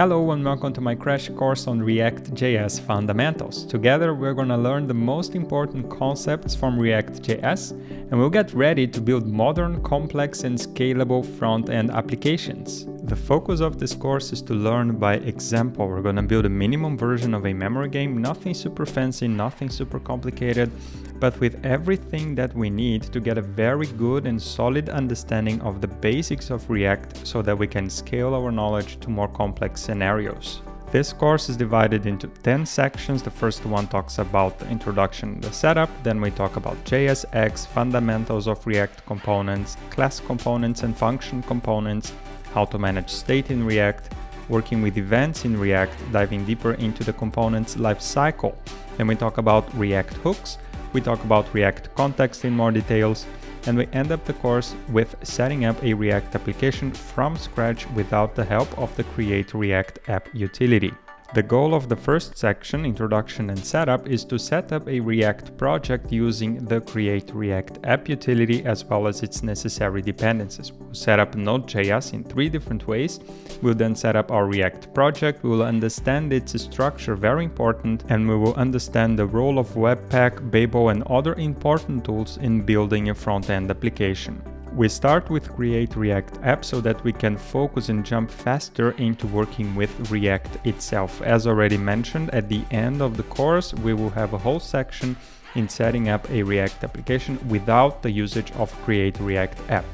Hello and welcome to my crash course on React.js fundamentals. Together we're gonna learn the most important concepts from React.js and we'll get ready to build modern, complex and scalable front-end applications. The focus of this course is to learn by example. We're gonna build a minimum version of a memory game, nothing super fancy, nothing super complicated, but with everything that we need to get a very good and solid understanding of the basics of React so that we can scale our knowledge to more complex scenarios. This course is divided into 10 sections. The first one talks about the introduction, the setup, then we talk about JSX, fundamentals of React components, class components and function components, how to manage state in React, working with events in React, diving deeper into the components lifecycle. Then we talk about React hooks, we talk about React context in more details, and we end up the course with setting up a React application from scratch without the help of the Create React app utility. The goal of the first section, Introduction and Setup, is to set up a React project using the Create React app utility as well as its necessary dependencies. We'll set up Node.js in three different ways. We'll then set up our React project, we will understand its structure, very important, and we will understand the role of Webpack, Babel and other important tools in building a front-end application. We start with Create React App so that we can focus and jump faster into working with React itself. As already mentioned, at the end of the course, we will have a whole section in setting up a React application without the usage of Create React App.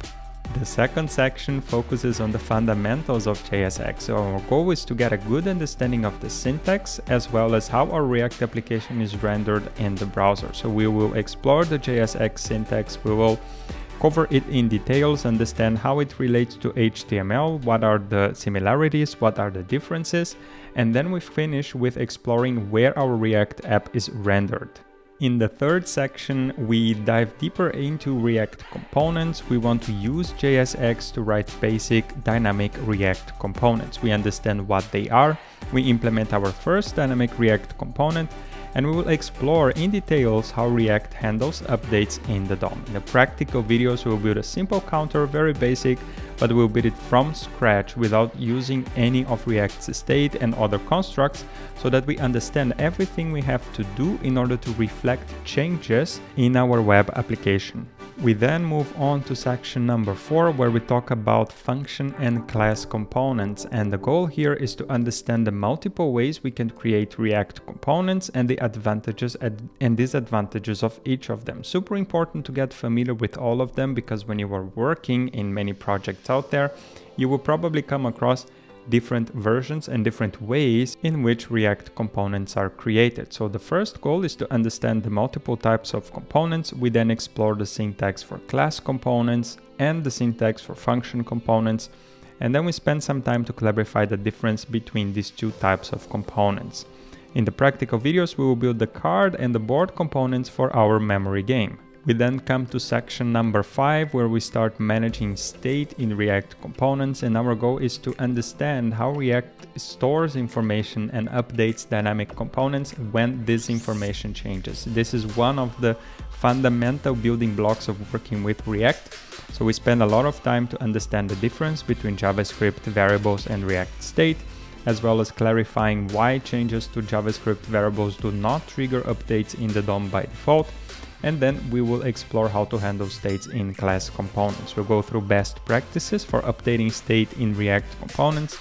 The second section focuses on the fundamentals of JSX. So our goal is to get a good understanding of the syntax as well as how our React application is rendered in the browser. So we will explore the JSX syntax, we will cover it in details, understand how it relates to HTML, what are the similarities, what are the differences, and then we finish with exploring where our React app is rendered. In the third section, we dive deeper into React components. We want to use JSX to write basic dynamic React components. We understand what they are. We implement our first dynamic React component and we will explore in details how React handles updates in the DOM. In the practical videos, we'll build a simple counter, very basic, but we'll build it from scratch without using any of React's state and other constructs so that we understand everything we have to do in order to reflect changes in our web application. We then move on to section number four, where we talk about function and class components. And the goal here is to understand the multiple ways we can create React components and the advantages and disadvantages of each of them. Super important to get familiar with all of them because when you are working in many projects out there, you will probably come across different versions and different ways in which React components are created. So the first goal is to understand the multiple types of components. We then explore the syntax for class components and the syntax for function components. And then we spend some time to clarify the difference between these two types of components. In the practical videos, we will build the card and the board components for our memory game. We then come to section number five, where we start managing state in React components. And our goal is to understand how React stores information and updates dynamic components when this information changes. This is one of the fundamental building blocks of working with React. So we spend a lot of time to understand the difference between JavaScript variables and React state as well as clarifying why changes to JavaScript variables do not trigger updates in the DOM by default and then we will explore how to handle states in class components. We'll go through best practices for updating state in React components,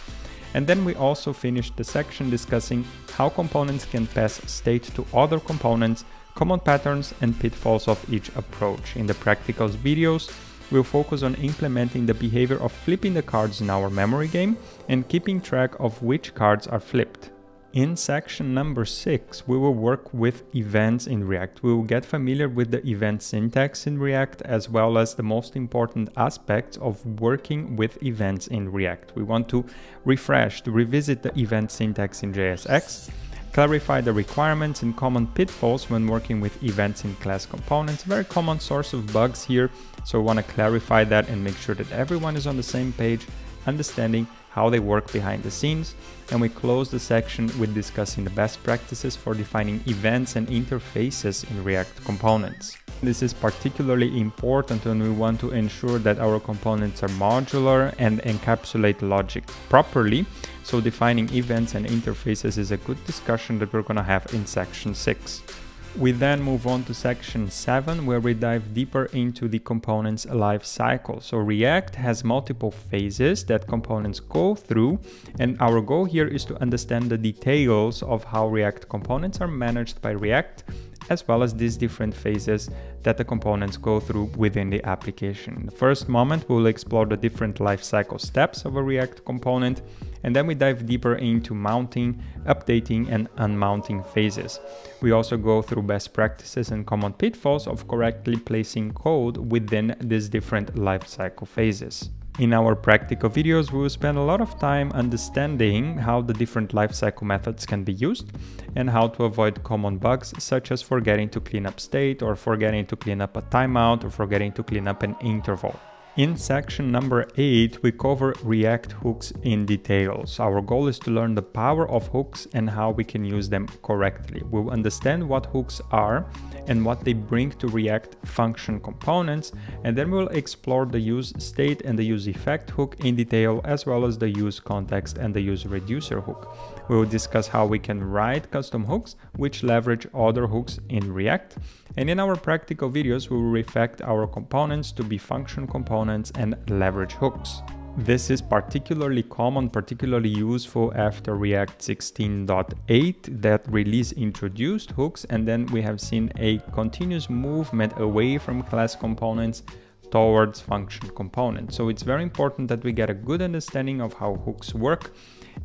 and then we also finish the section discussing how components can pass state to other components, common patterns and pitfalls of each approach. In the practicals videos, we'll focus on implementing the behavior of flipping the cards in our memory game and keeping track of which cards are flipped. In section number six, we will work with events in React. We will get familiar with the event syntax in React, as well as the most important aspects of working with events in React. We want to refresh, to revisit the event syntax in JSX, clarify the requirements and common pitfalls when working with events in class components. Very common source of bugs here, so we want to clarify that and make sure that everyone is on the same page, understanding how they work behind the scenes, and we close the section with discussing the best practices for defining events and interfaces in React components. This is particularly important when we want to ensure that our components are modular and encapsulate logic properly. So defining events and interfaces is a good discussion that we're going to have in section 6. We then move on to section 7 where we dive deeper into the component's life cycle. So React has multiple phases that components go through and our goal here is to understand the details of how React components are managed by React as well as these different phases that the components go through within the application. In the first moment, we'll explore the different lifecycle steps of a React component, and then we dive deeper into mounting, updating, and unmounting phases. We also go through best practices and common pitfalls of correctly placing code within these different lifecycle phases. In our practical videos, we will spend a lot of time understanding how the different lifecycle methods can be used and how to avoid common bugs such as forgetting to clean up state or forgetting to clean up a timeout or forgetting to clean up an interval. In section number 8, we cover React hooks in details. Our goal is to learn the power of hooks and how we can use them correctly. We'll understand what hooks are and what they bring to React function components, and then we'll explore the use state and the use effect hook in detail, as well as the use context and the use reducer hook. We will discuss how we can write custom hooks, which leverage other hooks in React. And in our practical videos, we will refactor our components to be function components and leverage hooks. This is particularly common, particularly useful after React 16.8 that release introduced hooks and then we have seen a continuous movement away from class components towards function components. So it's very important that we get a good understanding of how hooks work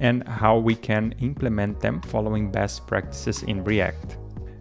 and how we can implement them following best practices in React.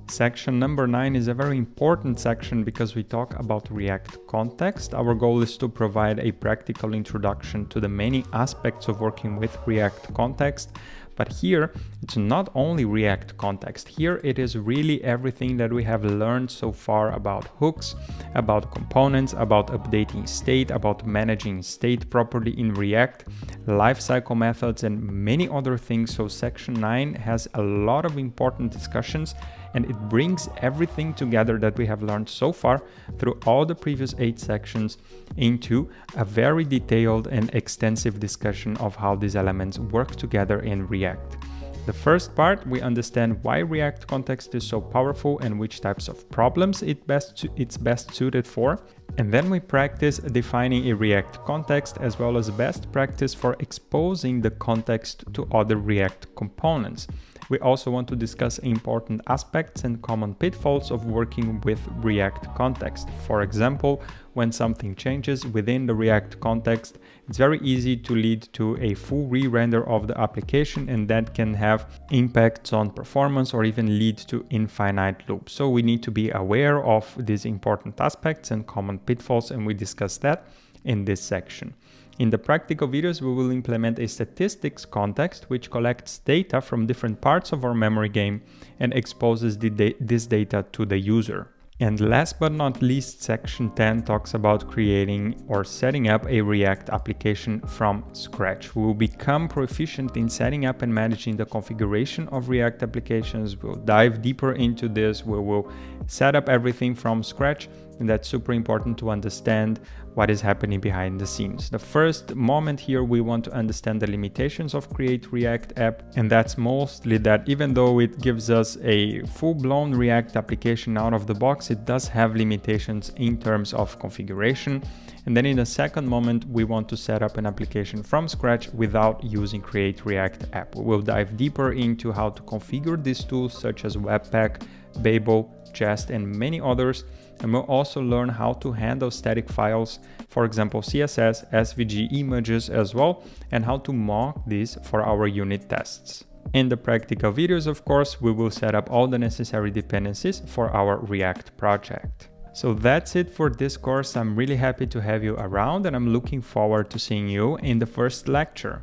Section number 9 is a very important section because we talk about React context. Our goal is to provide a practical introduction to the many aspects of working with React context but here, it's not only React context. Here it is really everything that we have learned so far about hooks, about components, about updating state, about managing state properly in React, lifecycle methods, and many other things. So section 9 has a lot of important discussions and it brings everything together that we have learned so far through all the previous eight sections into a very detailed and extensive discussion of how these elements work together in React. The first part, we understand why React context is so powerful and which types of problems it best it's best suited for. And then we practice defining a React context as well as best practice for exposing the context to other React components. We also want to discuss important aspects and common pitfalls of working with React context. For example, when something changes within the React context, it's very easy to lead to a full re-render of the application and that can have impacts on performance or even lead to infinite loops. So we need to be aware of these important aspects and common pitfalls and we discuss that in this section. In the practical videos, we will implement a statistics context which collects data from different parts of our memory game and exposes da this data to the user. And last but not least, section 10 talks about creating or setting up a React application from scratch. We will become proficient in setting up and managing the configuration of React applications. We'll dive deeper into this. We will set up everything from scratch and that's super important to understand what is happening behind the scenes. The first moment here, we want to understand the limitations of Create React app, and that's mostly that even though it gives us a full-blown React application out of the box, it does have limitations in terms of configuration. And then in the second moment, we want to set up an application from scratch without using Create React app. We will dive deeper into how to configure these tools such as Webpack, Babel, Jest, and many others and we'll also learn how to handle static files, for example CSS, SVG images as well, and how to mock these for our unit tests. In the practical videos, of course, we will set up all the necessary dependencies for our React project. So that's it for this course. I'm really happy to have you around and I'm looking forward to seeing you in the first lecture.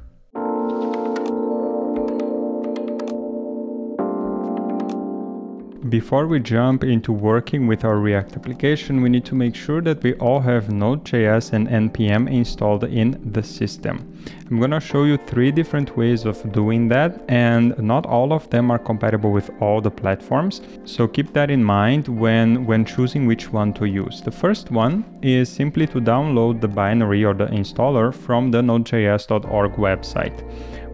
Before we jump into working with our React application, we need to make sure that we all have Node.js and NPM installed in the system. I'm gonna show you three different ways of doing that and not all of them are compatible with all the platforms. So keep that in mind when, when choosing which one to use. The first one is simply to download the binary or the installer from the nodejs.org website.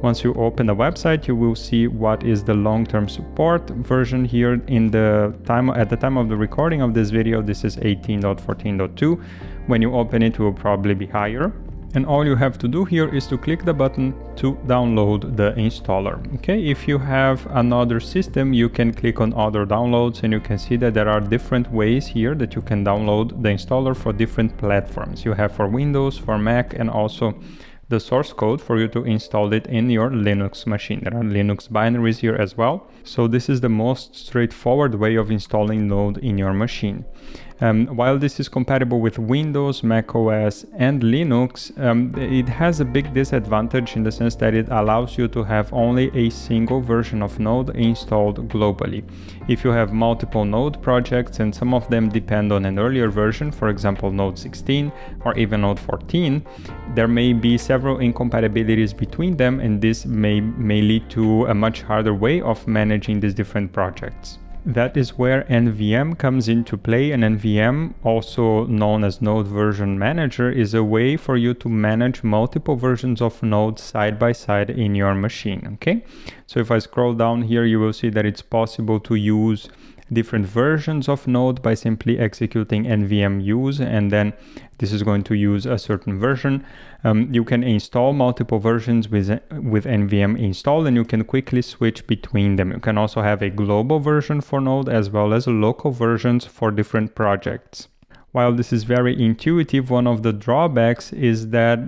Once you open the website, you will see what is the long-term support version here in the time at the time of the recording of this video. This is 18.14.2. When you open it, it will probably be higher. And all you have to do here is to click the button to download the installer. Okay, if you have another system, you can click on other downloads and you can see that there are different ways here that you can download the installer for different platforms. You have for Windows, for Mac, and also the source code for you to install it in your Linux machine. There are Linux binaries here as well. So this is the most straightforward way of installing Node in your machine. Um, while this is compatible with Windows, Mac OS, and Linux, um, it has a big disadvantage in the sense that it allows you to have only a single version of Node installed globally. If you have multiple Node projects and some of them depend on an earlier version, for example Node 16 or even Node 14, there may be several incompatibilities between them and this may, may lead to a much harder way of managing these different projects. That is where NVM comes into play and NVM, also known as Node Version Manager, is a way for you to manage multiple versions of Node side by side in your machine, okay? So if I scroll down here, you will see that it's possible to use different versions of Node by simply executing nvm use and then this is going to use a certain version. Um, you can install multiple versions with, with nvm install and you can quickly switch between them. You can also have a global version for Node as well as local versions for different projects. While this is very intuitive, one of the drawbacks is that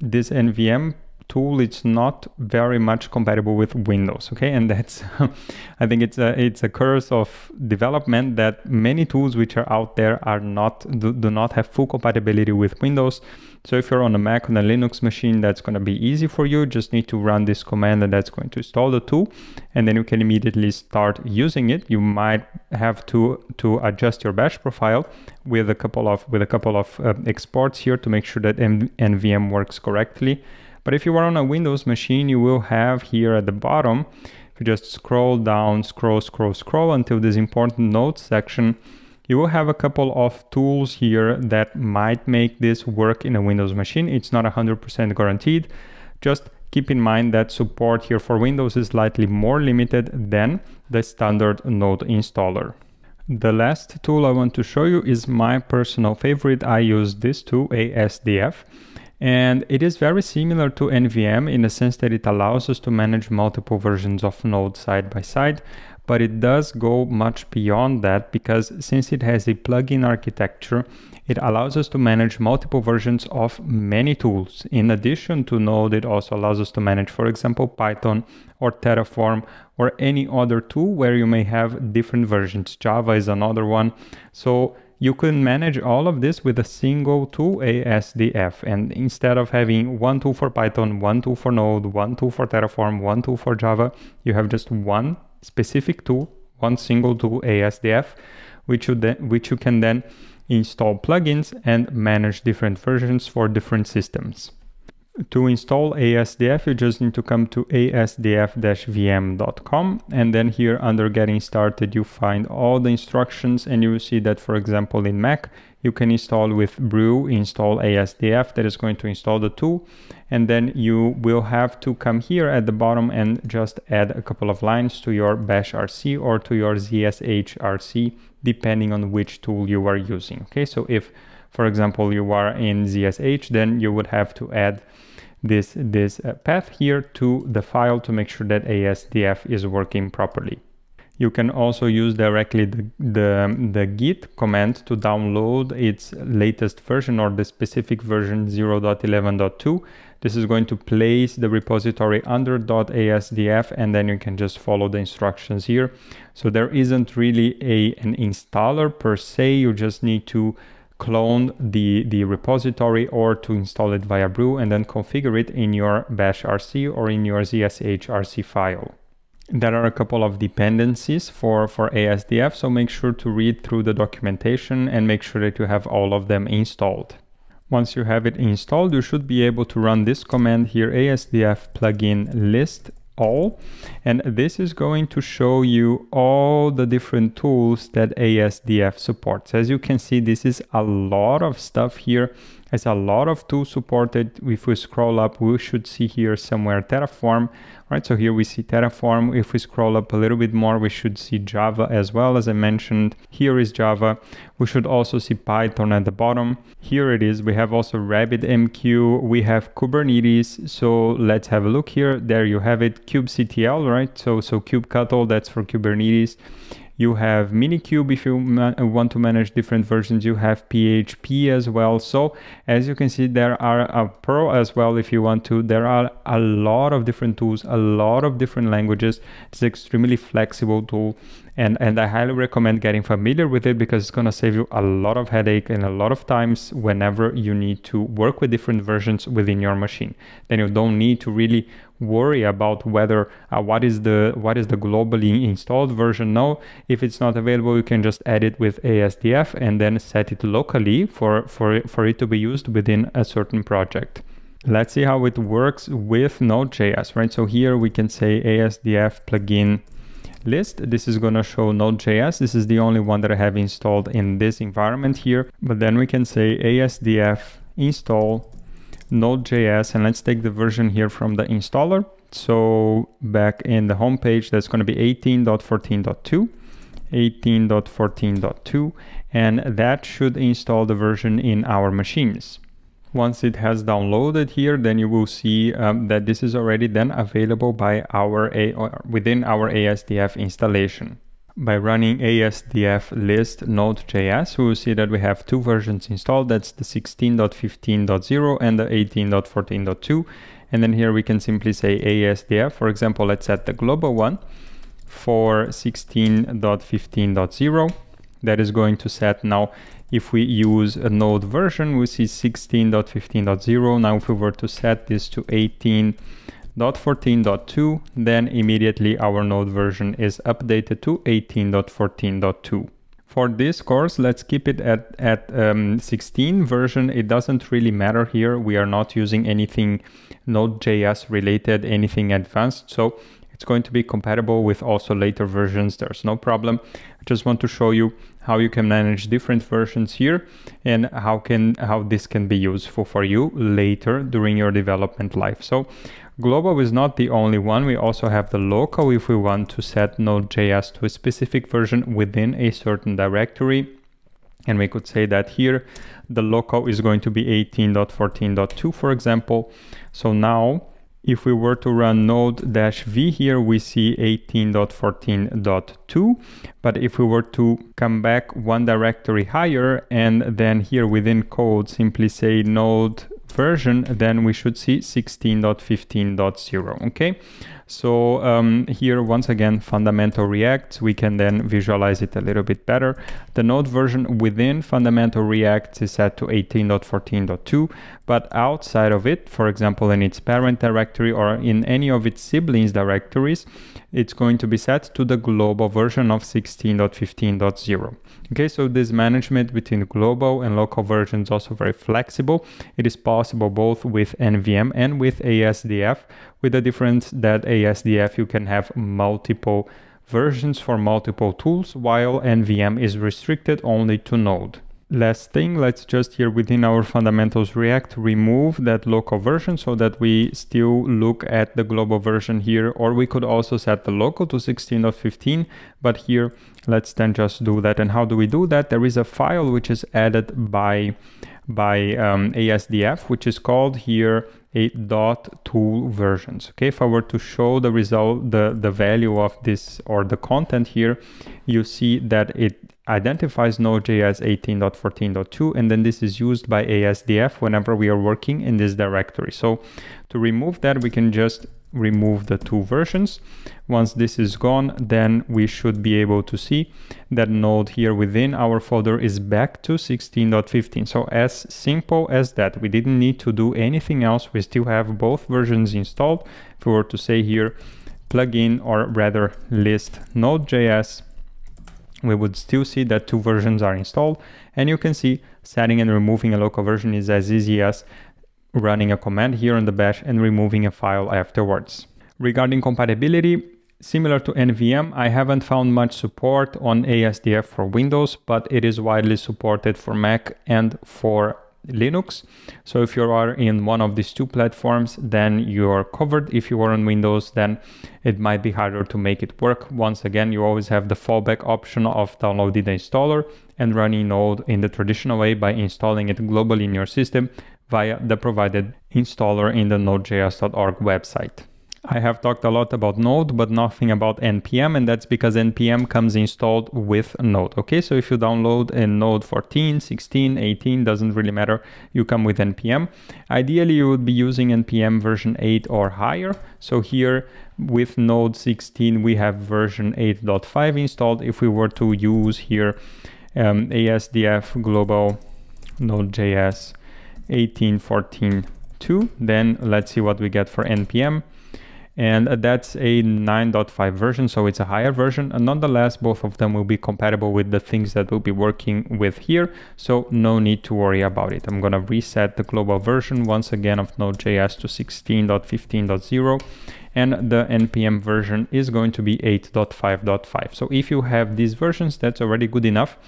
this NVM tool it's not very much compatible with windows okay? And that's i think it's a it's a curse of development that many tools which are out there are not do, do not have full compatibility with windows. So if you're on a mac on a linux machine that's going to be easy for you. Just need to run this command and that's going to install the tool and then you can immediately start using it. You might have to to adjust your bash profile with a couple of with a couple of uh, exports here to make sure that nvm works correctly but if you are on a Windows machine, you will have here at the bottom, if you just scroll down, scroll, scroll, scroll until this important notes section, you will have a couple of tools here that might make this work in a Windows machine. It's not 100% guaranteed. Just keep in mind that support here for Windows is slightly more limited than the standard Node installer. The last tool I want to show you is my personal favorite. I use this tool, ASDF. And it is very similar to NVM in the sense that it allows us to manage multiple versions of Node side by side, but it does go much beyond that because since it has a plugin architecture, it allows us to manage multiple versions of many tools. In addition to Node, it also allows us to manage, for example, Python or Terraform or any other tool where you may have different versions. Java is another one. So you can manage all of this with a single tool ASDF. And instead of having one tool for Python, one tool for Node, one tool for Terraform, one tool for Java, you have just one specific tool, one single tool ASDF, which you, then, which you can then install plugins and manage different versions for different systems. To install ASDF, you just need to come to asdf-vm.com and then here under getting started, you find all the instructions and you will see that, for example, in Mac, you can install with brew install ASDF that is going to install the tool. And then you will have to come here at the bottom and just add a couple of lines to your bash RC or to your ZSH RC, depending on which tool you are using. Okay, so if for example, you are in ZSH, then you would have to add this, this uh, path here to the file to make sure that ASDF is working properly. You can also use directly the, the, the git command to download its latest version or the specific version 0.11.2. This is going to place the repository under .asdf and then you can just follow the instructions here. So there isn't really a, an installer per se, you just need to clone the, the repository or to install it via brew and then configure it in your bash rc or in your zsh rc file. there are a couple of dependencies for, for ASDF, so make sure to read through the documentation and make sure that you have all of them installed. Once you have it installed, you should be able to run this command here, ASDF plugin list all and this is going to show you all the different tools that ASDF supports. As you can see, this is a lot of stuff here has a lot of tools supported. If we scroll up, we should see here somewhere Terraform, right? So here we see Terraform. If we scroll up a little bit more, we should see Java as well. As I mentioned, here is Java. We should also see Python at the bottom. Here it is. We have also RabbitMQ. We have Kubernetes. So let's have a look here. There you have it, kubectl, right? So, so kubectl, that's for Kubernetes. You have Minikube if you want to manage different versions. You have PHP as well. So as you can see, there are a pro as well if you want to. There are a lot of different tools, a lot of different languages. It's an extremely flexible tool and and I highly recommend getting familiar with it because it's going to save you a lot of headache and a lot of times whenever you need to work with different versions within your machine then you don't need to really worry about whether uh, what is the what is the globally installed version no if it's not available you can just add it with ASDF and then set it locally for for for it to be used within a certain project let's see how it works with node.js right so here we can say ASDF plugin list. This is going to show Node.js. This is the only one that I have installed in this environment here. But then we can say ASDF install Node.js and let's take the version here from the installer. So back in the home page, that's going to be 18.14.2. 18.14.2 and that should install the version in our machines. Once it has downloaded here, then you will see um, that this is already then available by our A within our ASDF installation. By running ASDF list node.js, we will see that we have two versions installed. That's the 16.15.0 and the 18.14.2. And then here we can simply say ASDF. For example, let's set the global one for 16.15.0. That is going to set now if we use a node version, we see 16.15.0. Now if we were to set this to 18.14.2, then immediately our node version is updated to 18.14.2. For this course, let's keep it at, at um, 16 version. It doesn't really matter here. We are not using anything Node.js related, anything advanced. So it's going to be compatible with also later versions. There's no problem. I just want to show you how you can manage different versions here and how can how this can be useful for you later during your development life. So global is not the only one. We also have the local if we want to set Node.js to a specific version within a certain directory. And we could say that here the local is going to be 18.14.2, for example. So now if we were to run node-v here, we see 18.14.2. But if we were to come back one directory higher and then here within code simply say node version, then we should see 16.15.0, okay? So um, here, once again, fundamental React, we can then visualize it a little bit better. The node version within fundamental React is set to 18.14.2, but outside of it, for example, in its parent directory or in any of its siblings directories, it's going to be set to the global version of 16.15.0. Okay, so this management between global and local versions also very flexible. It is possible both with NVM and with ASDF, with the difference that ASDF you can have multiple versions for multiple tools, while NVM is restricted only to Node. Last thing, let's just here within our fundamentals React remove that local version so that we still look at the global version here, or we could also set the local to 16.15, but here let's then just do that. And how do we do that? There is a file which is added by by um, ASDF, which is called here a dot tool versions. Okay, if I were to show the result, the, the value of this or the content here, you see that it identifies Node.js 18.14.2 and then this is used by ASDF whenever we are working in this directory. So to remove that, we can just remove the tool versions. Once this is gone, then we should be able to see that node here within our folder is back to 16.15. So as simple as that, we didn't need to do anything else. We still have both versions installed. If we were to say here, plugin or rather list node.js, we would still see that two versions are installed. And you can see setting and removing a local version is as easy as running a command here on the bash and removing a file afterwards. Regarding compatibility, similar to NVM, I haven't found much support on ASDF for Windows, but it is widely supported for Mac and for Linux. So if you are in one of these two platforms, then you're covered. If you are on Windows, then it might be harder to make it work. Once again, you always have the fallback option of downloading the installer and running Node in the traditional way by installing it globally in your system via the provided installer in the nodejs.org website. I have talked a lot about Node, but nothing about NPM, and that's because NPM comes installed with Node. Okay, so if you download a Node 14, 16, 18, doesn't really matter, you come with NPM. Ideally, you would be using NPM version 8 or higher. So here with Node 16, we have version 8.5 installed. If we were to use here um, ASDF global Node.js 18.14.2, then let's see what we get for NPM and that's a 9.5 version so it's a higher version. And nonetheless both of them will be compatible with the things that we'll be working with here so no need to worry about it. I'm going to reset the global version once again of node.js to 16.15.0 and the npm version is going to be 8.5.5 so if you have these versions that's already good enough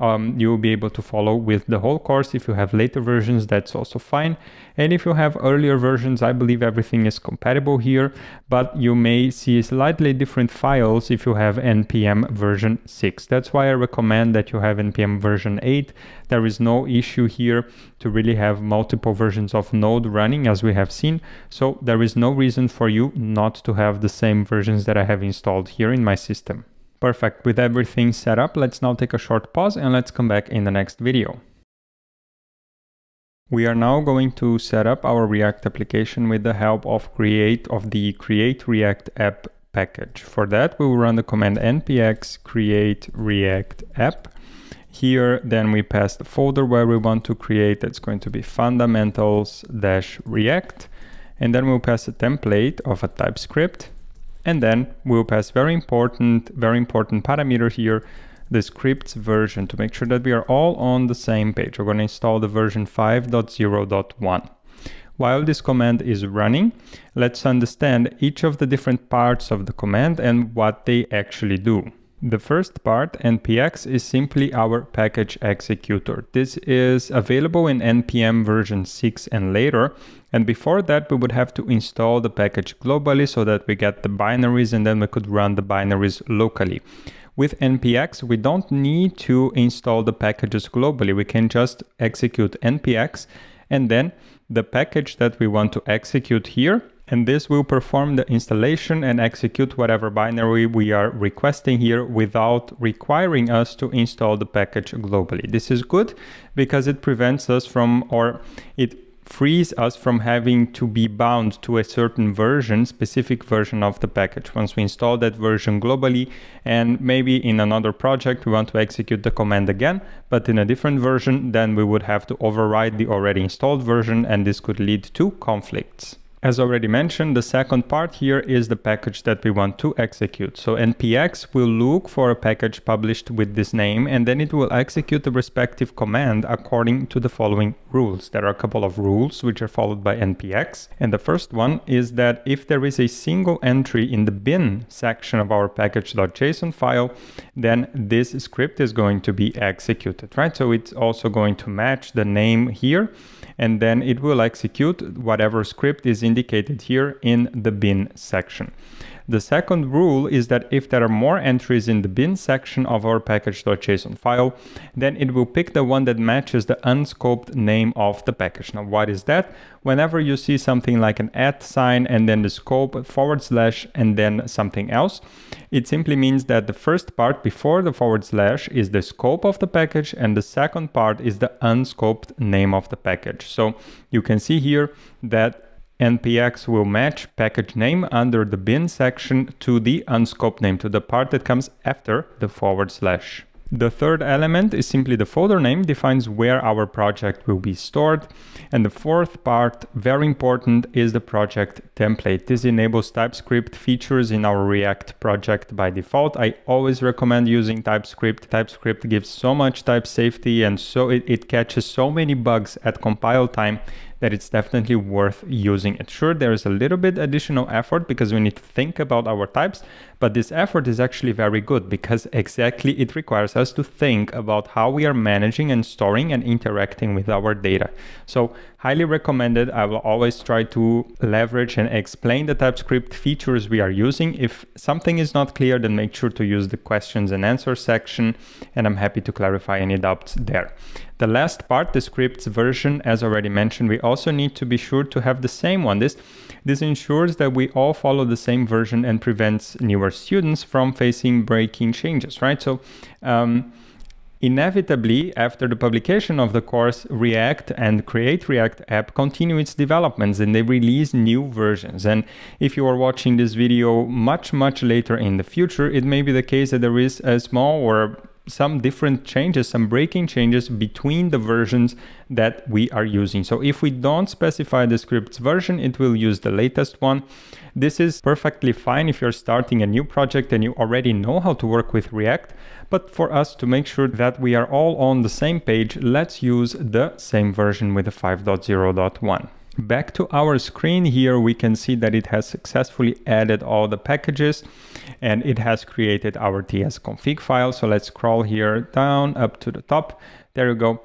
um, you will be able to follow with the whole course. If you have later versions, that's also fine. And if you have earlier versions, I believe everything is compatible here, but you may see slightly different files if you have NPM version 6. That's why I recommend that you have NPM version 8. There is no issue here to really have multiple versions of Node running as we have seen. So there is no reason for you not to have the same versions that I have installed here in my system. Perfect, with everything set up, let's now take a short pause and let's come back in the next video. We are now going to set up our React application with the help of create of the create React app package. For that, we will run the command npx create react app. Here, then we pass the folder where we want to create. That's going to be fundamentals dash react. And then we'll pass a template of a TypeScript and then we'll pass very important, very important parameter here, the script's version to make sure that we are all on the same page. We're going to install the version 5.0.1. While this command is running, let's understand each of the different parts of the command and what they actually do. The first part, npx, is simply our package executor. This is available in npm version 6 and later. And before that, we would have to install the package globally so that we get the binaries and then we could run the binaries locally. With npx, we don't need to install the packages globally. We can just execute npx and then the package that we want to execute here and this will perform the installation and execute whatever binary we are requesting here without requiring us to install the package globally. This is good because it prevents us from, or it frees us from having to be bound to a certain version, specific version of the package. Once we install that version globally, and maybe in another project we want to execute the command again, but in a different version, then we would have to override the already installed version, and this could lead to conflicts. As already mentioned, the second part here is the package that we want to execute. So npx will look for a package published with this name and then it will execute the respective command according to the following rules. There are a couple of rules which are followed by npx. And the first one is that if there is a single entry in the bin section of our package.json file, then this script is going to be executed, right? So it's also going to match the name here and then it will execute whatever script is indicated here in the bin section. The second rule is that if there are more entries in the bin section of our package.json file, then it will pick the one that matches the unscoped name of the package. Now, what is that? Whenever you see something like an at sign and then the scope forward slash and then something else, it simply means that the first part before the forward slash is the scope of the package and the second part is the unscoped name of the package. So you can see here that npx will match package name under the bin section to the unscoped name, to the part that comes after the forward slash. The third element is simply the folder name defines where our project will be stored. And the fourth part, very important, is the project template. This enables TypeScript features in our React project by default. I always recommend using TypeScript. TypeScript gives so much type safety and so it, it catches so many bugs at compile time that it's definitely worth using it. Sure, there is a little bit additional effort because we need to think about our types, but this effort is actually very good because exactly it requires us to think about how we are managing and storing and interacting with our data. So highly recommended. I will always try to leverage and explain the TypeScript features we are using. If something is not clear, then make sure to use the questions and answers section, and I'm happy to clarify any doubts there. The last part, the scripts version, as already mentioned, we also need to be sure to have the same one. This, this ensures that we all follow the same version and prevents newer students from facing breaking changes, right? So um, Inevitably, after the publication of the course, React and Create React app continue its developments and they release new versions. And if you are watching this video much, much later in the future, it may be the case that there is a small or some different changes, some breaking changes between the versions that we are using. So if we don't specify the script's version, it will use the latest one. This is perfectly fine if you're starting a new project and you already know how to work with React. But for us to make sure that we are all on the same page, let's use the same version with the 5.0.1. Back to our screen here, we can see that it has successfully added all the packages and it has created our tsconfig file. So let's scroll here down up to the top. There you go.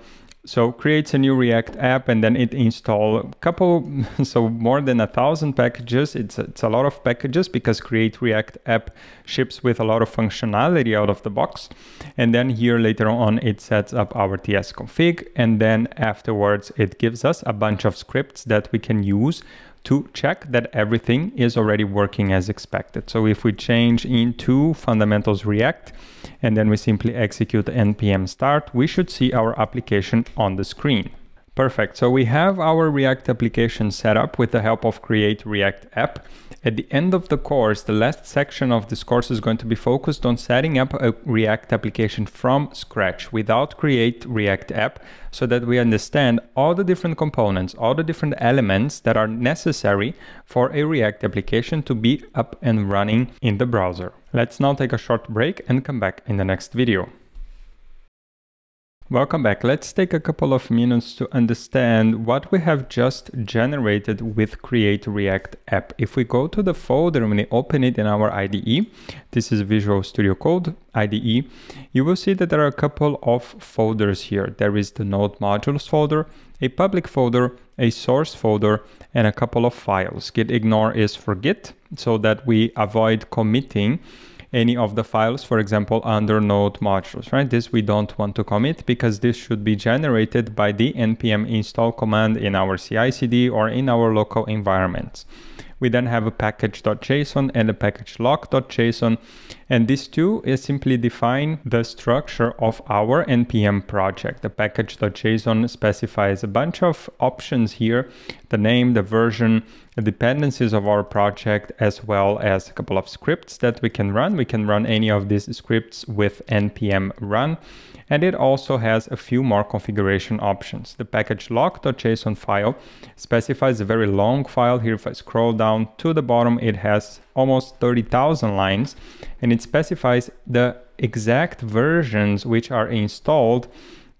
So creates a new React app and then it install a couple, so more than a thousand packages. It's a, it's a lot of packages because create React app ships with a lot of functionality out of the box. And then here later on, it sets up our ts config And then afterwards, it gives us a bunch of scripts that we can use to check that everything is already working as expected. So if we change into fundamentals React, and then we simply execute npm start, we should see our application on the screen. Perfect. So we have our React application set up with the help of Create React App. At the end of the course, the last section of this course is going to be focused on setting up a React application from scratch without Create React App so that we understand all the different components, all the different elements that are necessary for a React application to be up and running in the browser. Let's now take a short break and come back in the next video. Welcome back. Let's take a couple of minutes to understand what we have just generated with Create React app. If we go to the folder and we open it in our IDE, this is Visual Studio Code IDE, you will see that there are a couple of folders here. There is the Node modules folder, a public folder, a source folder, and a couple of files. Git ignore is for Git so that we avoid committing any of the files, for example, under node modules, right? This we don't want to commit because this should be generated by the npm install command in our CI/CD or in our local environments. We then have a package.json and a package lock.json. And these two is simply define the structure of our NPM project. The package.json specifies a bunch of options here, the name, the version, the dependencies of our project, as well as a couple of scripts that we can run. We can run any of these scripts with npm run and it also has a few more configuration options. The package lock.json file specifies a very long file. Here, if I scroll down to the bottom, it has almost 30,000 lines, and it specifies the exact versions which are installed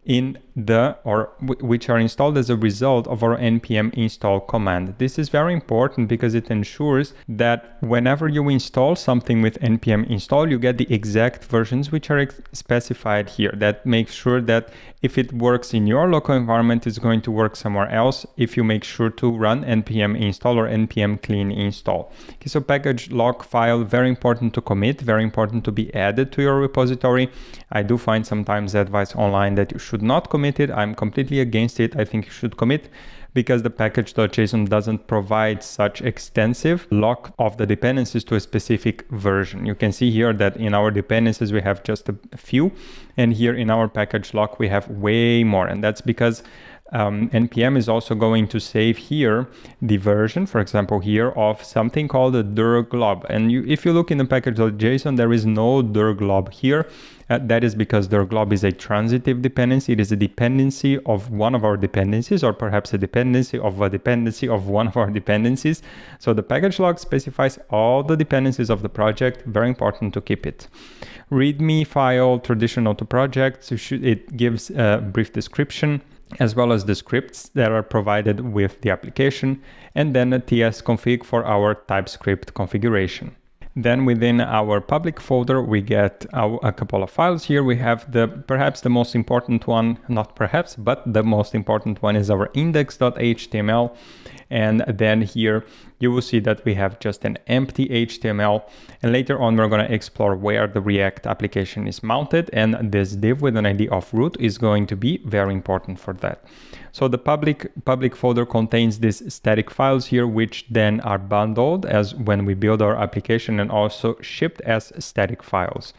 in the or which are installed as a result of our npm install command. This is very important because it ensures that whenever you install something with npm install, you get the exact versions which are specified here. That makes sure that if it works in your local environment, it's going to work somewhere else if you make sure to run npm install or npm clean install. Okay, so package lock file, very important to commit, very important to be added to your repository. I do find sometimes advice online that you should not commit commit it. I'm completely against it. I think you should commit because the package.json doesn't provide such extensive lock of the dependencies to a specific version. You can see here that in our dependencies, we have just a few. And here in our package lock, we have way more. And that's because um, npm is also going to save here the version, for example, here of something called a dir glob. And you, if you look in the package.json, there is no dir glob here. Uh, that is because dir glob is a transitive dependency. It is a dependency of one of our dependencies, or perhaps a dependency of a dependency of one of our dependencies. So the package lock specifies all the dependencies of the project. Very important to keep it. README file, traditional to projects. It gives a brief description as well as the scripts that are provided with the application, and then a tsconfig for our TypeScript configuration. Then within our public folder, we get a couple of files here. We have the perhaps the most important one, not perhaps, but the most important one is our index.html. And then here you will see that we have just an empty HTML. And later on, we're going to explore where the React application is mounted. And this div with an ID of root is going to be very important for that. So the public public folder contains these static files here, which then are bundled as when we build our application and also shipped as static files.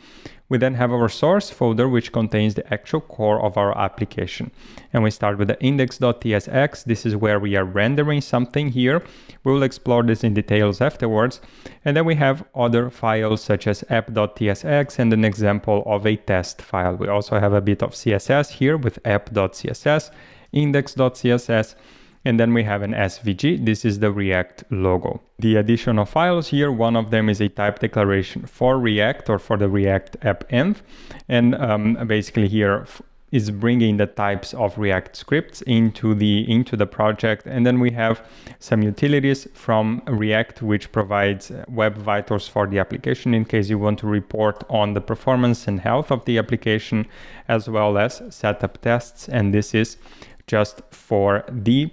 We then have our source folder, which contains the actual core of our application. And we start with the index.tsx. This is where we are rendering something here. We will explore this in details afterwards. And then we have other files such as app.tsx and an example of a test file. We also have a bit of CSS here with app.css, index.css, and then we have an SVG. This is the React logo. The additional files here, one of them is a type declaration for React or for the React app env. And um, basically here is bringing the types of React scripts into the into the project. And then we have some utilities from React, which provides web vitals for the application in case you want to report on the performance and health of the application, as well as setup tests. And this is just for the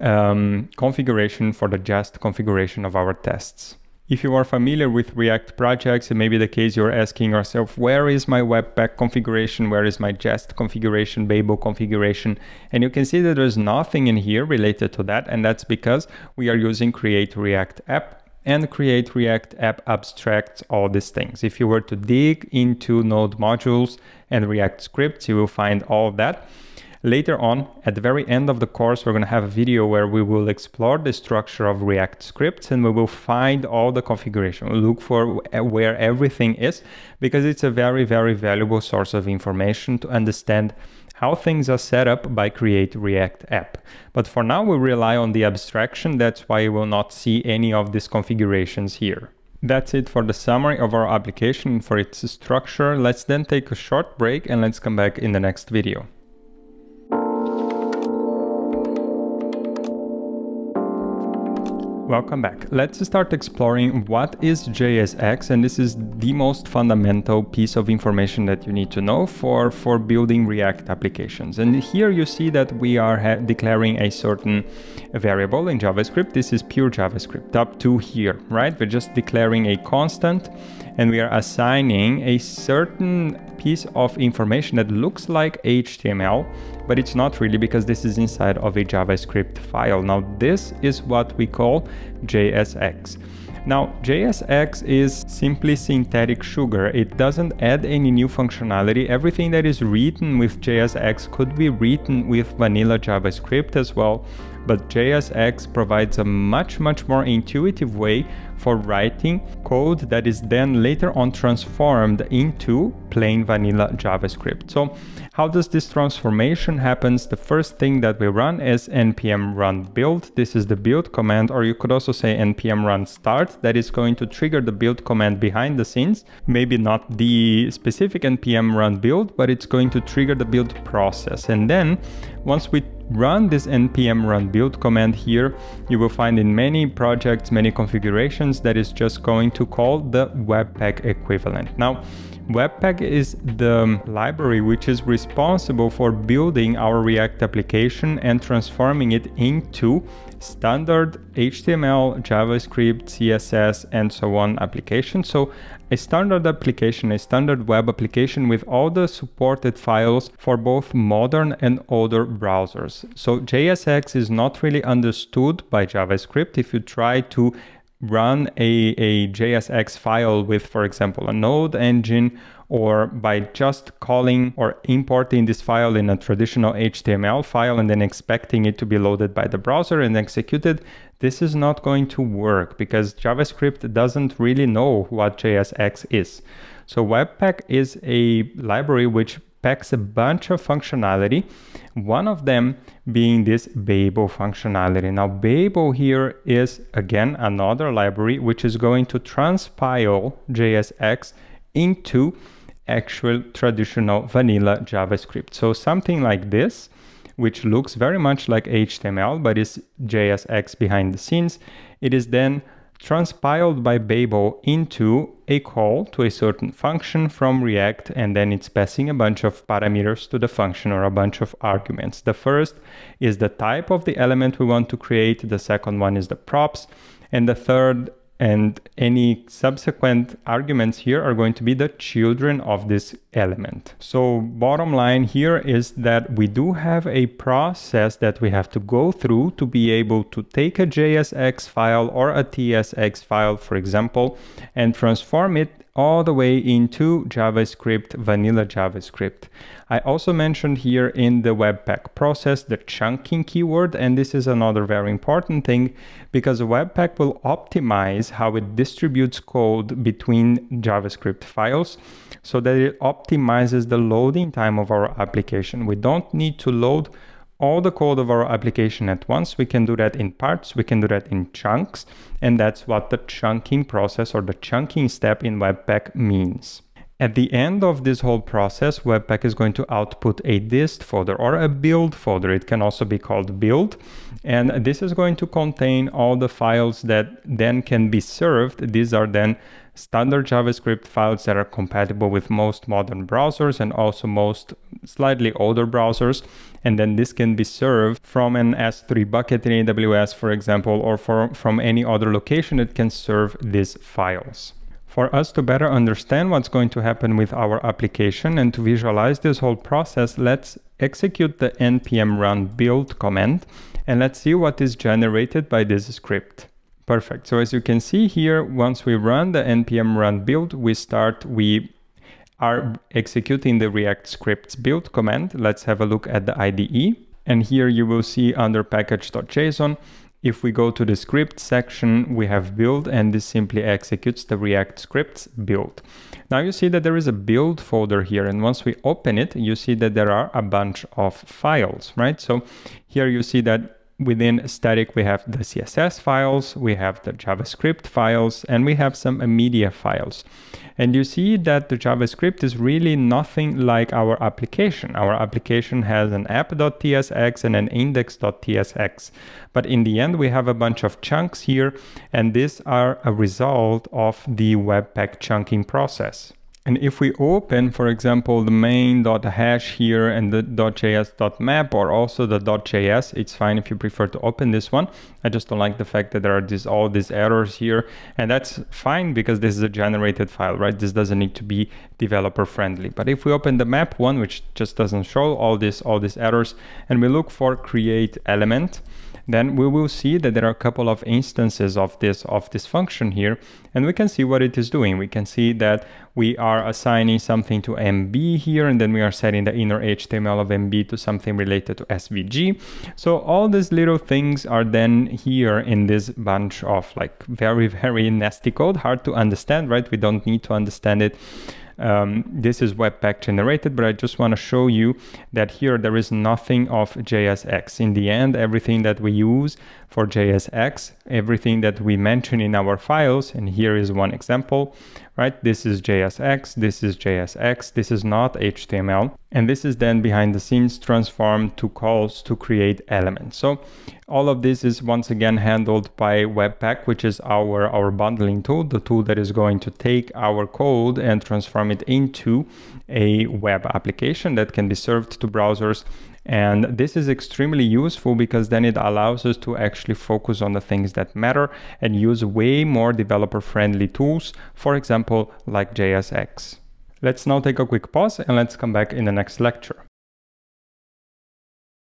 um, configuration for the Jest configuration of our tests. If you are familiar with React projects, it may be the case you're asking yourself, where is my Webpack configuration? Where is my Jest configuration, Babel configuration? And you can see that there's nothing in here related to that. And that's because we are using create React app and create React app abstracts, all these things. If you were to dig into node modules and React scripts, you will find all that. Later on, at the very end of the course, we're going to have a video where we will explore the structure of React scripts and we will find all the configuration. We'll look for uh, where everything is because it's a very, very valuable source of information to understand how things are set up by Create React app. But for now, we rely on the abstraction. That's why you will not see any of these configurations here. That's it for the summary of our application for its structure. Let's then take a short break and let's come back in the next video. Welcome back. Let's start exploring what is JSX and this is the most fundamental piece of information that you need to know for, for building React applications. And here you see that we are declaring a certain variable in JavaScript. This is pure JavaScript up to here, right? We're just declaring a constant and we are assigning a certain piece of information that looks like HTML, but it's not really because this is inside of a JavaScript file. Now, this is what we call JSX. Now, JSX is simply syntactic sugar. It doesn't add any new functionality. Everything that is written with JSX could be written with vanilla JavaScript as well, but JSX provides a much, much more intuitive way for writing code that is then later on transformed into plain vanilla JavaScript. So how does this transformation happens? The first thing that we run is npm run build. This is the build command, or you could also say npm run start. That is going to trigger the build command behind the scenes. Maybe not the specific npm run build, but it's going to trigger the build process. And then once we run this npm run build command here, you will find in many projects, many configurations that is just going to call the webpack equivalent. Now, Webpack is the library which is responsible for building our React application and transforming it into standard HTML, JavaScript, CSS, and so on application. So a standard application, a standard web application with all the supported files for both modern and older browsers. So JSX is not really understood by JavaScript. If you try to run a, a JSX file with, for example, a node engine, or by just calling or importing this file in a traditional HTML file and then expecting it to be loaded by the browser and executed, this is not going to work because JavaScript doesn't really know what JSX is. So Webpack is a library which packs a bunch of functionality, one of them being this Babel functionality. Now Babel here is again another library which is going to transpile JSX into actual traditional vanilla JavaScript. So something like this, which looks very much like HTML, but is JSX behind the scenes. It is then transpiled by Babel into a call to a certain function from React, and then it's passing a bunch of parameters to the function or a bunch of arguments. The first is the type of the element we want to create, the second one is the props, and the third and any subsequent arguments here are going to be the children of this element. So bottom line here is that we do have a process that we have to go through to be able to take a JSX file or a TSX file, for example, and transform it all the way into JavaScript, vanilla JavaScript. I also mentioned here in the Webpack process the chunking keyword, and this is another very important thing because Webpack will optimize how it distributes code between JavaScript files so that it optimizes the loading time of our application. We don't need to load all the code of our application at once. We can do that in parts, we can do that in chunks, and that's what the chunking process or the chunking step in Webpack means. At the end of this whole process, Webpack is going to output a dist folder or a build folder. It can also be called build. And this is going to contain all the files that then can be served. These are then standard JavaScript files that are compatible with most modern browsers and also most slightly older browsers. And then this can be served from an S3 bucket in AWS, for example, or for, from any other location that can serve these files. For us to better understand what's going to happen with our application and to visualize this whole process, let's execute the npm run build command and let's see what is generated by this script. Perfect. So as you can see here, once we run the npm run build, we start, we are executing the React scripts build command. Let's have a look at the IDE. And here you will see under package.json, if we go to the script section, we have build and this simply executes the React scripts build. Now you see that there is a build folder here. And once we open it, you see that there are a bunch of files, right? So here you see that within static, we have the CSS files, we have the JavaScript files, and we have some media files. And you see that the JavaScript is really nothing like our application. Our application has an app.tsx and an index.tsx. But in the end, we have a bunch of chunks here, and these are a result of the Webpack chunking process. And if we open, for example, the main.hash here and the .js.map or also the .js, it's fine if you prefer to open this one. I just don't like the fact that there are all these errors here. And that's fine because this is a generated file, right? This doesn't need to be developer friendly. But if we open the map one, which just doesn't show all this, all these errors, and we look for create element, then we will see that there are a couple of instances of this of this function here and we can see what it is doing. We can see that we are assigning something to mb here and then we are setting the inner html of mb to something related to svg so all these little things are then here in this bunch of like very very nasty code hard to understand right? We don't need to understand it um, this is Webpack generated, but I just want to show you that here there is nothing of JSX. In the end, everything that we use for JSX, everything that we mention in our files, and here is one example, right? This is JSX, this is JSX, this is not HTML. And this is then behind the scenes transformed to calls to create elements. So all of this is once again handled by Webpack, which is our, our bundling tool, the tool that is going to take our code and transform it into a web application that can be served to browsers and this is extremely useful because then it allows us to actually focus on the things that matter and use way more developer friendly tools, for example, like JSX. Let's now take a quick pause and let's come back in the next lecture.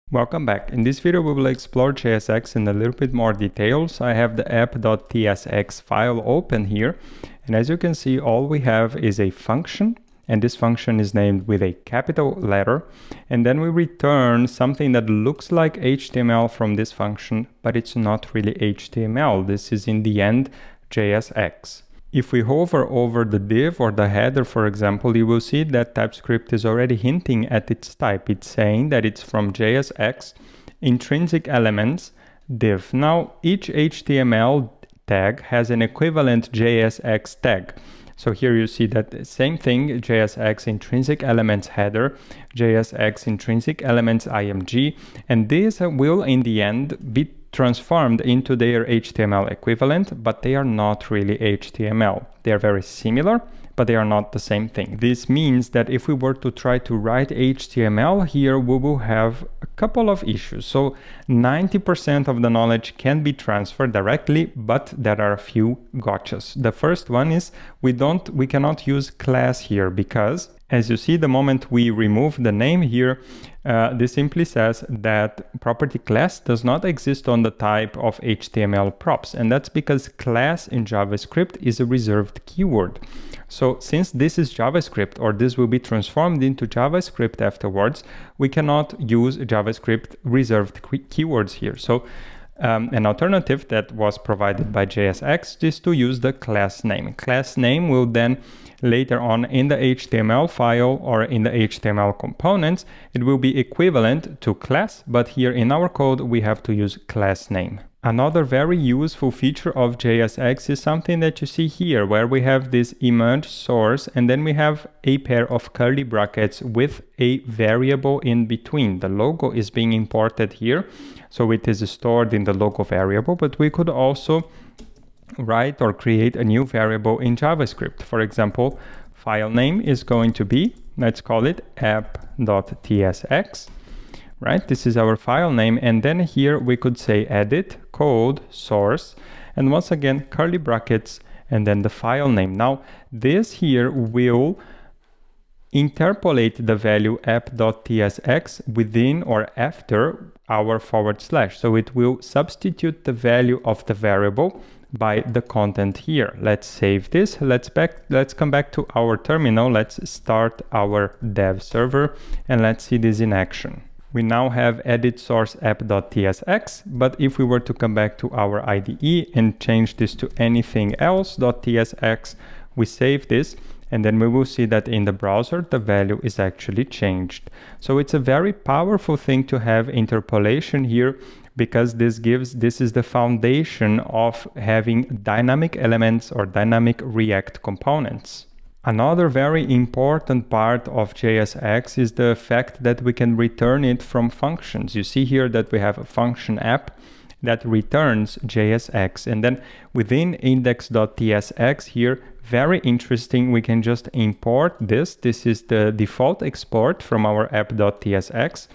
Welcome back. In this video, we will explore JSX in a little bit more detail. So I have the app.tsx file open here. And as you can see, all we have is a function. And this function is named with a capital letter. And then we return something that looks like HTML from this function, but it's not really HTML. This is in the end JSX. If we hover over the div or the header, for example, you will see that TypeScript is already hinting at its type. It's saying that it's from JSX, intrinsic elements, div. Now, each HTML tag has an equivalent JSX tag. So here you see that same thing, JSX intrinsic elements header, JSX intrinsic elements IMG, and these will in the end be transformed into their HTML equivalent, but they are not really HTML. They are very similar, but they are not the same thing. This means that if we were to try to write HTML here, we will have a couple of issues. So 90% of the knowledge can be transferred directly, but there are a few gotchas. The first one is we don't, we cannot use class here because as you see, the moment we remove the name here, uh, this simply says that property class does not exist on the type of HTML props. And that's because class in JavaScript is a reserved keyword. So since this is JavaScript or this will be transformed into JavaScript afterwards, we cannot use JavaScript reserved keywords here. So um, an alternative that was provided by JSX is to use the class name. Class name will then later on in the HTML file or in the HTML components, it will be equivalent to class, but here in our code, we have to use class name. Another very useful feature of JSX is something that you see here, where we have this image source and then we have a pair of curly brackets with a variable in between. The logo is being imported here, so it is stored in the local variable, but we could also write or create a new variable in JavaScript. For example, file name is going to be, let's call it app.tsx right? This is our file name. And then here we could say edit code source. And once again, curly brackets and then the file name. Now this here will interpolate the value app.tsx within or after our forward slash. So it will substitute the value of the variable by the content here. Let's save this. Let's back let's come back to our terminal. Let's start our dev server and let's see this in action we now have edit source app.tsx, but if we were to come back to our IDE and change this to anything else.tsx, we save this and then we will see that in the browser the value is actually changed. So it's a very powerful thing to have interpolation here because this gives this is the foundation of having dynamic elements or dynamic React components. Another very important part of JSX is the fact that we can return it from functions. You see here that we have a function app that returns JSX. And then within index.tsx here, very interesting, we can just import this. This is the default export from our app.tsx.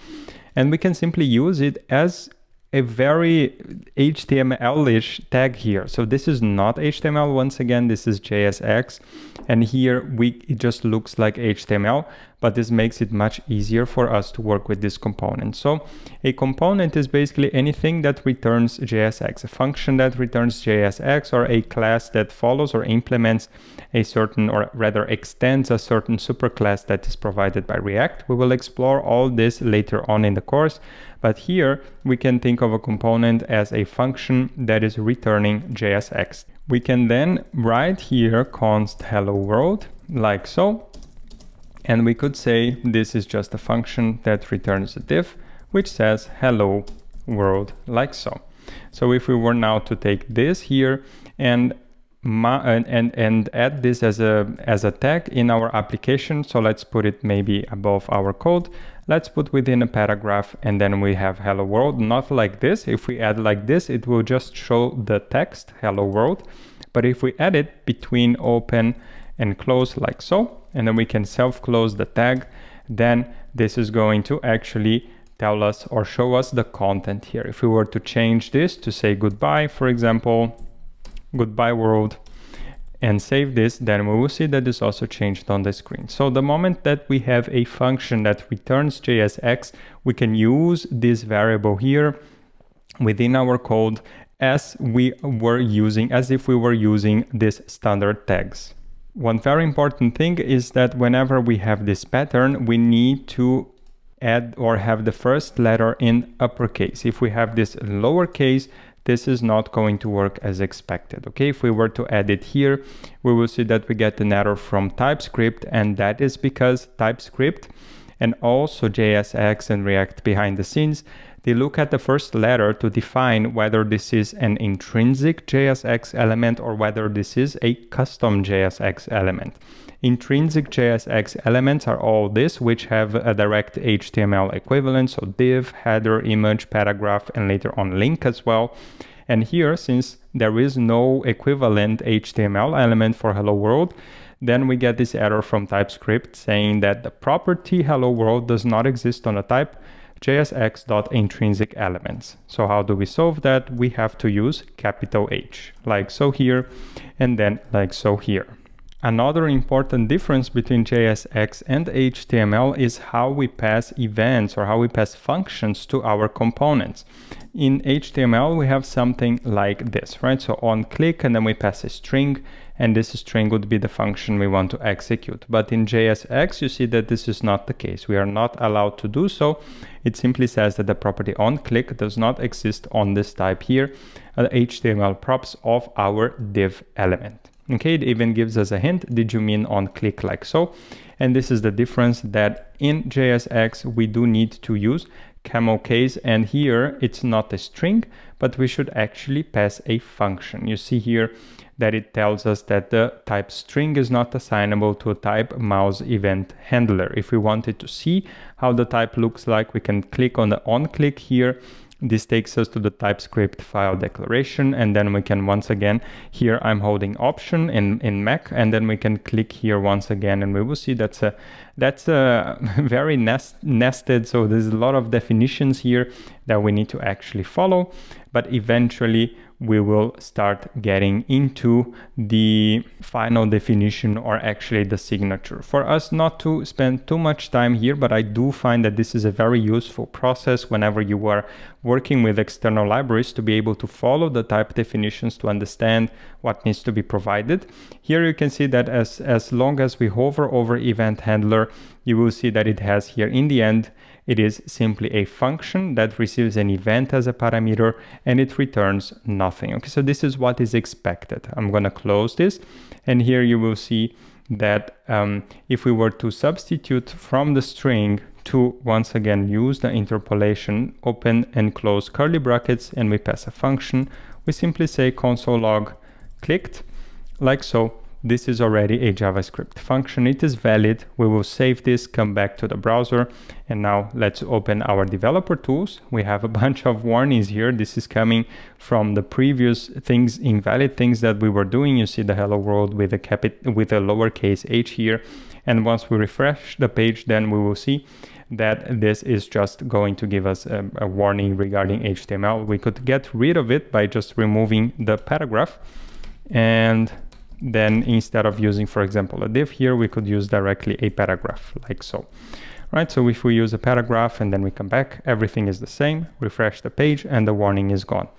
And we can simply use it as a very HTML-ish tag here. So this is not HTML once again, this is JSX. And here we it just looks like HTML, but this makes it much easier for us to work with this component. So a component is basically anything that returns JSX, a function that returns JSX or a class that follows or implements a certain or rather extends a certain superclass that is provided by React. We will explore all this later on in the course. But here we can think of a component as a function that is returning JSX. We can then write here const hello world like so. And we could say this is just a function that returns a div which says hello world like so. So if we were now to take this here and and, and, and add this as a, as a tag in our application. So let's put it maybe above our code. Let's put within a paragraph and then we have hello world, not like this. If we add like this, it will just show the text hello world. But if we add it between open and close like so, and then we can self-close the tag, then this is going to actually tell us or show us the content here. If we were to change this to say goodbye, for example, goodbye world, and save this, then we will see that this also changed on the screen. So the moment that we have a function that returns JSX, we can use this variable here within our code as we were using, as if we were using these standard tags. One very important thing is that whenever we have this pattern, we need to add or have the first letter in uppercase. If we have this lowercase, this is not going to work as expected. Okay, if we were to add it here, we will see that we get an error from TypeScript and that is because TypeScript and also JSX and React behind the scenes, they look at the first letter to define whether this is an intrinsic JSX element or whether this is a custom JSX element. Intrinsic JSX elements are all this, which have a direct HTML equivalent, so div, header, image, paragraph, and later on link as well. And here, since there is no equivalent HTML element for hello world, then we get this error from TypeScript saying that the property hello world does not exist on a type jsx.intrinsic elements. So how do we solve that? We have to use capital H, like so here, and then like so here. Another important difference between JSX and HTML is how we pass events or how we pass functions to our components. In HTML, we have something like this, right? So on click and then we pass a string and this string would be the function we want to execute. But in JSX, you see that this is not the case. We are not allowed to do so. It simply says that the property on click does not exist on this type here, uh, HTML props of our div element. Okay, it even gives us a hint. Did you mean on click like so? And this is the difference that in JSX we do need to use camel case and here it's not a string but we should actually pass a function. You see here that it tells us that the type string is not assignable to a type mouse event handler. If we wanted to see how the type looks like we can click on the on click here this takes us to the TypeScript file declaration and then we can once again, here I'm holding option in, in Mac and then we can click here once again and we will see that's a, that's a very nest, nested. So there's a lot of definitions here that we need to actually follow, but eventually we will start getting into the final definition or actually the signature. For us not to spend too much time here, but I do find that this is a very useful process whenever you are working with external libraries to be able to follow the type definitions to understand what needs to be provided. Here you can see that as, as long as we hover over event handler, you will see that it has here in the end it is simply a function that receives an event as a parameter and it returns nothing. Okay, so this is what is expected. I'm gonna close this and here you will see that um, if we were to substitute from the string to once again use the interpolation, open and close curly brackets and we pass a function, we simply say console log clicked like so this is already a JavaScript function. It is valid. We will save this, come back to the browser. And now let's open our developer tools. We have a bunch of warnings here. This is coming from the previous things, invalid things that we were doing. You see the hello world with a capit with a lowercase h here. And once we refresh the page, then we will see that this is just going to give us a, a warning regarding HTML. We could get rid of it by just removing the paragraph and then instead of using, for example, a div here, we could use directly a paragraph like so. Right, so if we use a paragraph and then we come back, everything is the same, refresh the page and the warning is gone.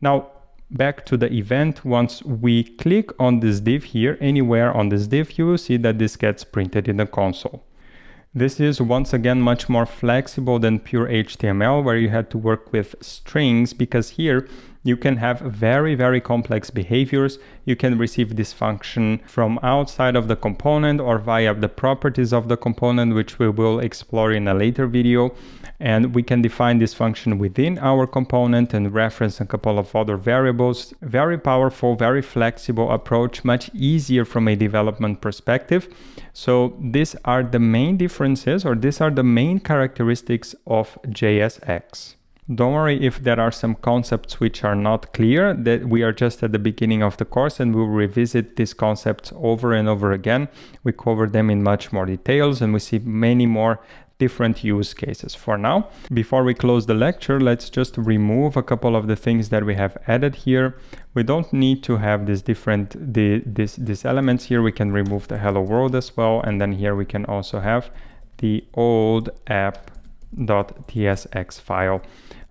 Now, back to the event, once we click on this div here, anywhere on this div, you will see that this gets printed in the console. This is once again much more flexible than pure HTML where you had to work with strings because here you can have very, very complex behaviors. You can receive this function from outside of the component or via the properties of the component, which we will explore in a later video. And we can define this function within our component and reference a couple of other variables. Very powerful, very flexible approach, much easier from a development perspective. So these are the main differences or these are the main characteristics of JSX. Don't worry if there are some concepts which are not clear, that we are just at the beginning of the course and we'll revisit these concepts over and over again. We cover them in much more details and we see many more different use cases for now. Before we close the lecture, let's just remove a couple of the things that we have added here. We don't need to have these different the, this, these elements here. We can remove the hello world as well. And then here we can also have the old app.tsx file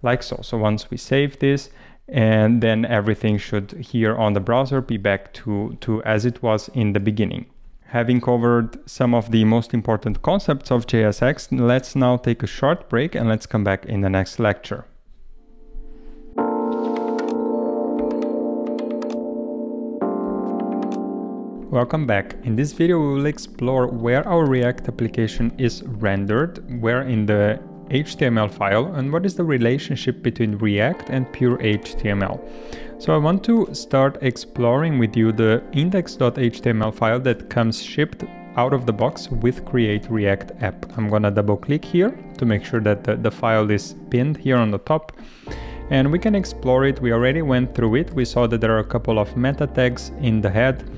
like so. So once we save this, and then everything should here on the browser be back to, to as it was in the beginning. Having covered some of the most important concepts of JSX, let's now take a short break and let's come back in the next lecture. Welcome back. In this video we will explore where our React application is rendered, where in the HTML file and what is the relationship between React and pure HTML. So I want to start exploring with you the index.html file that comes shipped out of the box with create react app. I'm gonna double click here to make sure that the, the file is pinned here on the top and we can explore it. We already went through it. We saw that there are a couple of meta tags in the head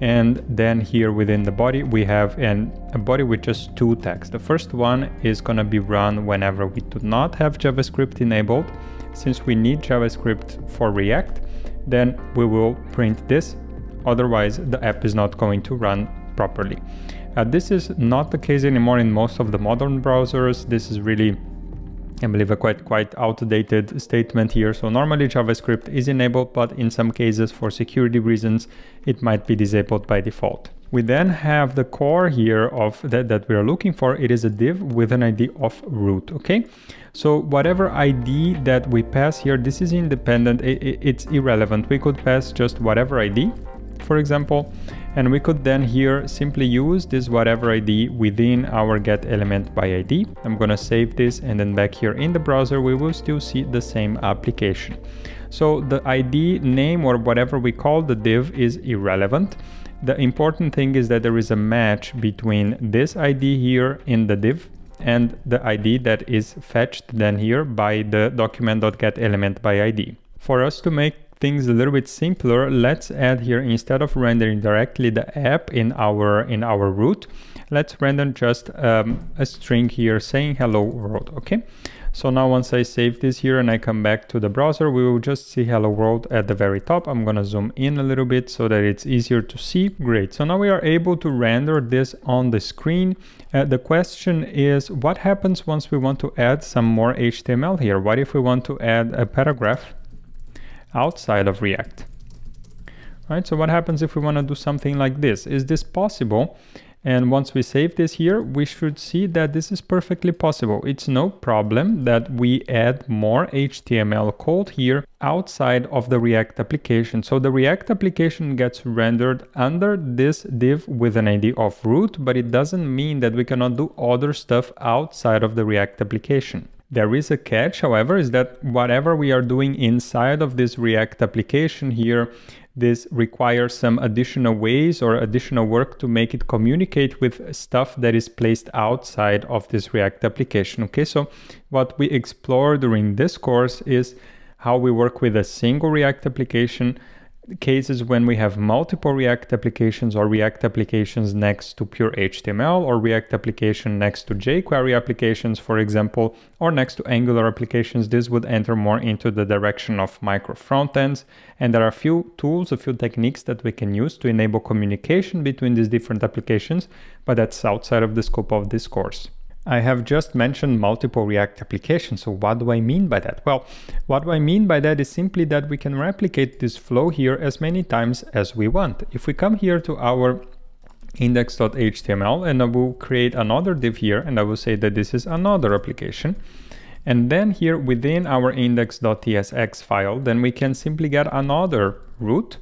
and then here within the body we have an, a body with just two tags. The first one is gonna be run whenever we do not have JavaScript enabled since we need JavaScript for React, then we will print this. Otherwise, the app is not going to run properly. Uh, this is not the case anymore in most of the modern browsers. This is really, I believe, a quite quite outdated statement here. So normally JavaScript is enabled, but in some cases for security reasons, it might be disabled by default. We then have the core here of that, that we are looking for. It is a div with an ID of root, okay? So whatever ID that we pass here, this is independent, it, it, it's irrelevant. We could pass just whatever ID, for example, and we could then here simply use this whatever ID within our get element by ID. I'm gonna save this and then back here in the browser, we will still see the same application. So the ID name or whatever we call the div is irrelevant. The important thing is that there is a match between this ID here in the div and the ID that is fetched then here by the document.getElementById. by ID. For us to make things a little bit simpler, let's add here instead of rendering directly the app in our in our root, let's render just um, a string here saying hello world, okay? So now once I save this here and I come back to the browser, we will just see hello world at the very top. I'm gonna zoom in a little bit so that it's easier to see. Great, so now we are able to render this on the screen. Uh, the question is, what happens once we want to add some more HTML here? What if we want to add a paragraph outside of React? Right, so what happens if we wanna do something like this? Is this possible? And once we save this here, we should see that this is perfectly possible. It's no problem that we add more HTML code here outside of the React application. So the React application gets rendered under this div with an ID of root, but it doesn't mean that we cannot do other stuff outside of the React application. There is a catch, however, is that whatever we are doing inside of this React application here this requires some additional ways or additional work to make it communicate with stuff that is placed outside of this React application. Okay, so what we explore during this course is how we work with a single React application cases when we have multiple React applications or React applications next to pure HTML or React application next to jQuery applications, for example, or next to Angular applications, this would enter more into the direction of micro frontends. And there are a few tools, a few techniques that we can use to enable communication between these different applications, but that's outside of the scope of this course. I have just mentioned multiple React applications. So what do I mean by that? Well, what do I mean by that is simply that we can replicate this flow here as many times as we want. If we come here to our index.html and I will create another div here and I will say that this is another application. And then here within our index.tsx file, then we can simply get another root,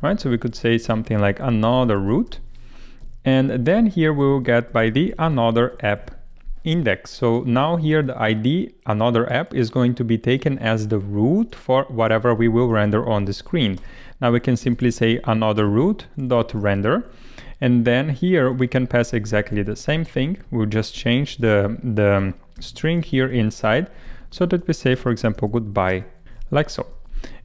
right? So we could say something like another root. And then here we will get by the another app index. So now here the ID, another app, is going to be taken as the root for whatever we will render on the screen. Now we can simply say another root dot render. And then here we can pass exactly the same thing. We'll just change the, the string here inside so that we say, for example, goodbye, like so.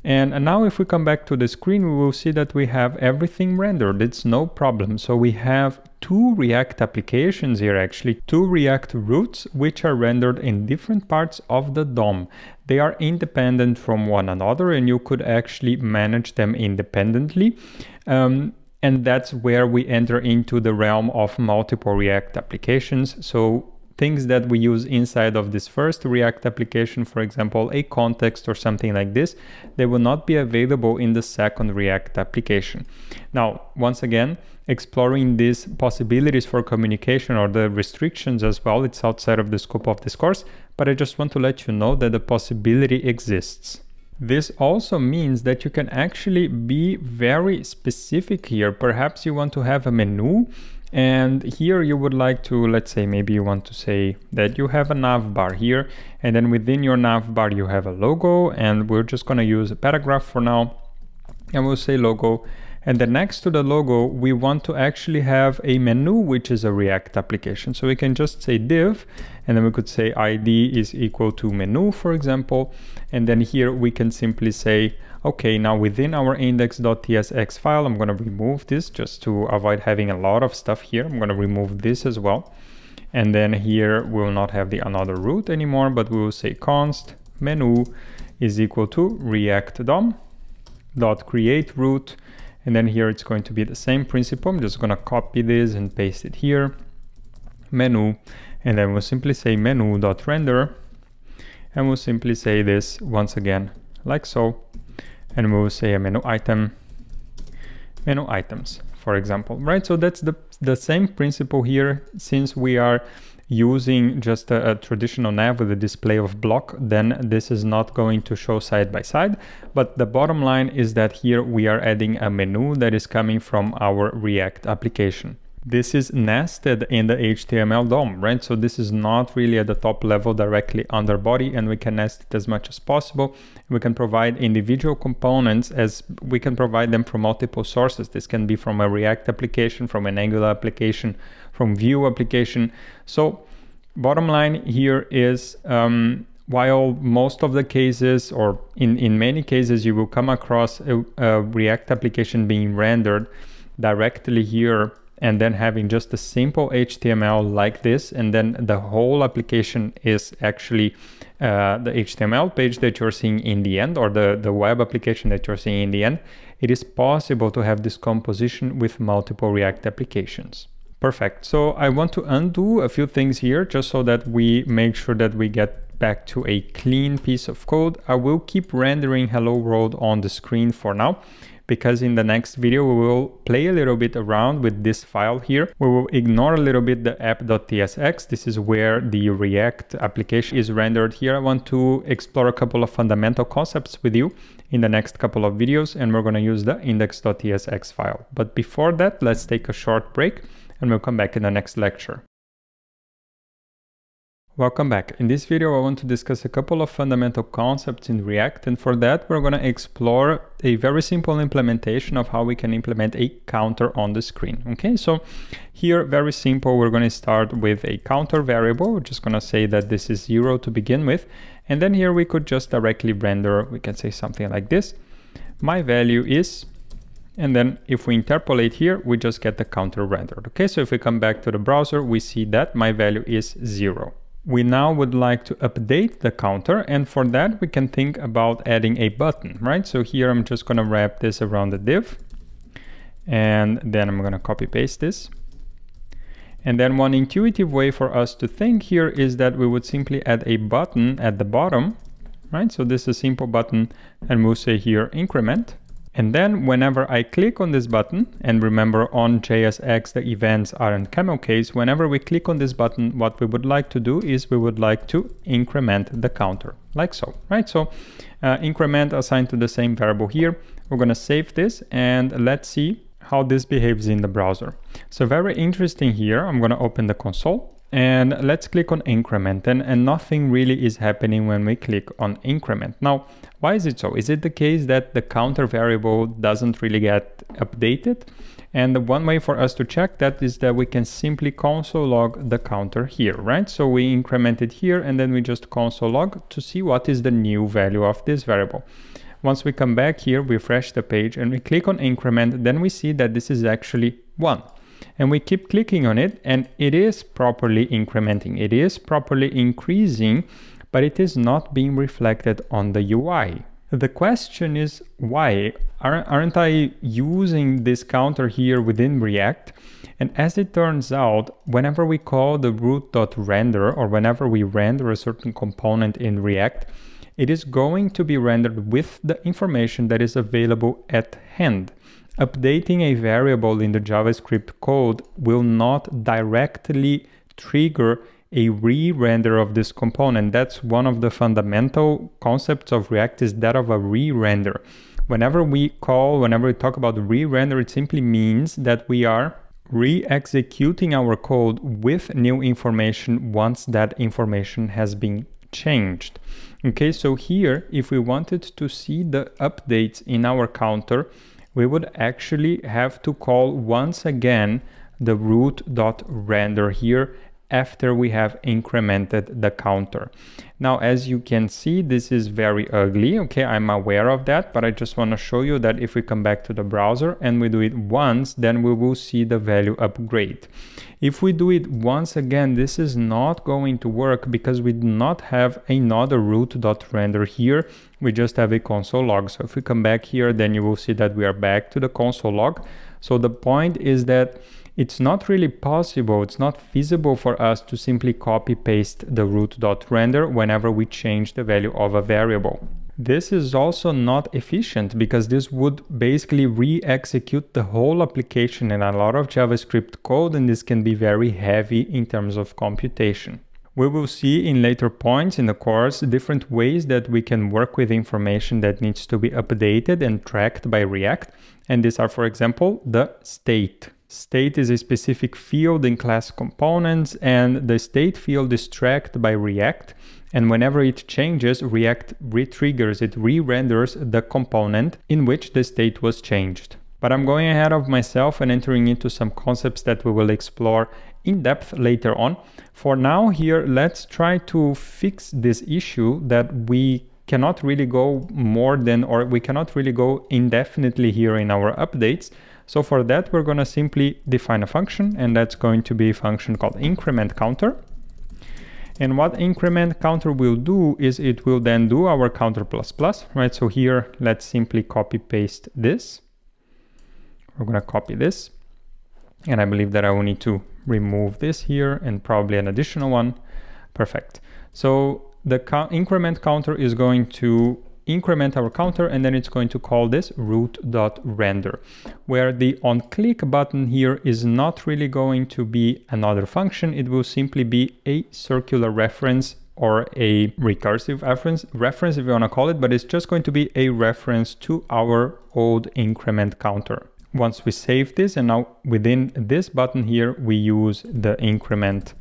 And, and now if we come back to the screen, we will see that we have everything rendered. It's no problem. So we have two React applications here actually, two React roots which are rendered in different parts of the DOM. They are independent from one another and you could actually manage them independently. Um, and that's where we enter into the realm of multiple React applications. So things that we use inside of this first React application, for example, a context or something like this, they will not be available in the second React application. Now, once again, exploring these possibilities for communication or the restrictions as well, it's outside of the scope of this course, but I just want to let you know that the possibility exists. This also means that you can actually be very specific here. Perhaps you want to have a menu and here you would like to, let's say, maybe you want to say that you have a nav bar here, and then within your nav bar you have a logo, and we're just gonna use a paragraph for now, and we'll say logo. And then next to the logo, we want to actually have a menu, which is a React application. So we can just say div, and then we could say ID is equal to menu, for example. And then here we can simply say, Okay, now within our index.tsx file, I'm gonna remove this just to avoid having a lot of stuff here. I'm gonna remove this as well. And then here we will not have the another root anymore, but we will say const menu is equal to react DOM dot create root. And then here it's going to be the same principle. I'm just gonna copy this and paste it here. Menu, and then we'll simply say menu dot render, and we'll simply say this once again, like so and we will say a menu item, menu items, for example, right? So that's the, the same principle here, since we are using just a, a, traditional nav with a display of block, then this is not going to show side by side. But the bottom line is that here we are adding a menu that is coming from our React application. This is nested in the HTML DOM, right? So this is not really at the top level directly under body and we can nest it as much as possible. We can provide individual components as we can provide them from multiple sources. This can be from a React application, from an Angular application, from Vue application. So bottom line here is um, while most of the cases or in, in many cases you will come across a, a React application being rendered directly here and then having just a simple HTML like this, and then the whole application is actually uh, the HTML page that you're seeing in the end, or the, the web application that you're seeing in the end, it is possible to have this composition with multiple React applications. Perfect. So I want to undo a few things here just so that we make sure that we get back to a clean piece of code. I will keep rendering hello world on the screen for now because in the next video we will play a little bit around with this file here. We will ignore a little bit the app.tsx. This is where the React application is rendered here. I want to explore a couple of fundamental concepts with you in the next couple of videos and we're going to use the index.tsx file. But before that, let's take a short break and we'll come back in the next lecture. Welcome back. In this video I want to discuss a couple of fundamental concepts in React and for that we're going to explore a very simple implementation of how we can implement a counter on the screen. Okay, so here very simple we're going to start with a counter variable. We're just going to say that this is zero to begin with and then here we could just directly render, we can say something like this. My value is and then if we interpolate here, we just get the counter rendered. Okay, so if we come back to the browser, we see that my value is zero we now would like to update the counter and for that we can think about adding a button, right? So here I'm just gonna wrap this around the div and then I'm gonna copy paste this. And then one intuitive way for us to think here is that we would simply add a button at the bottom, right? So this is a simple button and we'll say here increment and then whenever I click on this button, and remember on JSX the events aren't camel case, whenever we click on this button, what we would like to do is we would like to increment the counter, like so, right? So uh, increment assigned to the same variable here. We're gonna save this and let's see how this behaves in the browser. So very interesting here, I'm gonna open the console and let's click on increment and, and nothing really is happening when we click on increment. Now, why is it so? Is it the case that the counter variable doesn't really get updated? And the one way for us to check that is that we can simply console log the counter here, right? So we increment it here and then we just console log to see what is the new value of this variable. Once we come back here, refresh the page and we click on increment, then we see that this is actually one. And we keep clicking on it and it is properly incrementing. It is properly increasing, but it is not being reflected on the UI. The question is why? Aren't I using this counter here within React? And as it turns out, whenever we call the root.render or whenever we render a certain component in React, it is going to be rendered with the information that is available at hand. Updating a variable in the JavaScript code will not directly trigger a re-render of this component. That's one of the fundamental concepts of React is that of a re-render. Whenever we call, whenever we talk about re-render, it simply means that we are re-executing our code with new information once that information has been changed. Okay, so here, if we wanted to see the updates in our counter, we would actually have to call once again the root.render here after we have incremented the counter. Now, as you can see, this is very ugly. Okay, I'm aware of that, but I just want to show you that if we come back to the browser and we do it once, then we will see the value upgrade. If we do it once again, this is not going to work because we do not have another root.render here. We just have a console log. So if we come back here, then you will see that we are back to the console log. So the point is that it's not really possible, it's not feasible for us to simply copy paste the root.render whenever we change the value of a variable. This is also not efficient because this would basically re-execute the whole application and a lot of JavaScript code and this can be very heavy in terms of computation. We will see in later points in the course different ways that we can work with information that needs to be updated and tracked by React. And these are, for example, the state. State is a specific field in class components and the state field is tracked by React. And whenever it changes, React re-triggers, it re-renders the component in which the state was changed. But I'm going ahead of myself and entering into some concepts that we will explore in depth later on. For now here, let's try to fix this issue that we cannot really go more than, or we cannot really go indefinitely here in our updates. So for that, we're going to simply define a function, and that's going to be a function called increment counter. And what increment counter will do is it will then do our counter plus plus, right? So here, let's simply copy paste this. We're going to copy this. And I believe that I will need to remove this here and probably an additional one. Perfect. So the increment counter is going to increment our counter and then it's going to call this root.render where the on click button here is not really going to be another function. It will simply be a circular reference or a recursive reference reference if you want to call it but it's just going to be a reference to our old increment counter. Once we save this and now within this button here we use the increment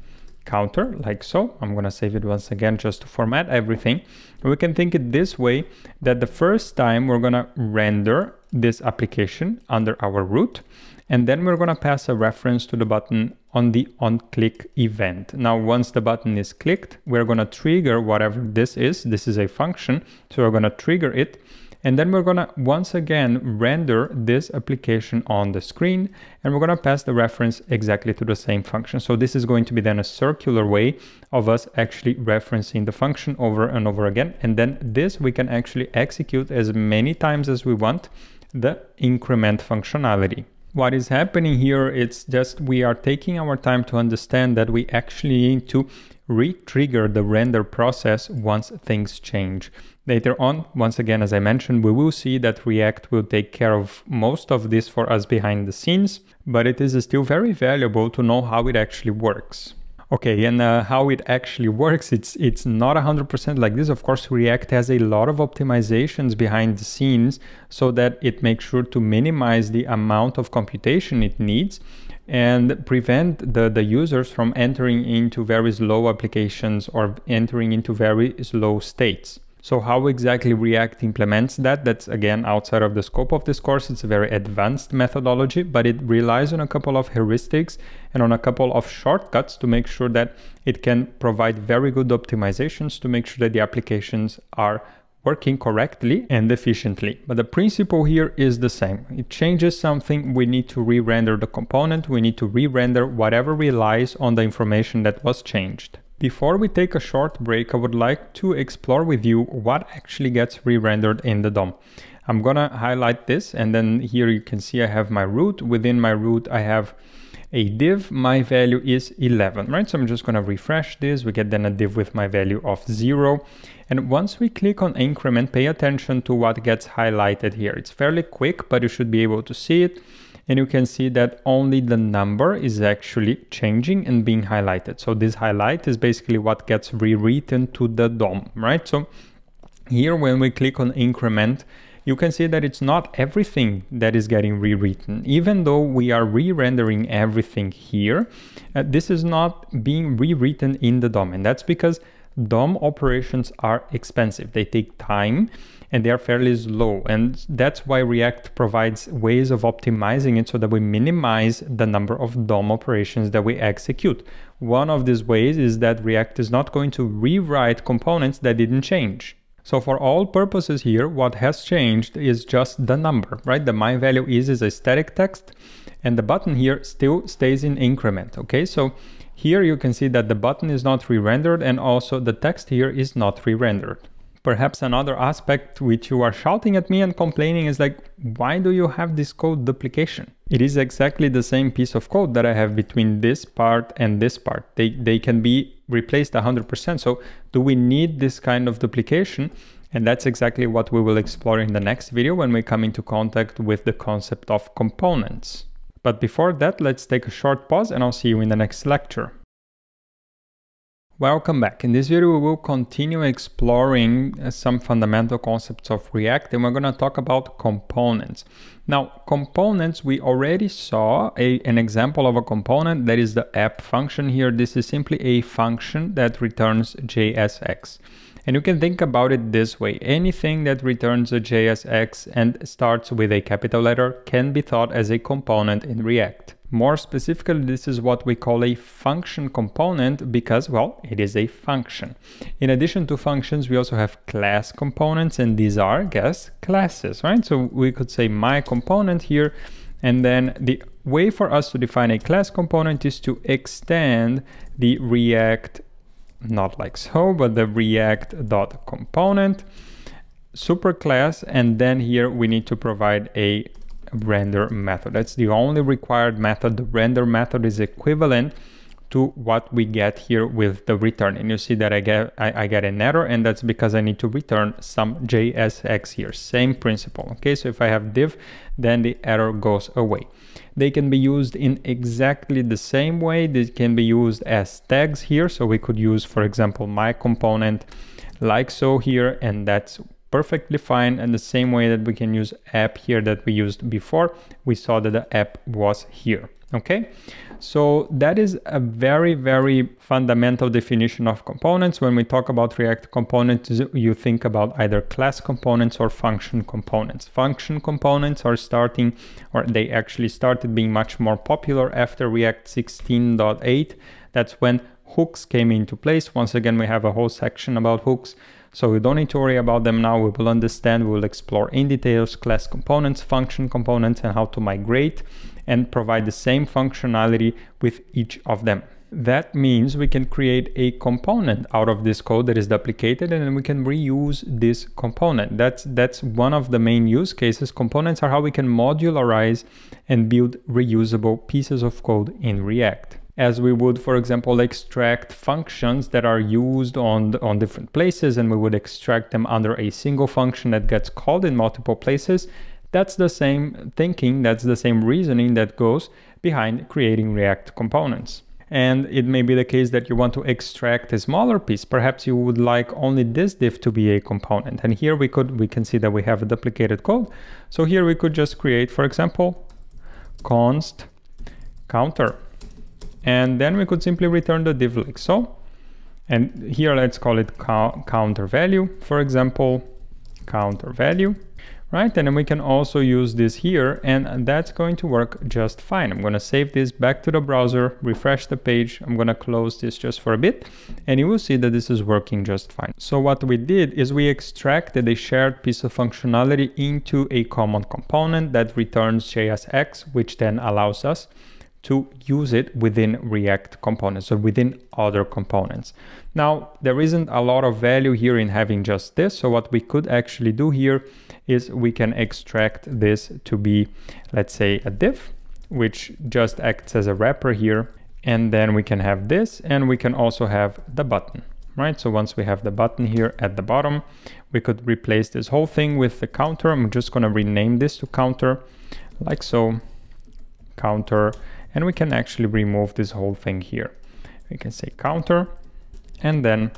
counter like so. I'm going to save it once again just to format everything. we can think it this way that the first time we're going to render this application under our root and then we're going to pass a reference to the button on the on click event. Now once the button is clicked we're going to trigger whatever this is. This is a function so we're going to trigger it and then we're gonna once again render this application on the screen and we're gonna pass the reference exactly to the same function. So this is going to be then a circular way of us actually referencing the function over and over again. And then this we can actually execute as many times as we want the increment functionality. What is happening here, it's just we are taking our time to understand that we actually need to re-trigger the render process once things change. Later on, once again, as I mentioned, we will see that React will take care of most of this for us behind the scenes, but it is still very valuable to know how it actually works. Okay, and uh, how it actually works, it's it's not 100% like this. Of course, React has a lot of optimizations behind the scenes so that it makes sure to minimize the amount of computation it needs and prevent the, the users from entering into very slow applications or entering into very slow states. So how exactly React implements that, that's again outside of the scope of this course. It's a very advanced methodology, but it relies on a couple of heuristics and on a couple of shortcuts to make sure that it can provide very good optimizations to make sure that the applications are working correctly and efficiently. But the principle here is the same. It changes something, we need to re-render the component, we need to re-render whatever relies on the information that was changed. Before we take a short break, I would like to explore with you what actually gets re-rendered in the DOM. I'm gonna highlight this and then here you can see I have my root. Within my root I have a div, my value is 11, right? So I'm just gonna refresh this. We get then a div with my value of zero. And once we click on increment, pay attention to what gets highlighted here. It's fairly quick, but you should be able to see it. And you can see that only the number is actually changing and being highlighted. So this highlight is basically what gets rewritten to the DOM, right? So here when we click on increment, you can see that it's not everything that is getting rewritten. Even though we are re-rendering everything here, uh, this is not being rewritten in the DOM. And that's because DOM operations are expensive. They take time and they are fairly slow. And that's why React provides ways of optimizing it so that we minimize the number of DOM operations that we execute. One of these ways is that React is not going to rewrite components that didn't change. So for all purposes here, what has changed is just the number, right? The my value is is a static text and the button here still stays in increment, okay? So here you can see that the button is not re-rendered and also the text here is not re-rendered. Perhaps another aspect which you are shouting at me and complaining is like, why do you have this code duplication? It is exactly the same piece of code that I have between this part and this part. They, they can be replaced 100%. So do we need this kind of duplication? And that's exactly what we will explore in the next video when we come into contact with the concept of components. But before that, let's take a short pause and I'll see you in the next lecture. Welcome back. In this video, we will continue exploring uh, some fundamental concepts of React and we're going to talk about components. Now, components, we already saw a, an example of a component that is the app function here. This is simply a function that returns JSX. And you can think about it this way. Anything that returns a JSX and starts with a capital letter can be thought as a component in React. More specifically, this is what we call a function component because, well, it is a function. In addition to functions, we also have class components and these are, guess, classes, right? So we could say my component here and then the way for us to define a class component is to extend the React, not like so, but the React dot component superclass and then here we need to provide a render method. That's the only required method. The render method is equivalent to what we get here with the return. And you see that I get I, I, get an error and that's because I need to return some JSX here. Same principle. Okay, so if I have div, then the error goes away. They can be used in exactly the same way. They can be used as tags here. So we could use, for example, my component like so here, and that's perfectly fine and the same way that we can use app here that we used before we saw that the app was here okay? So that is a very very fundamental definition of components. When we talk about react components you think about either class components or function components. Function components are starting or they actually started being much more popular after react 16.8 that's when hooks came into place. Once again we have a whole section about hooks so we don't need to worry about them now. We will understand, we will explore in details class components, function components, and how to migrate and provide the same functionality with each of them. That means we can create a component out of this code that is duplicated and then we can reuse this component. That's, that's one of the main use cases. Components are how we can modularize and build reusable pieces of code in React as we would, for example, extract functions that are used on, on different places and we would extract them under a single function that gets called in multiple places. That's the same thinking, that's the same reasoning that goes behind creating React components. And it may be the case that you want to extract a smaller piece. Perhaps you would like only this div to be a component. And here we could we can see that we have a duplicated code. So here we could just create, for example, const counter and then we could simply return the div like so. And here let's call it counter value, for example, counter value, right? And then we can also use this here and that's going to work just fine. I'm gonna save this back to the browser, refresh the page. I'm gonna close this just for a bit and you will see that this is working just fine. So what we did is we extracted a shared piece of functionality into a common component that returns JSX, which then allows us to use it within React components or within other components. Now, there isn't a lot of value here in having just this. So what we could actually do here is we can extract this to be, let's say a div, which just acts as a wrapper here. And then we can have this and we can also have the button, right? So once we have the button here at the bottom, we could replace this whole thing with the counter. I'm just gonna rename this to counter like so, counter and we can actually remove this whole thing here. We can say counter and then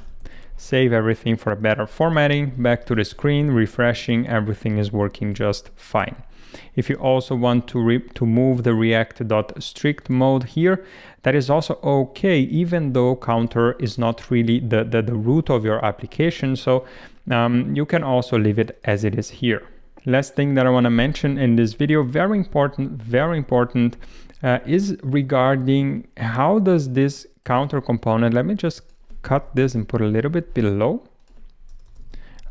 save everything for a better formatting, back to the screen, refreshing, everything is working just fine. If you also want to, to move the react.strict mode here, that is also okay, even though counter is not really the, the, the root of your application. So um, you can also leave it as it is here. Last thing that I want to mention in this video, very important, very important, uh, is regarding how does this counter component, let me just cut this and put a little bit below.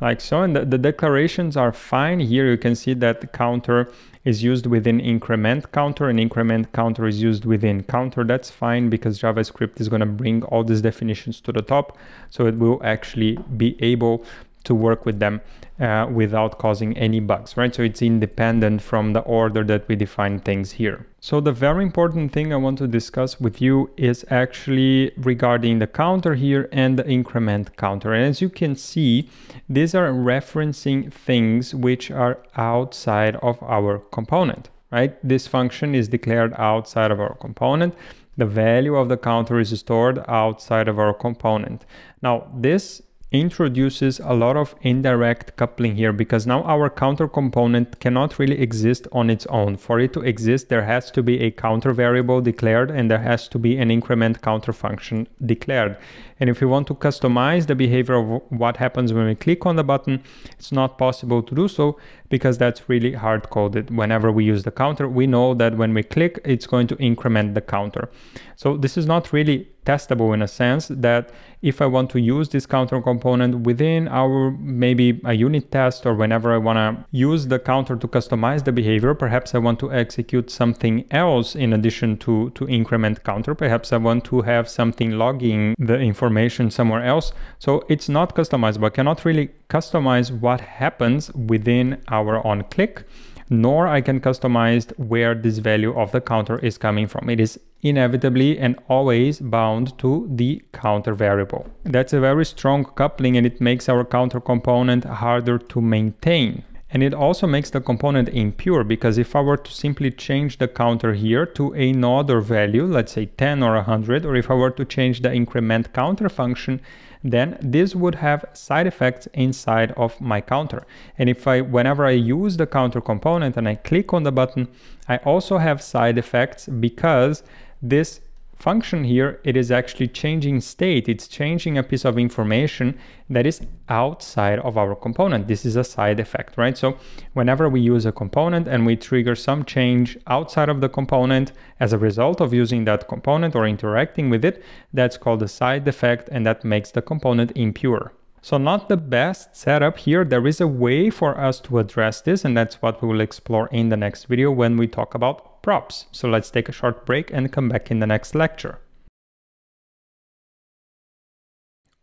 Like so and the, the, declarations are fine. Here you can see that the counter is used within increment counter and increment counter is used within counter. That's fine because javascript is going to bring all these definitions to the top. So it will actually be able to work with them uh, without causing any bugs, right? So it's independent from the order that we define things here. So the very important thing I want to discuss with you is actually regarding the counter here and the increment counter. And as you can see, these are referencing things which are outside of our component, right? This function is declared outside of our component. The value of the counter is stored outside of our component. Now, this introduces a lot of indirect coupling here because now our counter component cannot really exist on its own. For it to exist, there has to be a counter variable declared and there has to be an increment counter function declared. And if we want to customize the behavior of what happens when we click on the button, it's not possible to do so because that's really hard coded. Whenever we use the counter, we know that when we click, it's going to increment the counter. So this is not really testable in a sense that if I want to use this counter component within our maybe a unit test or whenever I want to use the counter to customize the behavior, perhaps I want to execute something else in addition to, to increment counter. Perhaps I want to have something logging the information somewhere else. So it's not customizable. I cannot really customize what happens within our on click nor I can customize where this value of the counter is coming from. It is inevitably and always bound to the counter variable. That's a very strong coupling and it makes our counter component harder to maintain. And it also makes the component impure because if I were to simply change the counter here to another value, let's say 10 or 100, or if I were to change the increment counter function, then this would have side effects inside of my counter. And if I, whenever I use the counter component and I click on the button, I also have side effects because this function here, it is actually changing state. It's changing a piece of information that is outside of our component. This is a side effect, right? So whenever we use a component and we trigger some change outside of the component as a result of using that component or interacting with it, that's called a side effect and that makes the component impure. So not the best setup here. There is a way for us to address this and that's what we will explore in the next video when we talk about props. So let's take a short break and come back in the next lecture.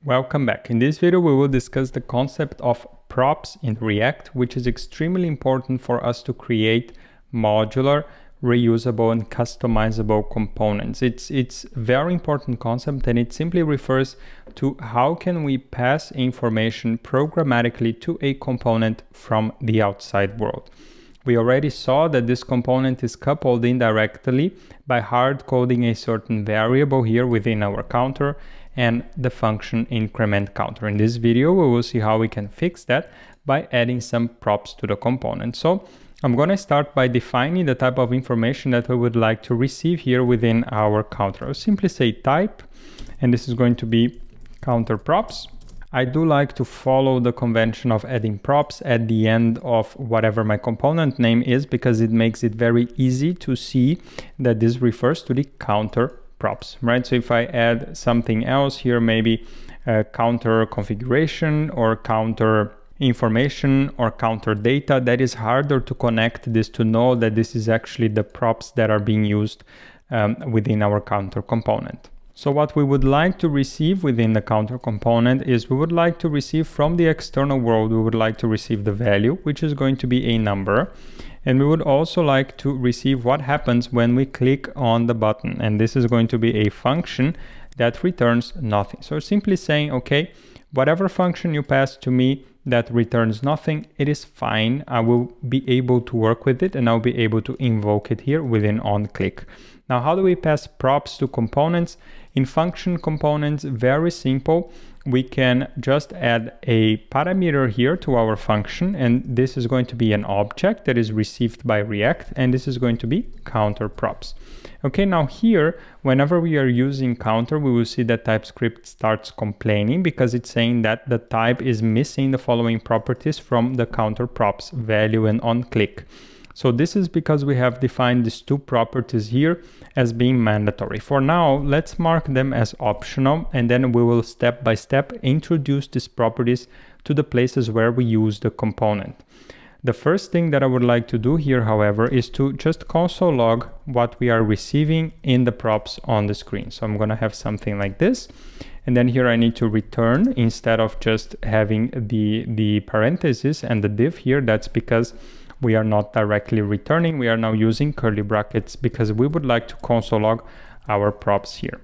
Welcome back. In this video, we will discuss the concept of props in React, which is extremely important for us to create modular, reusable and customizable components. It's it's very important concept and it simply refers to how can we pass information programmatically to a component from the outside world. We already saw that this component is coupled indirectly by hard coding a certain variable here within our counter and the function increment counter. In this video, we will see how we can fix that by adding some props to the component. So I'm going to start by defining the type of information that we would like to receive here within our counter. I'll simply say type, and this is going to be counter props. I do like to follow the convention of adding props at the end of whatever my component name is because it makes it very easy to see that this refers to the counter props, right? So if I add something else here, maybe counter configuration or counter information or counter data, that is harder to connect this to know that this is actually the props that are being used um, within our counter component. So what we would like to receive within the counter component is we would like to receive from the external world, we would like to receive the value, which is going to be a number. And we would also like to receive what happens when we click on the button. And this is going to be a function that returns nothing. So simply saying, okay, whatever function you pass to me that returns nothing, it is fine. I will be able to work with it and I'll be able to invoke it here within onClick. Now, how do we pass props to components? In function components, very simple. We can just add a parameter here to our function, and this is going to be an object that is received by React, and this is going to be counter props. Okay, now here, whenever we are using counter, we will see that TypeScript starts complaining because it's saying that the type is missing the following properties from the counter props value and on click. So this is because we have defined these two properties here as being mandatory. For now, let's mark them as optional and then we will step by step introduce these properties to the places where we use the component. The first thing that I would like to do here, however, is to just console log what we are receiving in the props on the screen. So I'm going to have something like this. And then here I need to return instead of just having the, the parentheses and the div here. That's because we are not directly returning. We are now using curly brackets because we would like to console log our props here.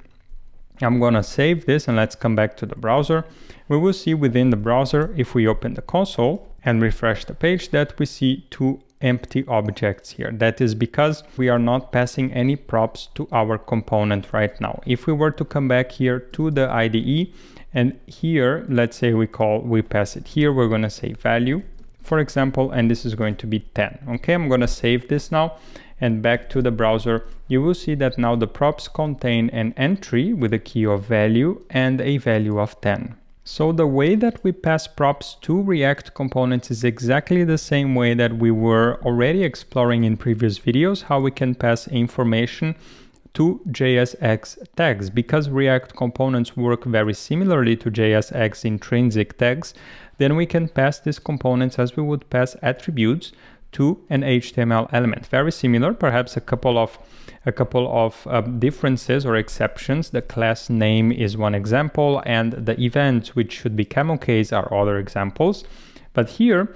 I'm gonna save this and let's come back to the browser. We will see within the browser, if we open the console and refresh the page, that we see two empty objects here. That is because we are not passing any props to our component right now. If we were to come back here to the IDE and here, let's say we call, we pass it here, we're gonna say value for example, and this is going to be 10. Okay, I'm gonna save this now and back to the browser, you will see that now the props contain an entry with a key of value and a value of 10. So the way that we pass props to React components is exactly the same way that we were already exploring in previous videos, how we can pass information to JSX tags. Because React components work very similarly to JSX intrinsic tags, then we can pass these components as we would pass attributes to an HTML element. Very similar, perhaps a couple of a couple of uh, differences or exceptions. The class name is one example, and the event, which should be camel case, are other examples. But here,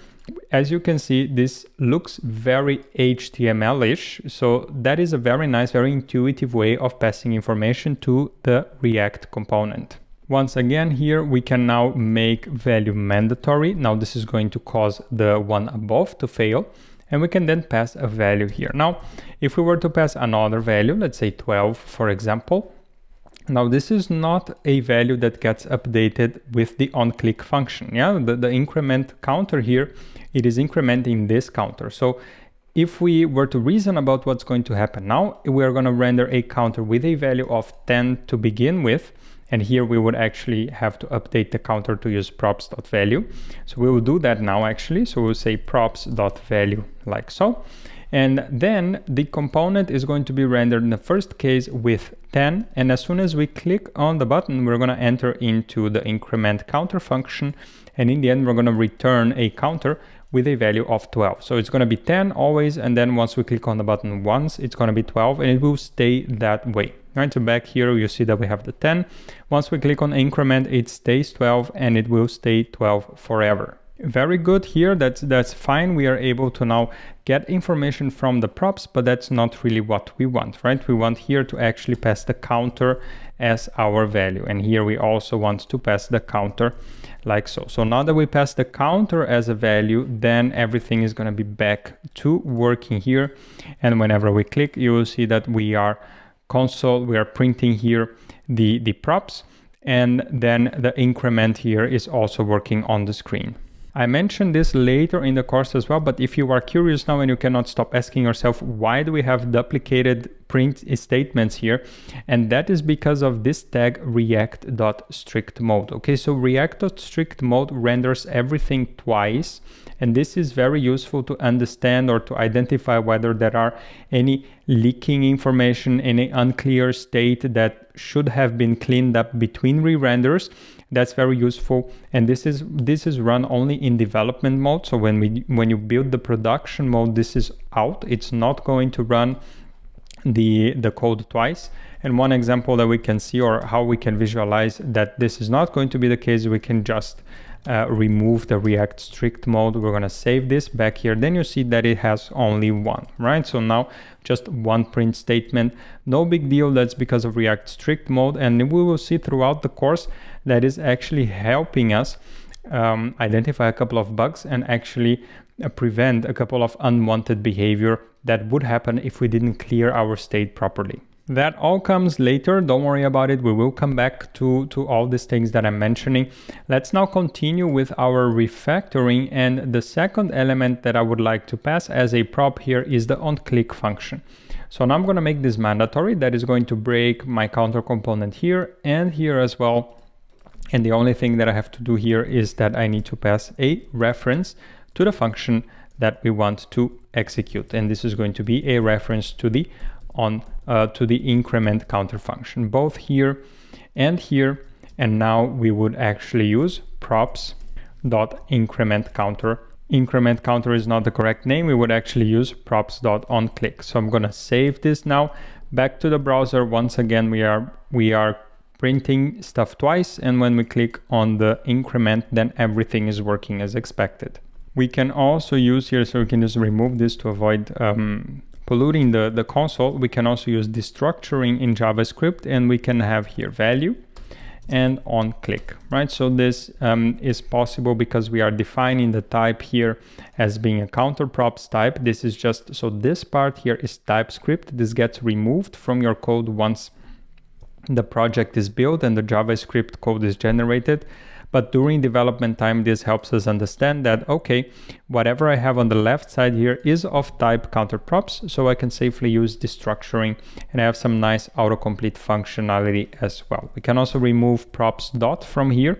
as you can see, this looks very HTML-ish. So that is a very nice, very intuitive way of passing information to the React component. Once again here we can now make value mandatory. Now this is going to cause the one above to fail and we can then pass a value here. Now if we were to pass another value, let's say 12 for example, now this is not a value that gets updated with the onClick function. Yeah, the, the increment counter here, it is incrementing this counter. So if we were to reason about what's going to happen now, we are going to render a counter with a value of 10 to begin with. And here we would actually have to update the counter to use props.value. So we will do that now actually. So we'll say props.value like so. And then the component is going to be rendered in the first case with 10. And as soon as we click on the button, we're going to enter into the increment counter function. And in the end, we're going to return a counter with a value of 12. So it's going to be 10 always. And then once we click on the button once, it's going to be 12 and it will stay that way. Right, so back here you see that we have the 10. Once we click on increment, it stays 12 and it will stay 12 forever. Very good here, that's, that's fine. We are able to now get information from the props, but that's not really what we want, right? We want here to actually pass the counter as our value. And here we also want to pass the counter like so. So now that we pass the counter as a value, then everything is gonna be back to working here. And whenever we click, you will see that we are console, we are printing here the, the props and then the increment here is also working on the screen. I mentioned this later in the course as well, but if you are curious now and you cannot stop asking yourself, why do we have duplicated print statements here? And that is because of this tag react.strictMode. Okay, so react.strictMode renders everything twice. And this is very useful to understand or to identify whether there are any leaking information, any unclear state that should have been cleaned up between re-renders that's very useful. And this is this is run only in development mode. So when we when you build the production mode this is out. It's not going to run the the code twice. And one example that we can see or how we can visualize that this is not going to be the case we can just uh, remove the react strict mode. We're going to save this back here. Then you see that it has only one right? So now just one print statement. No big deal. That's because of react strict mode. And we will see throughout the course that is actually helping us um, identify a couple of bugs and actually uh, prevent a couple of unwanted behavior that would happen if we didn't clear our state properly. That all comes later, don't worry about it, we will come back to, to all these things that I'm mentioning. Let's now continue with our refactoring and the second element that I would like to pass as a prop here is the onClick function. So now I'm going to make this mandatory, that is going to break my counter component here and here as well and the only thing that I have to do here is that I need to pass a reference to the function that we want to execute. And this is going to be a reference to the on uh, to the increment counter function, both here and here. And now we would actually use props dot increment counter. Increment counter is not the correct name. We would actually use props dot on click. So I'm going to save this now back to the browser. Once again, we are we are printing stuff twice and when we click on the increment then everything is working as expected. We can also use here, so we can just remove this to avoid um, polluting the, the console. We can also use destructuring in JavaScript and we can have here value and on click, right? So this um, is possible because we are defining the type here as being a counter props type. This is just, so this part here is TypeScript. This gets removed from your code once the project is built and the JavaScript code is generated. But during development time, this helps us understand that, okay, whatever I have on the left side here is of type counter props, so I can safely use destructuring and I have some nice autocomplete functionality as well. We can also remove props dot from here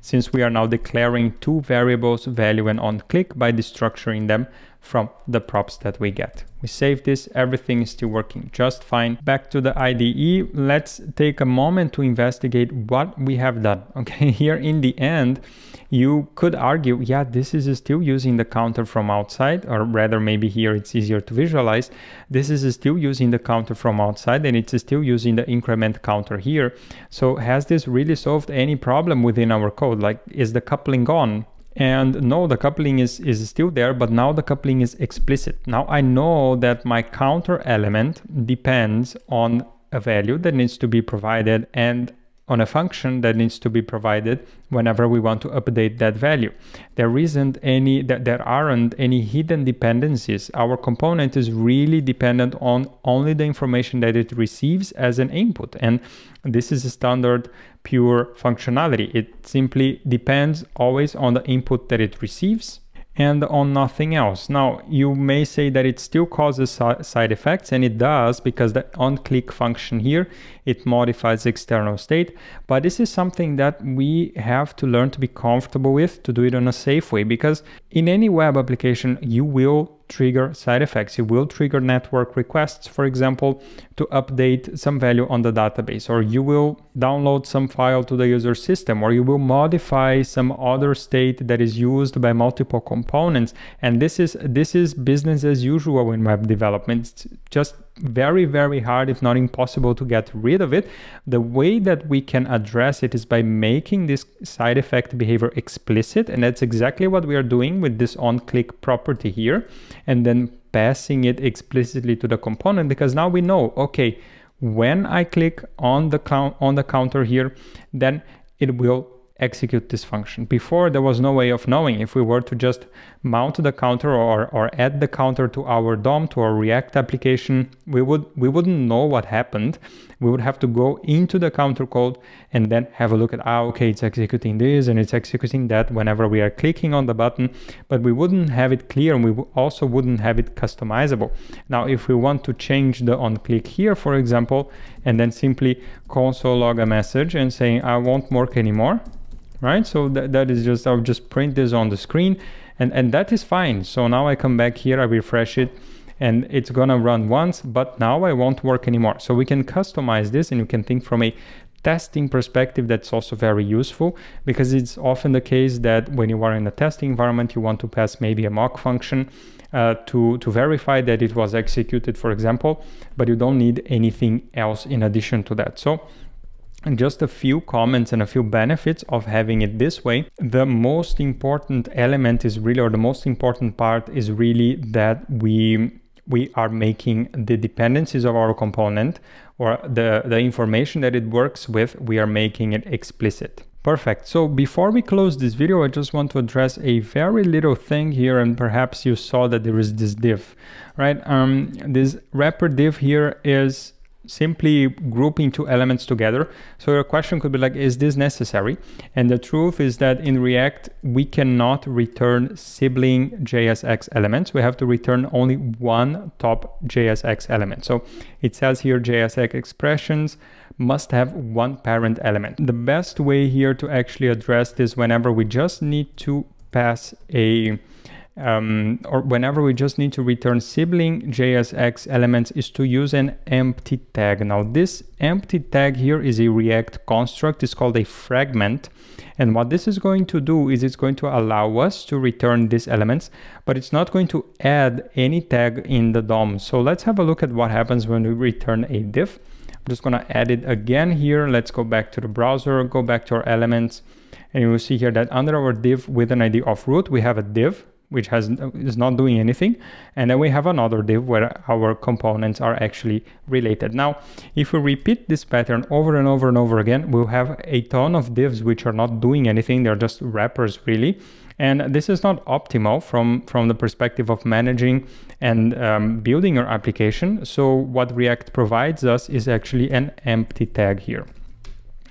since we are now declaring two variables, value and onClick by destructuring them from the props that we get. We save this, everything is still working just fine. Back to the IDE, let's take a moment to investigate what we have done. Okay, here in the end, you could argue, yeah, this is still using the counter from outside, or rather maybe here it's easier to visualize. This is still using the counter from outside and it's still using the increment counter here. So has this really solved any problem within our code? Like is the coupling on? And no, the coupling is, is still there, but now the coupling is explicit. Now I know that my counter element depends on a value that needs to be provided and on a function that needs to be provided whenever we want to update that value. There isn't any, there aren't any hidden dependencies. Our component is really dependent on only the information that it receives as an input. And this is a standard pure functionality. It simply depends always on the input that it receives and on nothing else. Now, you may say that it still causes side effects, and it does because the on-click function here, it modifies external state, but this is something that we have to learn to be comfortable with to do it in a safe way, because in any web application, you will trigger side effects. You will trigger network requests, for example, to update some value on the database, or you will download some file to the user system, or you will modify some other state that is used by multiple components. And this is this is business as usual in web development. It's just very, very hard, if not impossible, to get rid of it. The way that we can address it is by making this side effect behavior explicit. And that's exactly what we are doing with this on click property here. And then passing it explicitly to the component because now we know, okay, when I click on the, on the counter here, then it will execute this function. Before, there was no way of knowing if we were to just mount the counter or, or add the counter to our DOM, to our React application, we, would, we wouldn't know what happened. We would have to go into the counter code and then have a look at, ah, okay, it's executing this and it's executing that whenever we are clicking on the button, but we wouldn't have it clear and we also wouldn't have it customizable. Now, if we want to change the on click here, for example, and then simply console log a message and saying, I won't work anymore, right? So that, is just, I'll just print this on the screen and, and that is fine. So now I come back here, I refresh it and it's gonna run once, but now I won't work anymore. So we can customize this and you can think from a testing perspective that's also very useful because it's often the case that when you are in a testing environment you want to pass maybe a mock function uh, to to verify that it was executed for example but you don't need anything else in addition to that so and just a few comments and a few benefits of having it this way. The most important element is really, or the most important part is really that we we are making the dependencies of our component or the, the information that it works with, we are making it explicit. Perfect. So before we close this video, I just want to address a very little thing here and perhaps you saw that there is this div, right? Um, this wrapper div here is simply grouping two elements together. So your question could be like, is this necessary? And the truth is that in React, we cannot return sibling JSX elements. We have to return only one top JSX element. So it says here JSX expressions must have one parent element. The best way here to actually address this whenever we just need to pass a um, or whenever we just need to return sibling JSX elements is to use an empty tag. Now this empty tag here is a React construct. It's called a fragment. And what this is going to do is it's going to allow us to return these elements, but it's not going to add any tag in the DOM. So let's have a look at what happens when we return a div. I'm just going to add it again here. Let's go back to the browser, go back to our elements. And you will see here that under our div with an ID of root, we have a div which has is not doing anything. And then we have another div where our components are actually related. Now if we repeat this pattern over and over and over again we'll have a ton of divs which are not doing anything. They're just wrappers really. And this is not optimal from from the perspective of managing and um, building your application. So what react provides us is actually an empty tag here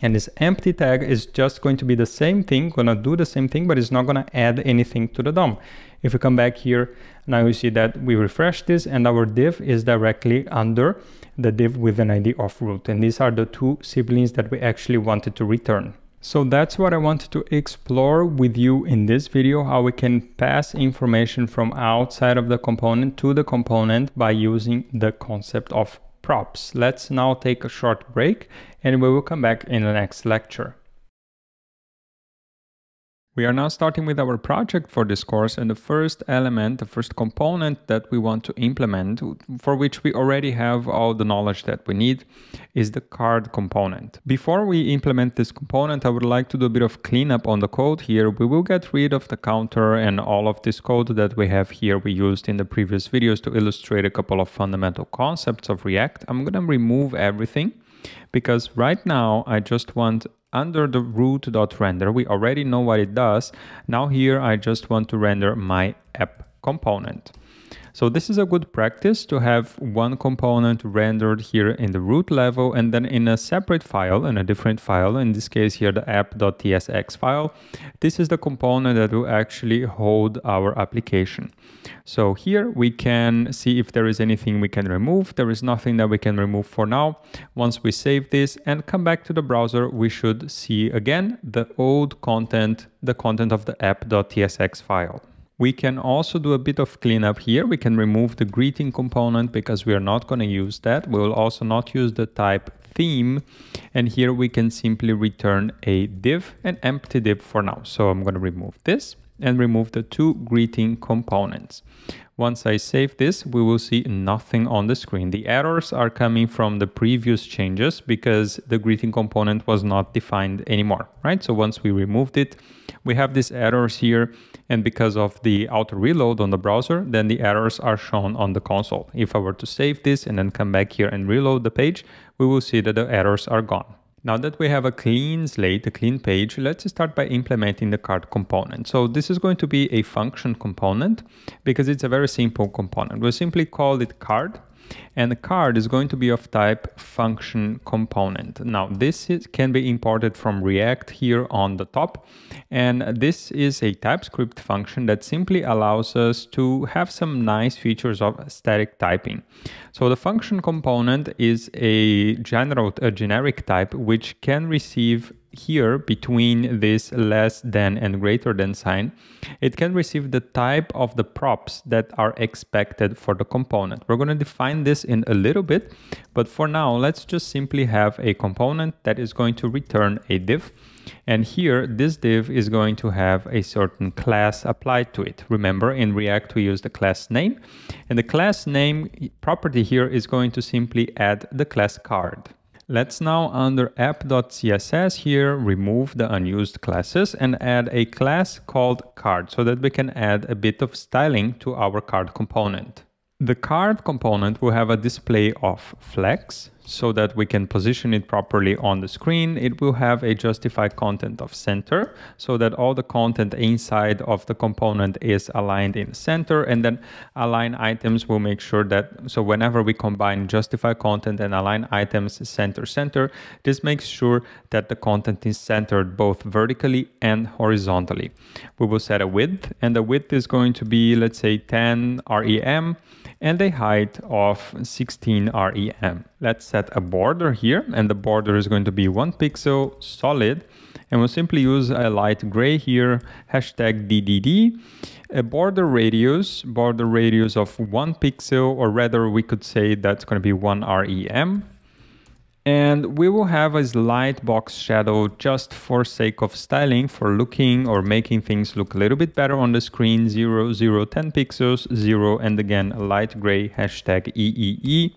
and this empty tag is just going to be the same thing, gonna do the same thing, but it's not gonna add anything to the DOM. If we come back here, now you see that we refresh this and our div is directly under the div with an ID of root. And these are the two siblings that we actually wanted to return. So that's what I wanted to explore with you in this video, how we can pass information from outside of the component to the component by using the concept of props. Let's now take a short break and we will come back in the next lecture. We are now starting with our project for this course and the first element, the first component that we want to implement, for which we already have all the knowledge that we need, is the card component. Before we implement this component, I would like to do a bit of cleanup on the code here. We will get rid of the counter and all of this code that we have here we used in the previous videos to illustrate a couple of fundamental concepts of React. I'm going to remove everything because right now I just want under the root.render, we already know what it does. Now here I just want to render my app component. So this is a good practice to have one component rendered here in the root level and then in a separate file, in a different file, in this case here the app.tsx file, this is the component that will actually hold our application. So here we can see if there is anything we can remove. There is nothing that we can remove for now. Once we save this and come back to the browser, we should see again the old content, the content of the app.tsx file. We can also do a bit of cleanup here. We can remove the greeting component because we are not going to use that. We will also not use the type theme. And here we can simply return a div, an empty div for now. So I'm going to remove this and remove the two greeting components. Once I save this, we will see nothing on the screen. The errors are coming from the previous changes because the greeting component was not defined anymore, right? So once we removed it, we have these errors here. And because of the auto reload on the browser, then the errors are shown on the console. If I were to save this and then come back here and reload the page, we will see that the errors are gone. Now that we have a clean slate, a clean page, let's start by implementing the card component. So this is going to be a function component because it's a very simple component. We'll simply call it card and the card is going to be of type function component. Now this is, can be imported from React here on the top and this is a TypeScript function that simply allows us to have some nice features of static typing. So the function component is a general, a generic type which can receive here between this less than and greater than sign, it can receive the type of the props that are expected for the component. We're going to define this in a little bit, but for now, let's just simply have a component that is going to return a div. And here, this div is going to have a certain class applied to it. Remember, in React, we use the class name. And the class name property here is going to simply add the class card. Let's now under app.css here remove the unused classes and add a class called card so that we can add a bit of styling to our card component. The card component will have a display of flex so that we can position it properly on the screen. It will have a justify content of center so that all the content inside of the component is aligned in center and then align items will make sure that so whenever we combine justify content and align items center center, this makes sure that the content is centered both vertically and horizontally. We will set a width and the width is going to be let's say 10 rem and a height of 16 rem. Let's set a border here and the border is going to be one pixel solid. And we'll simply use a light gray here, hashtag DDD, a border radius, border radius of one pixel or rather we could say that's going to be one rem and we will have a slight box shadow just for sake of styling, for looking or making things look a little bit better on the screen, 0, 0, 10 pixels, 0, and again, light gray, hashtag EEE.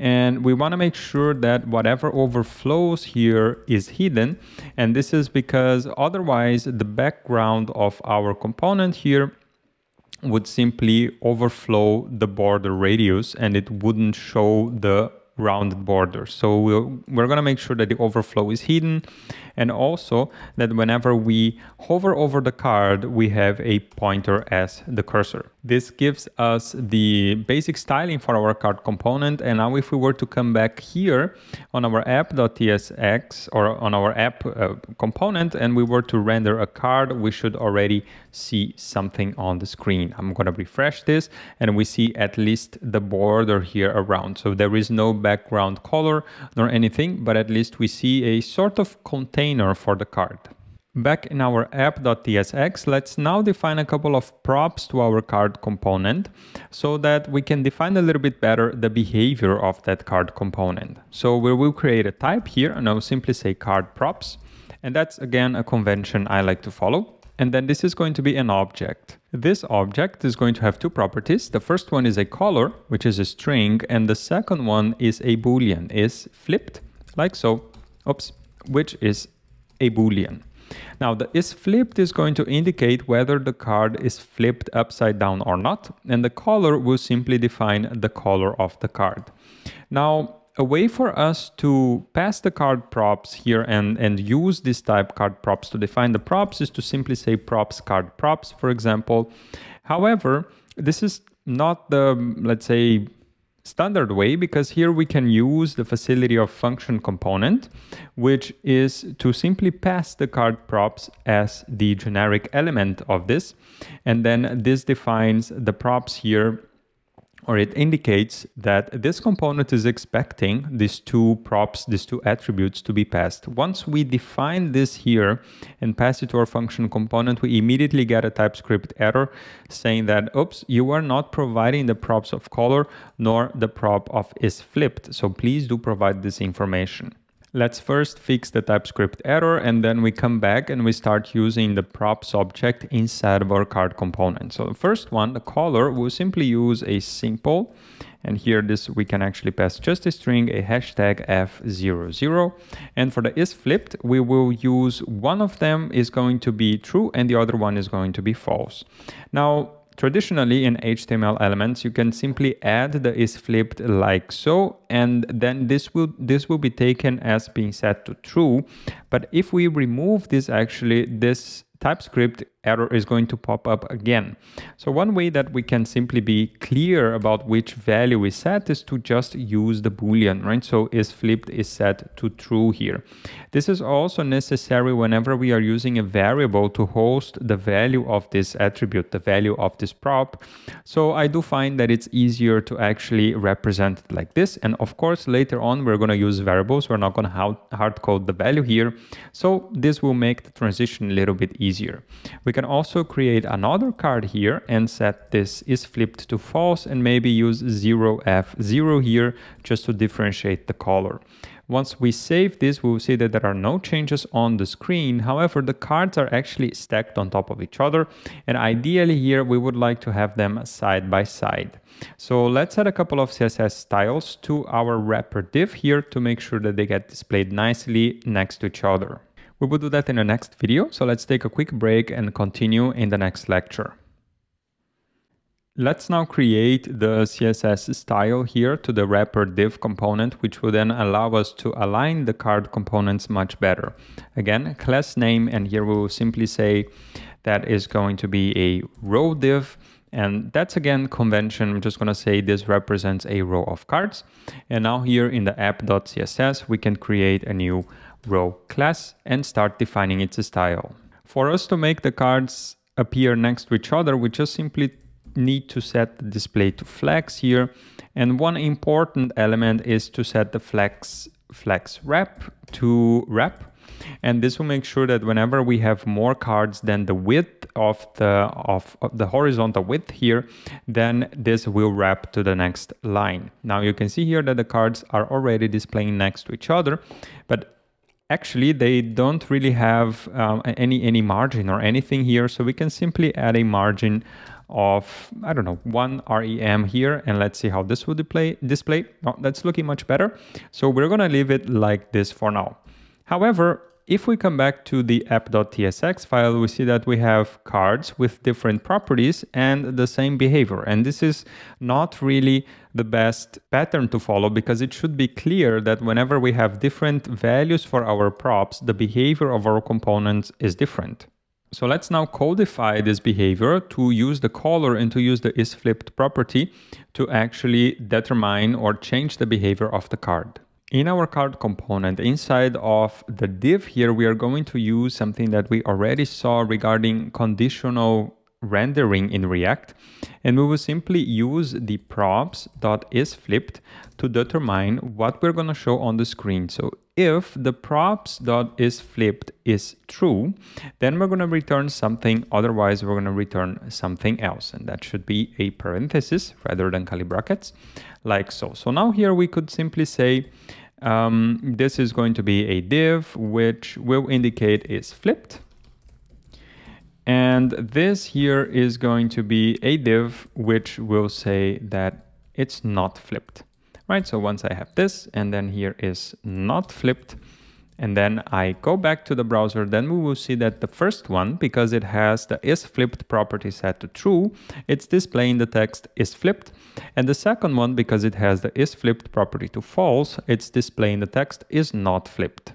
And we want to make sure that whatever overflows here is hidden. And this is because otherwise the background of our component here would simply overflow the border radius and it wouldn't show the rounded borders. So we're, we're going to make sure that the overflow is hidden and also that whenever we hover over the card, we have a pointer as the cursor. This gives us the basic styling for our card component. And now if we were to come back here on our app.tsx or on our app uh, component and we were to render a card, we should already see something on the screen. I'm going to refresh this and we see at least the border here around. So there is no background color nor anything, but at least we see a sort of container for the card. Back in our app.tsx, let's now define a couple of props to our card component so that we can define a little bit better the behavior of that card component. So we will create a type here and I'll simply say card props. And that's again a convention I like to follow. And then this is going to be an object. This object is going to have two properties. The first one is a color, which is a string, and the second one is a boolean, is flipped, like so, oops, which is a boolean. Now the is flipped is going to indicate whether the card is flipped upside down or not, and the color will simply define the color of the card. Now a way for us to pass the card props here and, and use this type card props to define the props is to simply say props card props, for example. However, this is not the, let's say, standard way because here we can use the facility of function component which is to simply pass the card props as the generic element of this. And then this defines the props here or it indicates that this component is expecting these two props, these two attributes to be passed. Once we define this here and pass it to our function component, we immediately get a TypeScript error saying that, oops, you are not providing the props of color nor the prop of is flipped. So please do provide this information. Let's first fix the TypeScript error and then we come back and we start using the props object inside of our card component. So the first one, the color, we'll simply use a simple and here this we can actually pass just a string, a hashtag f00. And for the is flipped, we will use one of them is going to be true and the other one is going to be false. Now, traditionally in HTML elements, you can simply add the is flipped like so, and then this will this will be taken as being set to true. But if we remove this, actually, this TypeScript error is going to pop up again. So one way that we can simply be clear about which value we set is to just use the boolean, right? So is flipped is set to true here. This is also necessary whenever we are using a variable to host the value of this attribute, the value of this prop. So I do find that it's easier to actually represent it like this. And of course, later on, we're going to use variables. We're not going to hard code the value here. So this will make the transition a little bit easier. We we can also create another card here and set this is flipped to false and maybe use 0f0 here just to differentiate the color. Once we save this, we'll see that there are no changes on the screen. However, the cards are actually stacked on top of each other. And ideally here, we would like to have them side by side. So let's add a couple of CSS styles to our wrapper div here to make sure that they get displayed nicely next to each other. We will do that in the next video, so let's take a quick break and continue in the next lecture. Let's now create the CSS style here to the wrapper div component, which will then allow us to align the card components much better. Again, class name, and here we will simply say that is going to be a row div. And that's again convention. I'm just going to say this represents a row of cards. And now here in the app.css, we can create a new row class and start defining its style. For us to make the cards appear next to each other, we just simply need to set the display to flex here. And one important element is to set the flex flex wrap to wrap. And this will make sure that whenever we have more cards than the width of the of, of, the horizontal width here, then this will wrap to the next line. Now you can see here that the cards are already displaying next to each other, but actually they don't really have um, any any margin or anything here so we can simply add a margin of I don't know one rem here and let's see how this will display display. Oh, that's looking much better. So we're gonna leave it like this for now. However if we come back to the app.tsx file, we see that we have cards with different properties and the same behavior. And this is not really the best pattern to follow because it should be clear that whenever we have different values for our props, the behavior of our components is different. So let's now codify this behavior to use the color and to use the isFlipped property to actually determine or change the behavior of the card. In our card component, inside of the div here, we are going to use something that we already saw regarding conditional rendering in React. And we will simply use the props.isFlipped to determine what we're going to show on the screen. So if the props.isFlipped is true, then we're going to return something. Otherwise, we're going to return something else. And that should be a parenthesis rather than curly brackets like so. So now here we could simply say, um, this is going to be a div which will indicate is flipped. And this here is going to be a div which will say that it's not flipped. Right, so once I have this and then here is not flipped, and then I go back to the browser, then we will see that the first one, because it has the is flipped property set to true, it's displaying the text is flipped. And the second one, because it has the is flipped property to false, it's displaying the text is not flipped.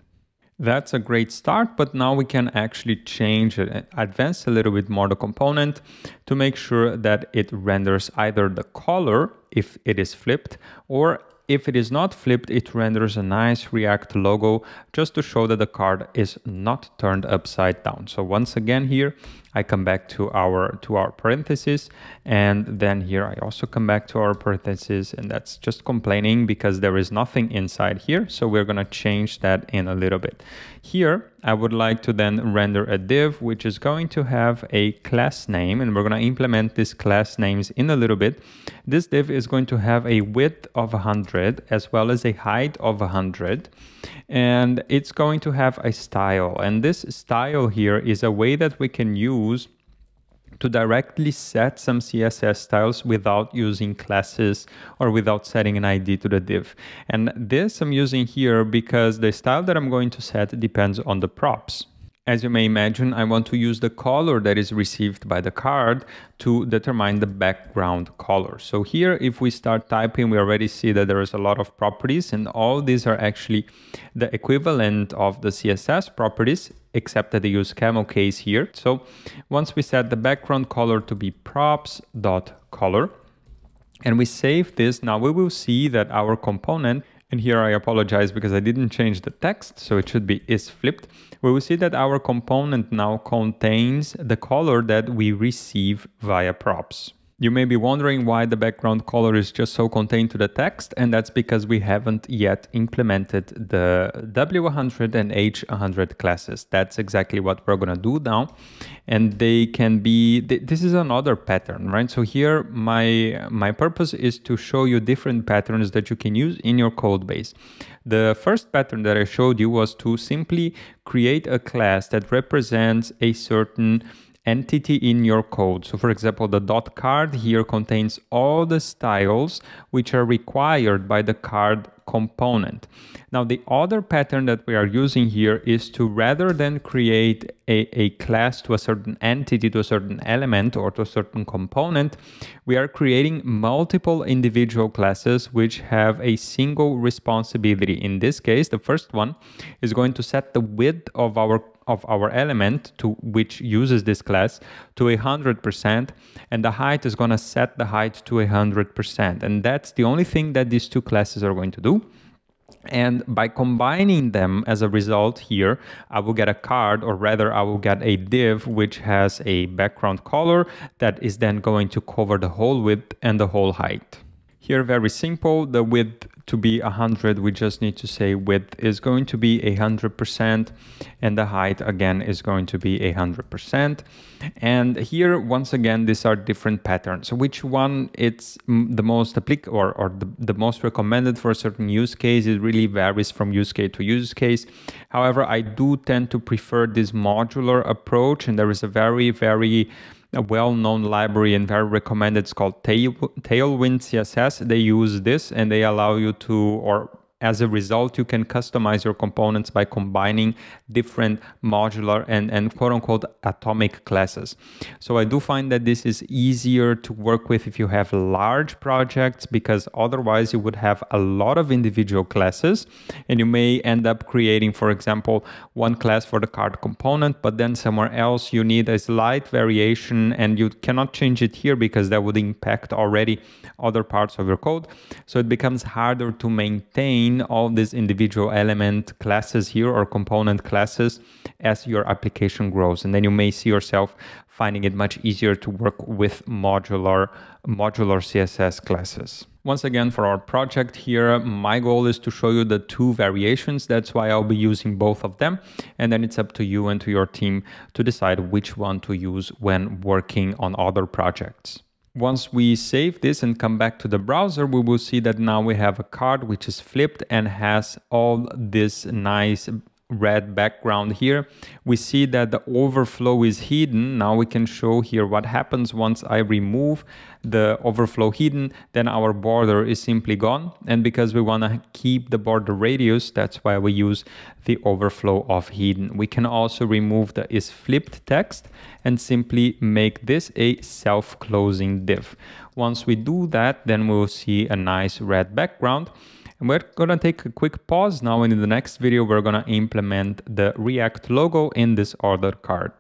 That's a great start, but now we can actually change it, advance a little bit more the component to make sure that it renders either the color if it is flipped or if it is not flipped, it renders a nice React logo just to show that the card is not turned upside down. So once again here, I come back to our to our parentheses and then here I also come back to our parentheses and that's just complaining because there is nothing inside here. So we're going to change that in a little bit. Here, I would like to then render a div which is going to have a class name and we're going to implement these class names in a little bit. This div is going to have a width of 100 as well as a height of 100 and it's going to have a style and this style here is a way that we can use to directly set some CSS styles without using classes or without setting an ID to the div. And this I'm using here because the style that I'm going to set depends on the props. As you may imagine, I want to use the color that is received by the card to determine the background color. So here, if we start typing, we already see that there is a lot of properties and all these are actually the equivalent of the CSS properties, except that they use camel case here. So once we set the background color to be props.color and we save this, now we will see that our component and here I apologize because I didn't change the text, so it should be is flipped. We will see that our component now contains the color that we receive via props. You may be wondering why the background color is just so contained to the text, and that's because we haven't yet implemented the W100 and H100 classes. That's exactly what we're gonna do now. And they can be, this is another pattern, right? So here, my, my purpose is to show you different patterns that you can use in your code base. The first pattern that I showed you was to simply create a class that represents a certain entity in your code. So for example, the dot card here contains all the styles which are required by the card component. Now the other pattern that we are using here is to rather than create a, a class to a certain entity, to a certain element or to a certain component, we are creating multiple individual classes which have a single responsibility. In this case, the first one is going to set the width of our of our element to which uses this class to a hundred percent and the height is going to set the height to a hundred percent and that's the only thing that these two classes are going to do and by combining them as a result here, I will get a card or rather I will get a div which has a background color that is then going to cover the whole width and the whole height. Here, very simple, the width to be 100, we just need to say width is going to be 100% and the height again is going to be 100%. And here, once again, these are different patterns. So which one it's the most applicable or, or the, the most recommended for a certain use case, it really varies from use case to use case. However, I do tend to prefer this modular approach and there is a very, very a well-known library and very recommended. It's called Tailwind CSS. They use this and they allow you to, or as a result, you can customize your components by combining different modular and, and quote unquote atomic classes. So I do find that this is easier to work with if you have large projects because otherwise you would have a lot of individual classes and you may end up creating, for example, one class for the card component, but then somewhere else you need a slight variation and you cannot change it here because that would impact already other parts of your code. So it becomes harder to maintain all these individual element classes here or component classes as your application grows. And then you may see yourself finding it much easier to work with modular, modular CSS classes. Once again, for our project here, my goal is to show you the two variations. That's why I'll be using both of them. And then it's up to you and to your team to decide which one to use when working on other projects. Once we save this and come back to the browser, we will see that now we have a card which is flipped and has all this nice red background here. We see that the overflow is hidden. Now we can show here what happens once I remove the overflow hidden, then our border is simply gone. And because we want to keep the border radius, that's why we use the overflow of hidden. We can also remove the is flipped text and simply make this a self-closing div. Once we do that, then we'll see a nice red background. And we're gonna take a quick pause now and in the next video we're gonna implement the React logo in this order card.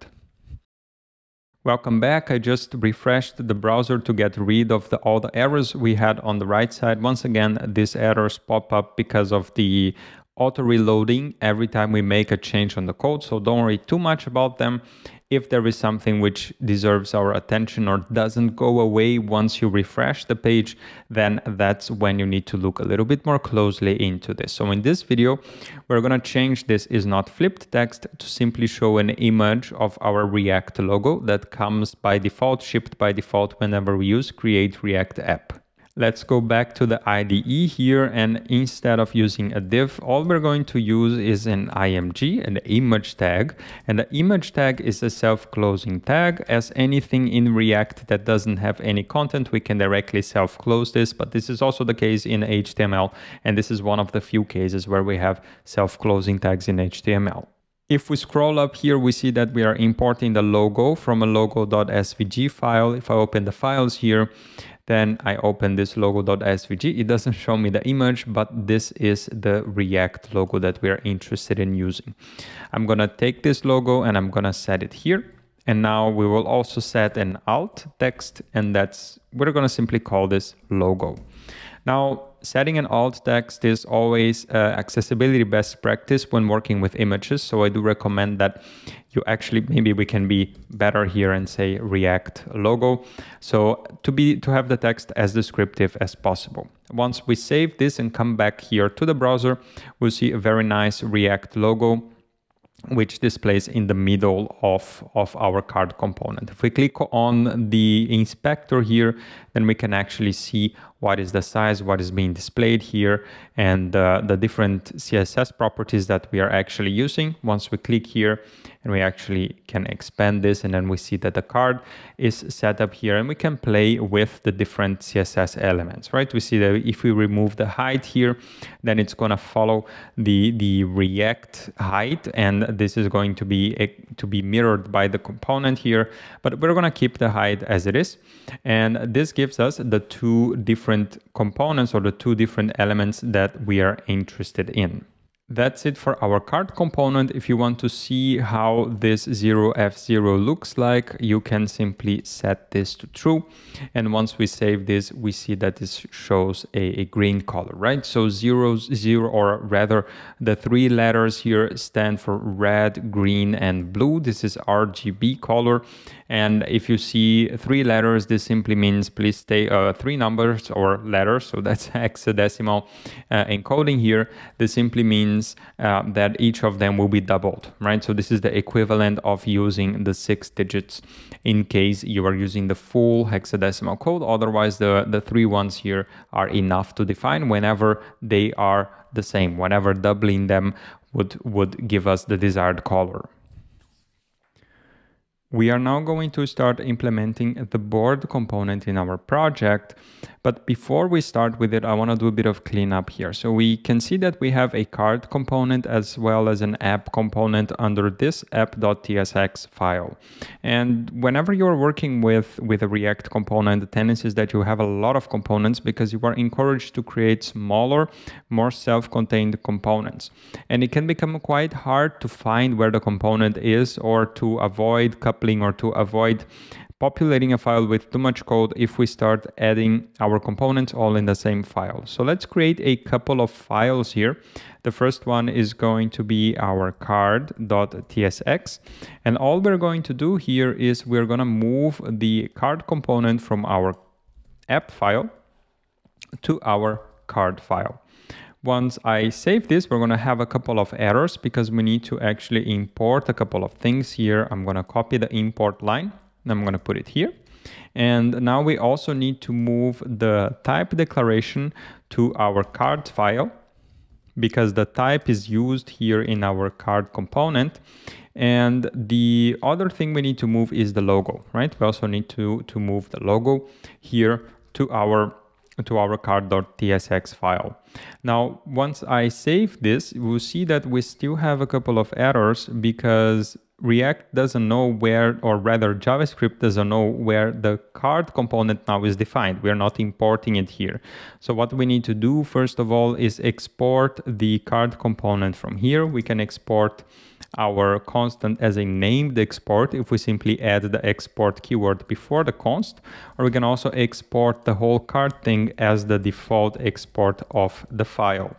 Welcome back. I just refreshed the browser to get rid of the, all the errors we had on the right side. Once again, these errors pop up because of the auto reloading every time we make a change on the code. So don't worry too much about them if there is something which deserves our attention or doesn't go away once you refresh the page, then that's when you need to look a little bit more closely into this. So in this video, we're going to change this is not flipped text to simply show an image of our React logo that comes by default, shipped by default whenever we use create React app. Let's go back to the IDE here and instead of using a div, all we're going to use is an IMG, an image tag. And the image tag is a self-closing tag. As anything in React that doesn't have any content, we can directly self-close this, but this is also the case in HTML. And this is one of the few cases where we have self-closing tags in HTML. If we scroll up here, we see that we are importing the logo from a logo.svg file. If I open the files here, then I open this logo.svg. It doesn't show me the image, but this is the React logo that we are interested in using. I'm gonna take this logo and I'm gonna set it here. And now we will also set an alt text and that's, we're gonna simply call this logo. Now, setting an alt text is always uh, accessibility best practice when working with images. So I do recommend that you actually, maybe we can be better here and say React logo. So to be, to have the text as descriptive as possible. Once we save this and come back here to the browser, we'll see a very nice React logo which displays in the middle of, of our card component. If we click on the inspector here, then we can actually see what is the size, what is being displayed here, and uh, the different CSS properties that we are actually using. Once we click here and we actually can expand this and then we see that the card is set up here and we can play with the different CSS elements, right? We see that if we remove the height here, then it's going to follow the, the React height and this is going to be, a, to be mirrored by the component here, but we're going to keep the height as it is. And this gives us the two different components or the two different elements that we are interested in. That's it for our card component. If you want to see how this 0f0 looks like, you can simply set this to true. And once we save this, we see that this shows a, a green color, right? So zeros, zero, or rather the three letters here stand for red, green, and blue. This is RGB color. And if you see three letters, this simply means please stay uh, three numbers or letters. So that's hexadecimal uh, encoding here. This simply means uh, that each of them will be doubled, right? So this is the equivalent of using the six digits in case you are using the full hexadecimal code. Otherwise, the, the three ones here are enough to define whenever they are the same, whenever doubling them would, would give us the desired color. We are now going to start implementing the board component in our project. But before we start with it, I want to do a bit of cleanup here. So we can see that we have a card component as well as an app component under this app.tsx file. And whenever you're working with, with a React component, the tendency is that you have a lot of components because you are encouraged to create smaller, more self-contained components. And it can become quite hard to find where the component is or to avoid coupling or to avoid populating a file with too much code if we start adding our components all in the same file. So let's create a couple of files here. The first one is going to be our card.tsx. And all we're going to do here is we're going to move the card component from our app file to our card file. Once I save this, we're going to have a couple of errors because we need to actually import a couple of things here. I'm going to copy the import line I'm going to put it here. And now we also need to move the type declaration to our card file because the type is used here in our card component. And the other thing we need to move is the logo, right? We also need to, to move the logo here to our to our card.tsx file. Now, once I save this, we'll see that we still have a couple of errors because React doesn't know where, or rather JavaScript doesn't know where the card component now is defined. We're not importing it here. So what we need to do, first of all, is export the card component from here. We can export our constant as a named export if we simply add the export keyword before the const, or we can also export the whole card thing as the default export of the file.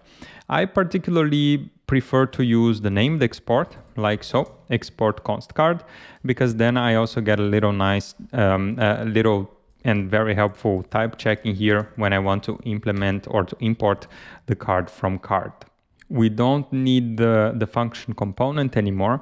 I particularly prefer to use the named export like so, export const card, because then I also get a little nice, um, a little and very helpful type checking here when I want to implement or to import the card from card. We don't need the, the function component anymore.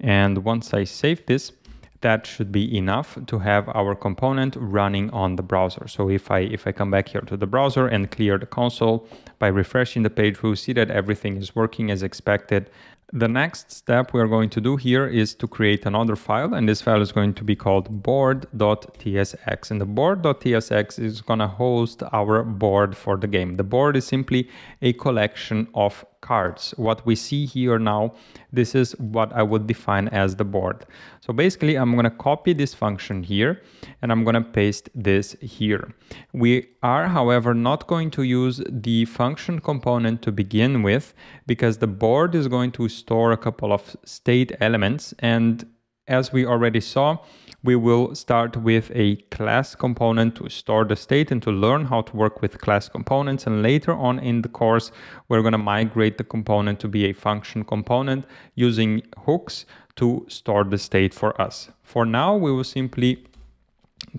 And once I save this, that should be enough to have our component running on the browser. So if I if I come back here to the browser and clear the console by refreshing the page, we'll see that everything is working as expected. The next step we are going to do here is to create another file and this file is going to be called board.tsx and the board.tsx is going to host our board for the game. The board is simply a collection of cards. What we see here now, this is what I would define as the board. So basically I'm gonna copy this function here and I'm gonna paste this here. We are, however, not going to use the function component to begin with because the board is going to store a couple of state elements and as we already saw, we will start with a class component to store the state and to learn how to work with class components. And later on in the course, we're going to migrate the component to be a function component using hooks to store the state for us. For now, we will simply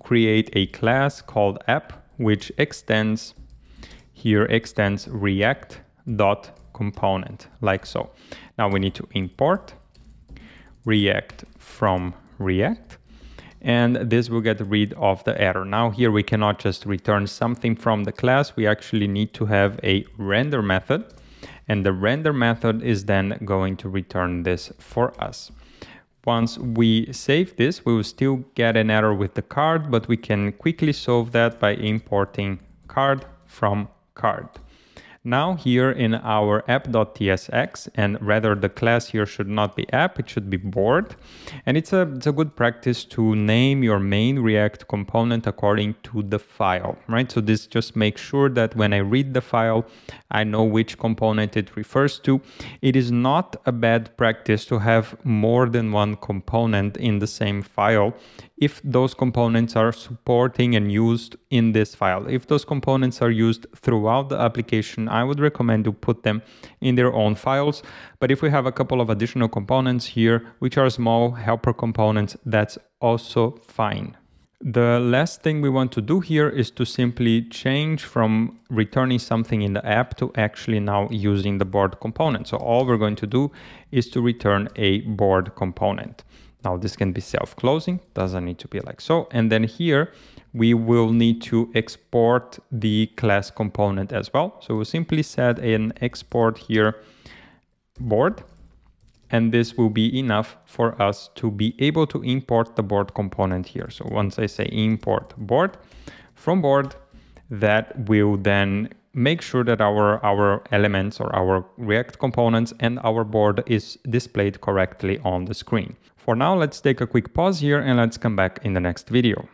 create a class called app, which extends here extends react dot component like so. Now we need to import react from react and this will get rid of the error. Now here we cannot just return something from the class, we actually need to have a render method and the render method is then going to return this for us. Once we save this, we will still get an error with the card, but we can quickly solve that by importing card from card. Now here in our app.tsx, and rather the class here should not be app, it should be board. And it's a, it's a good practice to name your main React component according to the file, right? So this just makes sure that when I read the file, I know which component it refers to. It is not a bad practice to have more than one component in the same file if those components are supporting and used in this file. If those components are used throughout the application, I would recommend to put them in their own files. But if we have a couple of additional components here, which are small helper components, that's also fine. The last thing we want to do here is to simply change from returning something in the app to actually now using the board component. So all we're going to do is to return a board component. Now this can be self-closing, doesn't need to be like so. And then here we will need to export the class component as well. So we'll simply set an export here board and this will be enough for us to be able to import the board component here. So once I say import board from board, that will then make sure that our, our elements or our React components and our board is displayed correctly on the screen. For now, let's take a quick pause here and let's come back in the next video.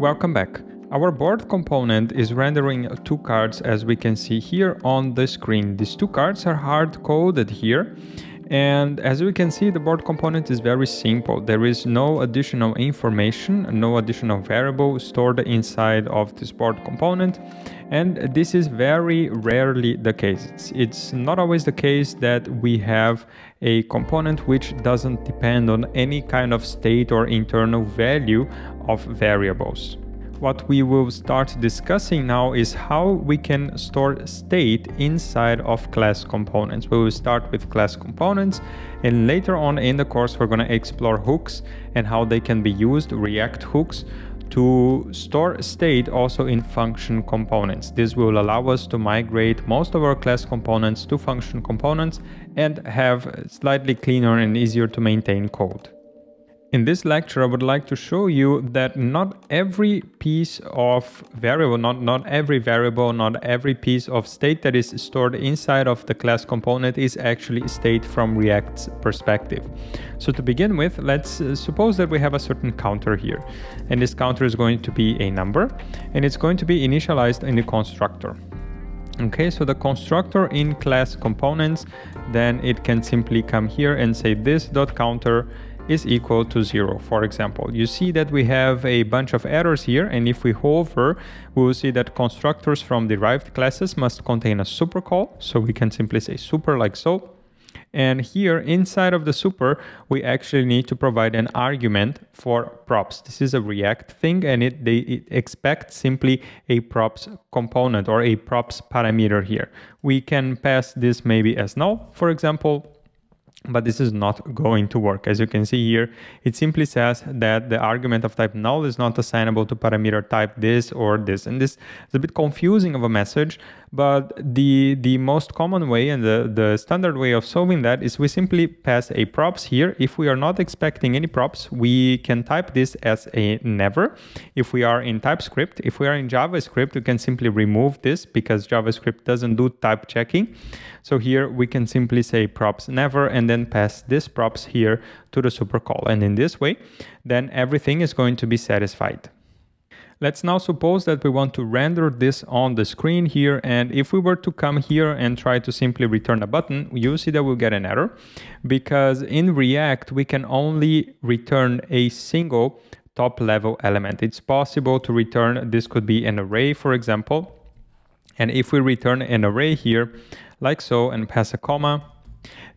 Welcome back. Our board component is rendering two cards as we can see here on the screen. These two cards are hard coded here and as we can see, the board component is very simple. There is no additional information, no additional variable stored inside of this board component. And this is very rarely the case. It's, it's not always the case that we have a component which doesn't depend on any kind of state or internal value of variables. What we will start discussing now is how we can store state inside of class components. We will start with class components and later on in the course we're going to explore hooks and how they can be used, React hooks, to store state also in function components. This will allow us to migrate most of our class components to function components and have slightly cleaner and easier to maintain code. In this lecture, I would like to show you that not every piece of variable, not, not every variable, not every piece of state that is stored inside of the class component is actually state from React's perspective. So to begin with, let's uh, suppose that we have a certain counter here. And this counter is going to be a number, and it's going to be initialized in the constructor. Okay, so the constructor in class components, then it can simply come here and say this dot counter is equal to zero, for example. You see that we have a bunch of errors here, and if we hover, we will see that constructors from derived classes must contain a super call, so we can simply say super like so. And here inside of the super, we actually need to provide an argument for props. This is a React thing and it, they it expect simply a props component or a props parameter here. We can pass this maybe as null, for example, but this is not going to work. As you can see here, it simply says that the argument of type null is not assignable to parameter type this or this. And this is a bit confusing of a message, but the, the most common way and the, the standard way of solving that is we simply pass a props here. If we are not expecting any props, we can type this as a never. If we are in TypeScript, if we are in JavaScript, we can simply remove this because JavaScript doesn't do type checking. So here we can simply say props never and then pass this props here to the super call. And in this way, then everything is going to be satisfied. Let's now suppose that we want to render this on the screen here. And if we were to come here and try to simply return a button, you see that we'll get an error because in React, we can only return a single top level element. It's possible to return, this could be an array, for example. And if we return an array here, like so and pass a comma,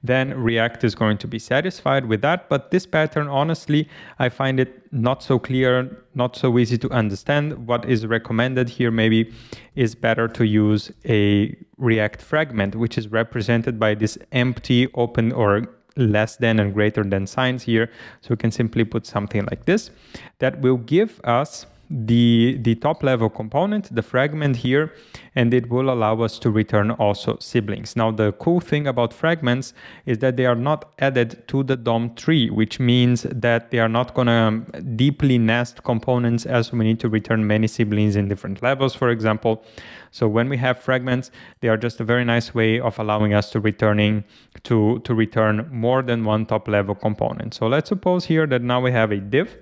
then React is going to be satisfied with that. But this pattern, honestly, I find it not so clear, not so easy to understand. What is recommended here maybe is better to use a React fragment, which is represented by this empty open or less than and greater than signs here. So we can simply put something like this that will give us the, the top level component, the fragment here, and it will allow us to return also siblings. Now, the cool thing about fragments is that they are not added to the DOM tree, which means that they are not gonna deeply nest components as we need to return many siblings in different levels, for example. So when we have fragments, they are just a very nice way of allowing us to returning to, to return more than one top level component. So let's suppose here that now we have a div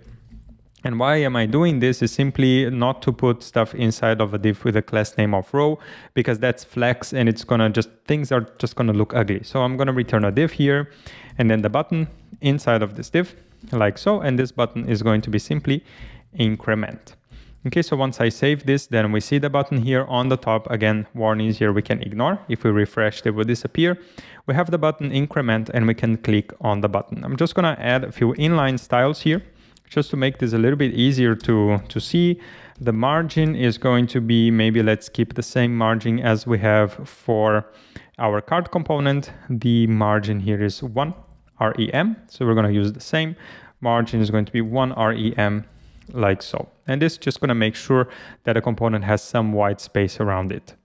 and why am I doing this is simply not to put stuff inside of a div with a class name of row because that's flex and it's gonna just, things are just gonna look ugly. So I'm gonna return a div here and then the button inside of this div like so. And this button is going to be simply increment. Okay, so once I save this, then we see the button here on the top. Again, warnings here we can ignore. If we refresh, they will disappear. We have the button increment and we can click on the button. I'm just gonna add a few inline styles here just to make this a little bit easier to, to see, the margin is going to be, maybe let's keep the same margin as we have for our card component. The margin here is 1 REM, so we're going to use the same. Margin is going to be 1 REM like so. And this is just going to make sure that a component has some white space around it.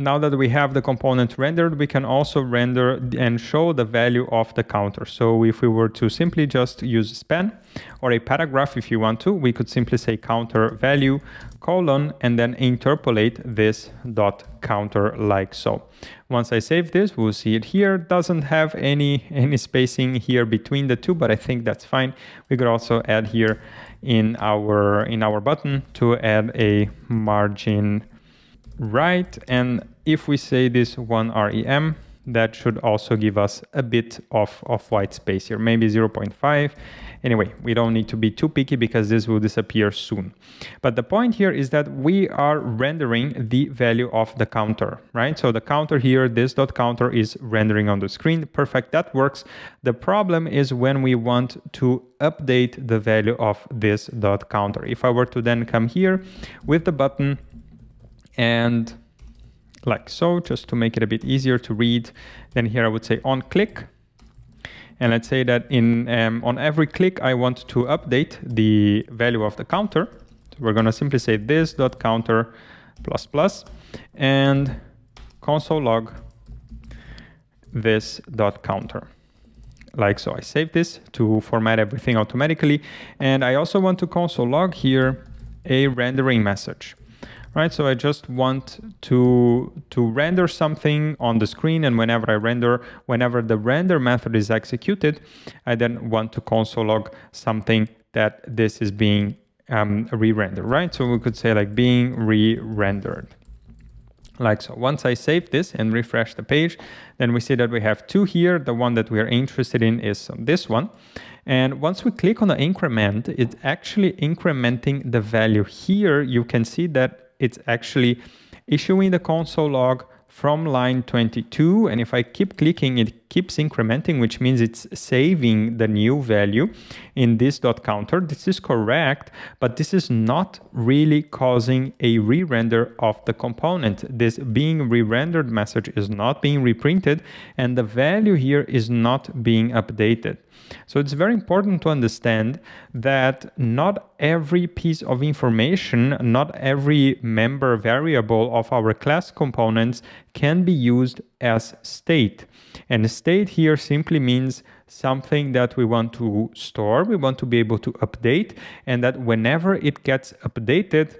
Now that we have the component rendered, we can also render and show the value of the counter. So if we were to simply just use span or a paragraph if you want to, we could simply say counter value colon and then interpolate this dot counter like so. Once I save this, we'll see it here. Doesn't have any, any spacing here between the two, but I think that's fine. We could also add here in our, in our button to add a margin right. And if we say this 1 REM, that should also give us a bit of, of white space here, maybe 0.5. Anyway, we don't need to be too picky because this will disappear soon. But the point here is that we are rendering the value of the counter, right? So the counter here, this dot counter is rendering on the screen. Perfect, that works. The problem is when we want to update the value of this dot counter. If I were to then come here with the button and like so, just to make it a bit easier to read. Then here I would say on click. And let's say that in um, on every click, I want to update the value of the counter. So we're to simply say this dot counter plus plus and console log this dot counter like so. I save this to format everything automatically. And I also want to console log here a rendering message right? So I just want to, to render something on the screen and whenever I render, whenever the render method is executed, I then want to console log something that this is being um, re-rendered, right? So we could say like being re-rendered like so. Once I save this and refresh the page, then we see that we have two here. The one that we are interested in is this one. And once we click on the increment, it's actually incrementing the value. Here you can see that it's actually issuing the console log from line 22. And if I keep clicking, it keeps incrementing, which means it's saving the new value in this dot counter. This is correct, but this is not really causing a re-render of the component. This being re-rendered message is not being reprinted and the value here is not being updated. So it's very important to understand that not every piece of information, not every member variable of our class components can be used as state. And state here simply means something that we want to store, we want to be able to update, and that whenever it gets updated,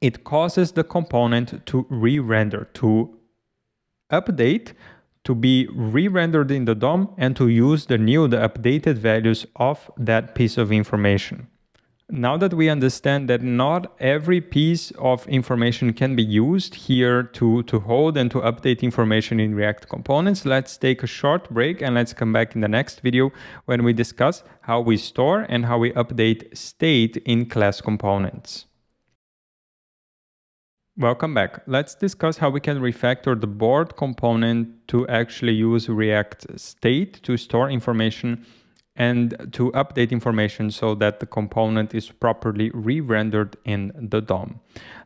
it causes the component to re-render, to update to be re-rendered in the DOM and to use the new, the updated values of that piece of information. Now that we understand that not every piece of information can be used here to, to hold and to update information in React components, let's take a short break and let's come back in the next video when we discuss how we store and how we update state in class components. Welcome back. Let's discuss how we can refactor the board component to actually use React state to store information and to update information so that the component is properly re-rendered in the DOM.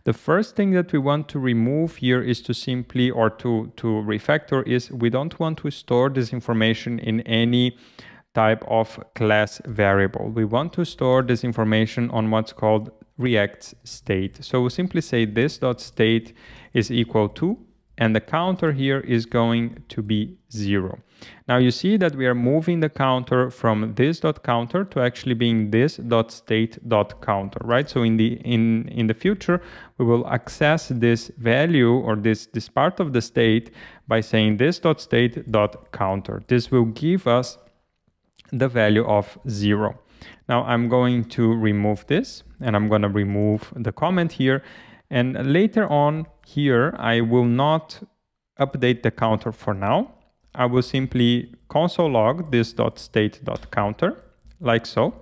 The first thing that we want to remove here is to simply, or to, to refactor is we don't want to store this information in any type of class variable. We want to store this information on what's called React state. So we'll simply say this dot state is equal to, and the counter here is going to be zero. Now you see that we are moving the counter from this dot counter to actually being this dot state dot counter, right? So in the in in the future, we will access this value or this this part of the state by saying this dot state dot counter. This will give us the value of zero. Now I'm going to remove this and I'm going to remove the comment here. And later on here, I will not update the counter for now. I will simply console log this dot state dot counter like so.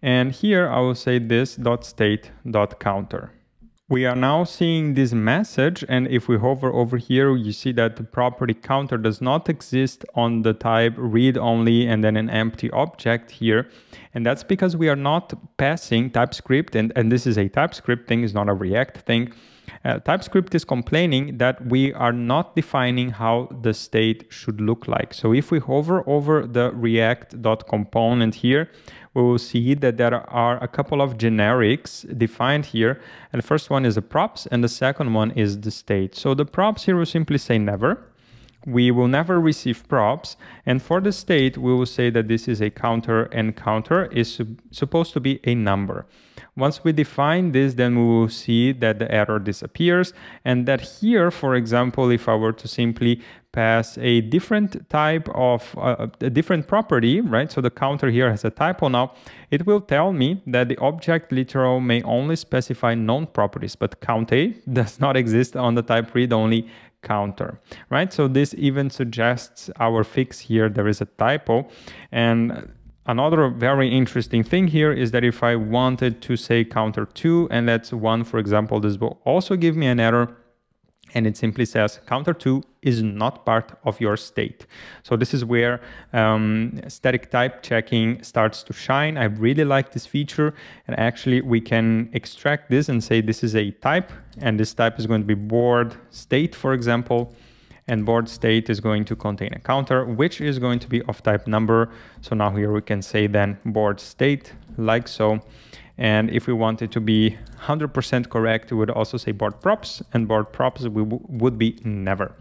And here I will say this dot state dot counter. We are now seeing this message and if we hover over here, you see that the property counter does not exist on the type read only and then an empty object here. And that's because we are not passing TypeScript and, and this is a TypeScript thing, it's not a React thing. Uh, TypeScript is complaining that we are not defining how the state should look like. So if we hover over the react.component here, we will see that there are a couple of generics defined here. And the first one is the props and the second one is the state. So the props here will simply say never. We will never receive props. And for the state, we will say that this is a counter and counter is supposed to be a number. Once we define this, then we will see that the error disappears and that here, for example, if I were to simply pass a different type of uh, a different property, right? So the counter here has a typo now. It will tell me that the object literal may only specify known properties, but count a does not exist on the type read only counter, right? So this even suggests our fix here, there is a typo and Another very interesting thing here is that if I wanted to say counter 2 and that's 1, for example, this will also give me an error and it simply says counter 2 is not part of your state. So this is where um, static type checking starts to shine. I really like this feature and actually we can extract this and say this is a type and this type is going to be board state, for example and board state is going to contain a counter, which is going to be of type number. So now here we can say then board state like so. And if we wanted to be 100% correct, we would also say board props and board props we would be never,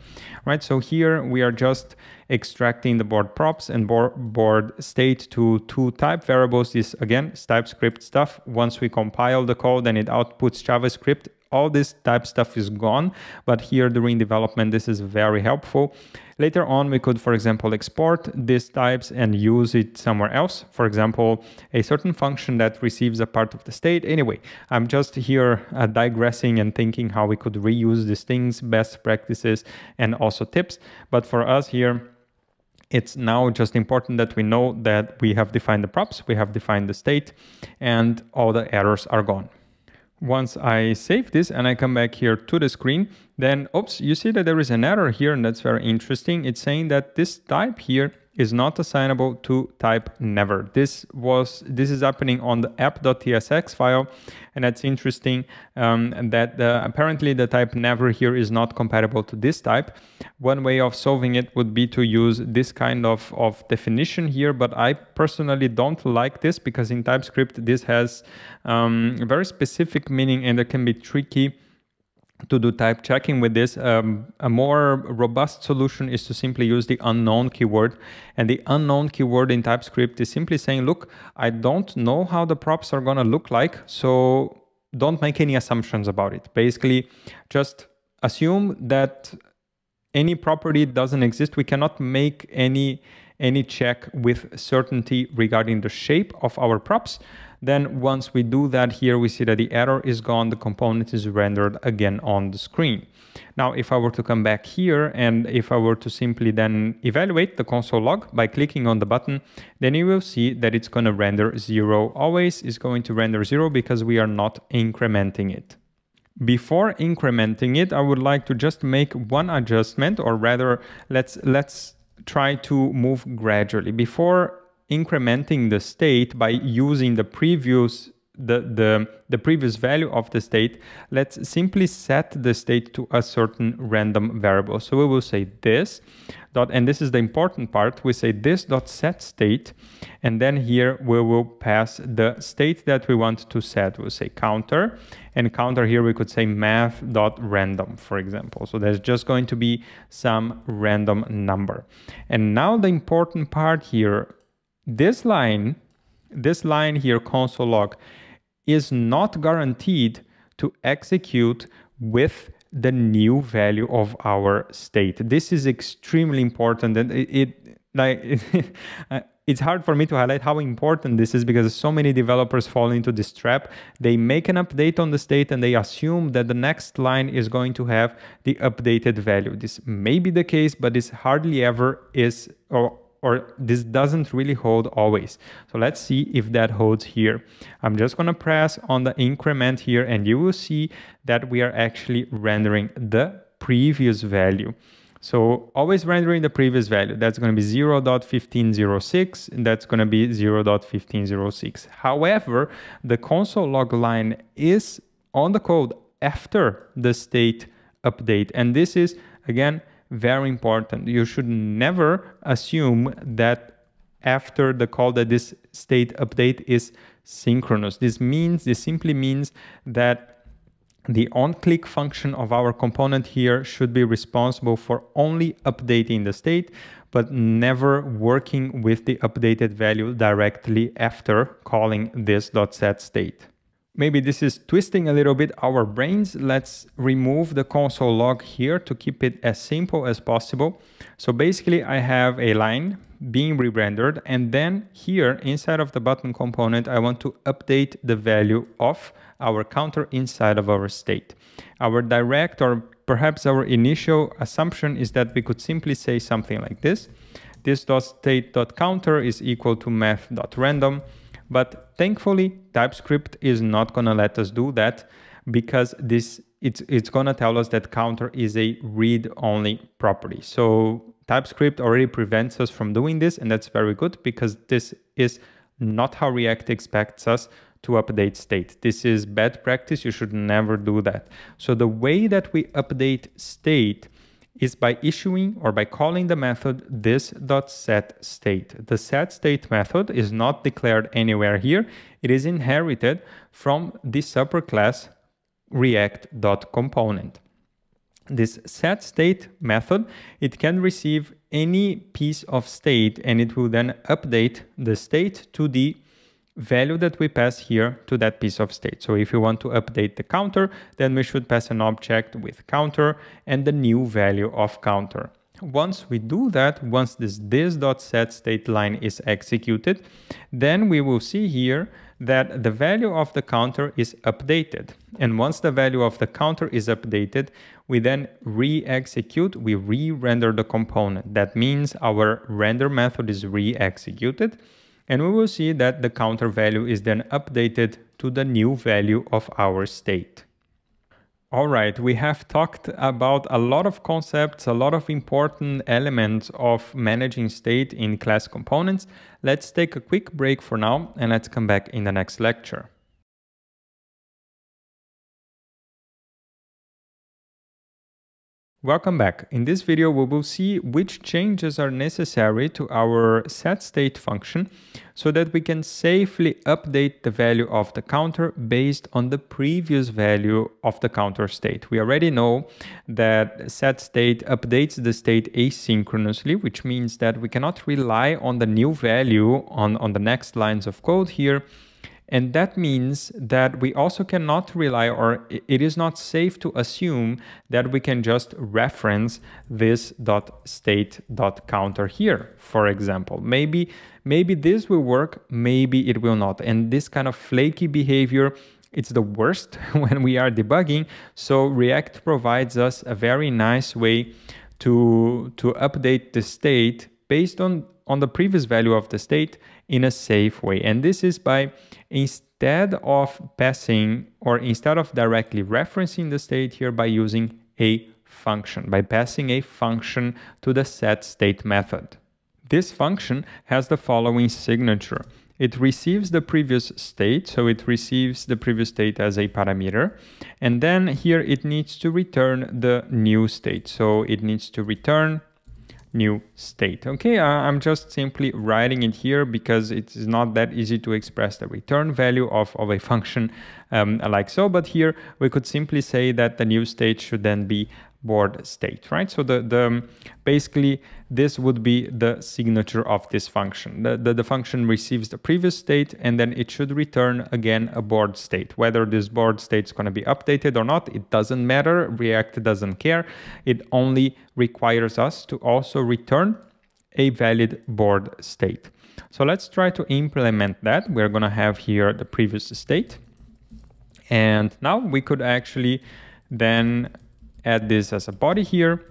right? So here we are just extracting the board props and board, board state to two type variables. This again is TypeScript stuff. Once we compile the code and it outputs JavaScript, all this type stuff is gone, but here during development, this is very helpful. Later on, we could, for example, export these types and use it somewhere else. For example, a certain function that receives a part of the state. Anyway, I'm just here uh, digressing and thinking how we could reuse these things, best practices, and also tips. But for us here, it's now just important that we know that we have defined the props, we have defined the state, and all the errors are gone. Once I save this and I come back here to the screen, then oops, you see that there is an error here and that's very interesting. It's saying that this type here is not assignable to type never. This was this is happening on the app.tsx file, and that's interesting um, that the, apparently the type never here is not compatible to this type. One way of solving it would be to use this kind of, of definition here, but I personally don't like this because in TypeScript this has um, very specific meaning and it can be tricky to do type checking with this, um, a more robust solution is to simply use the unknown keyword. And the unknown keyword in TypeScript is simply saying, look, I don't know how the props are going to look like, so don't make any assumptions about it. Basically, just assume that any property doesn't exist. We cannot make any any check with certainty regarding the shape of our props. Then once we do that here, we see that the error is gone, the component is rendered again on the screen. Now, if I were to come back here and if I were to simply then evaluate the console log by clicking on the button, then you will see that it's going to render zero. Always is going to render zero because we are not incrementing it. Before incrementing it, I would like to just make one adjustment or rather let's let's try to move gradually. Before incrementing the state by using the previous the, the, the previous value of the state, let's simply set the state to a certain random variable. So we will say this dot, and this is the important part, we say this dot set state, and then here we will pass the state that we want to set. We'll say counter, and counter here we could say math dot random, for example. So there's just going to be some random number. And now the important part here this line, this line here, console log, is not guaranteed to execute with the new value of our state. This is extremely important and it, it like it's hard for me to highlight how important this is because so many developers fall into this trap. They make an update on the state and they assume that the next line is going to have the updated value. This may be the case, but this hardly ever is or or this doesn't really hold always. So let's see if that holds here. I'm just gonna press on the increment here and you will see that we are actually rendering the previous value. So always rendering the previous value. That's going to be 0 0.1506 and that's going to be 0 0.1506. However, the console log line is on the code after the state update. And this is, again, very important. You should never assume that after the call that this state update is synchronous. This means, this simply means that the on-click function of our component here should be responsible for only updating the state, but never working with the updated value directly after calling this .set state. Maybe this is twisting a little bit our brains. Let's remove the console log here to keep it as simple as possible. So basically I have a line being re-rendered and then here inside of the button component I want to update the value of our counter inside of our state. Our direct or perhaps our initial assumption is that we could simply say something like this. This dot state dot counter is equal to math dot random but thankfully, TypeScript is not to let us do that because this it's it's to tell us that counter is a read-only property. So TypeScript already prevents us from doing this, and that's very good because this is not how React expects us to update state. This is bad practice. You should never do that. So the way that we update state is by issuing or by calling the method this.setState. The setState method is not declared anywhere here. It is inherited from this superclass react.component. This setState method, it can receive any piece of state and it will then update the state to the value that we pass here to that piece of state. So if we want to update the counter, then we should pass an object with counter and the new value of counter. Once we do that, once this this.set state line is executed, then we will see here that the value of the counter is updated. And once the value of the counter is updated, we then re-execute, we re-render the component. That means our render method is re-executed and we will see that the counter value is then updated to the new value of our state. All right, we have talked about a lot of concepts, a lot of important elements of managing state in class components. Let's take a quick break for now and let's come back in the next lecture. Welcome back. In this video, we will see which changes are necessary to our setState function so that we can safely update the value of the counter based on the previous value of the counter state. We already know that setState updates the state asynchronously, which means that we cannot rely on the new value on, on the next lines of code here and that means that we also cannot rely or it is not safe to assume that we can just reference this dot state dot counter here, for example. Maybe, maybe this will work, maybe it will not. And this kind of flaky behavior it's the worst when we are debugging. So React provides us a very nice way to, to update the state based on, on the previous value of the state in a safe way. And this is by instead of passing or instead of directly referencing the state here by using a function, by passing a function to the set state method. This function has the following signature. It receives the previous state, so it receives the previous state as a parameter. And then here it needs to return the new state. So it needs to return new state. Okay, I'm just simply writing it here because it is not that easy to express the return value of, of a function um, like so, but here we could simply say that the new state should then be board state, right? So the, the basically this would be the signature of this function. The, the, the, function receives the previous state and then it should return again a board state. Whether this board state is going to be updated or not, it doesn't matter. React doesn't care. It only requires us to also return a valid board state. So let's try to implement that. We're going to have here the previous state. And now we could actually then add this as a body here.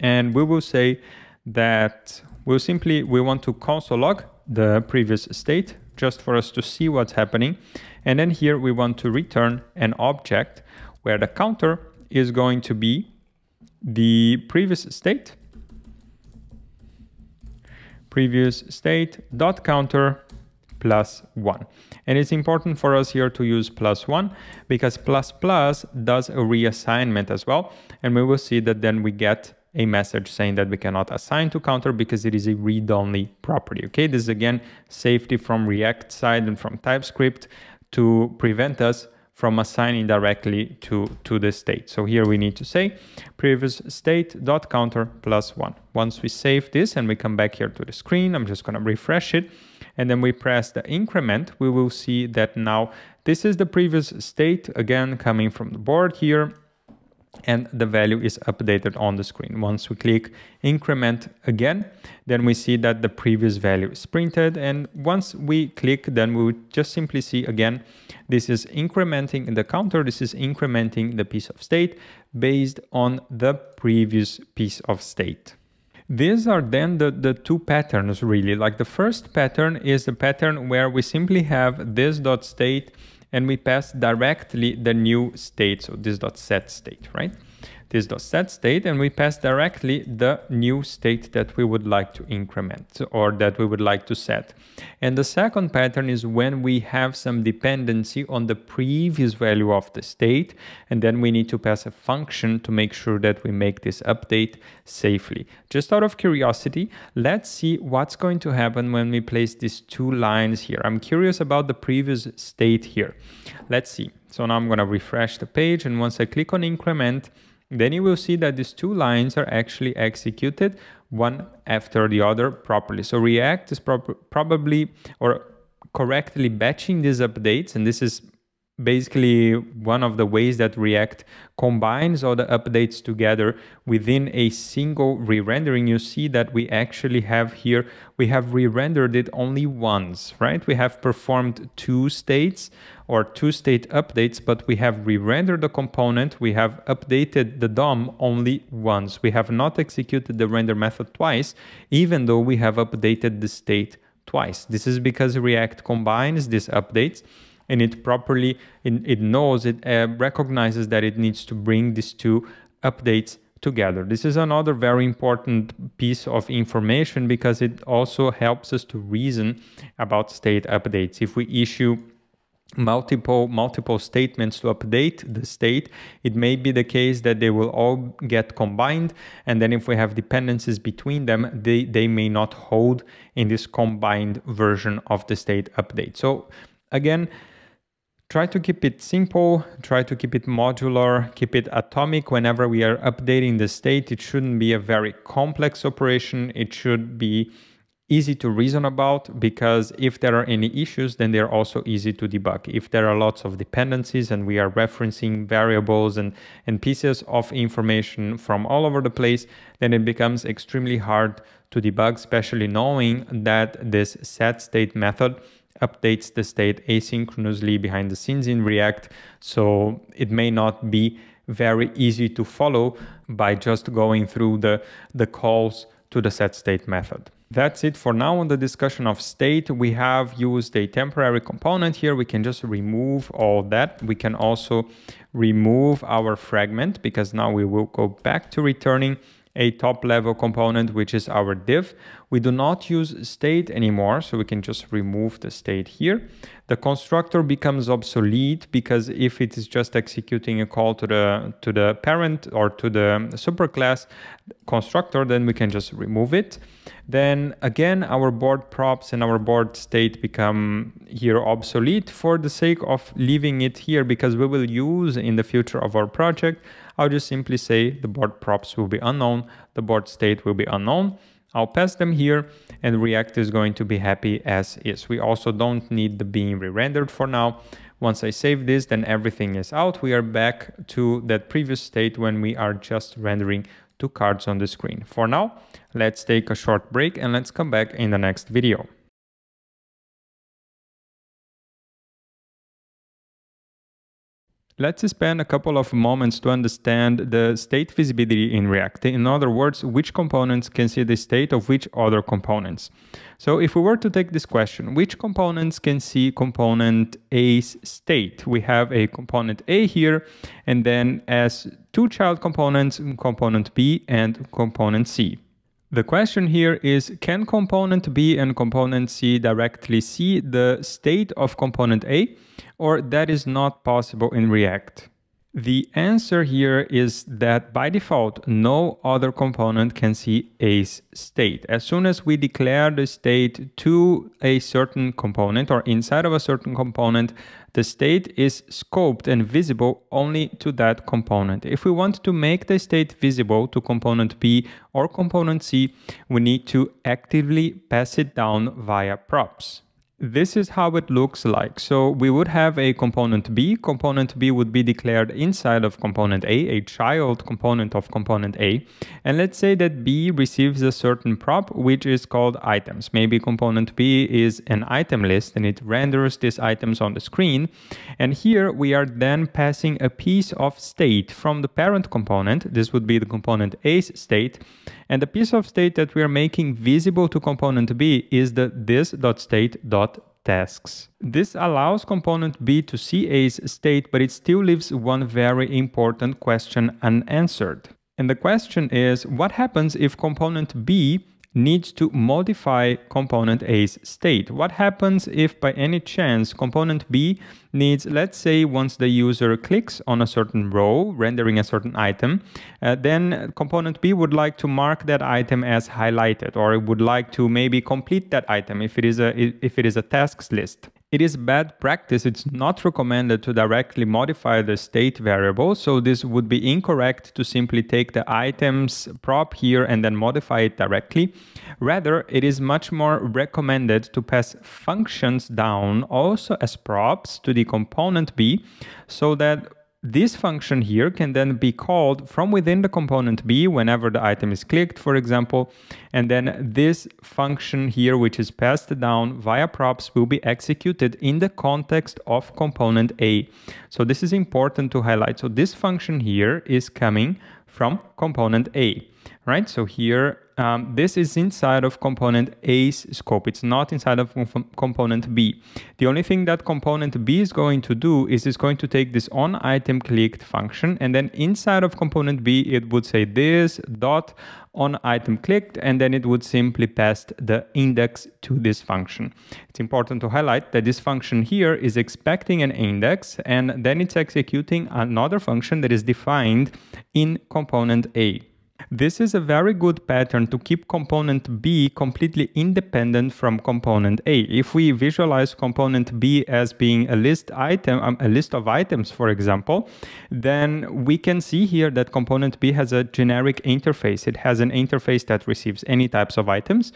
And we will say that we'll simply, we want to console log the previous state just for us to see what's happening. And then here we want to return an object where the counter is going to be the previous state previous state dot counter plus 1. And it's important for us here to use plus 1 because plus plus does a reassignment as well. And we will see that then we get a message saying that we cannot assign to counter because it is a read-only property. Okay, this is again safety from React side and from TypeScript to prevent us from assigning directly to, to the state. So here we need to say previous state dot counter plus one. Once we save this and we come back here to the screen, I'm just gonna refresh it and then we press the increment, we will see that now this is the previous state, again, coming from the board here, and the value is updated on the screen. Once we click increment again, then we see that the previous value is printed. And once we click, then we would just simply see again, this is incrementing the counter, this is incrementing the piece of state based on the previous piece of state. These are then the, the two patterns really. Like the first pattern is the pattern where we simply have this dot state and we pass directly the new state. So this dot set state, right? This dot set state and we pass directly the new state that we would like to increment or that we would like to set. And the second pattern is when we have some dependency on the previous value of the state and then we need to pass a function to make sure that we make this update safely. Just out of curiosity, let's see what's going to happen when we place these two lines here. I'm curious about the previous state here. Let's see. So now I'm going to refresh the page and once I click on increment, then you will see that these two lines are actually executed one after the other properly. So React is prob probably or correctly batching these updates and this is basically one of the ways that React combines all the updates together within a single re-rendering. You see that we actually have here, we have re-rendered it only once, right? We have performed two states or two state updates, but we have re-rendered the component. We have updated the DOM only once. We have not executed the render method twice, even though we have updated the state twice. This is because React combines these updates and it properly, it, it knows, it uh, recognizes that it needs to bring these two updates together. This is another very important piece of information because it also helps us to reason about state updates. If we issue multiple multiple statements to update the state it may be the case that they will all get combined and then if we have dependencies between them they they may not hold in this combined version of the state update so again try to keep it simple try to keep it modular keep it atomic whenever we are updating the state it shouldn't be a very complex operation it should be easy to reason about because if there are any issues, then they're also easy to debug. If there are lots of dependencies and we are referencing variables and, and pieces of information from all over the place, then it becomes extremely hard to debug, especially knowing that this set state method updates the state asynchronously behind the scenes in React. So it may not be very easy to follow by just going through the, the calls to the set state method. That's it for now on the discussion of state. We have used a temporary component here. We can just remove all that. We can also remove our fragment because now we will go back to returning a top level component, which is our div. We do not use state anymore, so we can just remove the state here. The constructor becomes obsolete because if it is just executing a call to the to the parent or to the superclass constructor, then we can just remove it. Then again, our board props and our board state become here obsolete for the sake of leaving it here because we will use in the future of our project. I'll just simply say the board props will be unknown, the board state will be unknown. I'll pass them here and React is going to be happy as is. We also don't need the being re-rendered for now. Once I save this, then everything is out. We are back to that previous state when we are just rendering two cards on the screen. For now, let's take a short break and let's come back in the next video. Let's spend a couple of moments to understand the state visibility in React. In other words, which components can see the state of which other components. So if we were to take this question, which components can see component A's state? We have a component A here, and then as two child components, component B and component C. The question here is, can component B and component C directly see the state of component A? or that is not possible in React? The answer here is that by default, no other component can see A's state. As soon as we declare the state to a certain component or inside of a certain component, the state is scoped and visible only to that component. If we want to make the state visible to component B or component C, we need to actively pass it down via props. This is how it looks like. So we would have a component B. Component B would be declared inside of component A, a child component of component A. And let's say that B receives a certain prop, which is called items. Maybe component B is an item list and it renders these items on the screen. And here we are then passing a piece of state from the parent component. This would be the component A's state. And the piece of state that we are making visible to component B is the this.state.tasks. This allows component B to see A's state, but it still leaves one very important question unanswered. And the question is, what happens if component B needs to modify component A's state. What happens if by any chance component B needs, let's say once the user clicks on a certain row, rendering a certain item, uh, then component B would like to mark that item as highlighted or would like to maybe complete that item if it is a, if it is a tasks list. It is bad practice. It's not recommended to directly modify the state variable. So this would be incorrect to simply take the items prop here and then modify it directly. Rather, it is much more recommended to pass functions down also as props to the component B so that this function here can then be called from within the component B whenever the item is clicked, for example. And then this function here, which is passed down via props, will be executed in the context of component A. So this is important to highlight. So this function here is coming from component A. right? So here, um, this is inside of component A's scope. It's not inside of component B. The only thing that component B is going to do is it's going to take this on item clicked function and then inside of component B, it would say this dot on item clicked and then it would simply pass the index to this function. It's important to highlight that this function here is expecting an index and then it's executing another function that is defined in component A. This is a very good pattern to keep component B completely independent from component A. If we visualize component B as being a list item, um, a list of items, for example, then we can see here that component B has a generic interface. It has an interface that receives any types of items,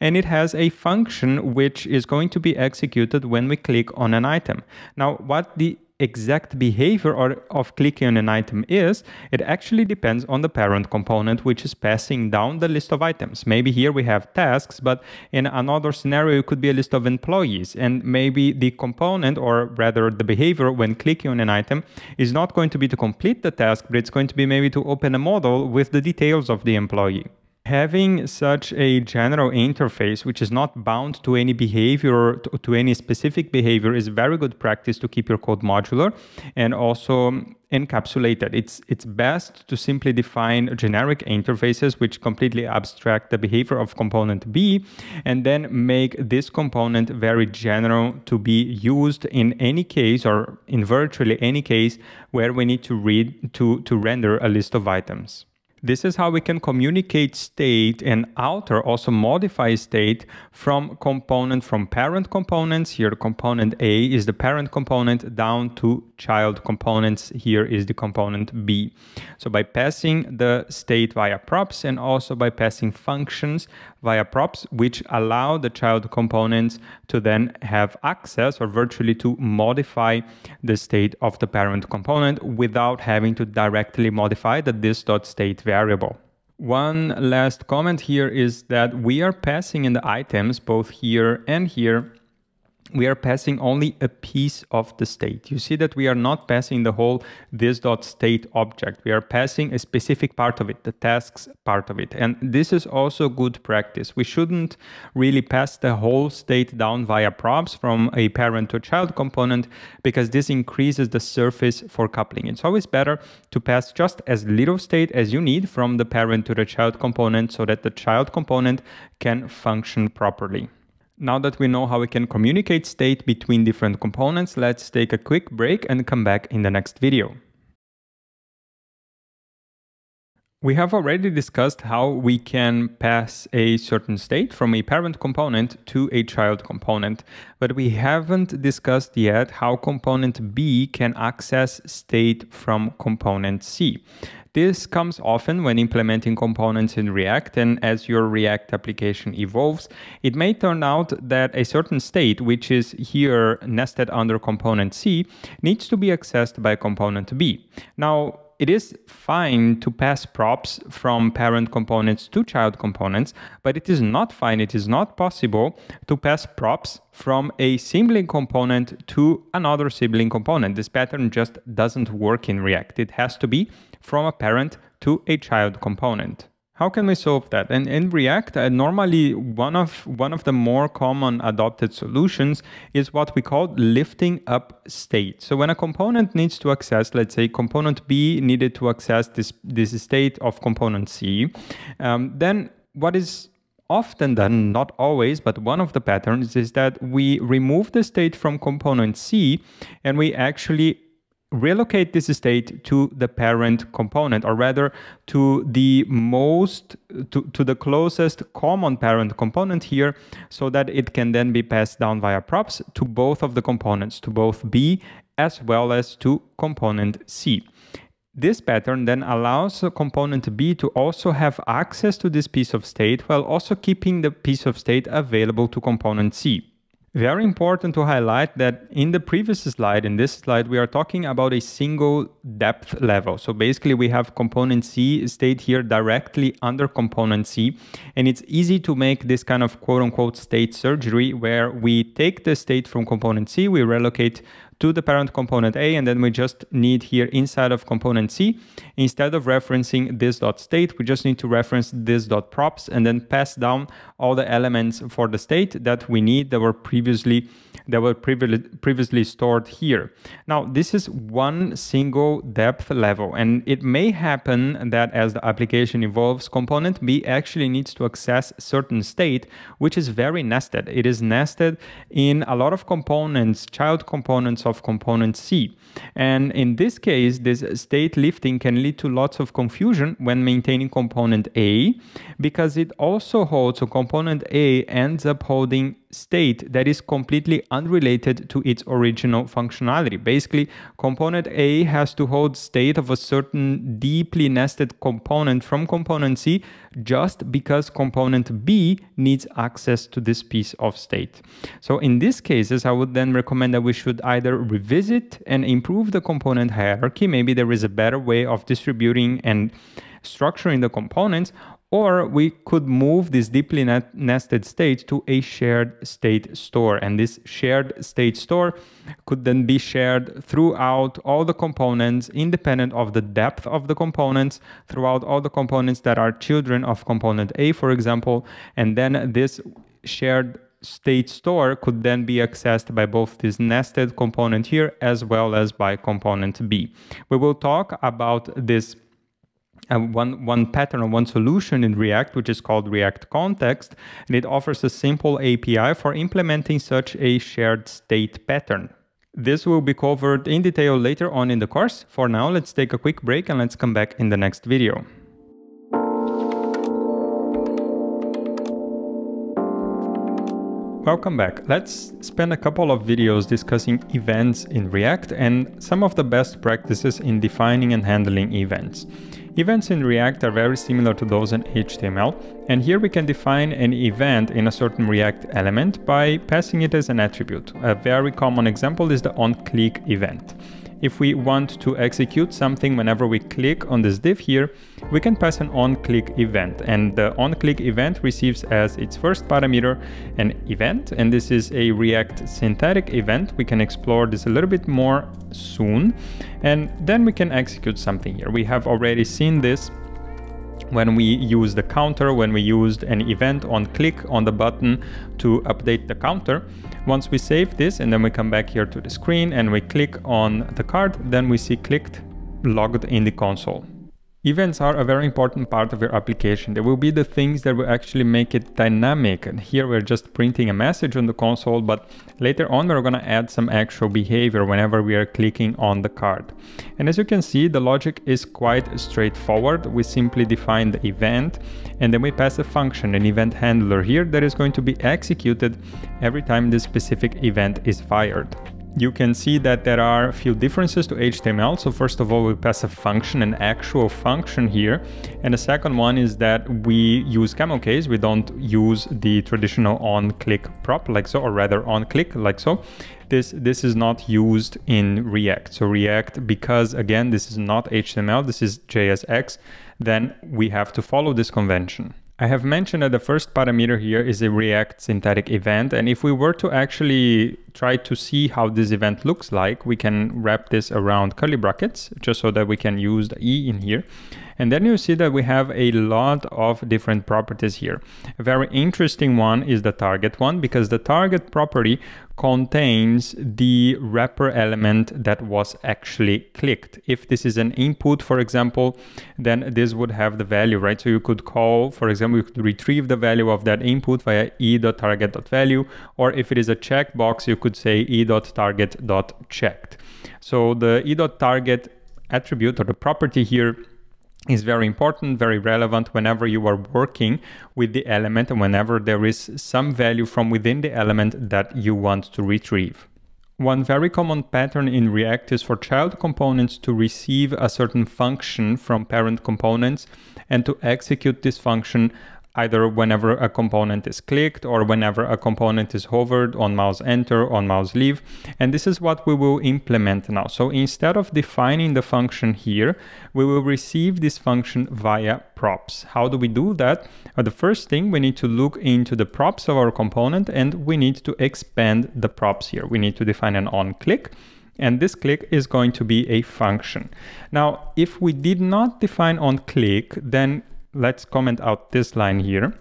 and it has a function which is going to be executed when we click on an item. Now, what the exact behavior of clicking on an item is, it actually depends on the parent component, which is passing down the list of items. Maybe here we have tasks, but in another scenario, it could be a list of employees. And maybe the component, or rather the behavior when clicking on an item, is not going to be to complete the task, but it's going to be maybe to open a model with the details of the employee. Having such a general interface, which is not bound to any behavior, to, to, any specific behavior, is very good practice to keep your code modular and also encapsulated. It's, it's best to simply define generic interfaces which completely abstract the behavior of component B and then make this component very general to be used in any case or in virtually any case where we need to read to, to render a list of items. This is how we can communicate state and alter, also modify state from component, from parent components. Here component A is the parent component down to child components. Here is the component B. So by passing the state via props and also by passing functions via props, which allow the child components to then have access or virtually to modify the state of the parent component without having to directly modify the this.state variable. One last comment here is that we are passing in the items both here and here we are passing only a piece of the state. You see that we are not passing the whole this.state object. We are passing a specific part of it, the tasks part of it. And this is also good practice. We shouldn't really pass the whole state down via props from a parent to child component because this increases the surface for coupling. It's always better to pass just as little state as you need from the parent to the child component so that the child component can function properly. Now that we know how we can communicate state between different components, let's take a quick break and come back in the next video. We have already discussed how we can pass a certain state from a parent component to a child component, but we haven't discussed yet how component B can access state from component C. This comes often when implementing components in React, and as your React application evolves, it may turn out that a certain state, which is here nested under component C, needs to be accessed by component B. Now, it is fine to pass props from parent components to child components, but it is not fine, it is not possible to pass props from a sibling component to another sibling component. This pattern just doesn't work in React. It has to be from a parent to a child component. How can we solve that? And in React, uh, normally one of one of the more common adopted solutions is what we call lifting up state. So when a component needs to access, let's say component B needed to access this this state of component C, um, then what is often done, not always, but one of the patterns is that we remove the state from component C and we actually relocate this state to the parent component or rather to the most to, to the closest common parent component here so that it can then be passed down via props to both of the components to both B as well as to component C. This pattern then allows component B to also have access to this piece of state while also keeping the piece of state available to component C. Very important to highlight that in the previous slide, in this slide, we are talking about a single depth level. So basically we have component C state here directly under component C. And it's easy to make this kind of quote unquote state surgery where we take the state from component C, we relocate to the parent component A, and then we just need here inside of component C, instead of referencing this dot state, we just need to reference this dot props and then pass down all the elements for the state that we need that were previously that were previously stored here. Now, this is one single depth level, and it may happen that as the application evolves, component B actually needs to access certain state, which is very nested. It is nested in a lot of components, child components of component C. And in this case, this state lifting can lead to lots of confusion when maintaining component A, because it also holds, so component A ends up holding state that is completely unrelated to its original functionality. Basically, component A has to hold state of a certain deeply nested component from component C just because component B needs access to this piece of state. So in these cases, I would then recommend that we should either revisit and improve the component hierarchy. Maybe there is a better way of distributing and structuring the components, or we could move this deeply nested state to a shared state store. And this shared state store could then be shared throughout all the components, independent of the depth of the components, throughout all the components that are children of component A, for example. And then this shared state store could then be accessed by both this nested component here as well as by component B. We will talk about this uh, one, one pattern or one solution in React, which is called React Context, and it offers a simple API for implementing such a shared state pattern. This will be covered in detail later on in the course. For now, let's take a quick break and let's come back in the next video. Welcome back. Let's spend a couple of videos discussing events in React and some of the best practices in defining and handling events. Events in React are very similar to those in HTML, and here we can define an event in a certain React element by passing it as an attribute. A very common example is the onClick event. If we want to execute something whenever we click on this div here, we can pass an onClick event and the onClick event receives as its first parameter an event and this is a React synthetic event. We can explore this a little bit more soon and then we can execute something here. We have already seen this when we use the counter, when we used an event on click on the button to update the counter. Once we save this and then we come back here to the screen and we click on the card, then we see clicked logged in the console. Events are a very important part of your application. They will be the things that will actually make it dynamic. And here we're just printing a message on the console, but later on we're going to add some actual behavior whenever we are clicking on the card. And as you can see, the logic is quite straightforward. We simply define the event and then we pass a function, an event handler here that is going to be executed every time this specific event is fired you can see that there are a few differences to HTML. So first of all, we pass a function, an actual function here. And the second one is that we use camel case. We don't use the traditional on-click prop like so, or rather on-click like so. This, this is not used in React. So React, because again, this is not HTML, this is JSX, then we have to follow this convention. I have mentioned that the first parameter here is a React synthetic event. And if we were to actually try to see how this event looks like, we can wrap this around curly brackets just so that we can use the E in here. And then you see that we have a lot of different properties here. A very interesting one is the target one because the target property contains the wrapper element that was actually clicked. If this is an input, for example, then this would have the value, right? So you could call, for example, you could retrieve the value of that input via e.target.value, or if it is a checkbox, you could say e.target.checked. So the e.target attribute or the property here is very important, very relevant whenever you are working with the element and whenever there is some value from within the element that you want to retrieve. One very common pattern in React is for child components to receive a certain function from parent components and to execute this function either whenever a component is clicked or whenever a component is hovered on mouse enter, on mouse leave. And this is what we will implement now. So instead of defining the function here, we will receive this function via props. How do we do that? Uh, the first thing we need to look into the props of our component and we need to expand the props here. We need to define an on click and this click is going to be a function. Now, if we did not define on click, then let's comment out this line here.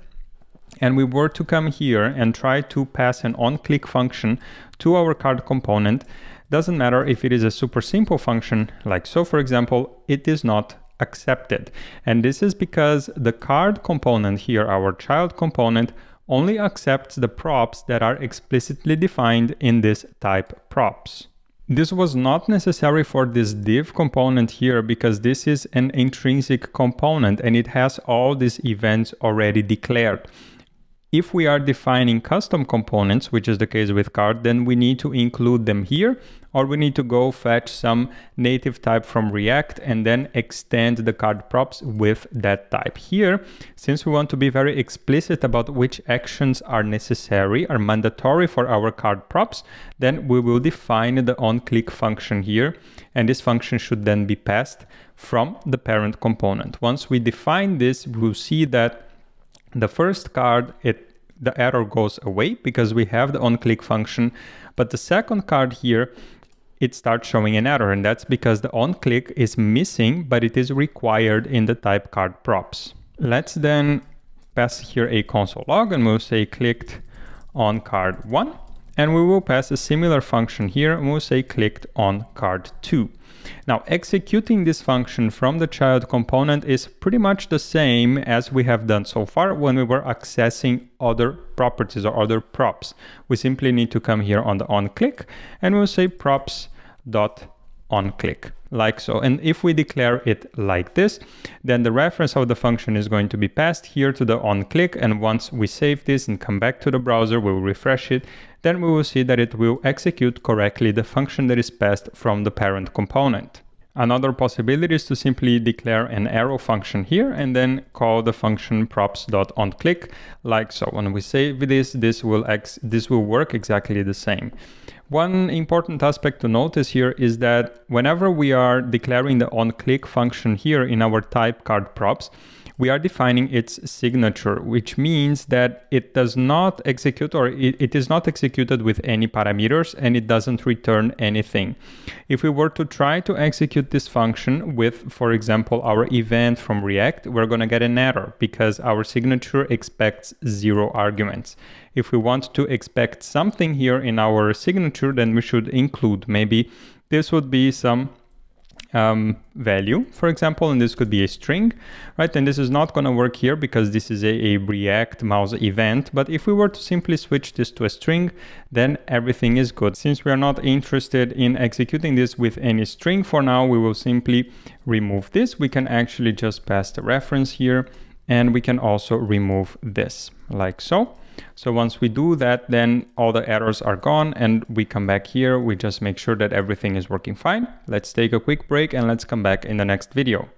And we were to come here and try to pass an on click function to our card component. Doesn't matter if it is a super simple function like so, for example, it is not accepted. And this is because the card component here, our child component, only accepts the props that are explicitly defined in this type props. This was not necessary for this div component here because this is an intrinsic component and it has all these events already declared. If we are defining custom components, which is the case with card, then we need to include them here, or we need to go fetch some native type from React and then extend the card props with that type. Here, since we want to be very explicit about which actions are necessary, are mandatory for our card props, then we will define the onClick function here, and this function should then be passed from the parent component. Once we define this, we'll see that the first card, it the error goes away because we have the onClick function. But the second card here, it starts showing an error and that's because the onClick is missing, but it is required in the type card props. Let's then pass here a console log and we'll say clicked on card one. And we will pass a similar function here and we'll say clicked on card two. Now executing this function from the child component is pretty much the same as we have done so far when we were accessing other properties or other props. We simply need to come here on the on click and we'll say props dot on click like so. And if we declare it like this, then the reference of the function is going to be passed here to the on click. And once we save this and come back to the browser, we'll refresh it. Then we will see that it will execute correctly the function that is passed from the parent component. Another possibility is to simply declare an arrow function here and then call the function props.onClick like so. When we save this, this will, this will work exactly the same. One important aspect to notice here is that whenever we are declaring the onClick function here in our type card props, we are defining its signature, which means that it does not execute or it, it is not executed with any parameters and it doesn't return anything. If we were to try to execute this function with, for example, our event from React, we're going to get an error because our signature expects zero arguments. If we want to expect something here in our signature, then we should include maybe this would be some um, value, for example, and this could be a string, right? And this is not going to work here because this is a, a, React mouse event. But if we were to simply switch this to a string, then everything is good. Since we are not interested in executing this with any string for now, we will simply remove this. We can actually just pass the reference here and we can also remove this like so. So once we do that, then all the errors are gone and we come back here. We just make sure that everything is working fine. Let's take a quick break and let's come back in the next video.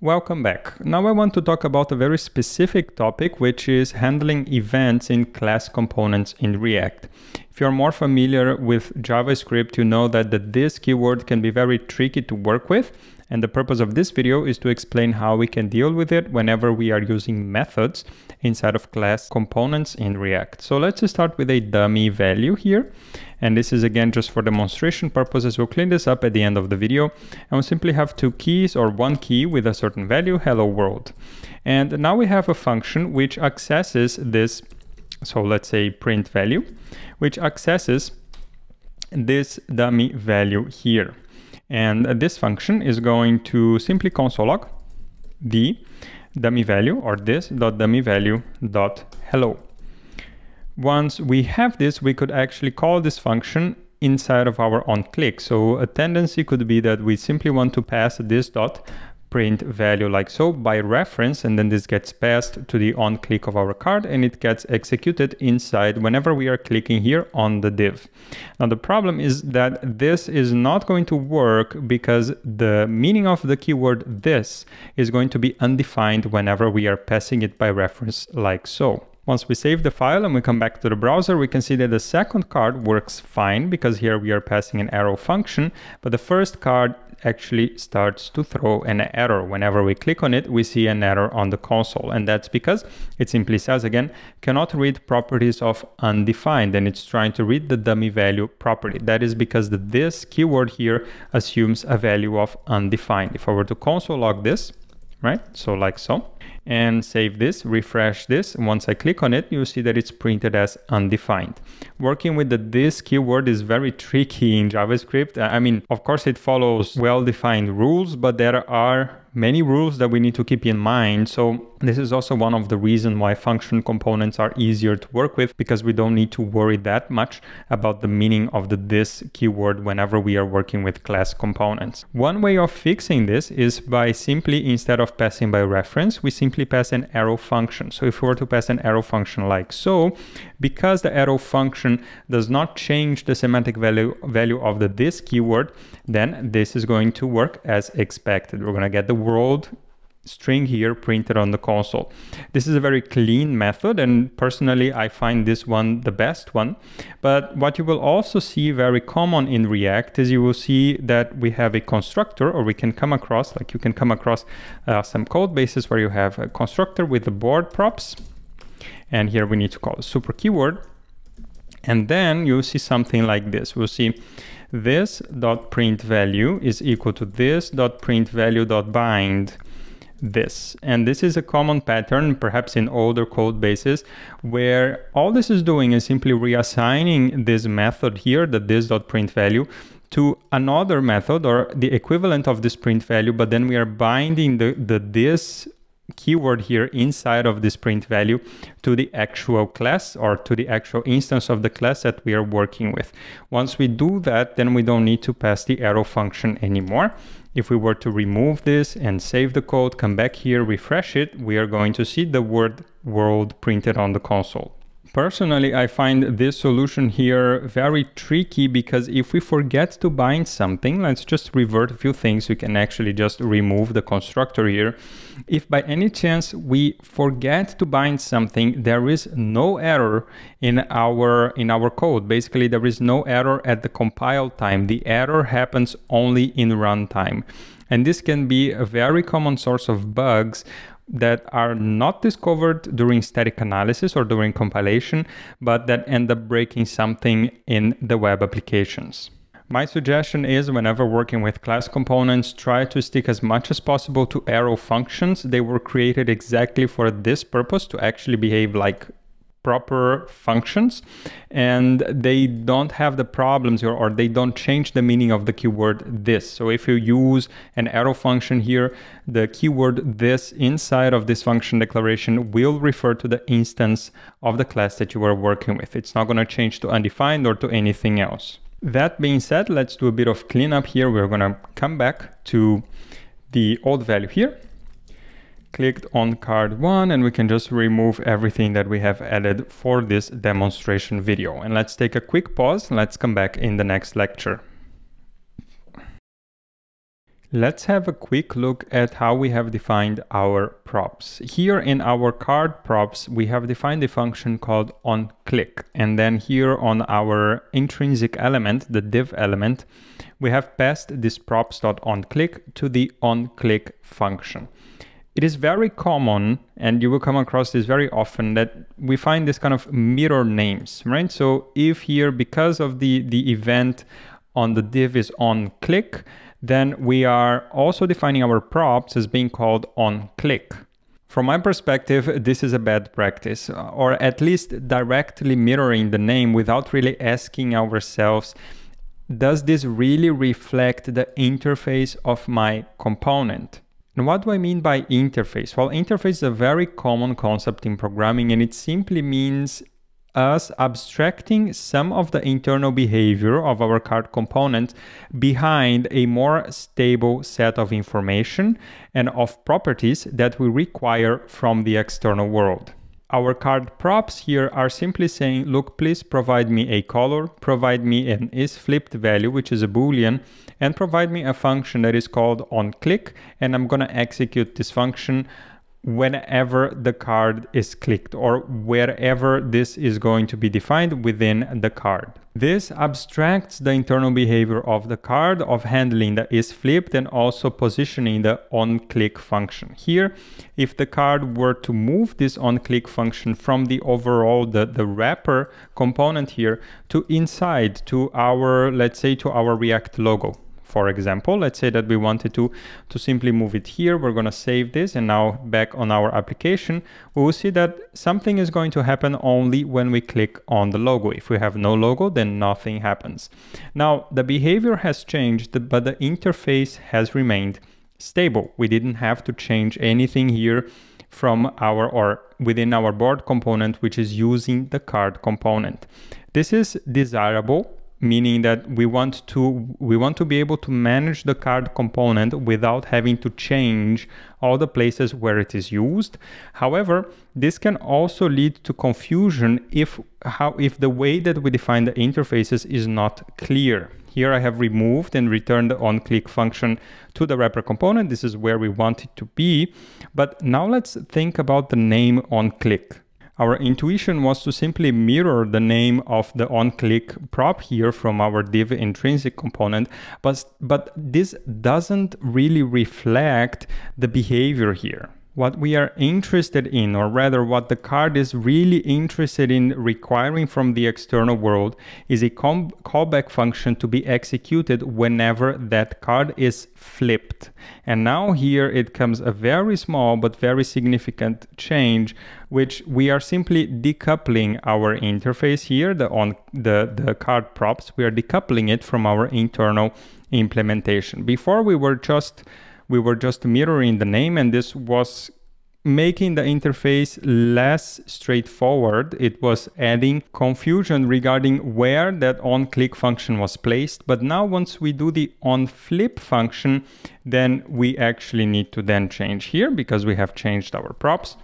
Welcome back. Now I want to talk about a very specific topic, which is handling events in class components in React. If you're more familiar with JavaScript, you know that the this keyword can be very tricky to work with and the purpose of this video is to explain how we can deal with it whenever we are using methods inside of class components in React. So let's start with a dummy value here. And this is again just for demonstration purposes. We'll clean this up at the end of the video. And we'll simply have two keys or one key with a certain value, hello world. And now we have a function which accesses this, so let's say print value, which accesses this dummy value here. And this function is going to simply console log the dummy value or this dot dummy value dot hello. Once we have this, we could actually call this function inside of our on click. So a tendency could be that we simply want to pass this dot print value like so by reference and then this gets passed to the on click of our card and it gets executed inside whenever we are clicking here on the div. Now the problem is that this is not going to work because the meaning of the keyword this is going to be undefined whenever we are passing it by reference like so. Once we save the file and we come back to the browser, we can see that the second card works fine because here we are passing an arrow function, but the first card actually starts to throw an error. Whenever we click on it, we see an error on the console. And that's because it simply says again, cannot read properties of undefined. And it's trying to read the dummy value property. That is because the this keyword here assumes a value of undefined. If I were to console log this, right? So like so and save this, refresh this. Once I click on it, you'll see that it's printed as undefined. Working with the this keyword is very tricky in JavaScript. I mean, of course it follows well-defined rules, but there are many rules that we need to keep in mind. So this is also one of the reasons why function components are easier to work with because we don't need to worry that much about the meaning of the this keyword whenever we are working with class components. One way of fixing this is by simply, instead of passing by reference, we simply pass an arrow function. So if we were to pass an arrow function like so, because the arrow function does not change the semantic value, value of the this keyword, then this is going to work as expected. We're going to get the world string here printed on the console. This is a very clean method and personally I find this one the best one. But what you will also see very common in React is you will see that we have a constructor or we can come across, like you can come across uh, some code bases where you have a constructor with the board props. And here we need to call super keyword. And then you'll see something like this. We'll see this dot print value is equal to this dot print value dot bind this. And this is a common pattern, perhaps in older code bases, where all this is doing is simply reassigning this method here, the this.print value, to another method or the equivalent of this print value, but then we are binding the, the this keyword here inside of this print value to the actual class or to the actual instance of the class that we are working with. Once we do that, then we don't need to pass the arrow function anymore. If we were to remove this and save the code, come back here, refresh it, we are going to see the word world printed on the console. Personally, I find this solution here very tricky because if we forget to bind something, let's just revert a few things. We can actually just remove the constructor here. If by any chance we forget to bind something, there is no error in our in our code. Basically, there is no error at the compile time. The error happens only in runtime. And this can be a very common source of bugs that are not discovered during static analysis or during compilation, but that end up breaking something in the web applications. My suggestion is whenever working with class components, try to stick as much as possible to arrow functions. They were created exactly for this purpose to actually behave like proper functions and they don't have the problems or, or, they don't change the meaning of the keyword this. So if you use an arrow function here, the keyword this inside of this function declaration will refer to the instance of the class that you are working with. It's not going to change to undefined or to anything else. That being said, let's do a bit of cleanup here. We're to come back to the old value here clicked on card one and we can just remove everything that we have added for this demonstration video. And let's take a quick pause. Let's come back in the next lecture. Let's have a quick look at how we have defined our props. Here in our card props, we have defined a function called onClick. And then here on our intrinsic element, the div element, we have passed this props.onClick to the onClick function it is very common and you will come across this very often that we find this kind of mirror names right so if here because of the the event on the div is on click then we are also defining our props as being called on click from my perspective this is a bad practice or at least directly mirroring the name without really asking ourselves does this really reflect the interface of my component and what do I mean by interface? Well, interface is a very common concept in programming and it simply means us abstracting some of the internal behavior of our card component behind a more stable set of information and of properties that we require from the external world. Our card props here are simply saying, look, please provide me a color, provide me an is flipped value, which is a boolean, and provide me a function that is called onClick, and I'm gonna execute this function whenever the card is clicked or wherever this is going to be defined within the card. This abstracts the internal behavior of the card of handling the is flipped and also positioning the on click function. Here, if the card were to move this on click function from the overall, the, the wrapper component here to inside to our, let's say to our React logo for example, let's say that we wanted to, to simply move it here. We're going to save this and now back on our application, we will see that something is going to happen only when we click on the logo. If we have no logo, then nothing happens. Now the behavior has changed, but the interface has remained stable. We didn't have to change anything here from our or within our board component, which is using the card component. This is desirable meaning that we want to we want to be able to manage the card component without having to change all the places where it is used. However, this can also lead to confusion if how if the way that we define the interfaces is not clear. Here I have removed and returned the onClick function to the wrapper component. This is where we want it to be. But now let's think about the name onClick. Our intuition was to simply mirror the name of the onClick prop here from our div intrinsic component, but, but this doesn't really reflect the behavior here. What we are interested in, or rather what the card is really interested in requiring from the external world is a callback function to be executed whenever that card is flipped. And now here it comes a very small but very significant change, which we are simply decoupling our interface here, the, on, the, the card props, we are decoupling it from our internal implementation. Before we were just we were just mirroring the name and this was making the interface less straightforward. It was adding confusion regarding where that on click function was placed. But now once we do the on flip function, then we actually need to then change here because we have changed our props.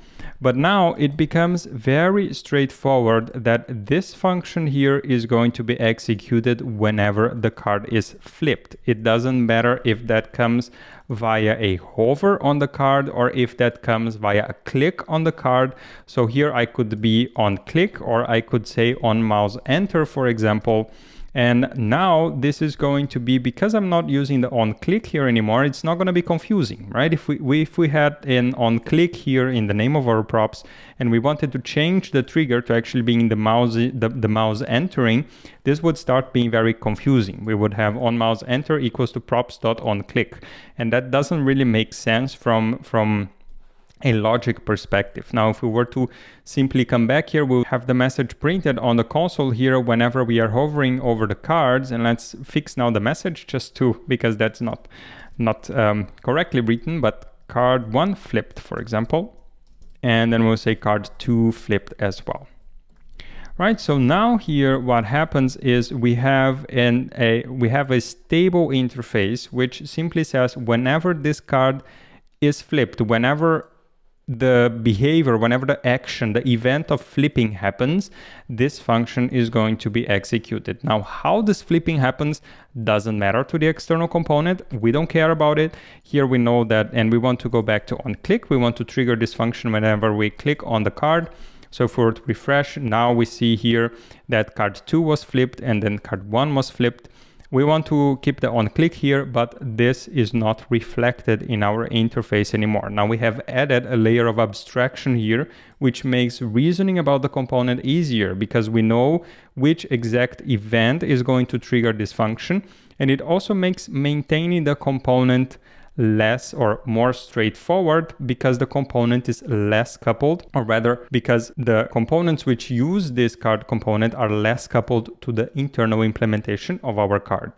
But now it becomes very straightforward that this function here is going to be executed whenever the card is flipped. It doesn't matter if that comes via a hover on the card or if that comes via a click on the card. So here I could be on click or I could say on mouse enter, for example. And now this is going to be, because I'm not using the on click here anymore, it's not going to be confusing, right? If we, we, if we had an on click here in the name of our props and we wanted to change the trigger to actually being the mouse, the, the mouse entering, this would start being very confusing. We would have on mouse enter equals to props dot on click. And that doesn't really make sense from, from a logic perspective. Now, if we were to simply come back here, we'll have the message printed on the console here whenever we are hovering over the cards. And let's fix now the message just to, because that's not, not um, correctly written, but card one flipped, for example. And then we'll say card two flipped as well. Right, so now here what happens is we have an a we have a stable interface which simply says whenever this card is flipped, whenever the behavior, whenever the action, the event of flipping happens, this function is going to be executed. Now, how this flipping happens doesn't matter to the external component. We don't care about it. Here we know that, and we want to go back to on click. We want to trigger this function whenever we click on the card. So for refresh, now we see here that card two was flipped and then card one was flipped. We want to keep the on click here, but this is not reflected in our interface anymore. Now we have added a layer of abstraction here, which makes reasoning about the component easier because we know which exact event is going to trigger this function. And it also makes maintaining the component less or more straightforward because the component is less coupled or rather because the components which use this card component are less coupled to the internal implementation of our card.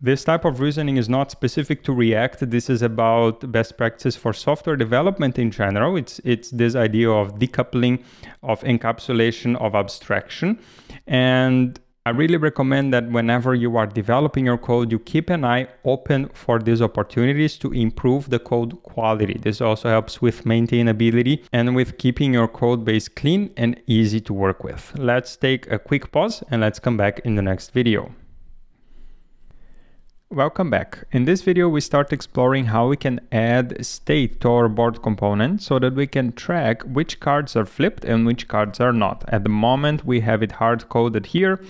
This type of reasoning is not specific to React. This is about best practices for software development in general. It's it's this idea of decoupling, of encapsulation, of abstraction. And I really recommend that whenever you are developing your code, you keep an eye open for these opportunities to improve the code quality. This also helps with maintainability and with keeping your code base clean and easy to work with. Let's take a quick pause and let's come back in the next video. Welcome back. In this video, we start exploring how we can add state to our board component so that we can track which cards are flipped and which cards are not. At the moment, we have it hard coded here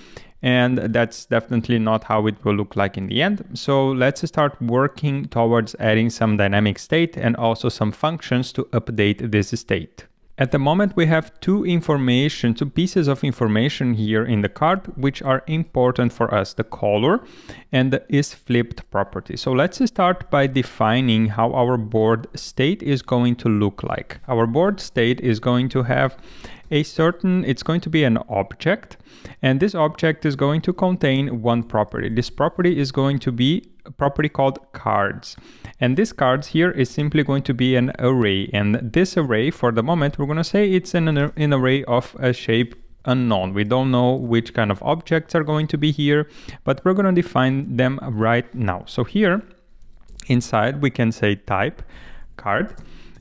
and that's definitely not how it will look like in the end. So let's start working towards adding some dynamic state and also some functions to update this state. At the moment we have two information, two pieces of information here in the card which are important for us, the color and the is flipped property. So let's start by defining how our board state is going to look like. Our board state is going to have a certain, it's going to be an object and this object is going to contain one property. This property is going to be a property called cards. And this cards here is simply going to be an array. And this array, for the moment, we're going to say it's an, an array of a shape unknown. We don't know which kind of objects are going to be here, but we're going to define them right now. So here inside we can say type card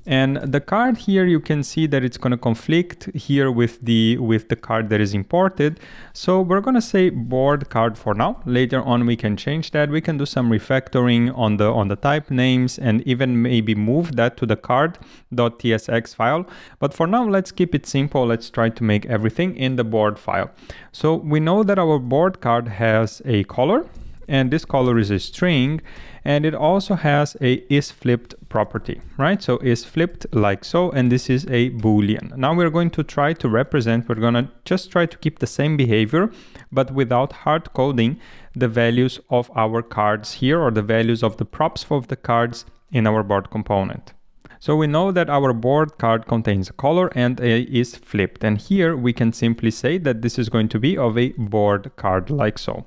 and the card here, you can see that it's going to conflict here with the with the card that is imported. So we're going to say board card for now. Later on, we can change that. We can do some refactoring on the on the type names and even maybe move that to the card.tsx file. But for now, let's keep it simple. Let's try to make everything in the board file. So we know that our board card has a color and this color is a string and it also has a is flipped property right so is flipped like so and this is a boolean now we're going to try to represent we're to just try to keep the same behavior but without hard coding the values of our cards here or the values of the props of the cards in our board component so we know that our board card contains a color and a is flipped. And here we can simply say that this is going to be of a board card like so.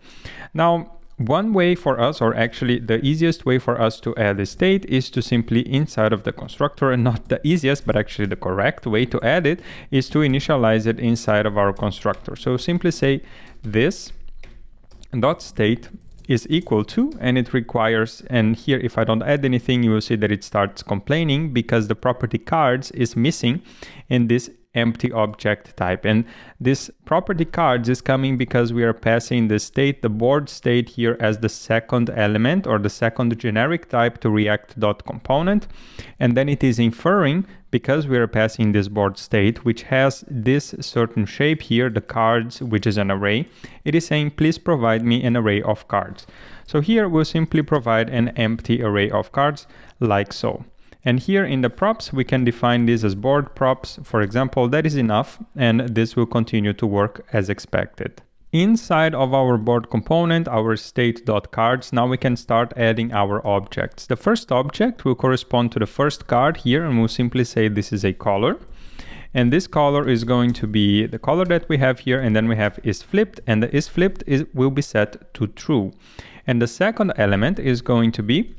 Now, one way for us, or actually the easiest way for us to add a state is to simply inside of the constructor and not the easiest, but actually the correct way to add it is to initialize it inside of our constructor. So simply say this dot state is equal to and it requires and here if I don't add anything you will see that it starts complaining because the property cards is missing in this empty object type. And this property cards is coming because we are passing the state, the board state here as the second element or the second generic type to react.component. And then it is inferring because we are passing this board state, which has this certain shape here, the cards, which is an array, it is saying, please provide me an array of cards. So here we'll simply provide an empty array of cards like so. And here in the props, we can define this as board props. For example, that is enough, and this will continue to work as expected. Inside of our board component, our state.cards, now we can start adding our objects. The first object will correspond to the first card here, and we'll simply say this is a color. And this color is going to be the color that we have here, and then we have is flipped, and the is flipped is, will be set to true. And the second element is going to be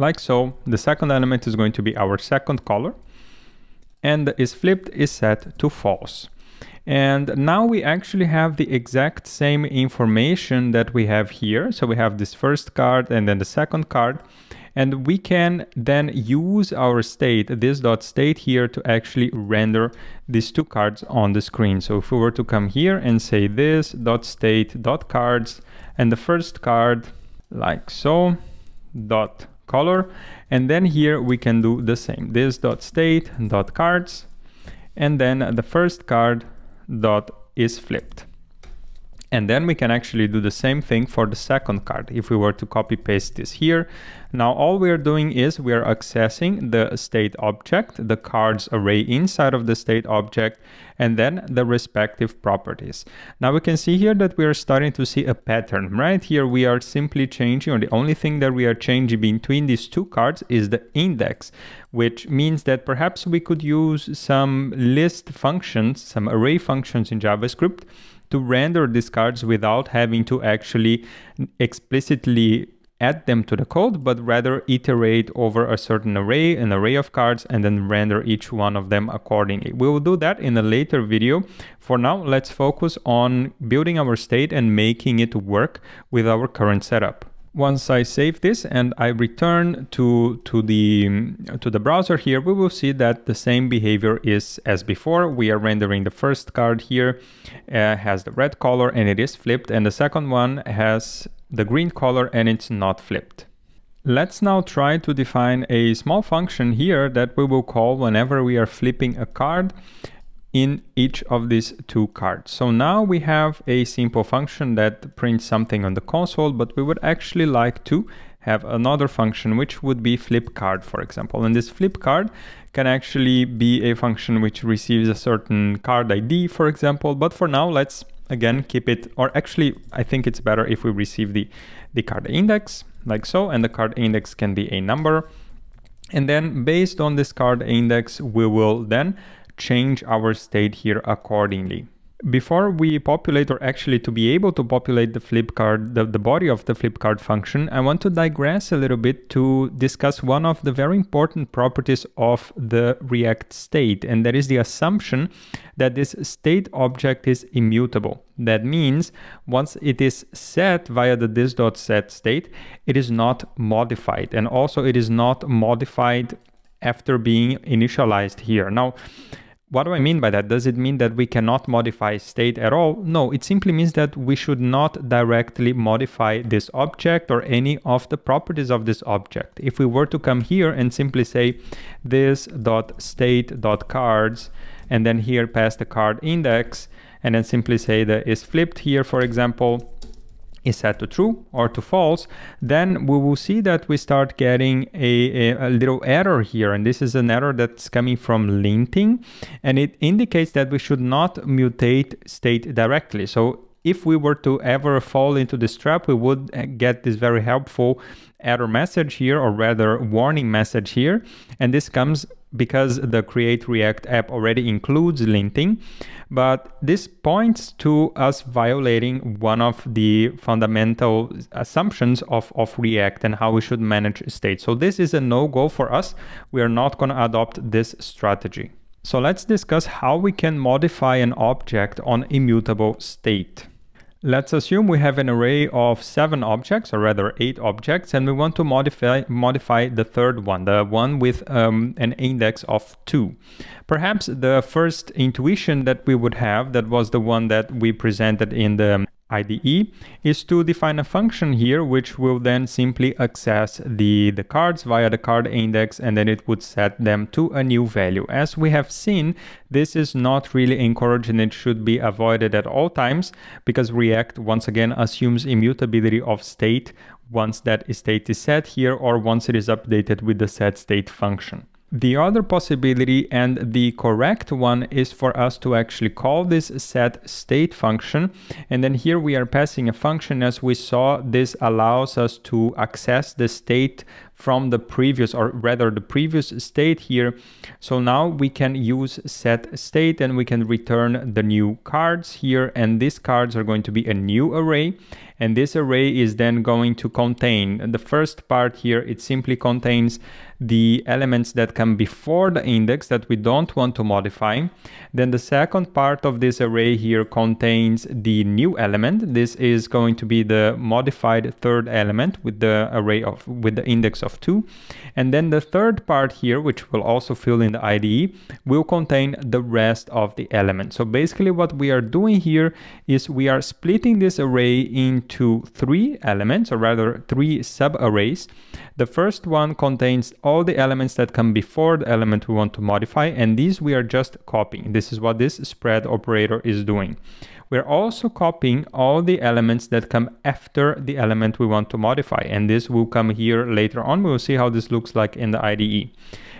like so. The second element is going to be our second color and is flipped is set to false. And now we actually have the exact same information that we have here. So we have this first card and then the second card. And we can then use our state, this dot state here to actually render these two cards on the screen. So if we were to come here and say this dot state dot cards and the first card like so dot color. And then here we can do the same. This dot state dot cards, and then the first card dot is flipped. And then we can actually do the same thing for the second card. If we were to copy paste this here, now all we are doing is we are accessing the state object, the cards array inside of the state object, and then the respective properties. Now we can see here that we are starting to see a pattern, right? Here we are simply changing, or the only thing that we are changing between these two cards is the index, which means that perhaps we could use some list functions, some array functions in JavaScript to render these cards without having to actually explicitly add them to the code, but rather iterate over a certain array, an array of cards, and then render each one of them accordingly. We will do that in a later video. For now, let's focus on building our state and making it work with our current setup. Once I save this and I return to, to, the, to the browser here, we will see that the same behavior is as before. We are rendering the first card here, uh, has the red color and it is flipped. And the second one has the green color and it's not flipped. Let's now try to define a small function here that we will call whenever we are flipping a card in each of these two cards. So now we have a simple function that prints something on the console, but we would actually like to have another function which would be flip card, for example. And this flip card can actually be a function which receives a certain card ID, for example. But for now, let's again keep it, or actually, I think it's better if we receive the, the card index like so, and the card index can be a number. And then based on this card index, we will then change our state here accordingly. Before we populate or actually to be able to populate the flip card, the, the body of the flip card function, I want to digress a little bit to discuss one of the very important properties of the React state, and that is the assumption that this state object is immutable. That means once it is set via the this.set state, it is not modified, and also it is not modified after being initialized here. Now, what do I mean by that? Does it mean that we cannot modify state at all? No, it simply means that we should not directly modify this object or any of the properties of this object. If we were to come here and simply say this dot state dot cards and then here pass the card index and then simply say that is flipped here, for example, is set to true or to false, then we will see that we start getting a, a, a, little error here. And this is an error that's coming from linting. And it indicates that we should not mutate state directly. So if we were to ever fall into this trap, we would uh, get this very helpful error message here, or rather warning message here. And this comes because the Create React app already includes linting. But this points to us violating one of the fundamental assumptions of, of React and how we should manage state. So this is a no-go for us. We are not going to adopt this strategy. So let's discuss how we can modify an object on immutable state. Let's assume we have an array of seven objects, or rather eight objects, and we want to modify, modify the third one, the one with um, an index of two. Perhaps the first intuition that we would have, that was the one that we presented in the IDE is to define a function here which will then simply access the, the cards via the card index and then it would set them to a new value. As we have seen, this is not really encouraged and it should be avoided at all times because React once again assumes immutability of state once that state is set here or once it is updated with the set state function. The other possibility and the correct one is for us to actually call this set state function. And then here we are passing a function as we saw, this allows us to access the state from the previous or rather the previous state here. So now we can use set state and we can return the new cards here and these cards are going to be a new array and this array is then going to contain the first part here it simply contains the elements that come before the index that we don't want to modify. Then the second part of this array here contains the new element. This is going to be the modified third element with the array of with the index of 2 and then the third part here which will also fill in the IDE will contain the rest of the elements so basically what we are doing here is we are splitting this array into three elements, or rather three subarrays. The first one contains all the elements that come before the element we want to modify, and these we are just copying. This is what this spread operator is doing. We're also copying all the elements that come after the element we want to modify, and this will come here later on. We'll see how this looks like in the IDE.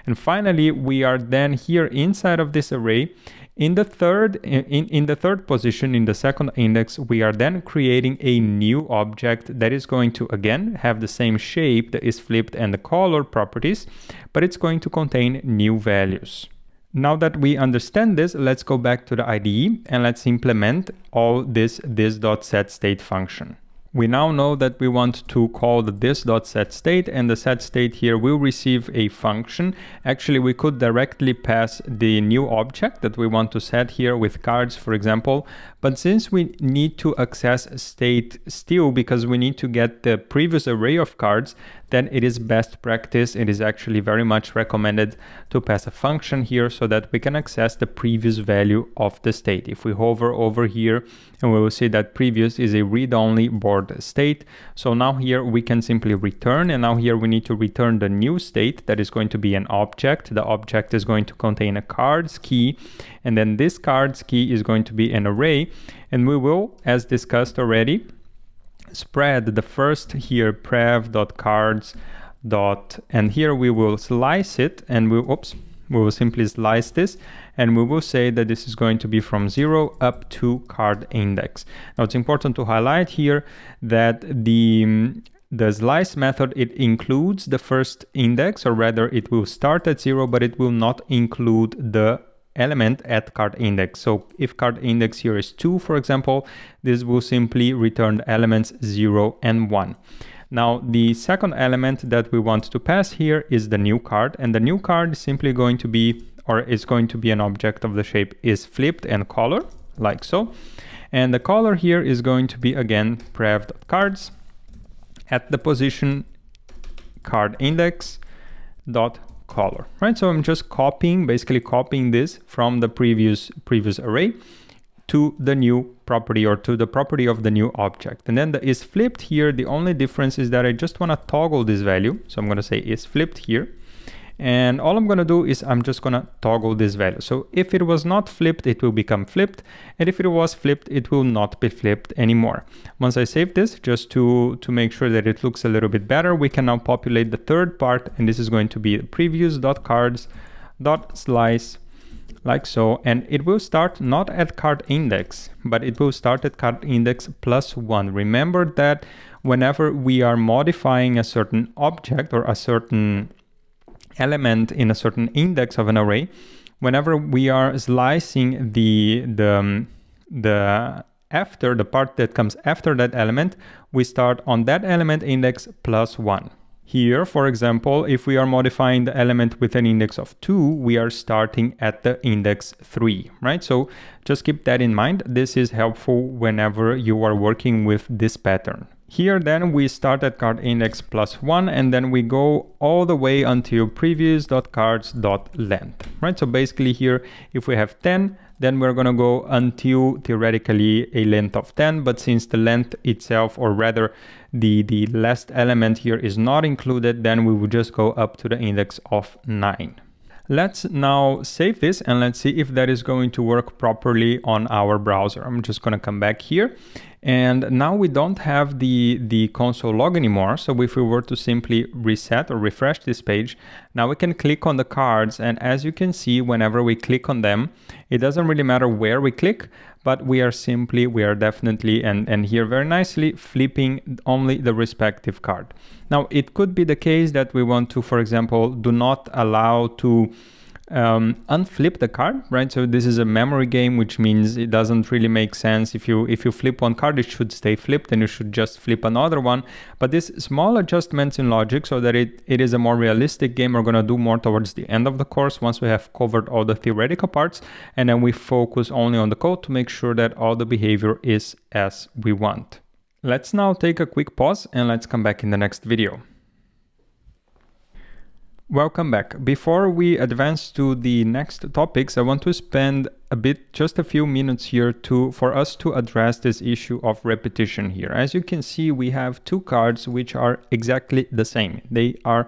And finally, we are then here inside of this array in the third in, in the third position in the second index, we are then creating a new object that is going to again have the same shape that is flipped and the color properties, but it's going to contain new values. Now that we understand this, let's go back to the IDE and let's implement all this this.setState function. We now know that we want to call the this.setState and the setState here will receive a function. Actually, we could directly pass the new object that we want to set here with cards, for example. But since we need to access state still because we need to get the previous array of cards, then it is best practice. It is actually very much recommended to pass a function here so that we can access the previous value of the state. If we hover over here and we will see that previous is a read-only board state. So now here we can simply return and now here we need to return the new state that is going to be an object. The object is going to contain a cards key and then this cards key is going to be an array and we will, as discussed already, spread the first here prev.cards dot and here we will slice it and we oops we will simply slice this and we will say that this is going to be from 0 up to card index. Now it's important to highlight here that the the slice method, it includes the first index, or rather it will start at zero, but it will not include the element at card index. So if card index here is 2, for example, this will simply return elements 0 and 1. Now the second element that we want to pass here is the new card and the new card is simply going to be or is going to be an object of the shape is flipped and color like so. And the color here is going to be again prev.cards at the position card index dot color, right? So I'm just copying, basically copying this from the previous previous array to the new property or to the property of the new object. And then the is flipped here, the only difference is that I just want to toggle this value. So I'm going to say is flipped here. And all I'm going to do is I'm just going to toggle this value. So if it was not flipped, it will become flipped. And if it was flipped, it will not be flipped anymore. Once I save this, just to, to make sure that it looks a little bit better, we can now populate the third part. And this is going to be previous.cards.slice like so and it will start not at card index but it will start at card index plus one remember that whenever we are modifying a certain object or a certain element in a certain index of an array whenever we are slicing the the um, the after the part that comes after that element we start on that element index plus one here, for example, if we are modifying the element with an index of 2, we are starting at the index 3, right? So just keep that in mind. This is helpful whenever you are working with this pattern. Here then we start at card index plus 1 and then we go all the way until previous.cards.length, right? So basically here, if we have 10, then we're going to go until theoretically a length of 10 but since the length itself or rather the the last element here is not included then we would just go up to the index of 9 Let's now save this and let's see if that is going to work properly on our browser. I'm just going to come back here and now we don't have the, the console log anymore. So if we were to simply reset or refresh this page, now we can click on the cards. And as you can see, whenever we click on them, it doesn't really matter where we click, but we are simply, we are definitely, and, and here very nicely, flipping only the respective card. Now, it could be the case that we want to, for example, do not allow to um, unflip the card, right? So this is a memory game, which means it doesn't really make sense. If you if you flip one card, it should stay flipped and you should just flip another one. But this small adjustments in logic so that it, it is a more realistic game, we're gonna do more towards the end of the course once we have covered all the theoretical parts and then we focus only on the code to make sure that all the behavior is as we want. Let's now take a quick pause and let's come back in the next video. Welcome back. Before we advance to the next topics, I want to spend a bit, just a few minutes here to for us to address this issue of repetition here. As you can see, we have two cards which are exactly the same. They are,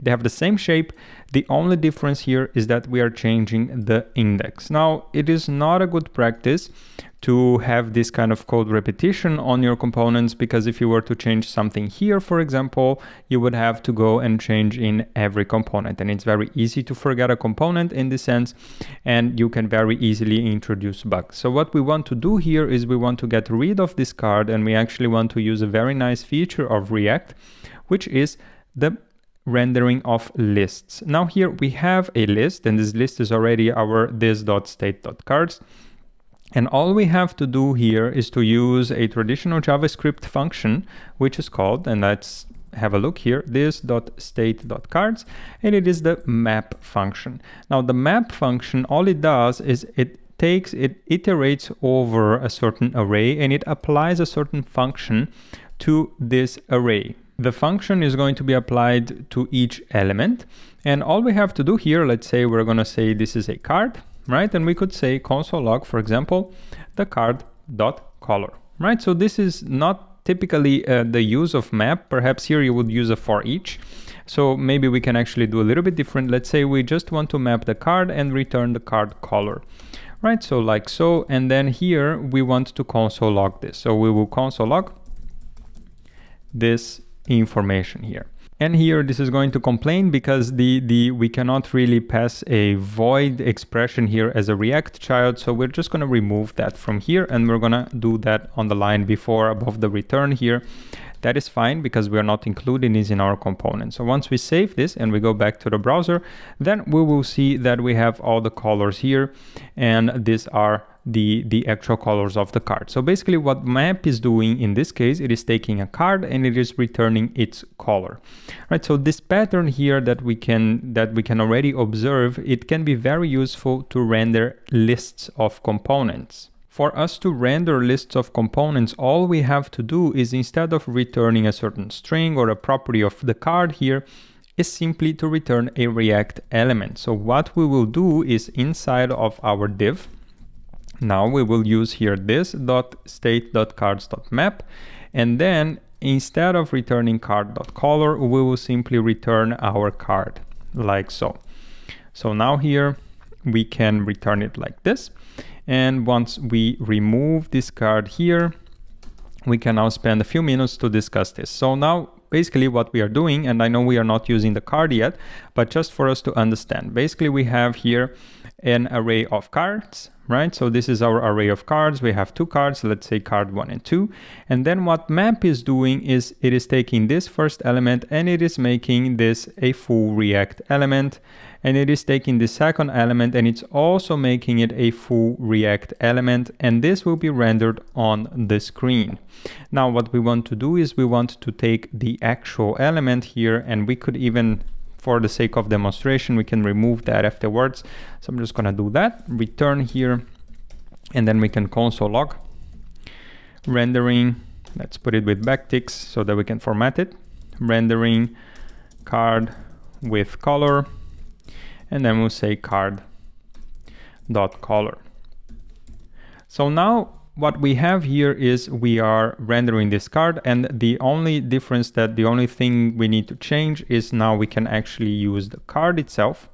they have the same shape. The only difference here is that we are changing the index. Now, it is not a good practice to have this kind of code repetition on your components because if you were to change something here, for example, you would have to go and change in every component. And it's very easy to forget a component in this sense, and you can very easily introduce bugs. So what we want to do here is we want to get rid of this card and we actually want to use a very nice feature of React, which is the rendering of lists. Now here we have a list and this list is already our this.state.cards. And all we have to do here is to use a traditional JavaScript function, which is called, and let's have a look here, this.state.cards, and it is the map function. Now the map function, all it does is it takes, it iterates over a certain array and it applies a certain function to this array, the function is going to be applied to each element. And all we have to do here, let's say we're going to say this is a card, right? And we could say console log, for example, the card dot color, right? So this is not typically uh, the use of map. Perhaps here you would use a for each. So maybe we can actually do a little bit different. Let's say we just want to map the card and return the card color right? So like so, and then here we want to console log this. So we will console log this information here. And here this is going to complain because the, the we cannot really pass a void expression here as a React child. So we're just going to remove that from here and we're going to do that on the line before above the return here. That is fine because we are not including this in our component. So once we save this and we go back to the browser, then we will see that we have all the colors here and these are the, the actual colors of the card. So basically what map is doing in this case, it is taking a card and it is returning its color. Right, so this pattern here that we can that we can already observe, it can be very useful to render lists of components. For us to render lists of components, all we have to do is instead of returning a certain string or a property of the card here, is simply to return a React element. So what we will do is inside of our div, now we will use here this dot state dot cards dot map, and then instead of returning card dot color, we will simply return our card like so. So now here we can return it like this. And once we remove this card here, we can now spend a few minutes to discuss this. So now basically what we are doing, and I know we are not using the card yet, but just for us to understand, basically we have here an array of cards right? So this is our array of cards. We have two cards, let's say card one and two. And then what map is doing is it is taking this first element and it is making this a full React element. And it is taking the second element and it's also making it a full React element. And this will be rendered on the screen. Now what we want to do is we want to take the actual element here and we could even for the sake of demonstration, we can remove that afterwards. So I'm just gonna do that, return here, and then we can console log rendering. Let's put it with backticks so that we can format it. Rendering card with color, and then we'll say card dot color. So now what we have here is we are rendering this card and the only difference that the only thing we need to change is now we can actually use the card itself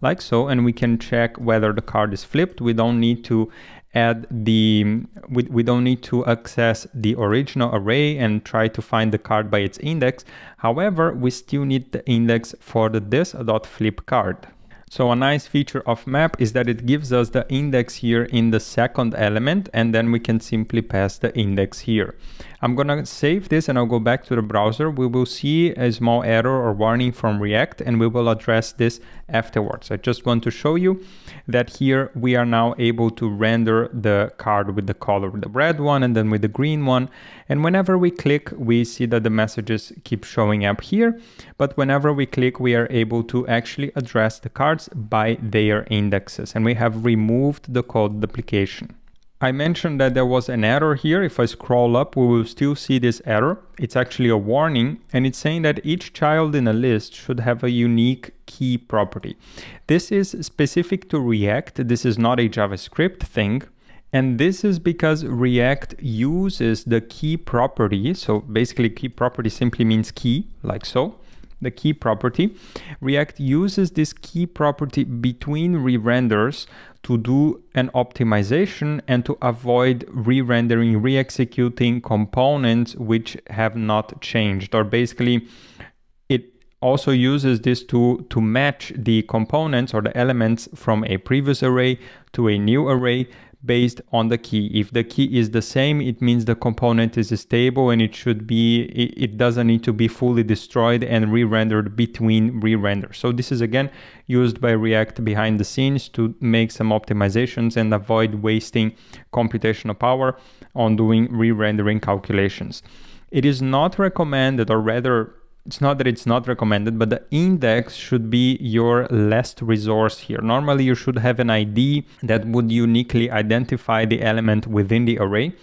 like so and we can check whether the card is flipped. We don't need to add the we, we don't need to access the original array and try to find the card by its index. However we still need the index for the this.flip card so a nice feature of map is that it gives us the index here in the second element and then we can simply pass the index here. I'm gonna save this and I'll go back to the browser. We will see a small error or warning from React and we will address this afterwards. I just want to show you that here we are now able to render the card with the color, the red one and then with the green one. And whenever we click, we see that the messages keep showing up here. But whenever we click, we are able to actually address the cards by their indexes. And we have removed the code duplication. I mentioned that there was an error here. If I scroll up, we will still see this error. It's actually a warning and it's saying that each child in a list should have a unique key property. This is specific to React. This is not a JavaScript thing. And this is because React uses the key property. So basically key property simply means key, like so the key property. React uses this key property between re-renders to do an optimization and to avoid re-rendering, re-executing components which have not changed or basically it also uses this to to match the components or the elements from a previous array to a new array based on the key. If the key is the same, it means the component is stable and it should be, it, doesn't need to be fully destroyed and re-rendered between re-renders. So this is again used by React behind the scenes to make some optimizations and avoid wasting computational power on doing re-rendering calculations. It is not recommended or rather it's not that it's not recommended, but the index should be your last resource here. Normally you should have an ID that would uniquely identify the element within the array.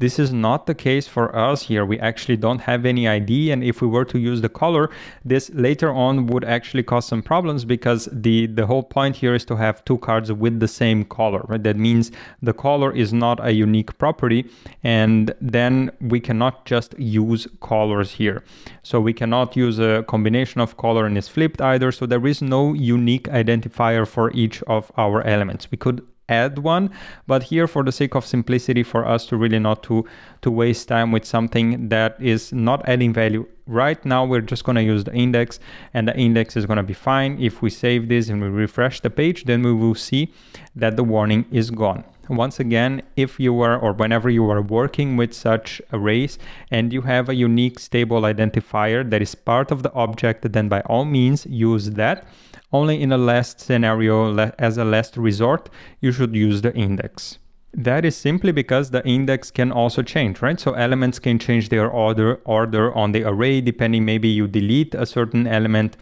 This is not the case for us here. We actually don't have any ID. And if we were to use the color, this later on would actually cause some problems because the, the whole point here is to have two cards with the same color, right? That means the color is not a unique property. And then we cannot just use colors here. So we cannot use a combination of color and is flipped either. So there is no unique identifier for each of our elements. We could add one but here for the sake of simplicity for us to really not to to waste time with something that is not adding value. Right now we're just going to use the index and the index is going to be fine. If we save this and we refresh the page then we will see that the warning is gone once again, if you are or whenever you are working with such arrays and you have a unique stable identifier that is part of the object, then by all means use that. Only in a last scenario, as a last resort, you should use the index. That is simply because the index can also change, right? So elements can change their order order on the array depending maybe you delete a certain element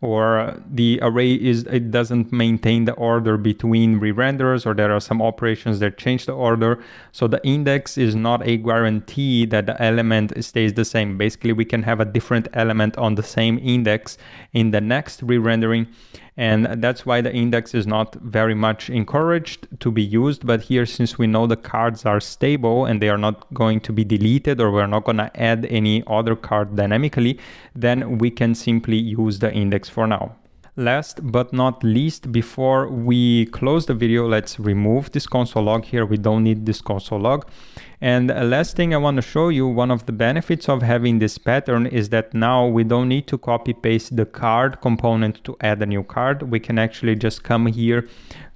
or the array is it doesn't maintain the order between re-renders or there are some operations that change the order. So the index is not a guarantee that the element stays the same. Basically we can have a different element on the same index in the next re-rendering and that's why the index is not very much encouraged to be used but here since we know the cards are stable and they are not going to be deleted or we're not going to add any other card dynamically then we can simply use the index for now Last but not least, before we close the video, let's remove this console log here. We don't need this console log. And last thing I want to show you, one of the benefits of having this pattern is that now we don't need to copy paste the card component to add a new card. We can actually just come here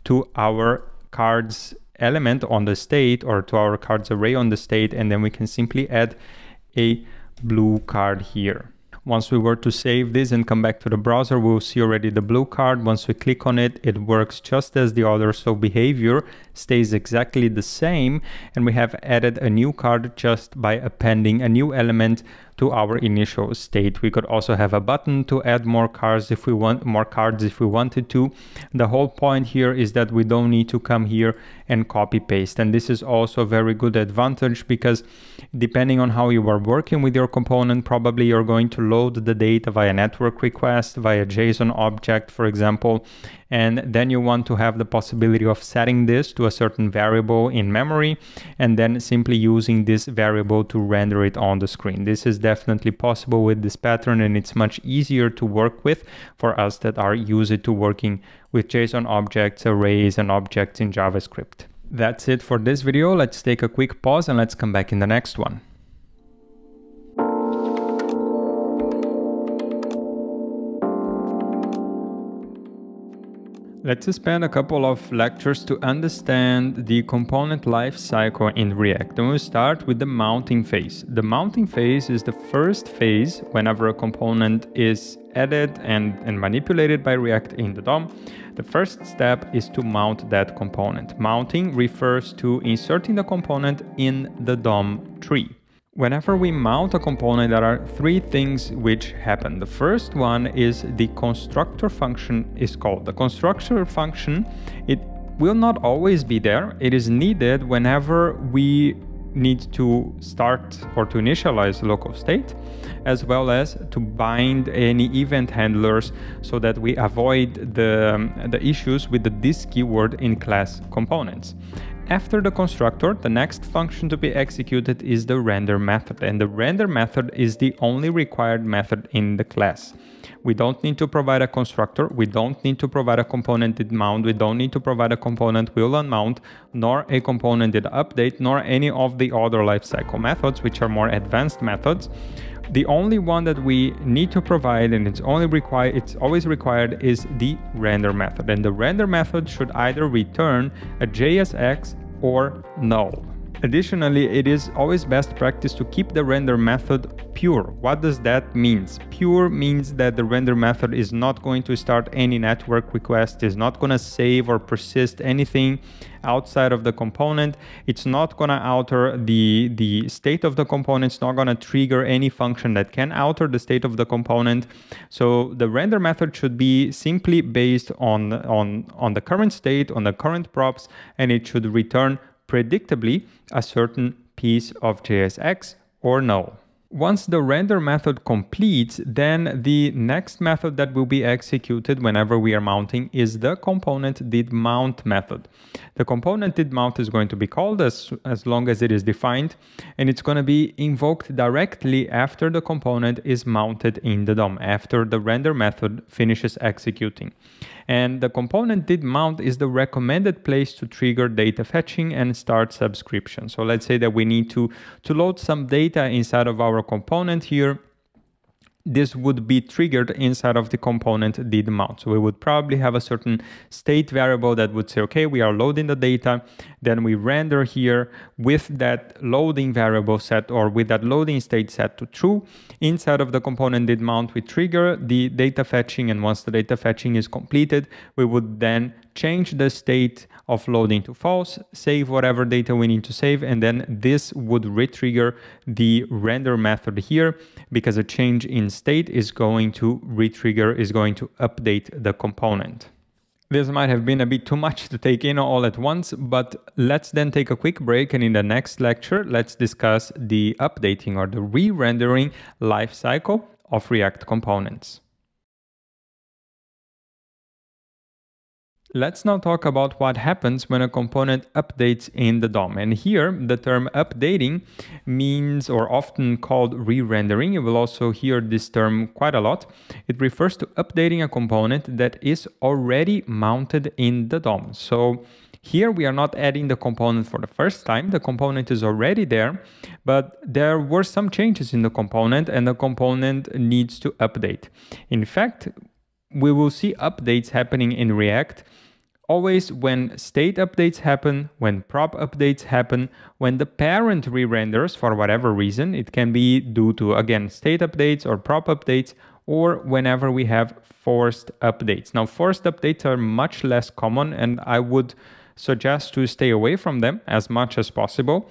to our cards element on the state or to our cards array on the state and then we can simply add a blue card here. Once we were to save this and come back to the browser, we'll see already the blue card. Once we click on it, it works just as the other. So behavior stays exactly the same. And we have added a new card just by appending a new element to our initial state. We could also have a button to add more cards if we want more cards if we wanted to. The whole point here is that we don't need to come here and copy paste. And this is also a very good advantage because depending on how you are working with your component, probably you're going to load the data via network request, via JSON object, for example, and then you want to have the possibility of setting this to a certain variable in memory and then simply using this variable to render it on the screen. This is definitely possible with this pattern and it's much easier to work with for us that are used to working with JSON objects, arrays and objects in JavaScript. That's it for this video. Let's take a quick pause and let's come back in the next one. Let's spend a couple of lectures to understand the component life cycle in React. And we'll start with the mounting phase. The mounting phase is the first phase whenever a component is added and, and manipulated by React in the DOM. The first step is to mount that component. Mounting refers to inserting the component in the DOM tree. Whenever we mount a component, there are three things which happen. The first one is the constructor function is called. The constructor function, it will not always be there. It is needed whenever we need to start or to initialize local state, as well as to bind any event handlers so that we avoid the, the issues with the this keyword in class components. After the constructor, the next function to be executed is the render method, and the render method is the only required method in the class. We don't need to provide a constructor, we don't need to provide a component mount, we don't need to provide a component will unmount, nor a component update, nor any of the other lifecycle methods, which are more advanced methods. The only one that we need to provide and it's only required it's always required is the render method. And the render method should either return a JSX or null. Additionally, it is always best practice to keep the render method pure. What does that mean? Pure means that the render method is not going to start any network request, is not going to save or persist anything outside of the component. It's not going to alter the, the state of the component. It's not going to trigger any function that can alter the state of the component. So the render method should be simply based on, on, on the current state, on the current props, and it should return predictably a certain piece of JSX or null. Once the render method completes, then the next method that will be executed whenever we are mounting is the component did mount method. The component did mount is going to be called as, as long as it is defined, and it's going to be invoked directly after the component is mounted in the DOM, after the render method finishes executing. And the component did mount is the recommended place to trigger data fetching and start subscription. So let's say that we need to, to load some data inside of our component here this would be triggered inside of the component did mount. So we would probably have a certain state variable that would say, okay, we are loading the data. Then we render here with that loading variable set or with that loading state set to true. Inside of the component did mount, we trigger the data fetching. And once the data fetching is completed, we would then change the state of loading to false, save whatever data we need to save, and then this would retrigger the render method here because a change in state is going to retrigger, is going to update the component. This might have been a bit too much to take in all at once, but let's then take a quick break and in the next lecture, let's discuss the updating or the re-rendering lifecycle of React components. Let's now talk about what happens when a component updates in the DOM. And here, the term updating means, or often called re-rendering, you will also hear this term quite a lot. It refers to updating a component that is already mounted in the DOM. So here we are not adding the component for the first time. The component is already there, but there were some changes in the component and the component needs to update. In fact, we will see updates happening in React always when state updates happen, when prop updates happen, when the parent re-renders for whatever reason, it can be due to, again, state updates or prop updates, or whenever we have forced updates. Now, forced updates are much less common, and I would suggest to stay away from them as much as possible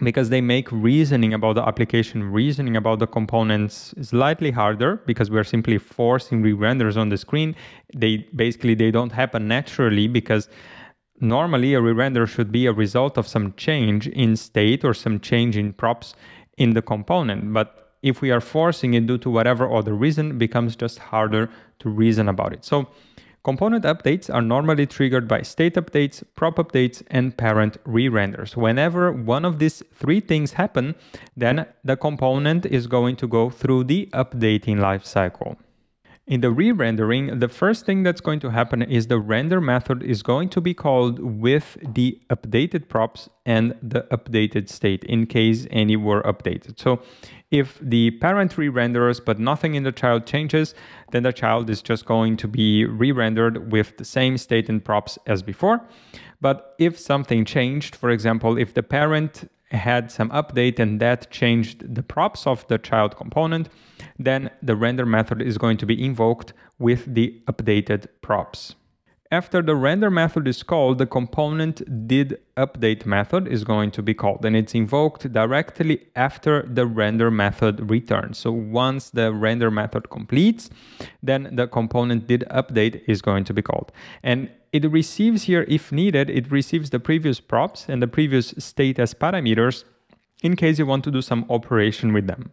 because they make reasoning about the application, reasoning about the components slightly harder because we're simply forcing re-renders on the screen. They basically they don't happen naturally because normally a re-render should be a result of some change in state or some change in props in the component. But if we are forcing it due to whatever other reason, it becomes just harder to reason about it. So Component updates are normally triggered by state updates, prop updates, and parent re-renders. Whenever one of these three things happen, then the component is going to go through the updating lifecycle. In the re-rendering, the first thing that's going to happen is the render method is going to be called with the updated props and the updated state in case any were updated. So if the parent re-renders but nothing in the child changes, then the child is just going to be re-rendered with the same state and props as before. But if something changed, for example, if the parent had some update and that changed the props of the child component, then the render method is going to be invoked with the updated props. After the render method is called, the component did update method is going to be called and it's invoked directly after the render method returns. So once the render method completes, then the component did update is going to be called. And it receives here, if needed, it receives the previous props and the previous state as parameters in case you want to do some operation with them.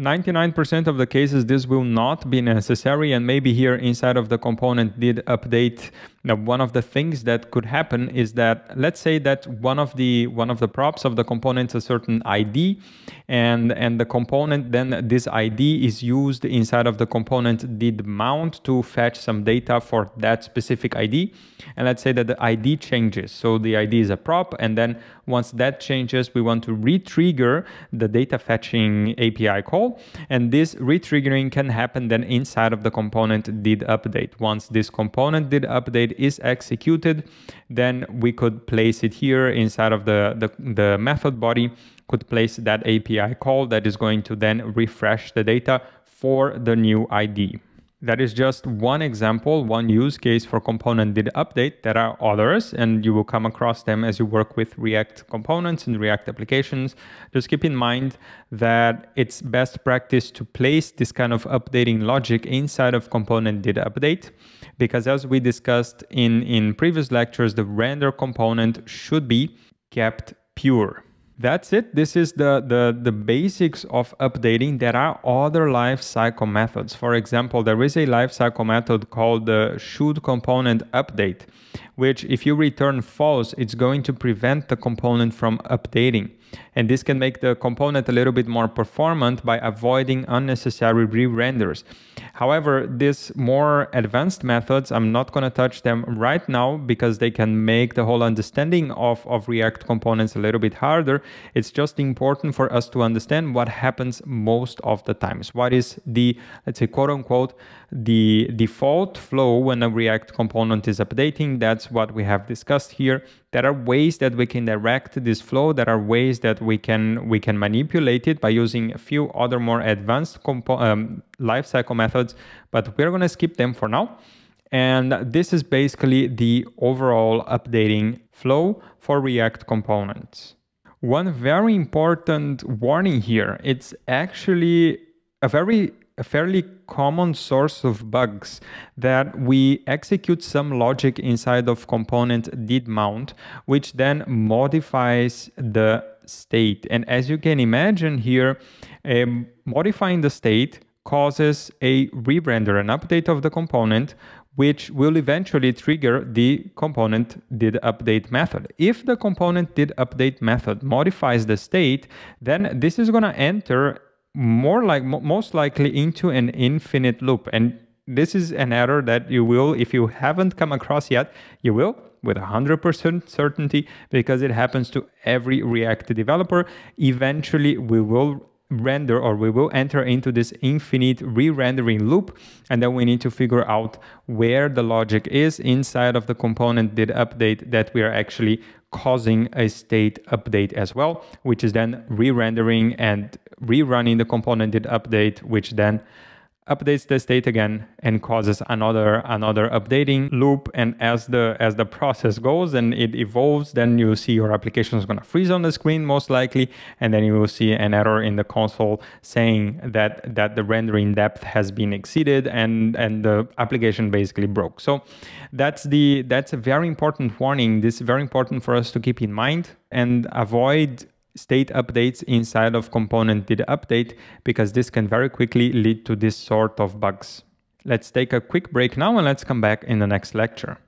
99% of the cases this will not be necessary and maybe here inside of the component did update now one of the things that could happen is that let's say that one of the one of the props of the component is a certain ID and and the component then this ID is used inside of the component did mount to fetch some data for that specific ID and let's say that the ID changes. So the ID is a prop and then once that changes we want to re-trigger the data fetching API call. And this retriggering can happen then inside of the component did update. Once this component did update is executed, then we could place it here inside of the, the, the method body, could place that API call that is going to then refresh the data for the new ID. That is just one example, one use case for component did update. There are others, and you will come across them as you work with React components and React applications. Just keep in mind that it's best practice to place this kind of updating logic inside of component did update, because as we discussed in, in previous lectures, the render component should be kept pure. That's it. This is the, the, the basics of updating. There are other lifecycle methods. For example, there is a lifecycle method called the should component update, which if you return false, it's going to prevent the component from updating. And this can make the component a little bit more performant by avoiding unnecessary re-renders. However, these more advanced methods, I'm not going to touch them right now because they can make the whole understanding of, of React components a little bit harder. It's just important for us to understand what happens most of the times. What is the, let's say, quote unquote, the default flow when a React component is updating. That's what we have discussed here. There are ways that we can direct this flow. There are ways that we can we can manipulate it by using a few other more advanced um, lifecycle methods, but we're going to skip them for now. And this is basically the overall updating flow for React components. One very important warning here, it's actually a very a fairly common source of bugs that we execute some logic inside of component did mount, which then modifies the state. And as you can imagine here, um, modifying the state causes a re-render, an update of the component, which will eventually trigger the component did update method. If the component did update method modifies the state, then this is going to enter more like most likely into an infinite loop. And this is an error that you will if you haven't come across yet you will with 100% certainty because it happens to every react developer. Eventually we will render or we will enter into this infinite re-rendering loop and then we need to figure out where the logic is inside of the component did update that we are actually causing a state update as well which is then re-rendering and rerunning the component did update, which then updates the state again and causes another another updating loop. And as the as the process goes and it evolves then you see your application is going to freeze on the screen most likely. And then you will see an error in the console saying that that the rendering depth has been exceeded and and the application basically broke. So that's the that's a very important warning. This is very important for us to keep in mind and avoid state updates inside of component did update because this can very quickly lead to this sort of bugs. Let's take a quick break now and let's come back in the next lecture.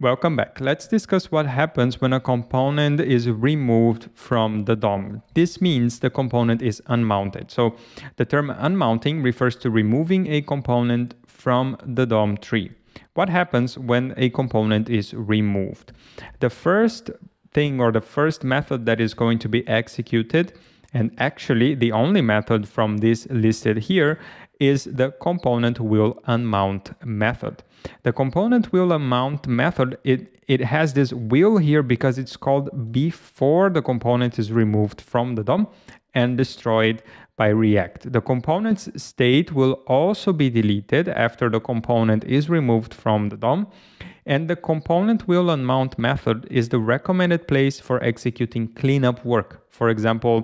Welcome back. Let's discuss what happens when a component is removed from the DOM. This means the component is unmounted. So the term unmounting refers to removing a component from the DOM tree what happens when a component is removed. The first thing or the first method that is going to be executed and actually the only method from this listed here is the component will unmount method. The component will unmount method, it, it has this will here because it's called before the component is removed from the DOM and destroyed by React. The component's state will also be deleted after the component is removed from the DOM, and the component will unmount method is the recommended place for executing cleanup work. For example,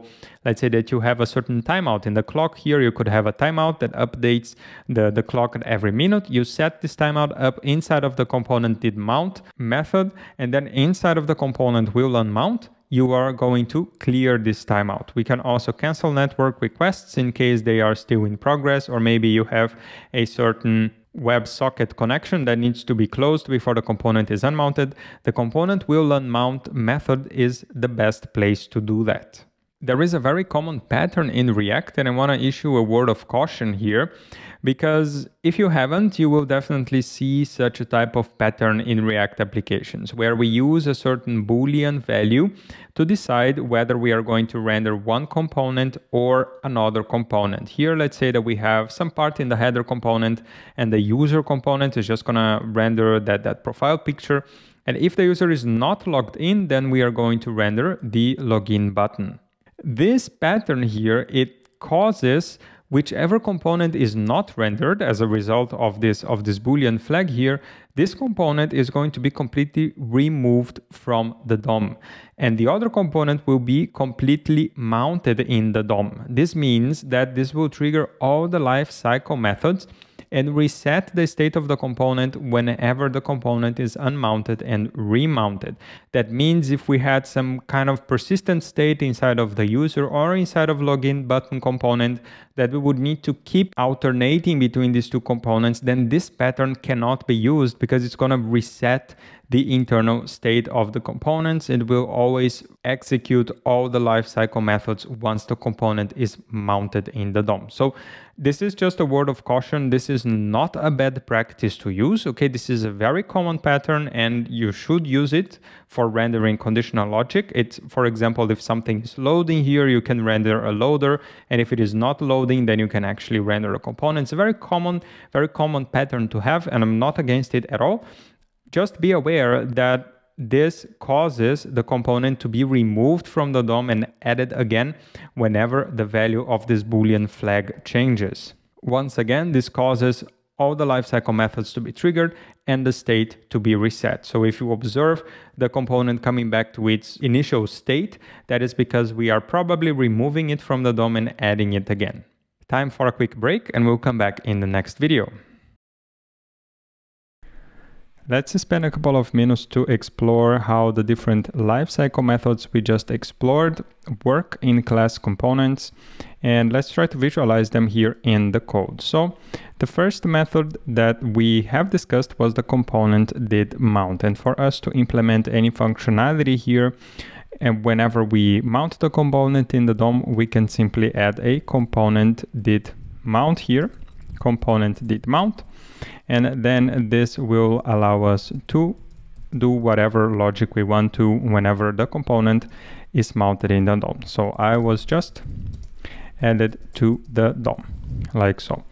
let's say that you have a certain timeout in the clock. Here you could have a timeout that updates the, the clock at every minute. You set this timeout up inside of the component did mount method, and then inside of the component will unmount you are going to clear this timeout. We can also cancel network requests in case they are still in progress, or maybe you have a certain WebSocket connection that needs to be closed before the component is unmounted. The component will unmount method is the best place to do that. There is a very common pattern in React, and I want to issue a word of caution here because if you haven't, you will definitely see such a type of pattern in React applications where we use a certain Boolean value to decide whether we are going to render one component or another component. Here, let's say that we have some part in the header component and the user component is just gonna render that, that profile picture. And if the user is not logged in, then we are going to render the login button. This pattern here, it causes whichever component is not rendered as a result of this of this boolean flag here this component is going to be completely removed from the DOM and the other component will be completely mounted in the DOM. This means that this will trigger all the lifecycle methods and reset the state of the component whenever the component is unmounted and remounted. That means if we had some kind of persistent state inside of the user or inside of login button component that we would need to keep alternating between these two components, then this pattern cannot be used because it's going to reset the internal state of the components. It will always execute all the lifecycle methods once the component is mounted in the DOM. So this is just a word of caution. This is not a bad practice to use. Okay, this is a very common pattern and you should use it for rendering conditional logic. It's, for example, if something is loading here, you can render a loader. And if it is not loading, then you can actually render a component. It's a very common, very common pattern to have, and I'm not against it at all just be aware that this causes the component to be removed from the DOM and added again whenever the value of this boolean flag changes. Once again, this causes all the lifecycle methods to be triggered and the state to be reset. So if you observe the component coming back to its initial state, that is because we are probably removing it from the DOM and adding it again. Time for a quick break and we'll come back in the next video. Let's spend a couple of minutes to explore how the different lifecycle methods we just explored work in class components and let's try to visualize them here in the code. So the first method that we have discussed was the component did mount and for us to implement any functionality here and whenever we mount the component in the DOM we can simply add a component did mount here component did mount and then this will allow us to do whatever logic we want to whenever the component is mounted in the DOM. So I was just added to the DOM like so.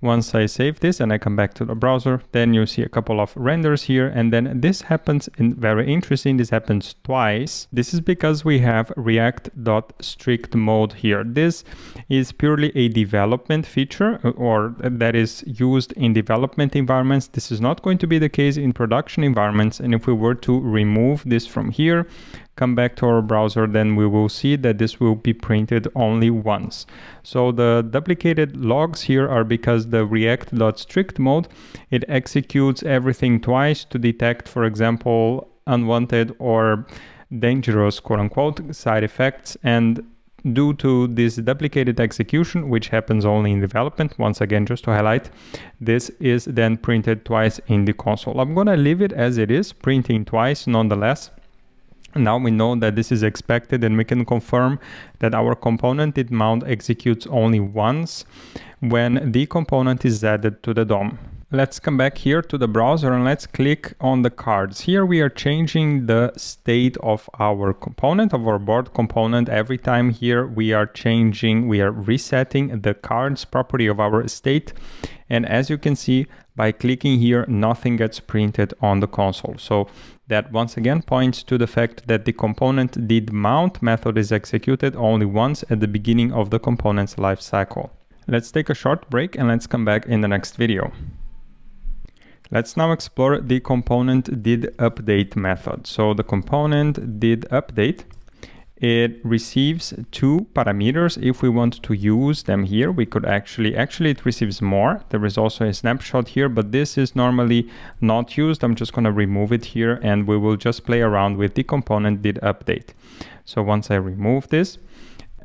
Once I save this and I come back to the browser, then you see a couple of renders here. And then this happens in very interesting. This happens twice. This is because we have react.strict mode here. This is purely a development feature uh, or that is used in development environments. This is not going to be the case in production environments. And if we were to remove this from here, come back to our browser, then we will see that this will be printed only once. So the duplicated logs here are because the react.strict mode, it executes everything twice to detect, for example, unwanted or dangerous quote unquote side effects. And due to this duplicated execution which happens only in development once again just to highlight this is then printed twice in the console. I'm to leave it as it is printing twice nonetheless now we know that this is expected and we can confirm that our component did mount executes only once when the component is added to the DOM. Let's come back here to the browser and let's click on the cards. Here we are changing the state of our component, of our board component. Every time here we are changing, we are resetting the cards property of our state. And as you can see, by clicking here, nothing gets printed on the console. So that once again points to the fact that the component did mount method is executed only once at the beginning of the component's life cycle. Let's take a short break and let's come back in the next video. Let's now explore the component did update method. So the component did update it receives two parameters. If we want to use them here, we could actually, actually it receives more. There is also a snapshot here, but this is normally not used. I'm just gonna remove it here and we will just play around with the component did update. So once I remove this,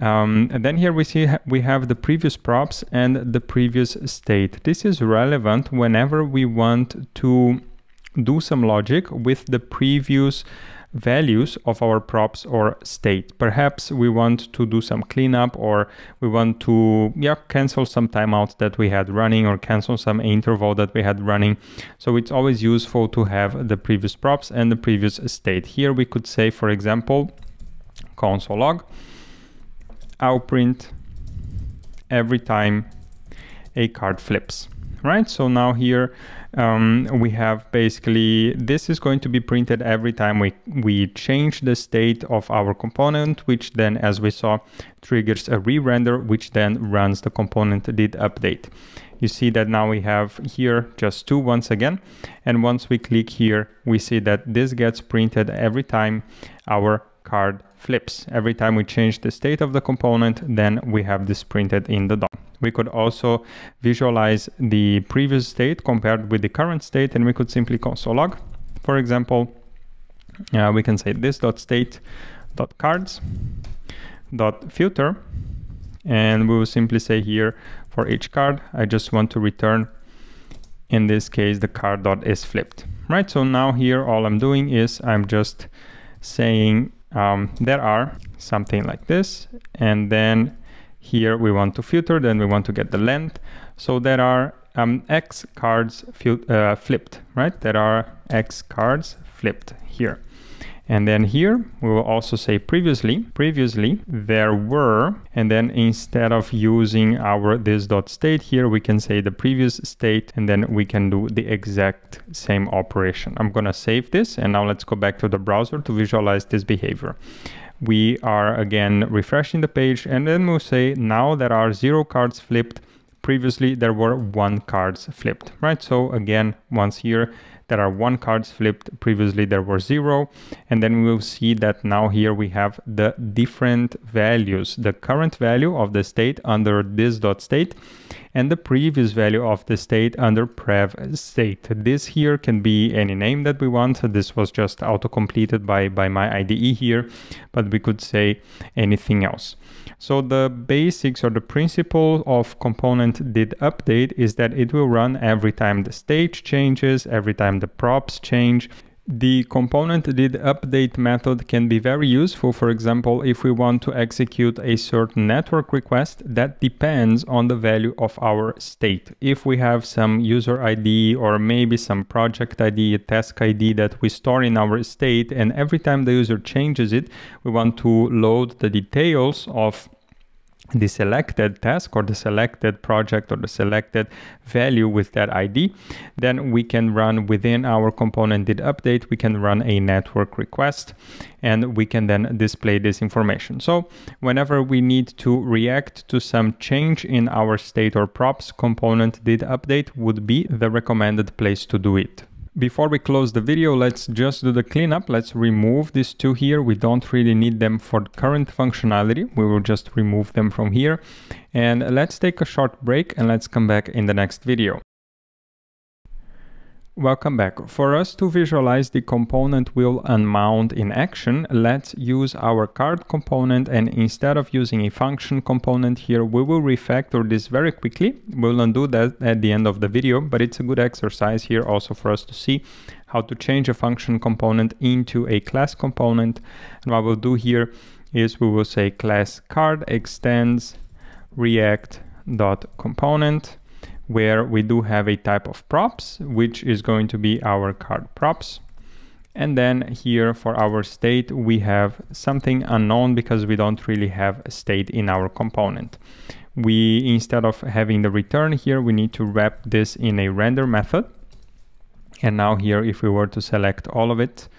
um, and then here we see we have the previous props and the previous state. This is relevant whenever we want to do some logic with the previous values of our props or state. Perhaps we want to do some cleanup or we want to yeah, cancel some timeout that we had running or cancel some interval that we had running. So it's always useful to have the previous props and the previous state. Here we could say, for example, console log, I'll print every time a card flips right? So now here um, we have basically this is going to be printed every time we we change the state of our component which then as we saw triggers a re-render which then runs the component did update. You see that now we have here just two once again. And once we click here we see that this gets printed every time our card flips. Every time we change the state of the component then we have this printed in the DOM. We could also visualize the previous state compared with the current state and we could simply console log. For example, uh, we can say this dot state dot cards dot filter and we will simply say here for each card I just want to return in this case the card dot is flipped. Right so now here all I'm doing is I'm just saying um, there are something like this and then here we want to filter, then we want to get the length. So there are um, X cards uh, flipped, right? There are X cards flipped here. And then here we will also say previously, previously there were, and then instead of using our this dot state here, we can say the previous state, and then we can do the exact same operation. I'm gonna save this, and now let's go back to the browser to visualize this behavior. We are again refreshing the page and then we'll say now there are zero cards flipped. Previously there were one cards flipped right? So again once here there are one cards flipped previously there were zero and then we will see that now here we have the different values the current value of the state under this dot state and the previous value of the state under prev state. This here can be any name that we want. This was just auto-completed by, by my IDE here, but we could say anything else. So the basics or the principle of component did update is that it will run every time the state changes, every time the props change, the component did update method can be very useful. For example, if we want to execute a certain network request, that depends on the value of our state. If we have some user ID or maybe some project ID, task ID that we store in our state, and every time the user changes it, we want to load the details of the selected task or the selected project or the selected value with that ID, then we can run within our component did update, we can run a network request and we can then display this information. So whenever we need to react to some change in our state or props, component did update would be the recommended place to do it. Before we close the video, let's just do the cleanup. Let's remove these two here. We don't really need them for current functionality. We will just remove them from here. And let's take a short break and let's come back in the next video. Welcome back. For us to visualize the component will unmount in action, let's use our card component and instead of using a function component here, we will refactor this very quickly. We'll undo that at the end of the video, but it's a good exercise here also for us to see how to change a function component into a class component. And what we'll do here is we will say class card extends react dot component where we do have a type of props, which is going to be our card props. And then here for our state, we have something unknown because we don't really have a state in our component. We, instead of having the return here, we need to wrap this in a render method. And now here, if we were to select all of it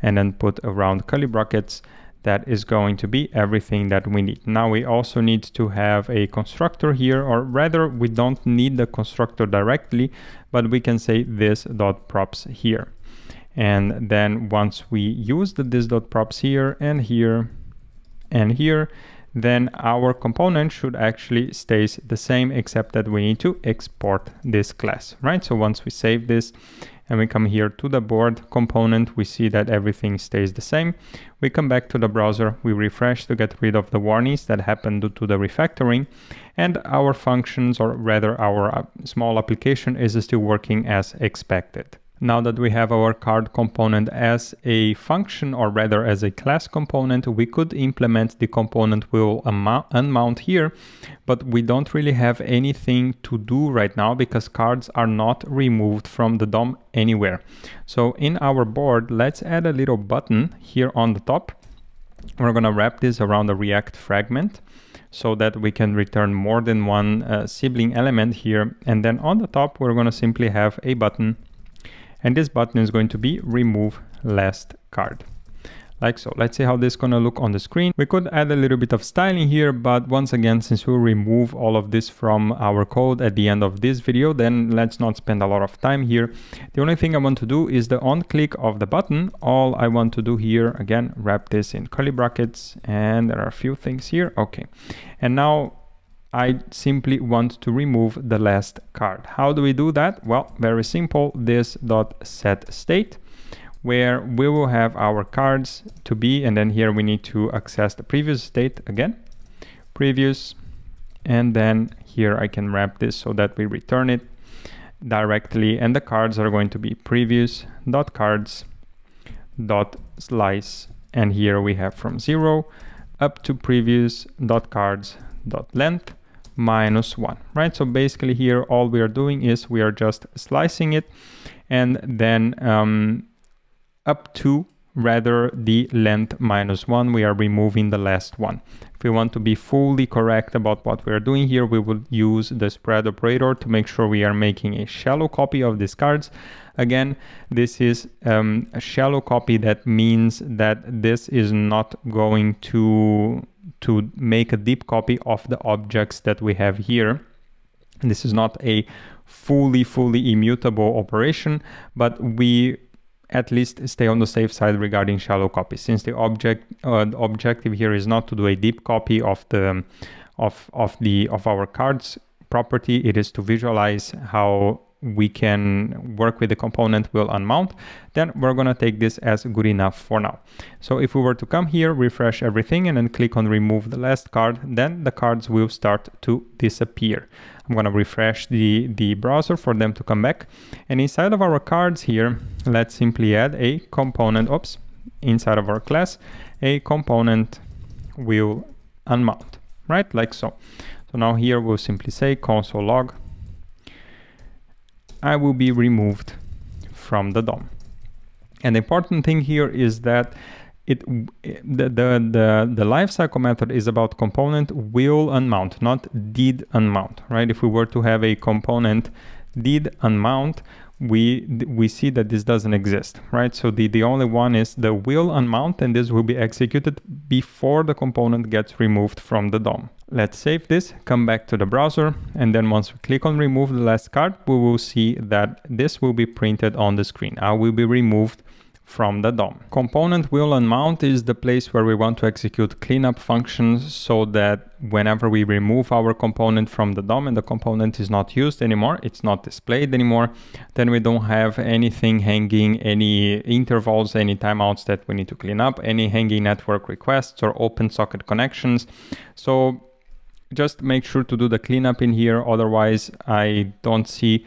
and then put around curly brackets, that is going to be everything that we need. Now we also need to have a constructor here, or rather we don't need the constructor directly, but we can say this dot props here. And then once we use the this dot props here and here and here, then our component should actually stays the same except that we need to export this class, right? So once we save this and we come here to the board component, we see that everything stays the same. We come back to the browser, we refresh to get rid of the warnings that happened due to the refactoring, and our functions, or rather our uh, small application is still working as expected. Now that we have our card component as a function or rather as a class component, we could implement the component will unmount here, but we don't really have anything to do right now because cards are not removed from the DOM anywhere. So in our board, let's add a little button here on the top we're going to wrap this around a React fragment so that we can return more than one uh, sibling element here. And then on the top, we're going to simply have a button. And this button is going to be remove last card like so. Let's see how this is gonna look on the screen. We could add a little bit of styling here, but once again, since we'll remove all of this from our code at the end of this video, then let's not spend a lot of time here. The only thing I want to do is the on click of the button. All I want to do here, again, wrap this in curly brackets, and there are a few things here. Okay, and now I simply want to remove the last card. How do we do that? Well, very simple, this dot set state where we will have our cards to be and then here we need to access the previous state again previous and then here I can wrap this so that we return it directly and the cards are going to be previous dot cards dot slice and here we have from zero up to previous dot cards dot length minus one right? So basically here all we are doing is we are just slicing it and then um, up to rather the length minus one we are removing the last one. If we want to be fully correct about what we are doing here we will use the spread operator to make sure we are making a shallow copy of these cards. Again this is um, a shallow copy. That means that this is not going to to make a deep copy of the objects that we have here. This is not a fully fully immutable operation but we at least stay on the safe side regarding shallow copy. Since the object uh, the objective here is not to do a deep copy of the of of the of our cards property it is to visualize how we can work with the component will unmount then we're going to take this as good enough for now so if we were to come here refresh everything and then click on remove the last card then the cards will start to disappear I'm going to refresh the, the browser for them to come back. And inside of our cards here, let's simply add a component, oops, inside of our class, a component will unmount, right? Like so. So now here we'll simply say console log, I will be removed from the DOM. And the important thing here is that it the, the the the lifecycle method is about component will unmount not did unmount right if we were to have a component did unmount we we see that this doesn't exist right? So the the only one is the will unmount and this will be executed before the component gets removed from the DOM. Let's save this come back to the browser and then once we click on remove the last card we will see that this will be printed on the screen. I will be removed from the DOM. Component will unmount is the place where we want to execute cleanup functions so that whenever we remove our component from the DOM and the component is not used anymore, it's not displayed anymore, then we don't have anything hanging, any intervals, any timeouts that we need to clean up, any hanging network requests or open socket connections. So just make sure to do the cleanup in here. Otherwise, I don't see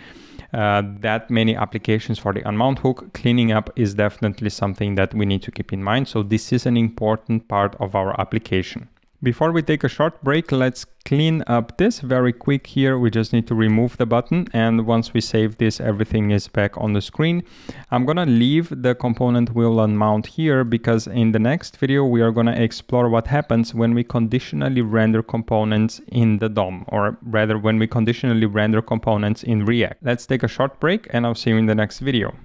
uh, that many applications for the unmount hook, cleaning up is definitely something that we need to keep in mind. So this is an important part of our application. Before we take a short break, let's clean up this very quick here. We just need to remove the button. And once we save this, everything is back on the screen. I'm gonna leave the component will unmount here because in the next video, we are gonna explore what happens when we conditionally render components in the DOM, or rather when we conditionally render components in React. Let's take a short break and I'll see you in the next video.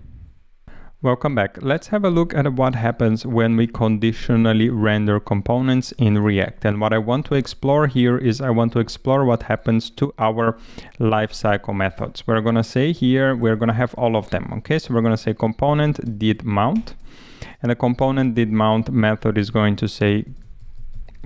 Welcome back. Let's have a look at what happens when we conditionally render components in React. And what I want to explore here is I want to explore what happens to our lifecycle methods. We're going to say here, we're going to have all of them. Okay, so we're going to say component did mount. And the component did mount method is going to say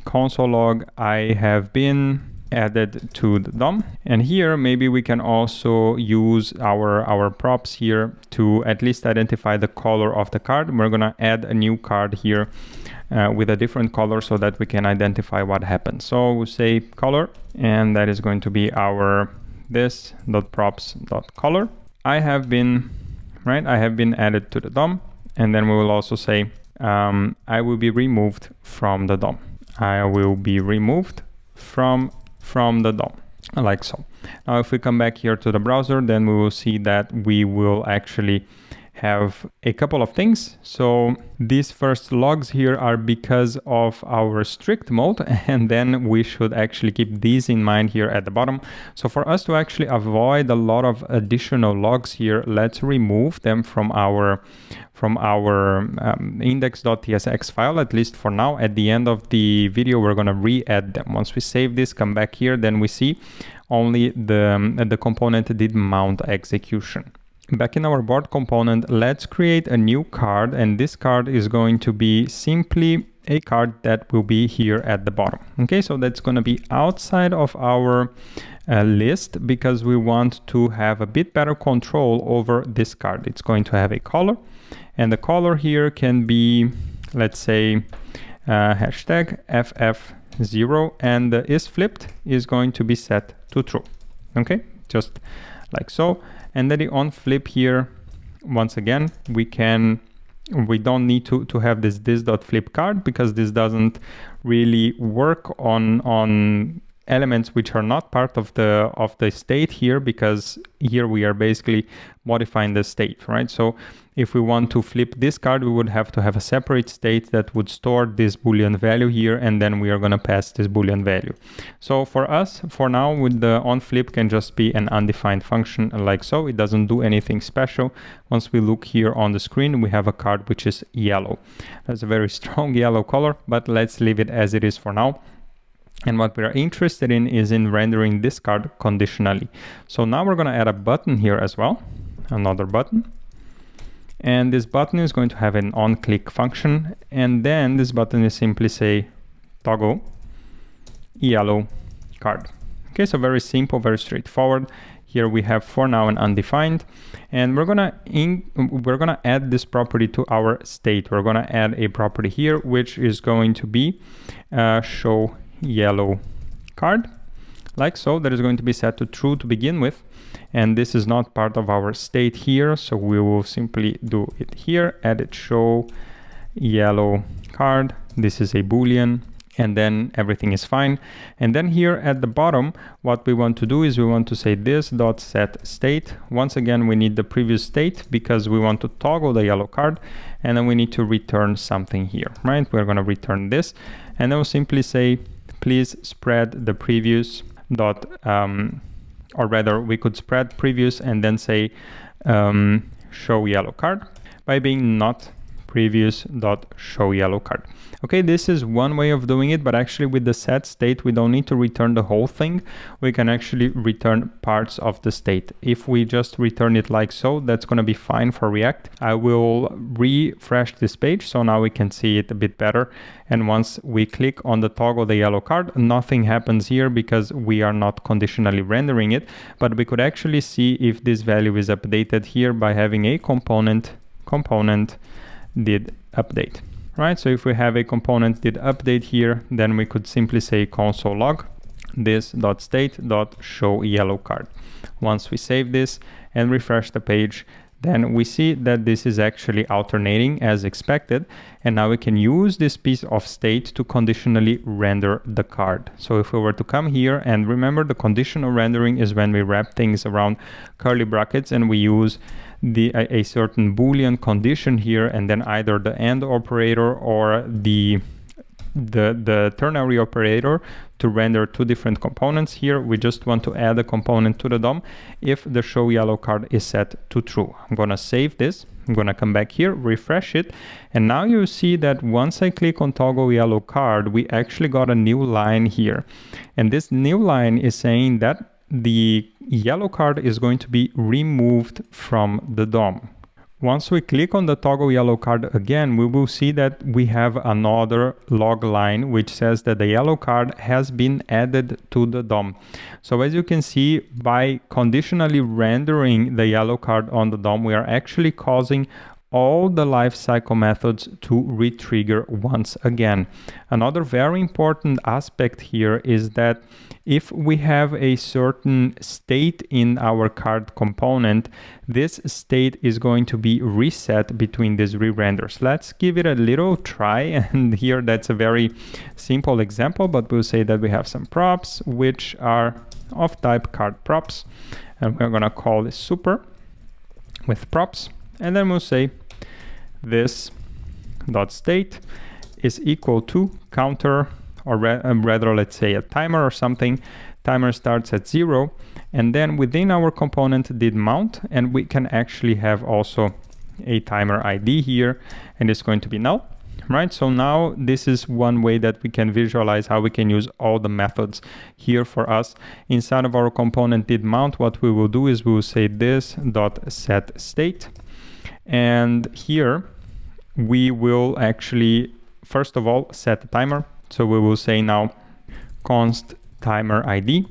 console log I have been added to the DOM. And here, maybe we can also use our, our props here to at least identify the color of the card. We're gonna add a new card here uh, with a different color so that we can identify what happens. So we'll say color, and that is going to be our this dot props dot color. I have been, right, I have been added to the DOM. And then we will also say, um, I will be removed from the DOM. I will be removed from from the DOM like so. Now if we come back here to the browser then we will see that we will actually have a couple of things. So these first logs here are because of our strict mode, and then we should actually keep these in mind here at the bottom. So for us to actually avoid a lot of additional logs here, let's remove them from our from our um, index.tsx file, at least for now. At the end of the video, we're gonna re-add them. Once we save this, come back here, then we see only the, um, the component did mount execution. Back in our board component, let's create a new card and this card is going to be simply a card that will be here at the bottom. Okay, so that's going to be outside of our uh, list because we want to have a bit better control over this card. It's going to have a color and the color here can be, let's say, uh, hashtag FF0 and the is flipped is going to be set to true. Okay, just like so and then the on flip here once again we can we don't need to to have this this dot flip card because this doesn't really work on on elements which are not part of the of the state here because here we are basically modifying the state right? So if we want to flip this card we would have to have a separate state that would store this boolean value here and then we are going to pass this boolean value. So for us for now with the on flip can just be an undefined function like so. It doesn't do anything special. Once we look here on the screen we have a card which is yellow. That's a very strong yellow color but let's leave it as it is for now. And what we are interested in is in rendering this card conditionally. So now we're going to add a button here as well, another button. And this button is going to have an on click function. And then this button is simply say toggle yellow card. Okay, so very simple, very straightforward. Here we have for now an undefined, and we're gonna in, we're gonna add this property to our state. We're gonna add a property here, which is going to be uh, show yellow card like so that is going to be set to true to begin with and this is not part of our state here so we will simply do it here edit show yellow card this is a boolean and then everything is fine. And then here at the bottom what we want to do is we want to say this dot set state. Once again we need the previous state because we want to toggle the yellow card and then we need to return something here right? We're going to return this and then we'll simply say please spread the previous dot, um, or rather we could spread previous and then say um, show yellow card by being not previous dot show yellow card. Okay, this is one way of doing it, but actually with the set state, we don't need to return the whole thing. We can actually return parts of the state. If we just return it like so, that's gonna be fine for React. I will refresh this page, so now we can see it a bit better. And once we click on the toggle the yellow card, nothing happens here because we are not conditionally rendering it, but we could actually see if this value is updated here by having a component, component did update right? So if we have a component did update here, then we could simply say console log this dot state dot show yellow card. Once we save this and refresh the page, then we see that this is actually alternating as expected. And now we can use this piece of state to conditionally render the card. So if we were to come here and remember the conditional rendering is when we wrap things around curly brackets and we use the a, a certain boolean condition here and then either the AND operator or the the the ternary operator to render two different components here. We just want to add a component to the DOM if the show yellow card is set to true. I'm gonna save this. I'm gonna come back here refresh it. And now you see that once i click on toggle yellow card we actually got a new line here. And this new line is saying that the yellow card is going to be removed from the DOM. Once we click on the toggle yellow card again, we will see that we have another log line which says that the yellow card has been added to the DOM. So as you can see, by conditionally rendering the yellow card on the DOM, we are actually causing all the lifecycle methods to retrigger once again. Another very important aspect here is that if we have a certain state in our card component, this state is going to be reset between these re-renders. Let's give it a little try. And here that's a very simple example, but we'll say that we have some props, which are of type card props. And we're gonna call this super with props And then we'll say this dot state is equal to counter or um, rather let's say a timer or something timer starts at zero and then within our component did mount and we can actually have also a timer ID here and it's going to be null right? So now this is one way that we can visualize how we can use all the methods here for us. Inside of our component did mount what we will do is we will say this dot set state and here we will actually first of all set a timer so we will say now const timer ID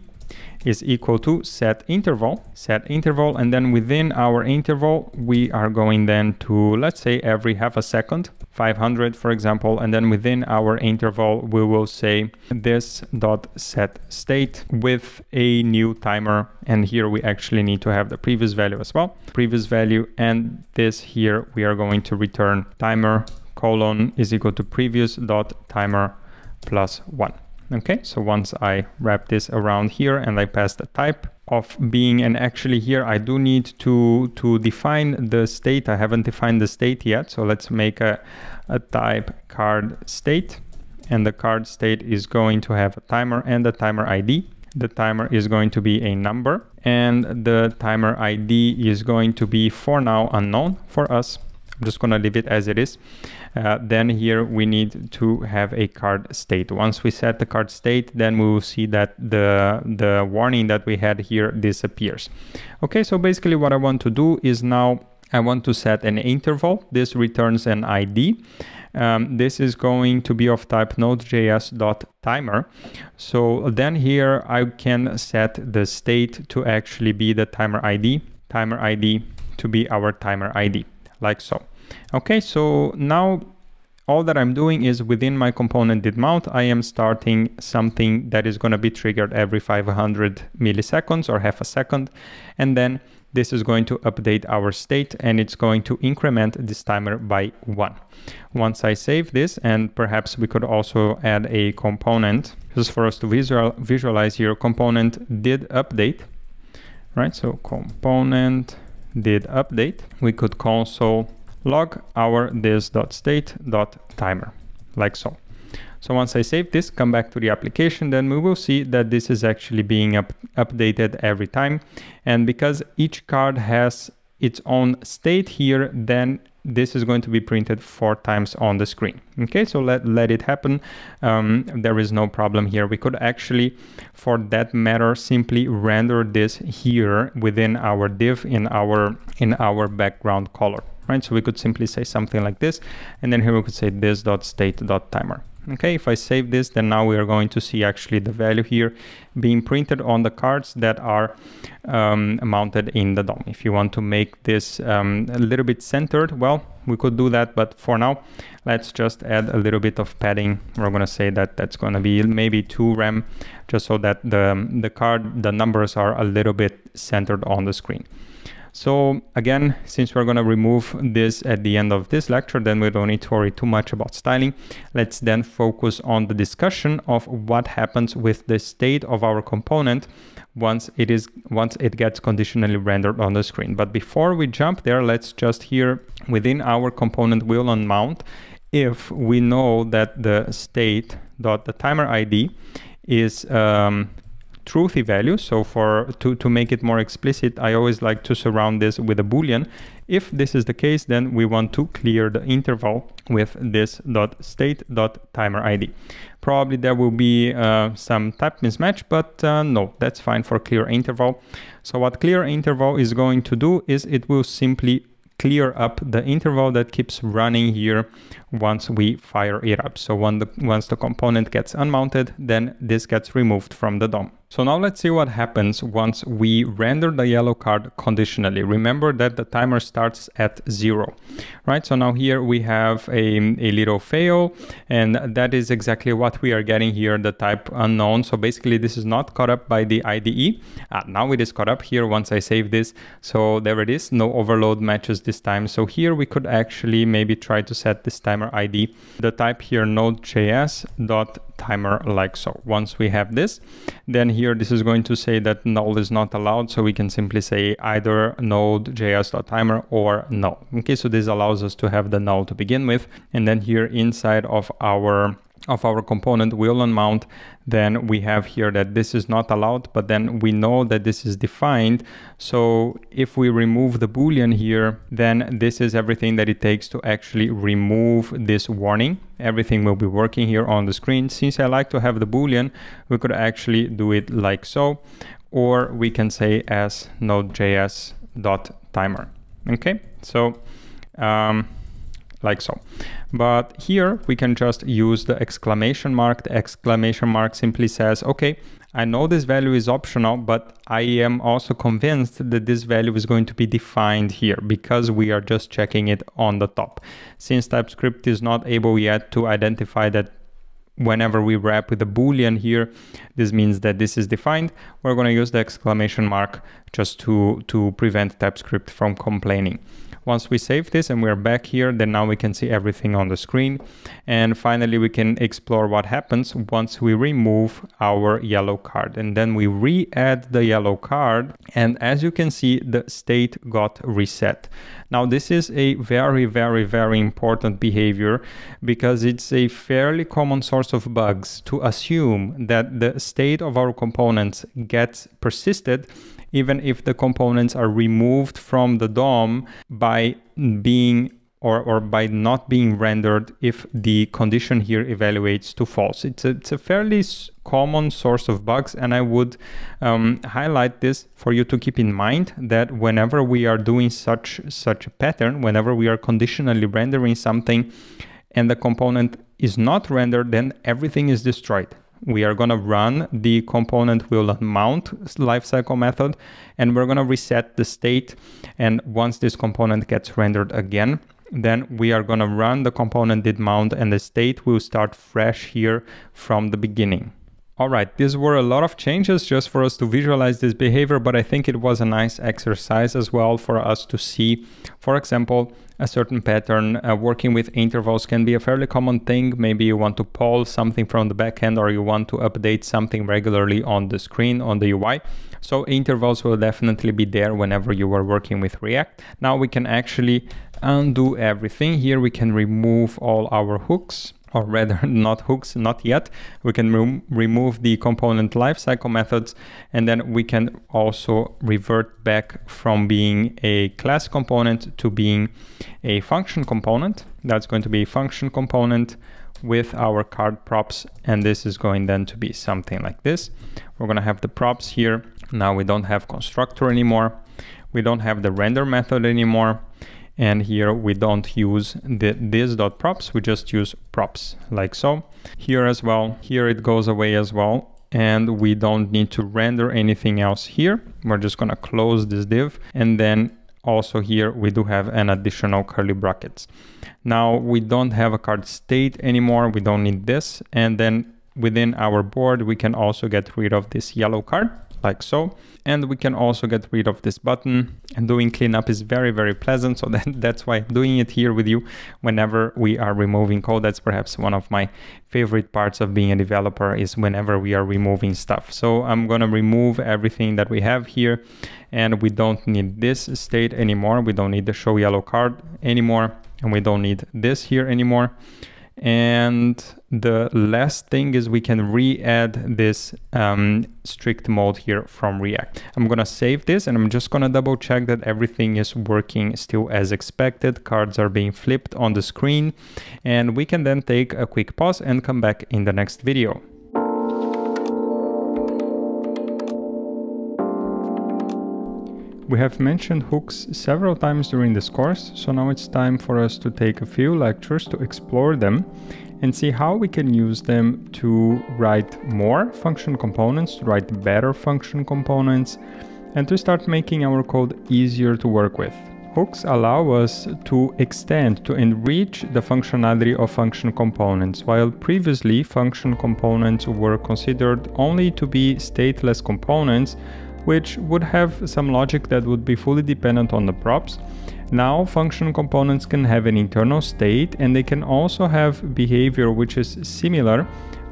is equal to set interval, set interval, and then within our interval, we are going then to, let's say every half a second, 500 for example, and then within our interval, we will say this dot set state with a new timer. And here we actually need to have the previous value as well, previous value. And this here, we are going to return timer colon is equal to previous dot timer plus one. Okay, so once I wrap this around here and I pass the type of being, and actually here I do need to, to define the state. I haven't defined the state yet. So let's make a, a type card state and the card state is going to have a timer and a timer ID. The timer is going to be a number and the timer ID is going to be for now unknown for us. I'm just going to leave it as it is. Uh, then here we need to have a card state. Once we set the card state, then we will see that the, the warning that we had here disappears. Okay, so basically what I want to do is now I want to set an interval. This returns an ID. Um, this is going to be of type node.js.timer. So then here I can set the state to actually be the timer ID, timer ID to be our timer ID, like so. Okay, so now all that I'm doing is within my component did mount, I am starting something that is going to be triggered every 500 milliseconds or half a second. And then this is going to update our state and it's going to increment this timer by one. Once I save this, and perhaps we could also add a component just for us to visual, visualize here, component did update, right? So component did update. We could console log our this.state.timer, like so. So once I save this, come back to the application, then we will see that this is actually being up updated every time. And because each card has its own state here, then this is going to be printed four times on the screen. Okay, so let, let it happen. Um, there is no problem here. We could actually, for that matter, simply render this here within our div in our in our background color right? So we could simply say something like this, and then here we could say this dot state dot timer. Okay, if I save this, then now we are going to see actually the value here being printed on the cards that are um, mounted in the DOM. If you want to make this um, a little bit centered, well, we could do that, but for now, let's just add a little bit of padding. We're going to say that that's going to be maybe 2 rem, just so that the, the card, the numbers are a little bit centered on the screen. So again, since we're going to remove this at the end of this lecture, then we don't need to worry too much about styling. Let's then focus on the discussion of what happens with the state of our component once it is once it gets conditionally rendered on the screen. But before we jump there, let's just here within our component will unmount if we know that the state dot the timer ID is um, truthy value. So for to, to make it more explicit, I always like to surround this with a boolean. If this is the case, then we want to clear the interval with this dot state dot timer ID. Probably there will be uh, some type mismatch, but uh, no, that's fine for clear interval. So what clear interval is going to do is it will simply clear up the interval that keeps running here once we fire it up. So when the, once the component gets unmounted, then this gets removed from the DOM. So now let's see what happens once we render the yellow card conditionally. Remember that the timer starts at zero, right? So now here we have a, a little fail and that is exactly what we are getting here, the type unknown. So basically this is not caught up by the IDE. Ah, now it is caught up here once I save this. So there it is, no overload matches this time. So here we could actually maybe try to set this timer ID. The type here node.js dot timer like so. Once we have this, then here this is going to say that null is not allowed. So we can simply say either node.js.timer or no. Okay, so this allows us to have the null to begin with. And then here inside of our of our component will unmount, then we have here that this is not allowed, but then we know that this is defined. So if we remove the Boolean here, then this is everything that it takes to actually remove this warning. Everything will be working here on the screen. Since I like to have the Boolean, we could actually do it like so, or we can say as node.js dot timer. Okay, so um, like so. But here we can just use the exclamation mark. The exclamation mark simply says, okay, I know this value is optional, but I am also convinced that this value is going to be defined here because we are just checking it on the top. Since TypeScript is not able yet to identify that whenever we wrap with a boolean here this means that this is defined we're going to use the exclamation mark just to to prevent typescript from complaining once we save this and we're back here, then now we can see everything on the screen. And finally, we can explore what happens once we remove our yellow card. And then we re-add the yellow card. And as you can see, the state got reset. Now, this is a very, very, very important behavior because it's a fairly common source of bugs to assume that the state of our components gets persisted even if the components are removed from the DOM by being or, or by not being rendered if the condition here evaluates to false. It's a, it's a fairly common source of bugs and I would um, highlight this for you to keep in mind that whenever we are doing such, such a pattern, whenever we are conditionally rendering something and the component is not rendered, then everything is destroyed we are going to run the component will mount lifecycle method and we're going to reset the state. And once this component gets rendered again then we are going to run the component did mount and the state will start fresh here from the beginning. All right, these were a lot of changes just for us to visualize this behavior, but I think it was a nice exercise as well for us to see, for example, a certain pattern. Uh, working with intervals can be a fairly common thing. Maybe you want to pull something from the backend or you want to update something regularly on the screen, on the UI. So intervals will definitely be there whenever you are working with React. Now we can actually undo everything. Here we can remove all our hooks or rather not hooks, not yet. We can re remove the component lifecycle methods and then we can also revert back from being a class component to being a function component. That's going to be a function component with our card props and this is going then to be something like this. We're going to have the props here. Now we don't have constructor anymore. We don't have the render method anymore and here we don't use the this dot props we just use props like so. Here as well here it goes away as well. And we don't need to render anything else here. We're just going to close this div. And then also here we do have an additional curly brackets. Now we don't have a card state anymore. We don't need this. And then within our board we can also get rid of this yellow card like so. And we can also get rid of this button and doing cleanup is very, very pleasant. So that, that's why doing it here with you whenever we are removing code. That's perhaps one of my favorite parts of being a developer is whenever we are removing stuff. So I'm to remove everything that we have here and we don't need this state anymore. We don't need the show yellow card anymore and we don't need this here anymore. And the last thing is we can re-add this um, strict mode here from React. I'm gonna save this and I'm just gonna double check that everything is working still as expected. Cards are being flipped on the screen and we can then take a quick pause and come back in the next video. We have mentioned hooks several times during this course, so now it's time for us to take a few lectures to explore them and see how we can use them to write more function components, to write better function components, and to start making our code easier to work with. Hooks allow us to extend, to enrich the functionality of function components, while previously function components were considered only to be stateless components which would have some logic that would be fully dependent on the props. Now function components can have an internal state and they can also have behavior which is similar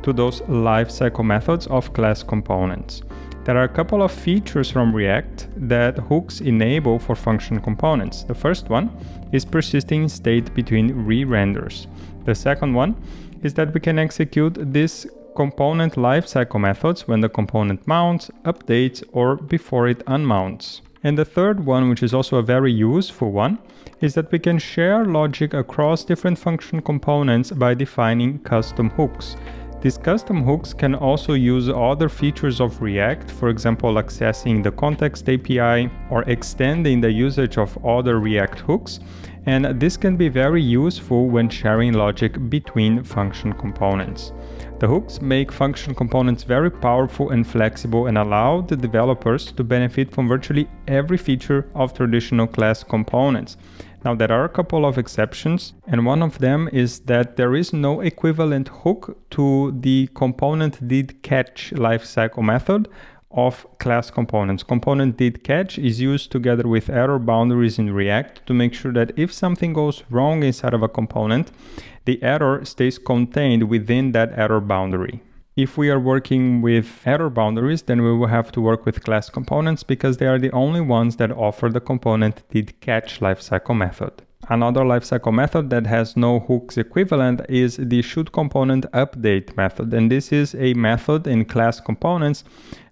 to those lifecycle methods of class components. There are a couple of features from React that hooks enable for function components. The first one is persisting state between re-renders. The second one is that we can execute this component lifecycle methods when the component mounts, updates, or before it unmounts. And the third one, which is also a very useful one, is that we can share logic across different function components by defining custom hooks. These custom hooks can also use other features of React, for example accessing the context API or extending the usage of other React hooks, and this can be very useful when sharing logic between function components. The hooks make function components very powerful and flexible and allow the developers to benefit from virtually every feature of traditional class components. Now there are a couple of exceptions and one of them is that there is no equivalent hook to the component did catch lifecycle method of class components. Component did catch is used together with error boundaries in React to make sure that if something goes wrong inside of a component, the error stays contained within that error boundary. If we are working with error boundaries, then we will have to work with class components because they are the only ones that offer the component did catch lifecycle method. Another lifecycle method that has no hooks equivalent is the should component update method. And this is a method in class components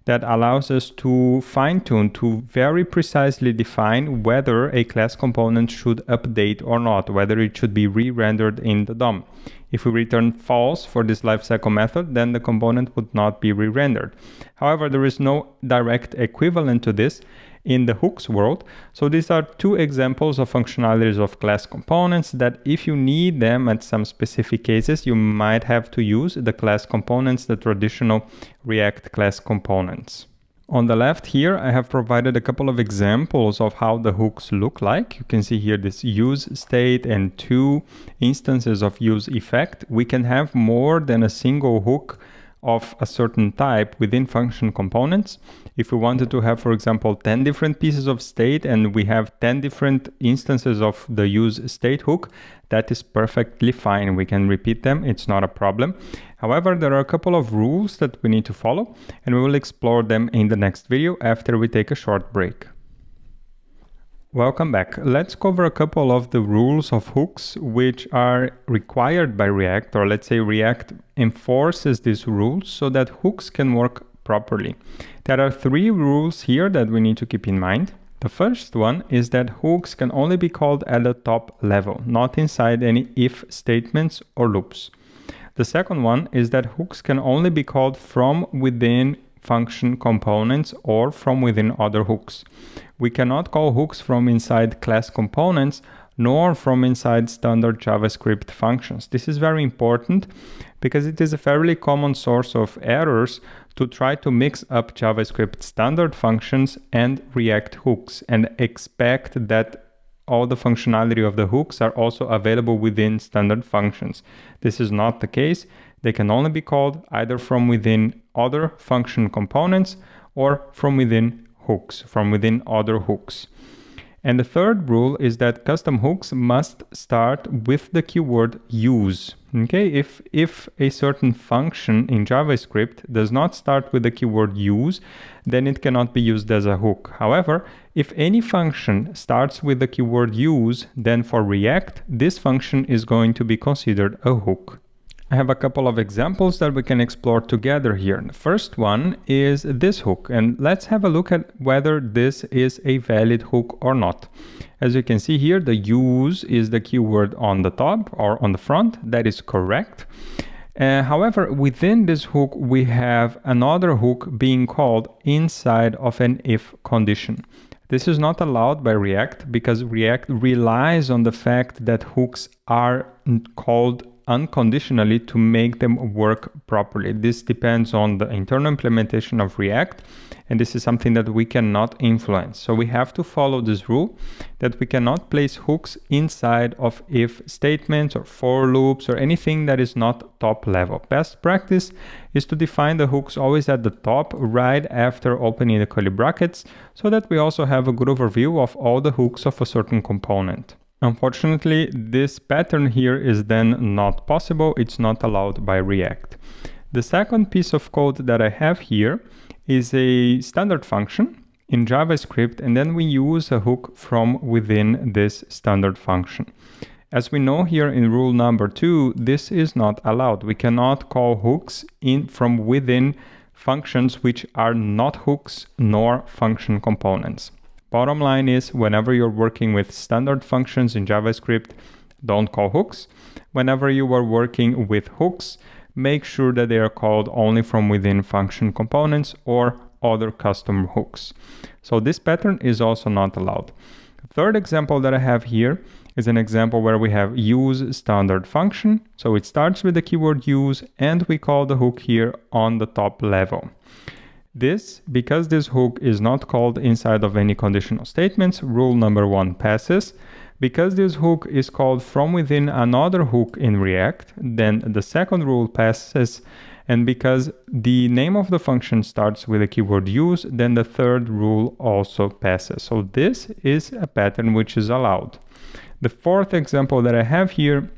that allows us to fine tune, to very precisely define whether a class component should update or not, whether it should be re-rendered in the DOM. If we return false for this lifecycle method, then the component would not be re-rendered. However, there is no direct equivalent to this in the hooks world. So these are two examples of functionalities of class components that if you need them at some specific cases, you might have to use the class components, the traditional React class components. On the left here, I have provided a couple of examples of how the hooks look like. You can see here this use state and two instances of use effect. We can have more than a single hook of a certain type within function components. If we wanted to have, for example, 10 different pieces of state and we have 10 different instances of the use state hook, that is perfectly fine. We can repeat them, it's not a problem. However, there are a couple of rules that we need to follow and we will explore them in the next video after we take a short break. Welcome back. Let's cover a couple of the rules of hooks which are required by React, or let's say React enforces these rules so that hooks can work properly. There are three rules here that we need to keep in mind. The first one is that hooks can only be called at the top level, not inside any if statements or loops. The second one is that hooks can only be called from within function components or from within other hooks. We cannot call hooks from inside class components nor from inside standard JavaScript functions. This is very important because it is a fairly common source of errors to try to mix up JavaScript standard functions and React hooks and expect that all the functionality of the hooks are also available within standard functions. This is not the case. They can only be called either from within other function components or from within hooks, from within other hooks. And the third rule is that custom hooks must start with the keyword use. Okay, if, if a certain function in JavaScript does not start with the keyword use, then it cannot be used as a hook. However, if any function starts with the keyword use, then for React, this function is going to be considered a hook. I have a couple of examples that we can explore together here. The first one is this hook and let's have a look at whether this is a valid hook or not. As you can see here, the use is the keyword on the top or on the front. That is correct. Uh, however, within this hook, we have another hook being called inside of an if condition. This is not allowed by React because React relies on the fact that hooks are called unconditionally to make them work properly. This depends on the internal implementation of React, and this is something that we cannot influence. So we have to follow this rule that we cannot place hooks inside of if statements or for loops or anything that is not top level. Best practice is to define the hooks always at the top right after opening the curly brackets so that we also have a good overview of all the hooks of a certain component. Unfortunately, this pattern here is then not possible. It's not allowed by React. The second piece of code that I have here is a standard function in JavaScript, and then we use a hook from within this standard function. As we know here in rule number two, this is not allowed. We cannot call hooks in from within functions which are not hooks nor function components. Bottom line is whenever you're working with standard functions in JavaScript, don't call hooks. Whenever you are working with hooks, make sure that they are called only from within function components or other custom hooks. So this pattern is also not allowed. Third example that I have here is an example where we have use standard function. So it starts with the keyword use and we call the hook here on the top level. This, because this hook is not called inside of any conditional statements, rule number one passes. Because this hook is called from within another hook in React, then the second rule passes. And because the name of the function starts with the keyword use, then the third rule also passes. So this is a pattern which is allowed. The fourth example that I have here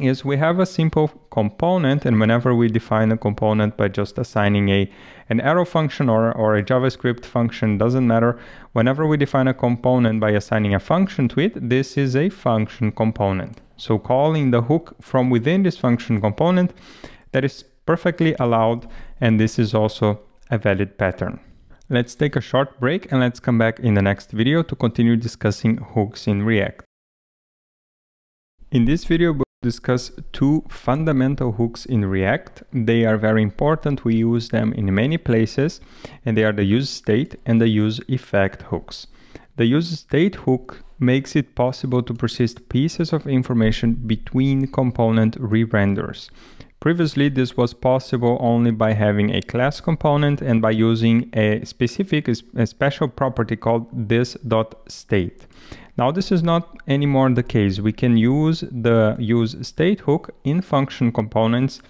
is we have a simple component and whenever we define a component by just assigning a an arrow function or, or a JavaScript function doesn't matter. Whenever we define a component by assigning a function to it this is a function component. So calling the hook from within this function component that is perfectly allowed and this is also a valid pattern. Let's take a short break and let's come back in the next video to continue discussing hooks in React. In this video discuss two fundamental hooks in React. They are very important. We use them in many places and they are the use state and the use effect hooks. The use state hook makes it possible to persist pieces of information between component re-renders. Previously, this was possible only by having a class component and by using a specific, a special property called this.state. Now this is not anymore the case. We can use the use state hook in function components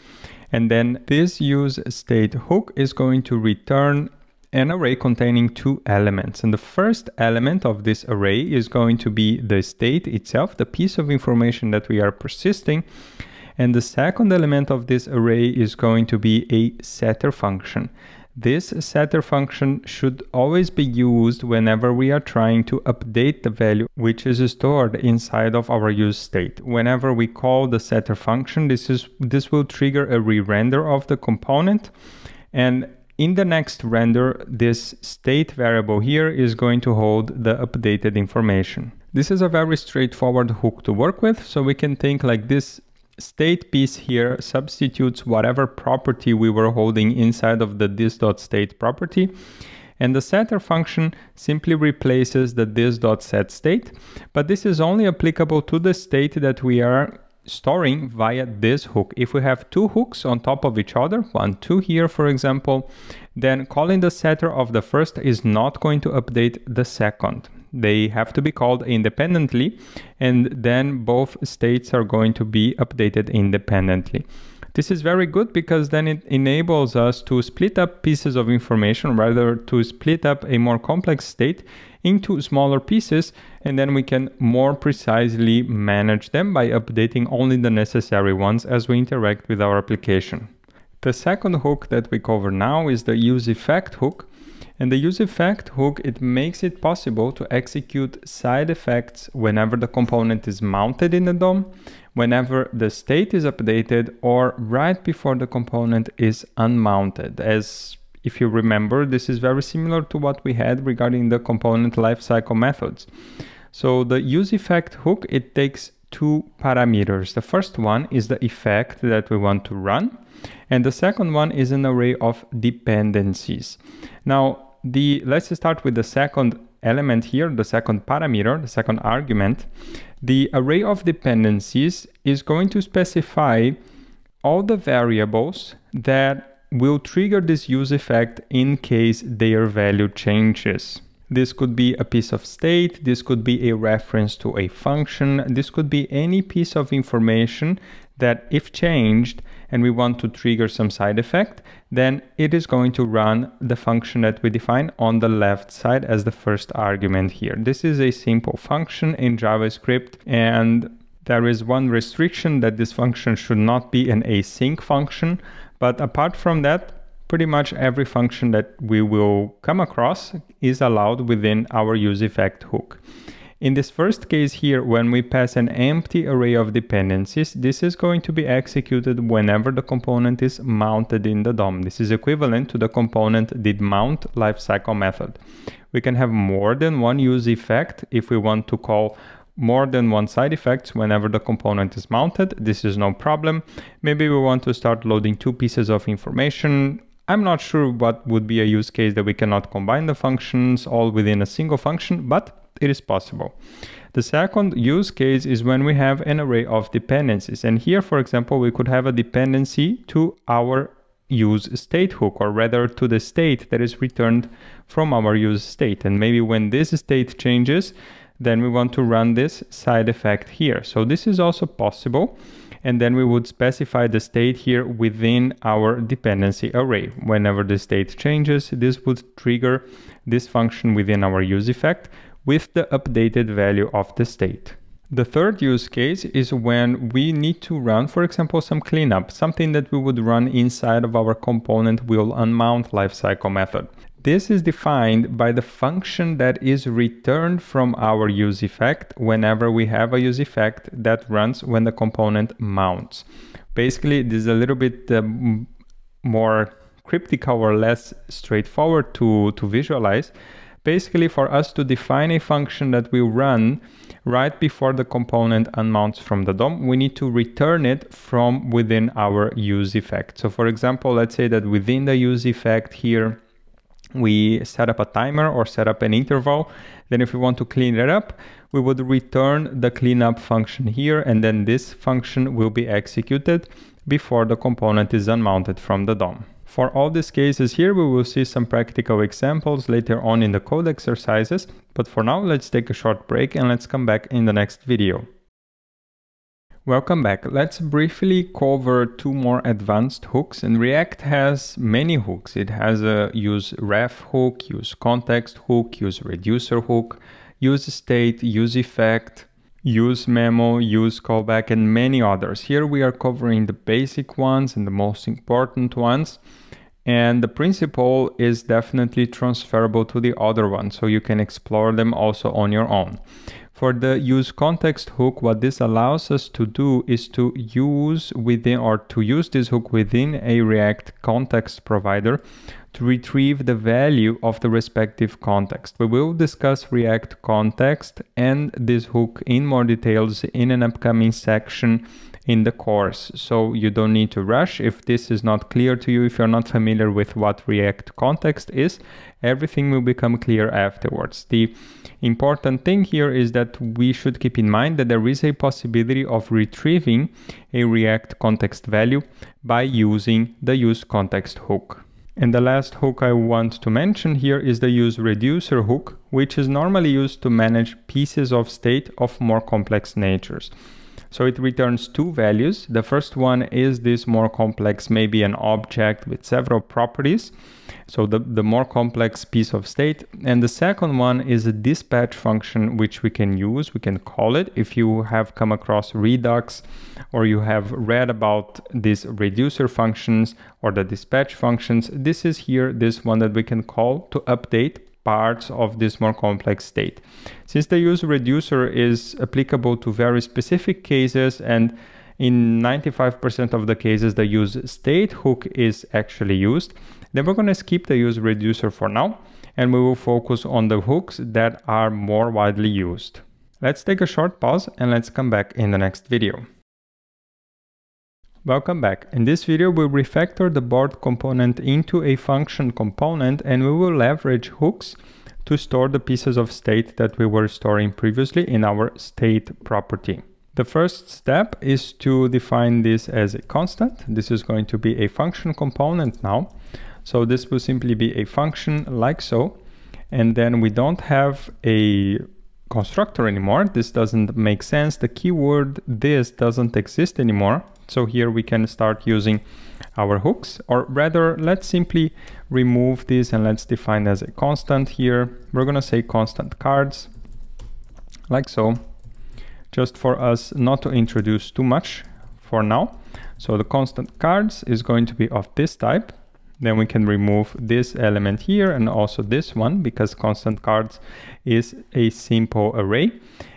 and then this use state hook is going to return an array containing two elements. And the first element of this array is going to be the state itself, the piece of information that we are persisting. And the second element of this array is going to be a setter function. This setter function should always be used whenever we are trying to update the value which is stored inside of our use state. Whenever we call the setter function, this, is, this will trigger a re-render of the component and in the next render, this state variable here is going to hold the updated information. This is a very straightforward hook to work with, so we can think like this state piece here substitutes whatever property we were holding inside of the this.state property. And the setter function simply replaces the this.setState, but this is only applicable to the state that we are storing via this hook. If we have two hooks on top of each other, one, two here, for example, then calling the setter of the first is not going to update the second. They have to be called independently and then both states are going to be updated independently. This is very good because then it enables us to split up pieces of information rather to split up a more complex state into smaller pieces and then we can more precisely manage them by updating only the necessary ones as we interact with our application. The second hook that we cover now is the use effect hook and the use effect hook, it makes it possible to execute side effects whenever the component is mounted in the DOM, whenever the state is updated, or right before the component is unmounted. As if you remember, this is very similar to what we had regarding the component lifecycle methods. So the use effect hook, it takes two parameters. The first one is the effect that we want to run. And the second one is an array of dependencies. Now, the let's start with the second element here, the second parameter, the second argument. The array of dependencies is going to specify all the variables that will trigger this use effect in case their value changes. This could be a piece of state, this could be a reference to a function, this could be any piece of information that if changed and we want to trigger some side effect, then it is going to run the function that we define on the left side as the first argument here. This is a simple function in JavaScript and there is one restriction that this function should not be an async function, But apart from that, pretty much every function that we will come across is allowed within our useEffect hook. In this first case here, when we pass an empty array of dependencies, this is going to be executed whenever the component is mounted in the DOM. This is equivalent to the component did mount lifecycle method. We can have more than one use effect if we want to call more than one side effects whenever the component is mounted. This is no problem. Maybe we want to start loading two pieces of information I'm not sure what would be a use case that we cannot combine the functions all within a single function, but it is possible. The second use case is when we have an array of dependencies. And here, for example, we could have a dependency to our use state hook, or rather to the state that is returned from our use state. And maybe when this state changes, then we want to run this side effect here. So this is also possible and then we would specify the state here within our dependency array. Whenever the state changes, this would trigger this function within our use effect with the updated value of the state. The third use case is when we need to run, for example, some cleanup, something that we would run inside of our component will unmount lifecycle method. This is defined by the function that is returned from our use effect whenever we have a use effect that runs when the component mounts. Basically, this is a little bit uh, more cryptic or less straightforward to, to visualize. Basically, for us to define a function that will run right before the component unmounts from the DOM, we need to return it from within our use effect. So for example, let's say that within the use effect here, we set up a timer or set up an interval. Then if we want to clean it up, we would return the cleanup function here, and then this function will be executed before the component is unmounted from the DOM. For all these cases here, we will see some practical examples later on in the code exercises, but for now, let's take a short break and let's come back in the next video. Welcome back. Let's briefly cover two more advanced hooks. And React has many hooks. It has a use ref hook, use context hook, use reducer hook, use state, use effect, use memo, use callback, and many others. Here we are covering the basic ones and the most important ones. And the principle is definitely transferable to the other one, so you can explore them also on your own. For the use context hook, what this allows us to do is to use within or to use this hook within a React context provider to retrieve the value of the respective context. We will discuss React context and this hook in more details in an upcoming section in the course. So you don't need to rush. If this is not clear to you, if you're not familiar with what React context is, everything will become clear afterwards. The important thing here is that we should keep in mind that there is a possibility of retrieving a React context value by using the use context hook. And the last hook I want to mention here is the use reducer hook, which is normally used to manage pieces of state of more complex natures. So it returns two values. The first one is this more complex, maybe an object with several properties. So the, the more complex piece of state. And the second one is a dispatch function, which we can use. We can call it if you have come across Redux or you have read about these reducer functions or the dispatch functions. This is here, this one that we can call to update parts of this more complex state. Since the use reducer is applicable to very specific cases and in 95% of the cases the use state hook is actually used, then we're going to skip the use reducer for now and we will focus on the hooks that are more widely used. Let's take a short pause and let's come back in the next video. Welcome back. In this video, we'll refactor the board component into a function component and we will leverage hooks to store the pieces of state that we were storing previously in our state property. The first step is to define this as a constant. This is going to be a function component now. So this will simply be a function like so. And then we don't have a constructor anymore. This doesn't make sense. The keyword this doesn't exist anymore. So here we can start using our hooks or rather let's simply remove this and let's define as a constant here. We're going to say constant cards like so just for us not to introduce too much for now. So the constant cards is going to be of this type. Then we can remove this element here and also this one because constant cards is a simple array.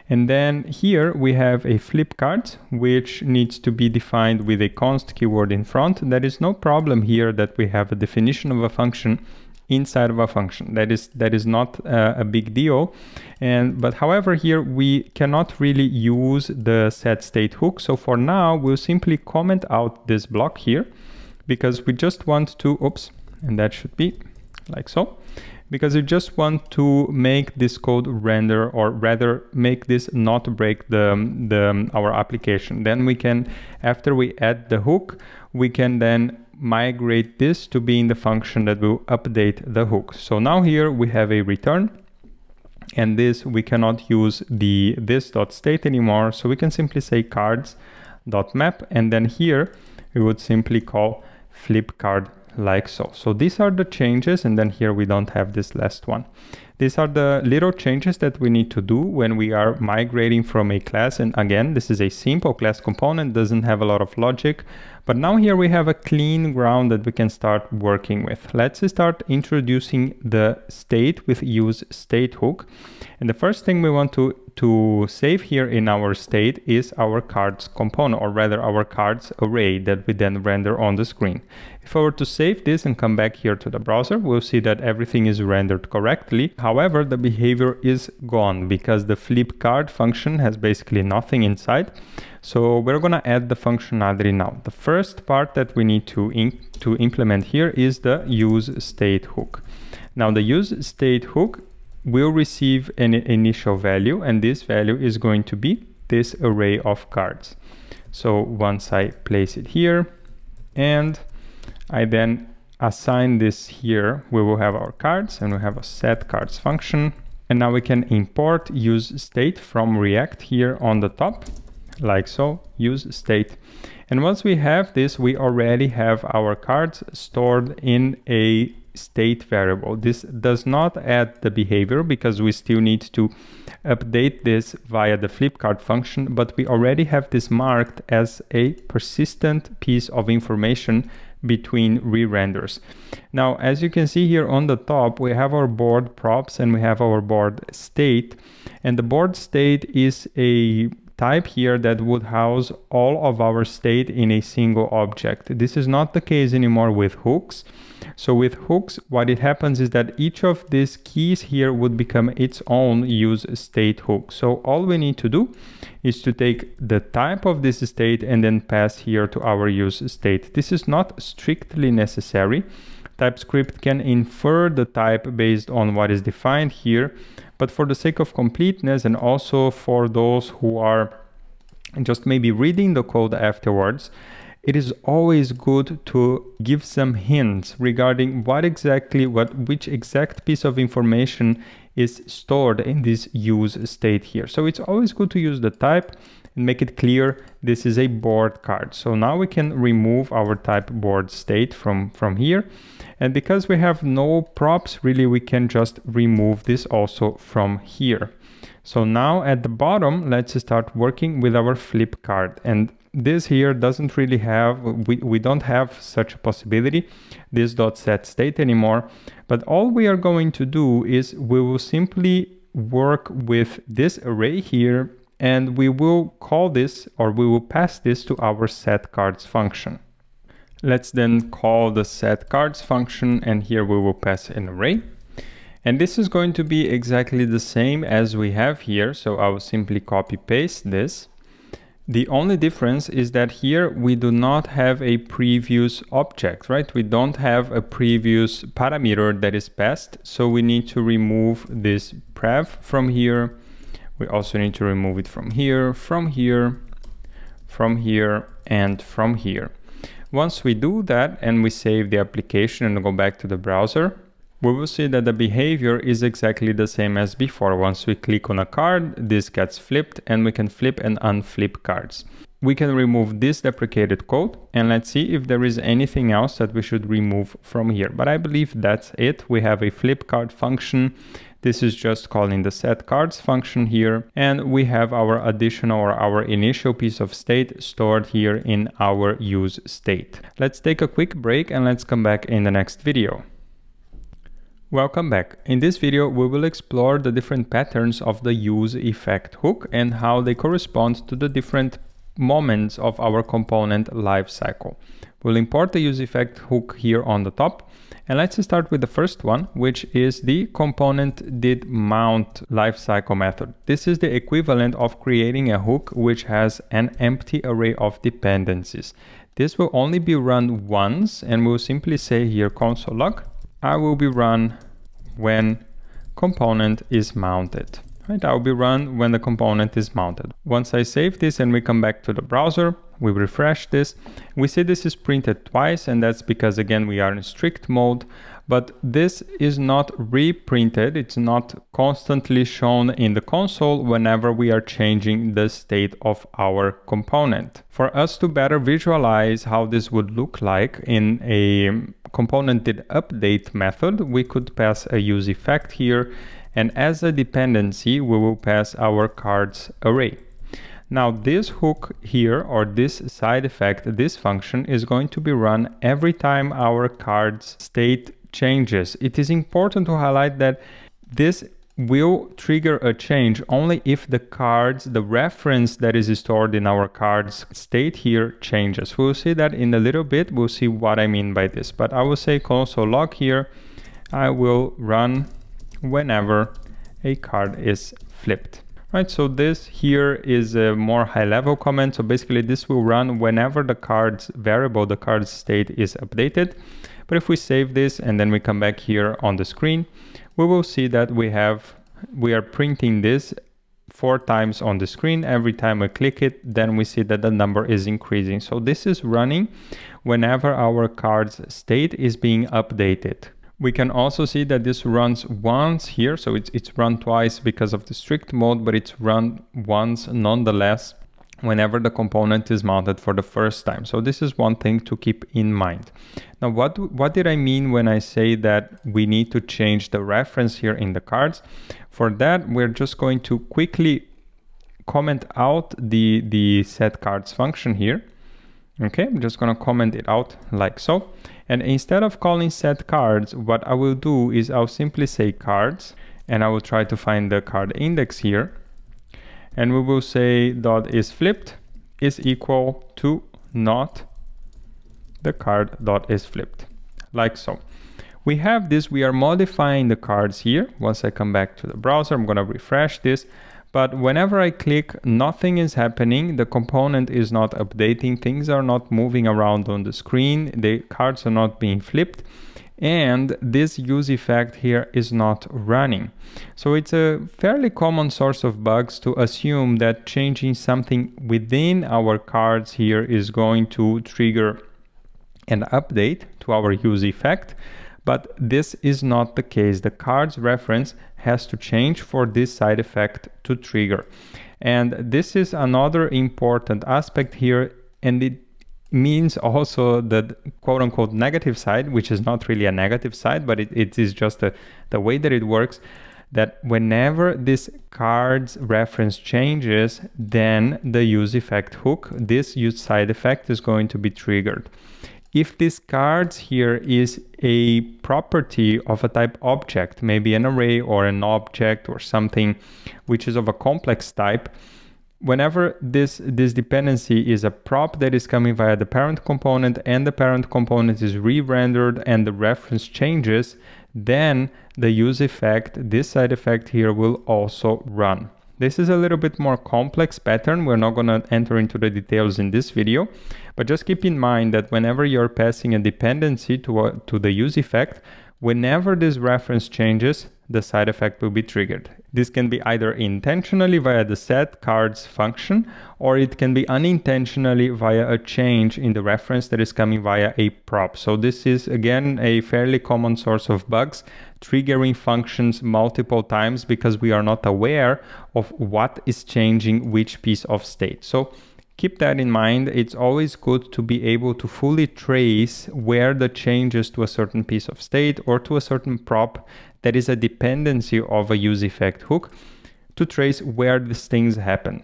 And then here we have a flip card, which needs to be defined with a const keyword in front. There is no problem here that we have a definition of a function inside of a function. That is that is not uh, a big deal. And but however, here we cannot really use the set state hook. So for now, we'll simply comment out this block here because we just want to, oops, and that should be like so because you just want to make this code render or rather make this not break the, the our application. Then we can, after we add the hook, we can then migrate this to be in the function that will update the hook. So now here we have a return and this we cannot use the this dot state anymore. So we can simply say cards dot map and then here we would simply call flip card like so. So these are the changes and then here we don't have this last one. These are the little changes that we need to do when we are migrating from a class. And again, this is a simple class component, doesn't have a lot of logic. But now here we have a clean ground that we can start working with. Let's start introducing the state with use state hook. And the first thing we want to, to save here in our state is our cards component, or rather our cards array that we then render on the screen. If I were to save this and come back here to the browser, we'll see that everything is rendered correctly. However, the behavior is gone because the flip card function has basically nothing inside. So we're gonna add the functionality now. The first part that we need to, to implement here is the use state hook. Now the use state hook will receive an initial value and this value is going to be this array of cards. So once I place it here and I then assign this here, we will have our cards and we have a set cards function. And now we can import use state from React here on the top, like so, use state. And once we have this, we already have our cards stored in a state variable. This does not add the behavior because we still need to update this via the flipcard function, but we already have this marked as a persistent piece of information between re-renders. Now, as you can see here on the top, we have our board props and we have our board state. And the board state is a type here that would house all of our state in a single object. This is not the case anymore with hooks. So with hooks, what it happens is that each of these keys here would become its own use state hook. So all we need to do is to take the type of this state and then pass here to our use state. This is not strictly necessary. TypeScript can infer the type based on what is defined here, but for the sake of completeness and also for those who are just maybe reading the code afterwards, it is always good to give some hints regarding what exactly, what which exact piece of information is stored in this use state here. So it's always good to use the type and make it clear this is a board card. So now we can remove our type board state from, from here. And because we have no props, really we can just remove this also from here. So now at the bottom, let's start working with our flip card. And this here doesn't really have, we, we don't have such a possibility, this dot set state anymore. But all we are going to do is we will simply work with this array here and we will call this or we will pass this to our set cards function. Let's then call the set cards function and here we will pass an array. And this is going to be exactly the same as we have here. So I will simply copy paste this. The only difference is that here we do not have a previous object, right? We don't have a previous parameter that is passed. So we need to remove this prev from here. We also need to remove it from here, from here, from here, and from here. Once we do that and we save the application and go back to the browser, we will see that the behavior is exactly the same as before. Once we click on a card, this gets flipped and we can flip and unflip cards. We can remove this deprecated code and let's see if there is anything else that we should remove from here. But I believe that's it. We have a flip card function This is just calling the set cards function here. And we have our additional or our initial piece of state stored here in our use state. Let's take a quick break and let's come back in the next video. Welcome back. In this video, we will explore the different patterns of the use effect hook and how they correspond to the different moments of our component lifecycle. We'll import the use effect hook here on the top. And let's start with the first one, which is the component did mount lifecycle method. This is the equivalent of creating a hook which has an empty array of dependencies. This will only be run once and we'll simply say here console log, I will be run when component is mounted. Right, I'll be run when the component is mounted. Once I save this and we come back to the browser, we refresh this, we see this is printed twice and that's because again we are in strict mode, but this is not reprinted, it's not constantly shown in the console whenever we are changing the state of our component. For us to better visualize how this would look like in a component did update method, we could pass a use effect here and as a dependency we will pass our cards array. Now this hook here or this side effect, this function is going to be run every time our card's state changes. It is important to highlight that this will trigger a change only if the cards, the reference that is stored in our card's state here changes. We'll see that in a little bit. We'll see what I mean by this, but I will say console log here. I will run whenever a card is flipped. Right, so this here is a more high level comment. So basically this will run whenever the card's variable, the card's state is updated. But if we save this and then we come back here on the screen, we will see that we have, we are printing this four times on the screen. Every time we click it, then we see that the number is increasing. So this is running whenever our card's state is being updated. We can also see that this runs once here, so it's, it's run twice because of the strict mode, but it's run once nonetheless whenever the component is mounted for the first time. So this is one thing to keep in mind. Now, what, what did I mean when I say that we need to change the reference here in the cards? For that, we're just going to quickly comment out the, the set cards function here. Okay, I'm just gonna comment it out like so. And instead of calling set cards, what I will do is I'll simply say cards and I will try to find the card index here. And we will say dot is flipped is equal to not the card dot is flipped like so. We have this, we are modifying the cards here. Once I come back to the browser, I'm gonna refresh this. But whenever I click, nothing is happening. The component is not updating. Things are not moving around on the screen. The cards are not being flipped. And this use effect here is not running. So it's a fairly common source of bugs to assume that changing something within our cards here is going to trigger an update to our use effect but this is not the case. The card's reference has to change for this side effect to trigger. And this is another important aspect here and it means also the quote unquote negative side, which is not really a negative side, but it, it is just a, the way that it works that whenever this card's reference changes, then the use effect hook, this use side effect is going to be triggered. If this cards here is a property of a type object, maybe an array or an object or something which is of a complex type, whenever this, this dependency is a prop that is coming via the parent component and the parent component is re-rendered and the reference changes, then the use effect, this side effect here will also run. This is a little bit more complex pattern. We're not going to enter into the details in this video, but just keep in mind that whenever you're passing a dependency to, to the use effect, whenever this reference changes, the side effect will be triggered. This can be either intentionally via the set cards function, or it can be unintentionally via a change in the reference that is coming via a prop. So this is again a fairly common source of bugs, triggering functions multiple times because we are not aware of what is changing which piece of state. So keep that in mind. It's always good to be able to fully trace where the changes to a certain piece of state or to a certain prop that is a dependency of a use effect hook to trace where these things happen.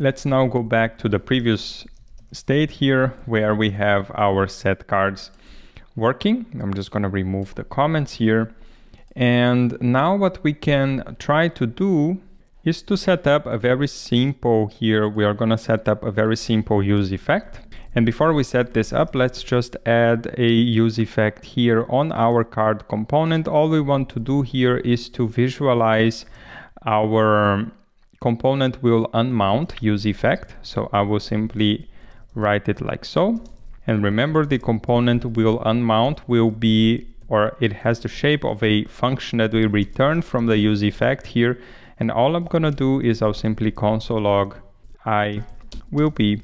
Let's now go back to the previous state here where we have our set cards working. I'm just going to remove the comments here. And now what we can try to do is to set up a very simple here. We are going to set up a very simple use effect. And before we set this up, let's just add a use effect here on our card component. All we want to do here is to visualize our component will unmount use effect. So I will simply write it like so. And remember the component will unmount will be, or it has the shape of a function that we return from the use effect here. And all I'm gonna do is I'll simply console log i will be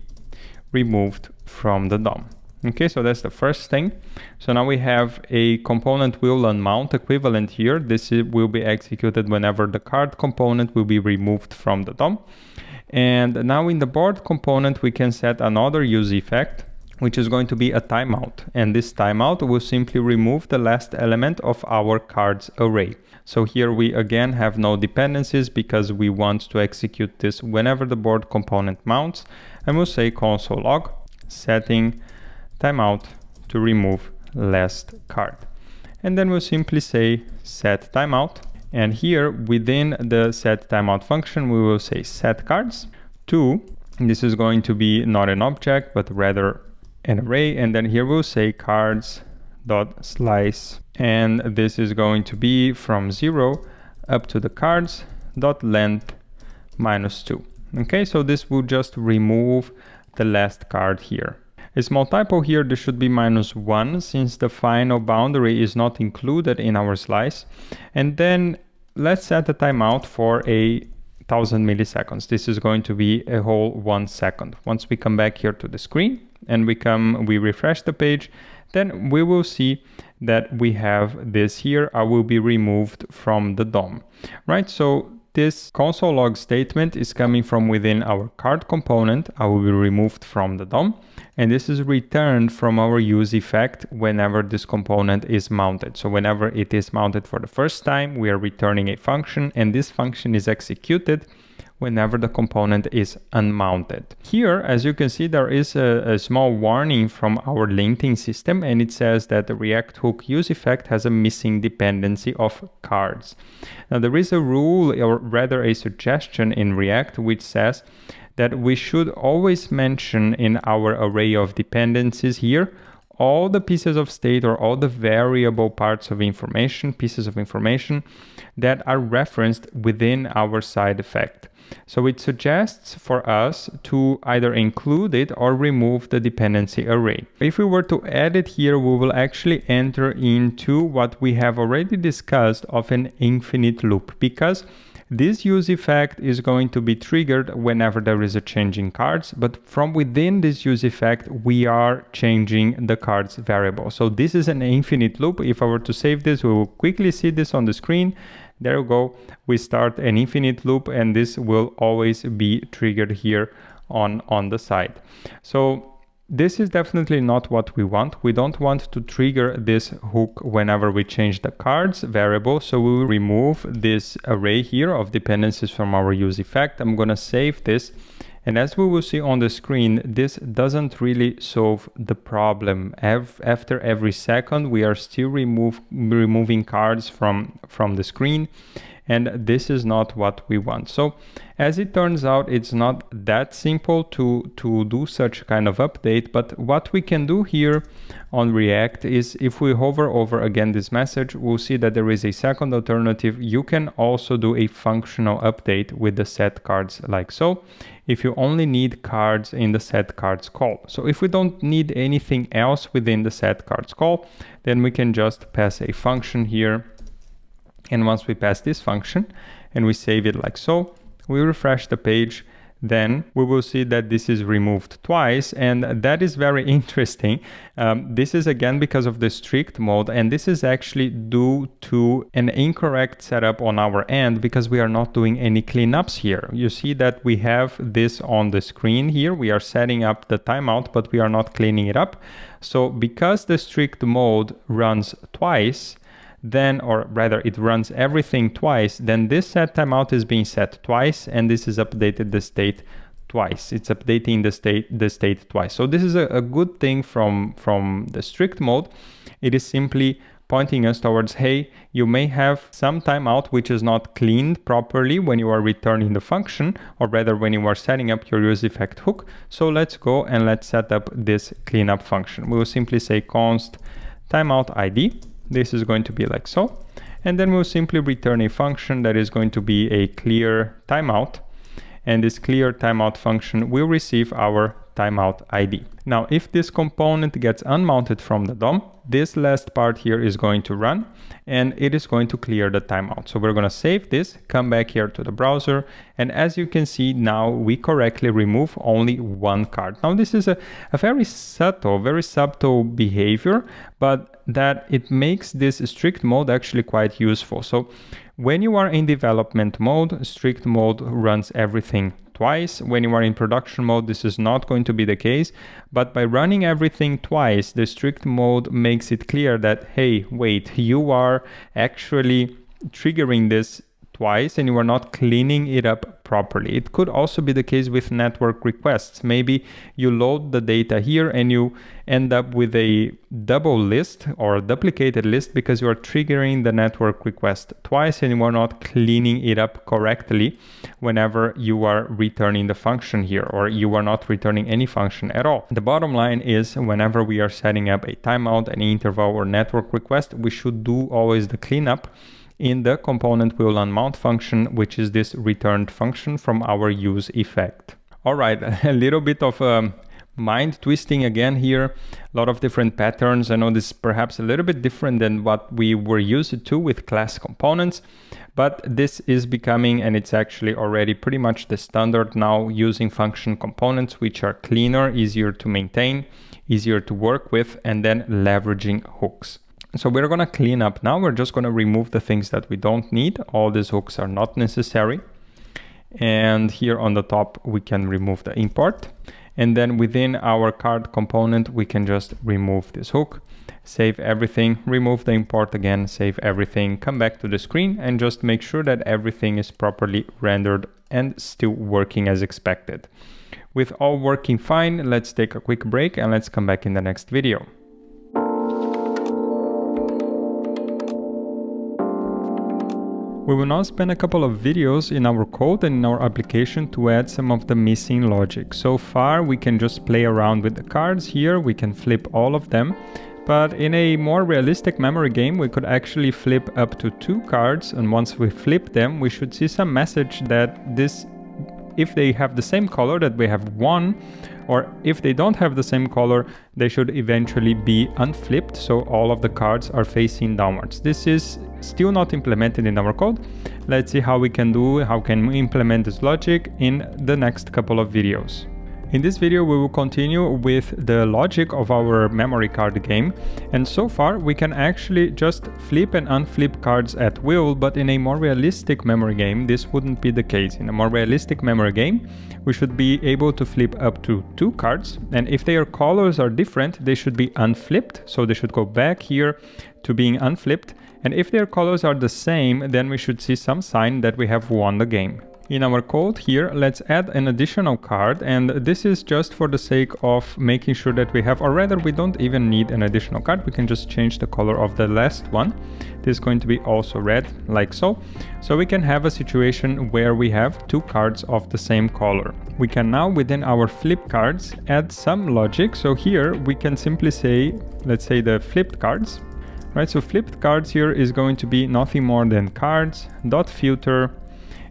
removed from the DOM. Okay, so that's the first thing. So now we have a component will unmount equivalent here. This will be executed whenever the card component will be removed from the DOM. And now in the board component, we can set another use effect, which is going to be a timeout. And this timeout will simply remove the last element of our cards array. So here we again have no dependencies because we want to execute this whenever the board component mounts. And we'll say console log setting timeout to remove last card. And then we'll simply say set timeout. And here within the set timeout function, we will say set cards to, this is going to be not an object, but rather an array. And then here we'll say cards dot slice. And this is going to be from zero up to the cards dot length minus two. Okay, so this will just remove the last card here. A small typo here, this should be minus 1 since the final boundary is not included in our slice. And then let's set a timeout for a 1000 milliseconds. This is going to be a whole one second. Once we come back here to the screen and we come, we refresh the page, then we will see that we have this here. I will be removed from the DOM, right? So this console log statement is coming from within our card component. I will be removed from the DOM and this is returned from our use effect whenever this component is mounted. So whenever it is mounted for the first time, we are returning a function and this function is executed whenever the component is unmounted. Here, as you can see, there is a, a, small warning from our linting system and it says that the React hook use effect has a missing dependency of cards. Now there is a rule or rather a suggestion in React which says that we should always mention in our array of dependencies here all the pieces of state or all the variable parts of information, pieces of information that are referenced within our side effect. So it suggests for us to either include it or remove the dependency array. If we were to add it here, we will actually enter into what we have already discussed of an infinite loop because this use effect is going to be triggered whenever there is a change in cards, but from within this use effect, we are changing the cards variable. So this is an infinite loop. If I were to save this, we will quickly see this on the screen. There we go. We start an infinite loop and this will always be triggered here on, on the side. So this is definitely not what we want. We don't want to trigger this hook whenever we change the cards variable. So we will remove this array here of dependencies from our use effect. I'm going to save this. And as we will see on the screen, this doesn't really solve the problem. After every second, we are still remove, removing cards from, from the screen and this is not what we want. So as it turns out, it's not that simple to, to do such kind of update, but what we can do here on React is if we hover over again this message, we'll see that there is a second alternative. You can also do a functional update with the set cards like so, if you only need cards in the set cards call. So if we don't need anything else within the set cards call, then we can just pass a function here and once we pass this function and we save it like so, we refresh the page, then we will see that this is removed twice and that is very interesting. Um, this is again because of the strict mode and this is actually due to an incorrect setup on our end because we are not doing any cleanups here. You see that we have this on the screen here. We are setting up the timeout but we are not cleaning it up. So because the strict mode runs twice, then, or rather it runs everything twice, then this set timeout is being set twice and this is updated the state twice. It's updating the state the state twice. So this is a, a good thing from, from the strict mode. It is simply pointing us towards, hey, you may have some timeout which is not cleaned properly when you are returning the function, or rather when you are setting up your use effect hook. So let's go and let's set up this cleanup function. We will simply say const timeout ID this is going to be like so. And then we'll simply return a function that is going to be a clear timeout. And this clear timeout function will receive our timeout ID. Now, if this component gets unmounted from the DOM, this last part here is going to run and it is going to clear the timeout. So we're going to save this, come back here to the browser. And as you can see now, we correctly remove only one card. Now, this is a, a very subtle, very subtle behavior, but that it makes this strict mode actually quite useful. So when you are in development mode, strict mode runs everything twice. When you are in production mode, this is not going to be the case. But by running everything twice, the strict mode makes it clear that, hey, wait, you are actually triggering this twice and you are not cleaning it up properly. It could also be the case with network requests. Maybe you load the data here and you end up with a double list or duplicated list because you are triggering the network request twice and you are not cleaning it up correctly whenever you are returning the function here or you are not returning any function at all. The bottom line is whenever we are setting up a timeout, an interval or network request, we should do always the cleanup in the component we will unmount function, which is this returned function from our use effect. All right, a little bit of um, mind twisting again here. A lot of different patterns. I know this is perhaps a little bit different than what we were used to with class components, but this is becoming, and it's actually already pretty much the standard now using function components, which are cleaner, easier to maintain, easier to work with, and then leveraging hooks. So we're going to clean up now. We're just going to remove the things that we don't need. All these hooks are not necessary. And here on the top, we can remove the import. And then within our card component, we can just remove this hook, save everything, remove the import again, save everything, come back to the screen and just make sure that everything is properly rendered and still working as expected. With all working fine, let's take a quick break and let's come back in the next video. We will now spend a couple of videos in our code and in our application to add some of the missing logic. So far we can just play around with the cards here, we can flip all of them, but in a more realistic memory game we could actually flip up to two cards and once we flip them we should see some message that this if they have the same color that we have one or if they don't have the same color, they should eventually be unflipped so all of the cards are facing downwards. This is still not implemented in our code. Let's see how we can do, how can we implement this logic in the next couple of videos. In this video we will continue with the logic of our memory card game and so far we can actually just flip and unflip cards at will but in a more realistic memory game this wouldn't be the case. In a more realistic memory game we should be able to flip up to two cards and if their colors are different they should be unflipped so they should go back here to being unflipped and if their colors are the same then we should see some sign that we have won the game. In our code here, let's add an additional card and this is just for the sake of making sure that we have, or rather we don't even need an additional card, we can just change the color of the last one. This is going to be also red, like so. So we can have a situation where we have two cards of the same color. We can now within our flip cards add some logic. So here we can simply say, let's say the flipped cards, right? So flipped cards here is going to be nothing more than cards dot filter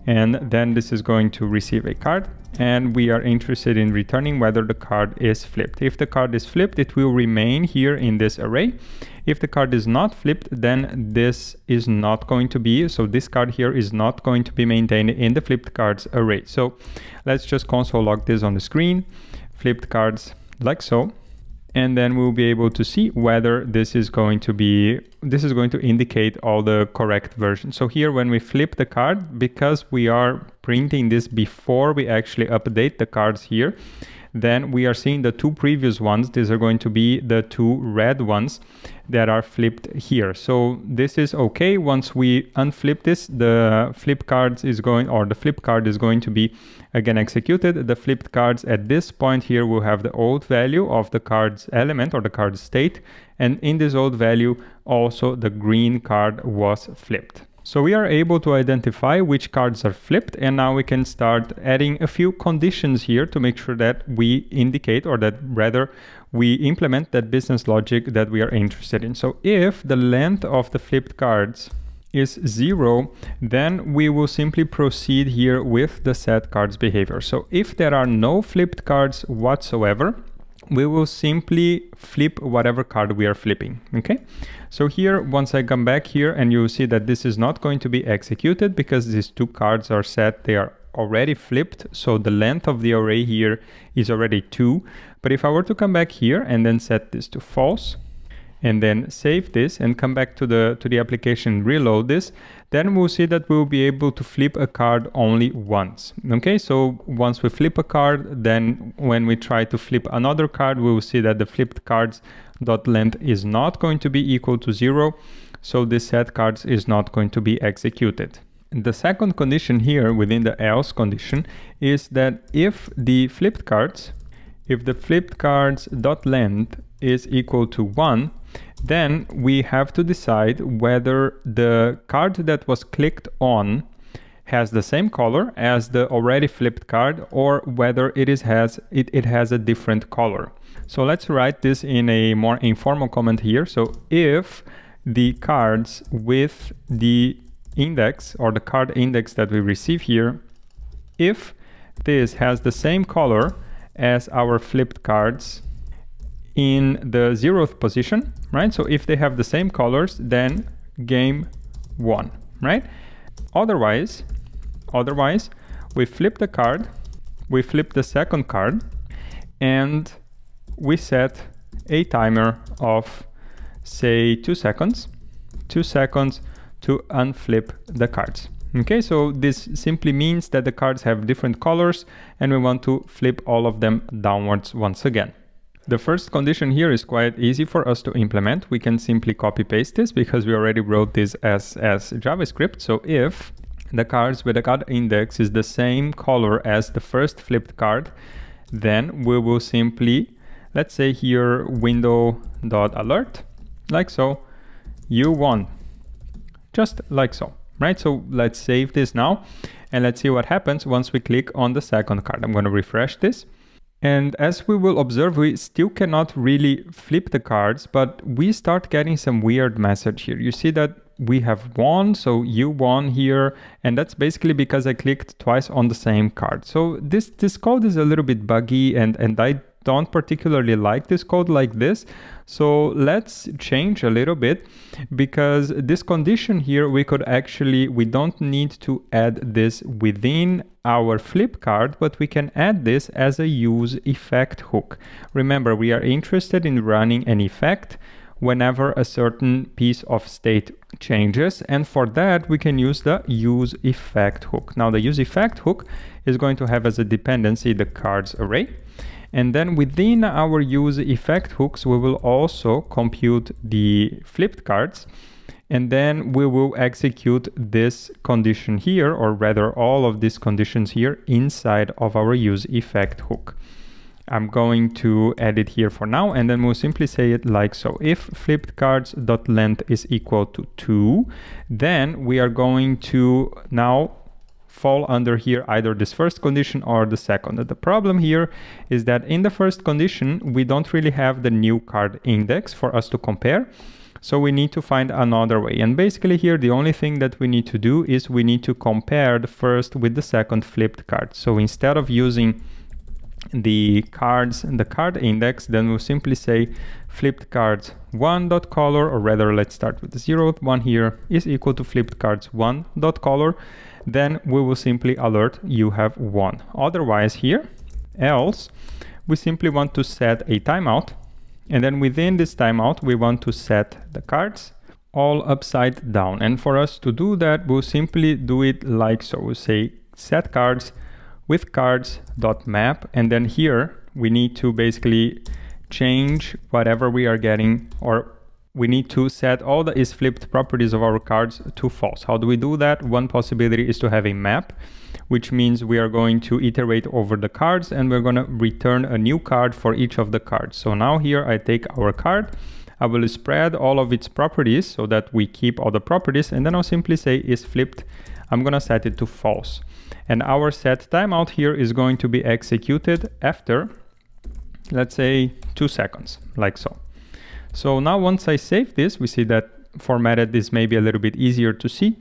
and then this is going to receive a card and we are interested in returning whether the card is flipped. If the card is flipped, it will remain here in this array. If the card is not flipped, then this is not going to be, so this card here is not going to be maintained in the flipped cards array. So let's just console log this on the screen, flipped cards like so and then we'll be able to see whether this is going to be this is going to indicate all the correct version. So here when we flip the card because we are printing this before we actually update the cards here then we are seeing the two previous ones. These are going to be the two red ones that are flipped here. So this is okay. Once we unflip this the flip cards is going or the flip card is going to be again executed. The flipped cards at this point here will have the old value of the card's element or the card's state. And in this old value also the green card was flipped. So we are able to identify which cards are flipped. And now we can start adding a few conditions here to make sure that we indicate or that rather we implement that business logic that we are interested in. So if the length of the flipped cards is zero, then we will simply proceed here with the set cards behavior. So if there are no flipped cards whatsoever, we will simply flip whatever card we are flipping, okay? So here, once I come back here and you see that this is not going to be executed because these two cards are set, they are already flipped. So the length of the array here is already two. But if I were to come back here and then set this to false, and then save this and come back to the to the application reload this then we'll see that we'll be able to flip a card only once. Okay so once we flip a card then when we try to flip another card we will see that the flipped cards dot length is not going to be equal to zero so this set cards is not going to be executed. The second condition here within the else condition is that if the flipped cards if the flipped cards dot length is equal to 1 then we have to decide whether the card that was clicked on has the same color as the already flipped card or whether it is has it, it has a different color. So let's write this in a more informal comment here. So if the cards with the index or the card index that we receive here, if this has the same color as our flipped cards in the zeroth position, right? So if they have the same colors, then game won, right? Otherwise, otherwise, we flip the card, we flip the second card, and we set a timer of say two seconds, two seconds to unflip the cards. Okay, so this simply means that the cards have different colors and we want to flip all of them downwards once again. The first condition here is quite easy for us to implement. We can simply copy paste this because we already wrote this as, as JavaScript. So if the cards with the card index is the same color as the first flipped card, then we will simply, let's say here window dot alert, like so, you won, just like so, right? So let's save this now and let's see what happens once we click on the second card. I'm going to refresh this and as we will observe, we still cannot really flip the cards, but we start getting some weird message here. You see that we have won, so you won here, and that's basically because I clicked twice on the same card. So this, this code is a little bit buggy and, and I don't particularly like this code like this. So let's change a little bit because this condition here, we could actually, we don't need to add this within our flip card, but we can add this as a use effect hook. Remember, we are interested in running an effect whenever a certain piece of state changes. And for that, we can use the use effect hook. Now the use effect hook is going to have as a dependency the cards array. And then within our use effect hooks, we will also compute the flipped cards. And then we will execute this condition here, or rather all of these conditions here inside of our use effect hook. I'm going to add it here for now, and then we'll simply say it like so. If flipped cards dot length is equal to 2, then we are going to now fall under here either this first condition or the second. The problem here is that in the first condition, we don't really have the new card index for us to compare. So we need to find another way. And basically here, the only thing that we need to do is we need to compare the first with the second flipped card. So instead of using the cards and the card index, then we'll simply say flipped cards one dot color, or rather let's start with the zeroth one here is equal to flipped cards one dot color. Then we will simply alert you have one. Otherwise here, else, we simply want to set a timeout. And then within this timeout, we want to set the cards all upside down. And for us to do that, we'll simply do it like so. We'll say set cards with cards.map. And then here we need to basically change whatever we are getting or we need to set all the is flipped properties of our cards to false. How do we do that? One possibility is to have a map, which means we are going to iterate over the cards and we're going to return a new card for each of the cards. So now here I take our card, I will spread all of its properties so that we keep all the properties and then I'll simply say is flipped. I'm going to set it to false. And our set timeout here is going to be executed after, let's say, two seconds, like so. So now once I save this, we see that formatted is maybe a little bit easier to see.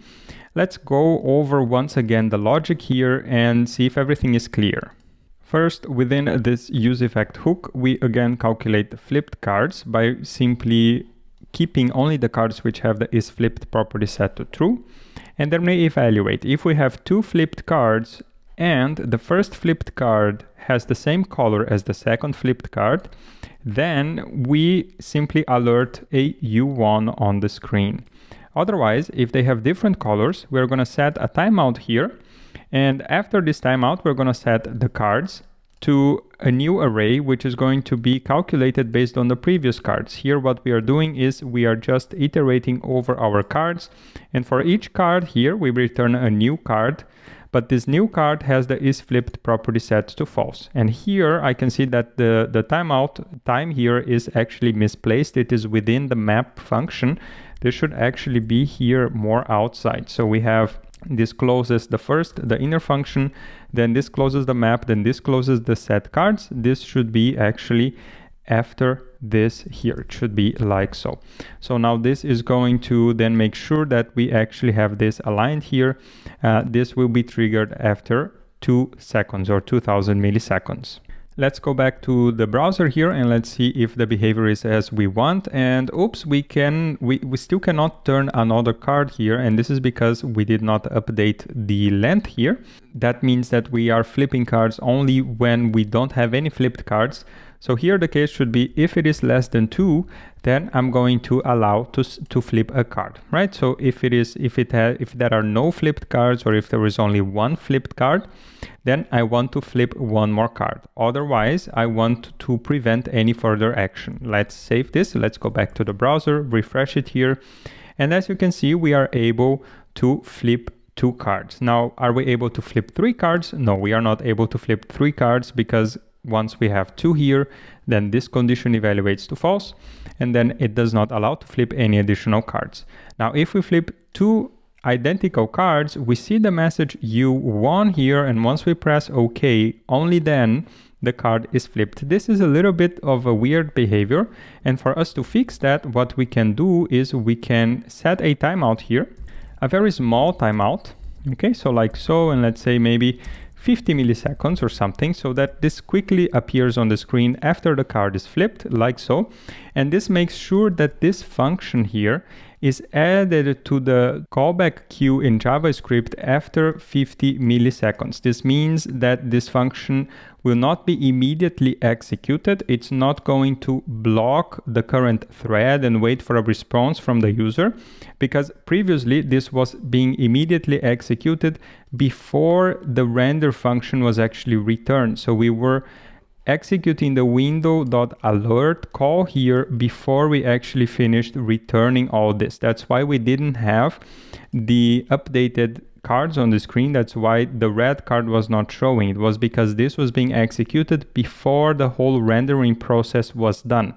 Let's go over once again the logic here and see if everything is clear. First, within this use effect hook, we again calculate the flipped cards by simply keeping only the cards which have the is flipped property set to true. And then we evaluate if we have two flipped cards and the first flipped card has the same color as the second flipped card, then we simply alert a U1 on the screen. Otherwise, if they have different colors, we're going to set a timeout here. And after this timeout, we're going to set the cards to a new array, which is going to be calculated based on the previous cards. Here, what we are doing is we are just iterating over our cards. And for each card here, we return a new card but this new card has the is flipped property set to false. And here I can see that the, the timeout time here is actually misplaced. It is within the map function. This should actually be here more outside. So we have this closes the first, the inner function, then this closes the map, then this closes the set cards. This should be actually after this here it should be like so so now this is going to then make sure that we actually have this aligned here uh, this will be triggered after two seconds or 2000 milliseconds Let's go back to the browser here and let's see if the behavior is as we want. And oops, we can, we, we still cannot turn another card here. And this is because we did not update the length here. That means that we are flipping cards only when we don't have any flipped cards. So here the case should be if it is less than two, then I'm going to allow to, to flip a card, right? So if it is, if it has, if there are no flipped cards or if there is only one flipped card, then I want to flip one more card. Otherwise, I want to prevent any further action. Let's save this. Let's go back to the browser, refresh it here. And as you can see, we are able to flip two cards. Now, are we able to flip three cards? No, we are not able to flip three cards because once we have two here, then this condition evaluates to false, and then it does not allow to flip any additional cards. Now, if we flip two identical cards, we see the message you won here, and once we press OK, only then the card is flipped. This is a little bit of a weird behavior, and for us to fix that, what we can do is we can set a timeout here, a very small timeout, okay, so like so, and let's say maybe 50 milliseconds or something so that this quickly appears on the screen after the card is flipped like so. And this makes sure that this function here is added to the callback queue in JavaScript after 50 milliseconds. This means that this function will not be immediately executed. It's not going to block the current thread and wait for a response from the user because previously this was being immediately executed before the render function was actually returned. So we were executing the window.alert call here before we actually finished returning all this. That's why we didn't have the updated cards on the screen. That's why the red card was not showing. It was because this was being executed before the whole rendering process was done.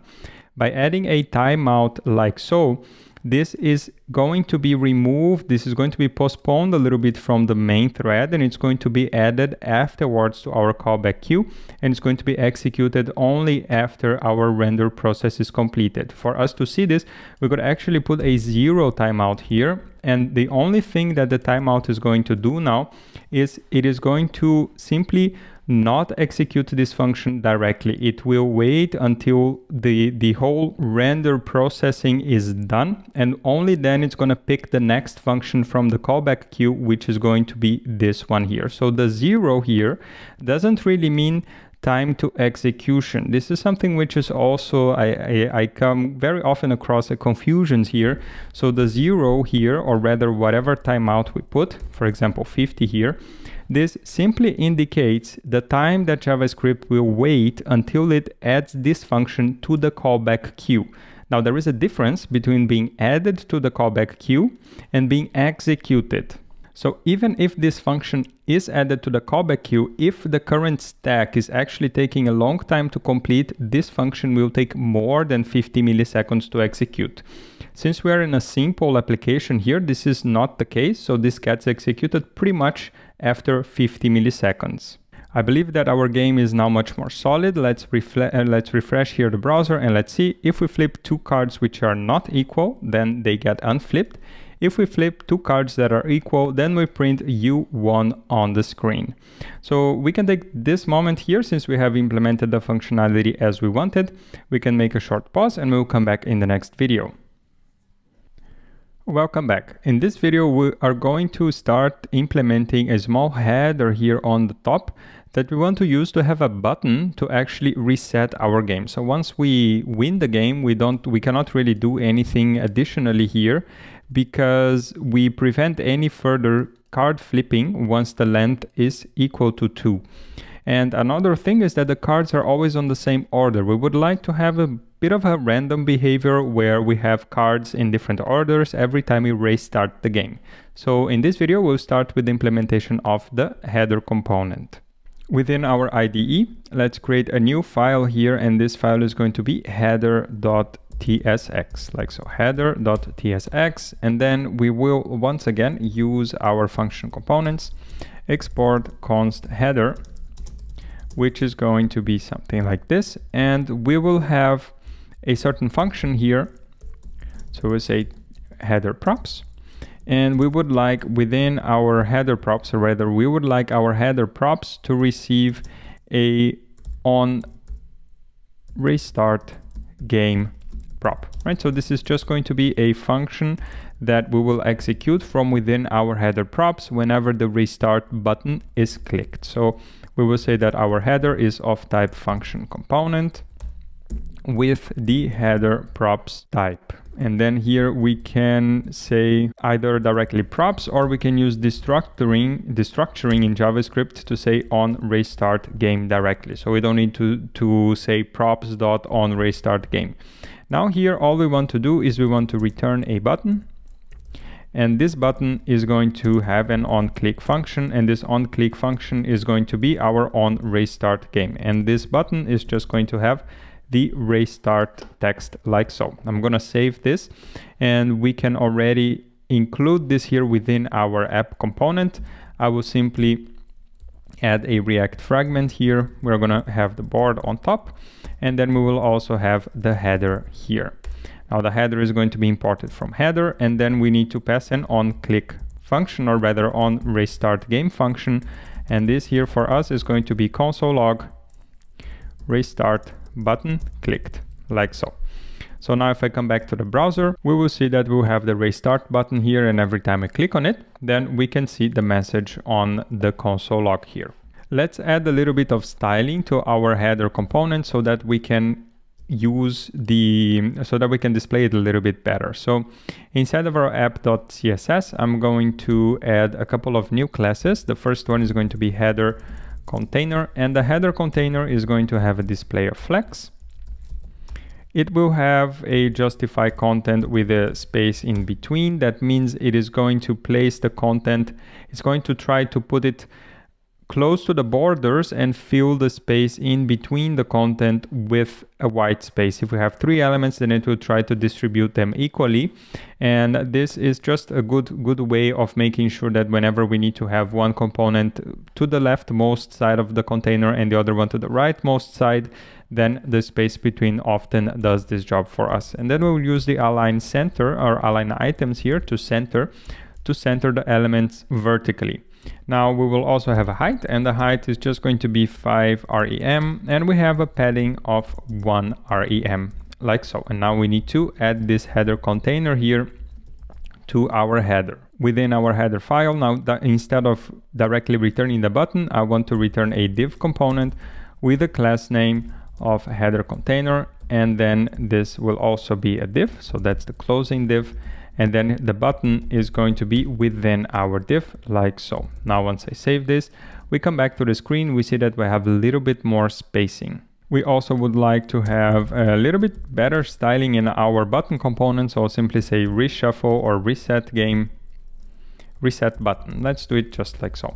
By adding a timeout like so, this is going to be removed. This is going to be postponed a little bit from the main thread and it's going to be added afterwards to our callback queue and it's going to be executed only after our render process is completed. For us to see this, we could actually put a zero timeout here and the only thing that the timeout is going to do now is it is going to simply not execute this function directly. It will wait until the, the whole render processing is done and only then it's going to pick the next function from the callback queue, which is going to be this one here. So the zero here doesn't really mean time to execution. This is something which is also, I, I, I, come very often across a confusions here. So the zero here, or rather whatever timeout we put, for example, 50 here, this simply indicates the time that JavaScript will wait until it adds this function to the callback queue. Now there is a difference between being added to the callback queue and being executed. So even if this function is added to the callback queue, if the current stack is actually taking a long time to complete, this function will take more than 50 milliseconds to execute. Since we are in a simple application here, this is not the case, so this gets executed pretty much after 50 milliseconds. I believe that our game is now much more solid. Let's, uh, let's refresh here the browser and let's see if we flip two cards which are not equal, then they get unflipped. If we flip two cards that are equal, then we print U1 on the screen. So we can take this moment here since we have implemented the functionality as we wanted. We can make a short pause and we'll come back in the next video. Welcome back. In this video, we are going to start implementing a small header here on the top that we want to use to have a button to actually reset our game. So once we win the game, we don't, we cannot really do anything additionally here because we prevent any further card flipping once the length is equal to two. And another thing is that the cards are always on the same order. We would like to have a bit of a random behavior where we have cards in different orders every time we restart the game. So in this video, we'll start with the implementation of the header component. Within our IDE, let's create a new file here, and this file is going to be header.tsx, like so, header.tsx, and then we will once again use our function components, export const header, which is going to be something like this, and we will have a certain function here. So we say header props. And we would like within our header props, or rather we would like our header props to receive a on restart game prop, right? So this is just going to be a function that we will execute from within our header props whenever the restart button is clicked. So we will say that our header is of type function component with the header props type. And then here we can say either directly props or we can use destructuring, destructuring in JavaScript to say on restart game directly. So we don't need to, to say props dot on restart game. Now here all we want to do is we want to return a button and this button is going to have an on click function and this on click function is going to be our on restart game and this button is just going to have the restart text like so. I'm gonna save this and we can already include this here within our app component. I will simply add a React fragment here. We're gonna have the board on top and then we will also have the header here. Now the header is going to be imported from header and then we need to pass an on click function or rather on restart game function. And this here for us is going to be console log restart button clicked, like so. So now if I come back to the browser, we will see that we'll have the restart button here and every time I click on it, then we can see the message on the console log here. Let's add a little bit of styling to our header component so that we can use the so that we can display it a little bit better. So inside of our app.css, I'm going to add a couple of new classes. The first one is going to be header container and the header container is going to have a display of flex. It will have a justify content with a space in between. That means it is going to place the content, it's going to try to put it close to the borders and fill the space in between the content with a white space. If we have three elements, then it will try to distribute them equally. And this is just a good, good way of making sure that whenever we need to have one component to the leftmost side of the container and the other one to the rightmost side, then the space between often does this job for us. And then we'll use the align center or align items here to center, to center the elements vertically. Now we will also have a height and the height is just going to be 5 rem and we have a padding of 1 rem like so. And now we need to add this header container here to our header. Within our header file, now instead of directly returning the button, I want to return a div component with a class name of header container and then this will also be a div so that's the closing div and then the button is going to be within our div like so. Now once i save this we come back to the screen. We see that we have a little bit more spacing. We also would like to have a little bit better styling in our button components so I'll simply say reshuffle or reset game reset button. Let's do it just like so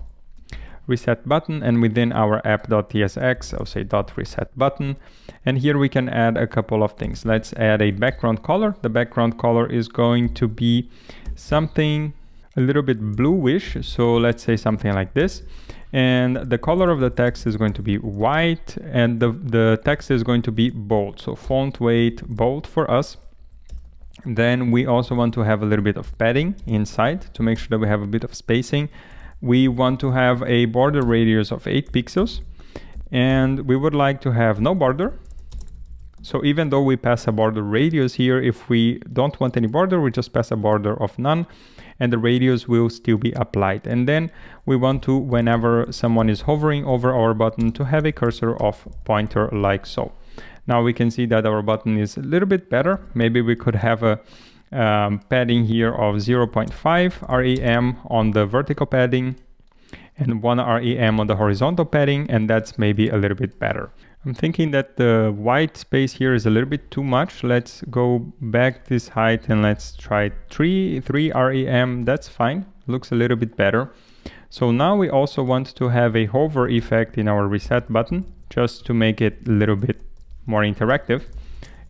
reset button and within our app.tsx I'll say dot reset button. And here we can add a couple of things. Let's add a background color. The background color is going to be something a little bit bluish. So let's say something like this. And the color of the text is going to be white and the, the text is going to be bold. So font weight bold for us. Then we also want to have a little bit of padding inside to make sure that we have a bit of spacing we want to have a border radius of 8 pixels and we would like to have no border. So even though we pass a border radius here if we don't want any border we just pass a border of none and the radius will still be applied. And then we want to whenever someone is hovering over our button to have a cursor of pointer like so. Now we can see that our button is a little bit better. Maybe we could have a um, padding here of 0.5 REM on the vertical padding and 1 REM on the horizontal padding and that's maybe a little bit better. I'm thinking that the white space here is a little bit too much. Let's go back this height and let's try 3, 3 REM. That's fine. Looks a little bit better. So now we also want to have a hover effect in our reset button just to make it a little bit more interactive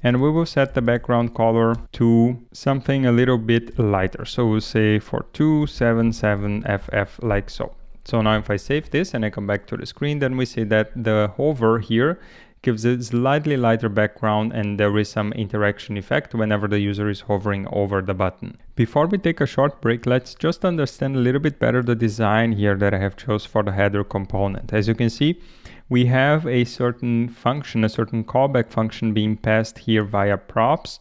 and we will set the background color to something a little bit lighter. So we'll say for 277FF like so. So now if I save this and I come back to the screen, then we see that the hover here gives a slightly lighter background and there is some interaction effect whenever the user is hovering over the button. Before we take a short break, let's just understand a little bit better the design here that I have chose for the header component. As you can see, we have a certain function, a certain callback function being passed here via props,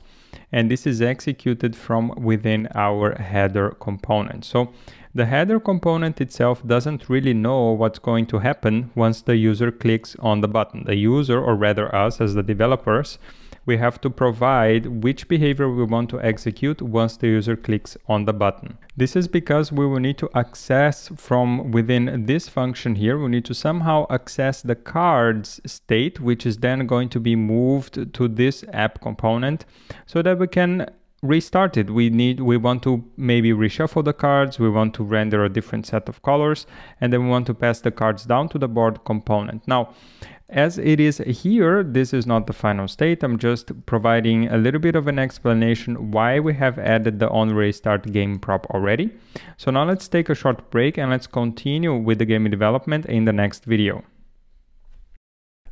and this is executed from within our header component. So the header component itself doesn't really know what's going to happen once the user clicks on the button. The user, or rather us as the developers, we have to provide which behavior we want to execute once the user clicks on the button. This is because we will need to access from within this function here, we need to somehow access the cards state, which is then going to be moved to this app component so that we can restart it we need we want to maybe reshuffle the cards we want to render a different set of colors and then we want to pass the cards down to the board component now as it is here, this is not the final state. I'm just providing a little bit of an explanation why we have added the on restart game prop already. So now let's take a short break and let's continue with the game development in the next video.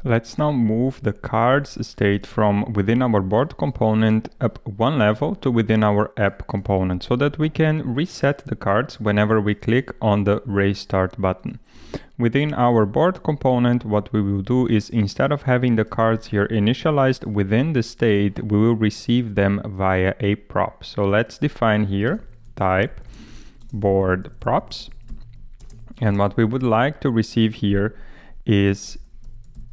Let's now move the cards state from within our board component up one level to within our app component so that we can reset the cards whenever we click on the restart button. Within our board component, what we will do is instead of having the cards here initialized within the state, we will receive them via a prop. So let's define here type board props. And what we would like to receive here is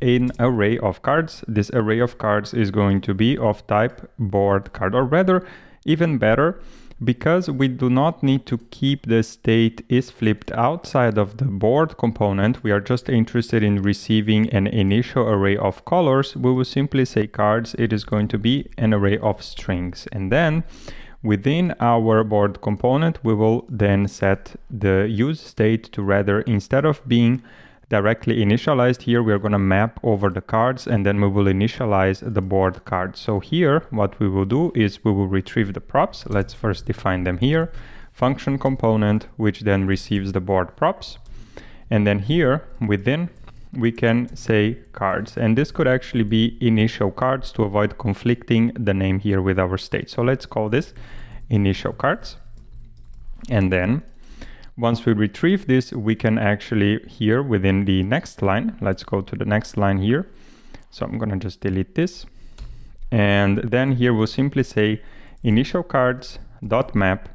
an array of cards. This array of cards is going to be of type board card, or rather, even better, because we do not need to keep the state is flipped outside of the board component, we are just interested in receiving an initial array of colors, we will simply say cards, it is going to be an array of strings. And then within our board component, we will then set the use state to rather, instead of being directly initialized here. We're going to map over the cards and then we will initialize the board card. So here, what we will do is we will retrieve the props. Let's first define them here. Function component, which then receives the board props. And then here within, we can say cards. And this could actually be initial cards to avoid conflicting the name here with our state. So let's call this initial cards. And then once we retrieve this, we can actually here within the next line, let's go to the next line here. So I'm gonna just delete this. And then here we'll simply say initial cards dot map.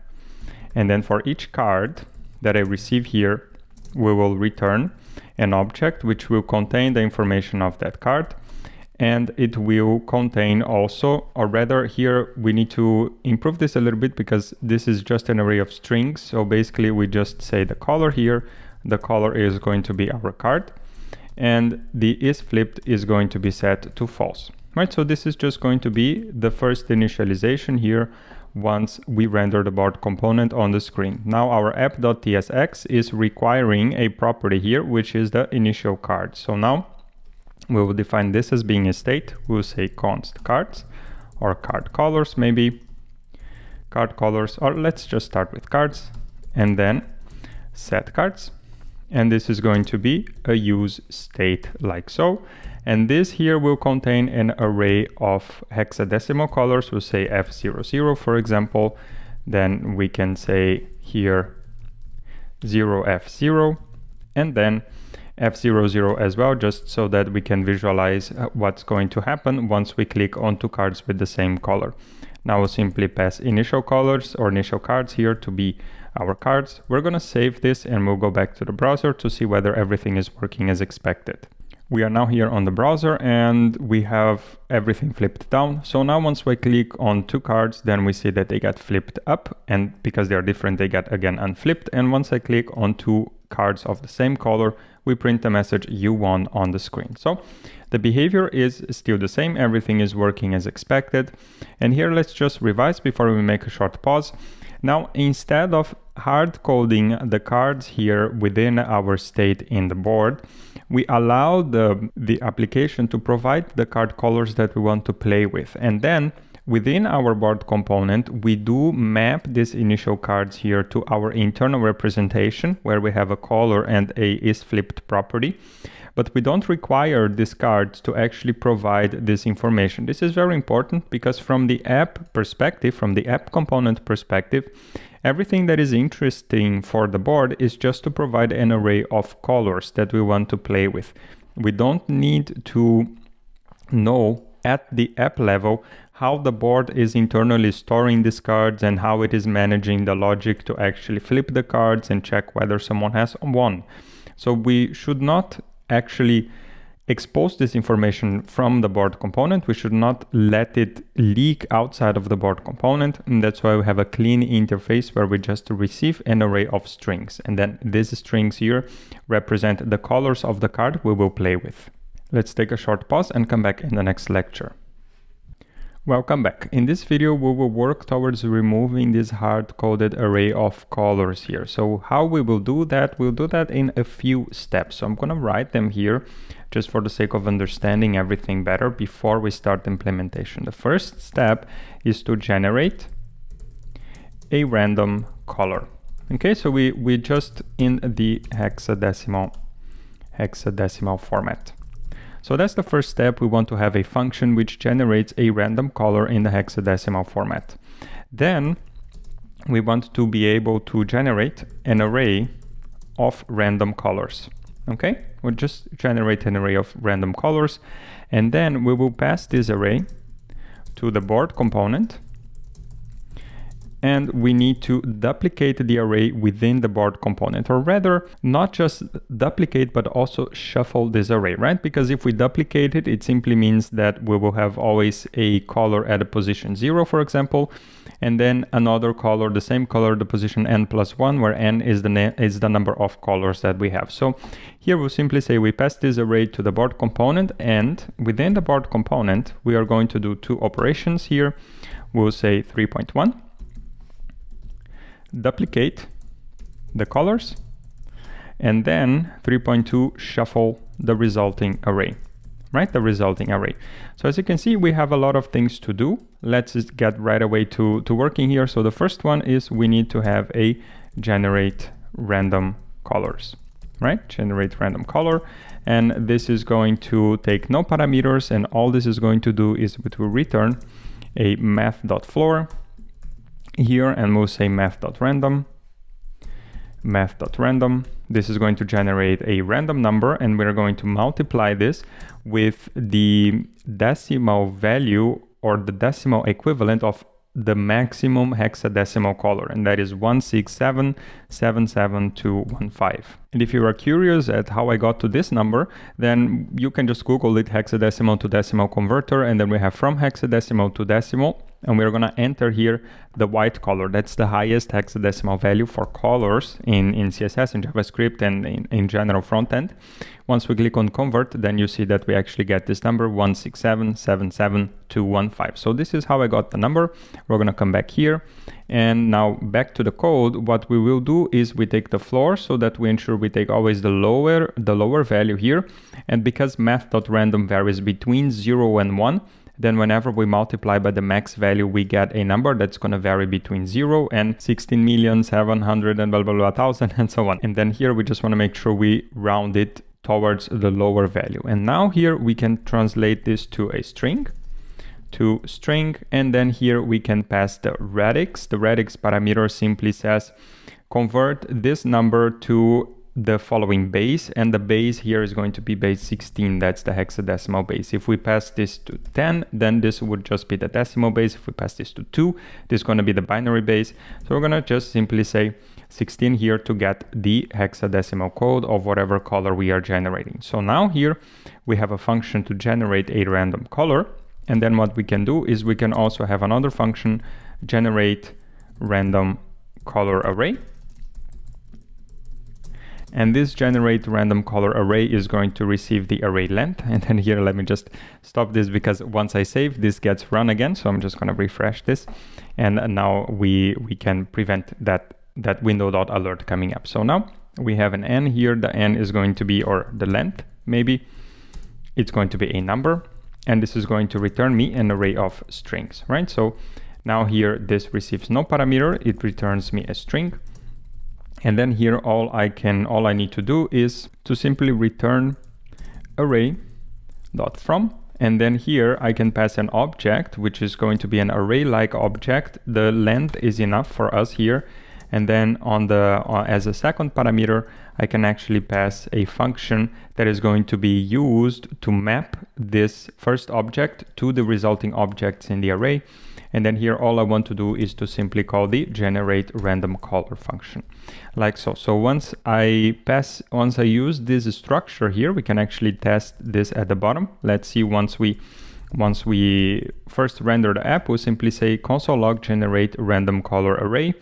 And then for each card that I receive here, we will return an object which will contain the information of that card and it will contain also, or rather here we need to improve this a little bit because this is just an array of strings. So basically we just say the color here, the color is going to be our card and the is flipped is going to be set to false. Right, so this is just going to be the first initialization here once we render the board component on the screen. Now our app.tsx is requiring a property here, which is the initial card. So now we will define this as being a state. We'll say const cards or card colors maybe. Card colors, or let's just start with cards and then set cards. And this is going to be a use state like so. And this here will contain an array of hexadecimal colors. We'll say F00, for example. Then we can say here 0F0. And then F00 as well, just so that we can visualize uh, what's going to happen once we click on two cards with the same color. Now we'll simply pass initial colors or initial cards here to be our cards. We're gonna save this and we'll go back to the browser to see whether everything is working as expected. We are now here on the browser and we have everything flipped down. So now once we click on two cards, then we see that they get flipped up and because they are different, they get again unflipped. And once I click on two cards of the same color, we print the message you won on the screen. So the behavior is still the same. Everything is working as expected. And here let's just revise before we make a short pause. Now, instead of hard coding the cards here within our state in the board, we allow the, the application to provide the card colors that we want to play with. And then Within our board component, we do map these initial cards here to our internal representation where we have a color and a is flipped property. But we don't require these cards to actually provide this information. This is very important because from the app perspective, from the app component perspective, everything that is interesting for the board is just to provide an array of colors that we want to play with. We don't need to know at the app level how the board is internally storing these cards and how it is managing the logic to actually flip the cards and check whether someone has won. So we should not actually expose this information from the board component. We should not let it leak outside of the board component. And that's why we have a clean interface where we just receive an array of strings. And then these strings here represent the colors of the card we will play with. Let's take a short pause and come back in the next lecture. Welcome back. In this video, we will work towards removing this hard-coded array of colors here. So how we will do that? We'll do that in a few steps. So I'm going to write them here just for the sake of understanding everything better before we start implementation. The first step is to generate a random color. Okay, so we, we just in the hexadecimal hexadecimal format. So that's the first step. We want to have a function which generates a random color in the hexadecimal format. Then we want to be able to generate an array of random colors. Okay, we'll just generate an array of random colors and then we will pass this array to the board component and we need to duplicate the array within the board component or rather not just duplicate but also shuffle this array right? Because if we duplicate it it simply means that we will have always a color at a position zero for example and then another color the same color the position n plus one where n is the is the number of colors that we have. So here we'll simply say we pass this array to the board component and within the board component we are going to do two operations here. We'll say 3.1 duplicate the colors and then 3.2 shuffle the resulting array right? The resulting array. So as you can see, we have a lot of things to do. Let's just get right away to, to working here. So the first one is we need to have a generate random colors, right? Generate random color. And this is going to take no parameters. And all this is going to do is it will return a math.floor here and we'll say math.random math.random. This is going to generate a random number and we're going to multiply this with the decimal value or the decimal equivalent of the maximum hexadecimal color and that is 167,77215. and if you are curious at how I got to this number then you can just google it hexadecimal to decimal converter and then we have from hexadecimal to decimal and we're going to enter here the white color. That's the highest hexadecimal value for colors in, in CSS, in JavaScript, and in, in general front end. Once we click on convert, then you see that we actually get this number 1677715. So this is how I got the number. We're going to come back here. And now back to the code, what we will do is we take the floor so that we ensure we take always the lower, the lower value here. And because math.random varies between 0 and 1, then whenever we multiply by the max value, we get a number that's going to vary between 0 and 16 million, 700 and blah, blah, blah, thousand and so on. And then here we just want to make sure we round it towards the lower value. And now here we can translate this to a string to string and then here we can pass the radix. The radix parameter simply says convert this number to the following base and the base here is going to be base 16 that's the hexadecimal base. If we pass this to 10 then this would just be the decimal base. If we pass this to 2 this is going to be the binary base. So we're going to just simply say 16 here to get the hexadecimal code of whatever color we are generating. So now here we have a function to generate a random color and then what we can do is we can also have another function generate random color array and this generate random color array is going to receive the array length. And then here, let me just stop this because once I save, this gets run again. So I'm just going to refresh this. And now we, we can prevent that, that window.alert coming up. So now we have an n here. The n is going to be, or the length maybe, it's going to be a number. And this is going to return me an array of strings, right? So now here, this receives no parameter. It returns me a string. And then here all I can all I need to do is to simply return array dot from. And then here I can pass an object which is going to be an array like object. The length is enough for us here. And then on the uh, as a second parameter I can actually pass a function that is going to be used to map this first object to the resulting objects in the array and then here all I want to do is to simply call the generate random color function like so. So once I pass, once I use this structure here, we can actually test this at the bottom. Let's see once we once we first render the app, we'll simply say console log generate random color array.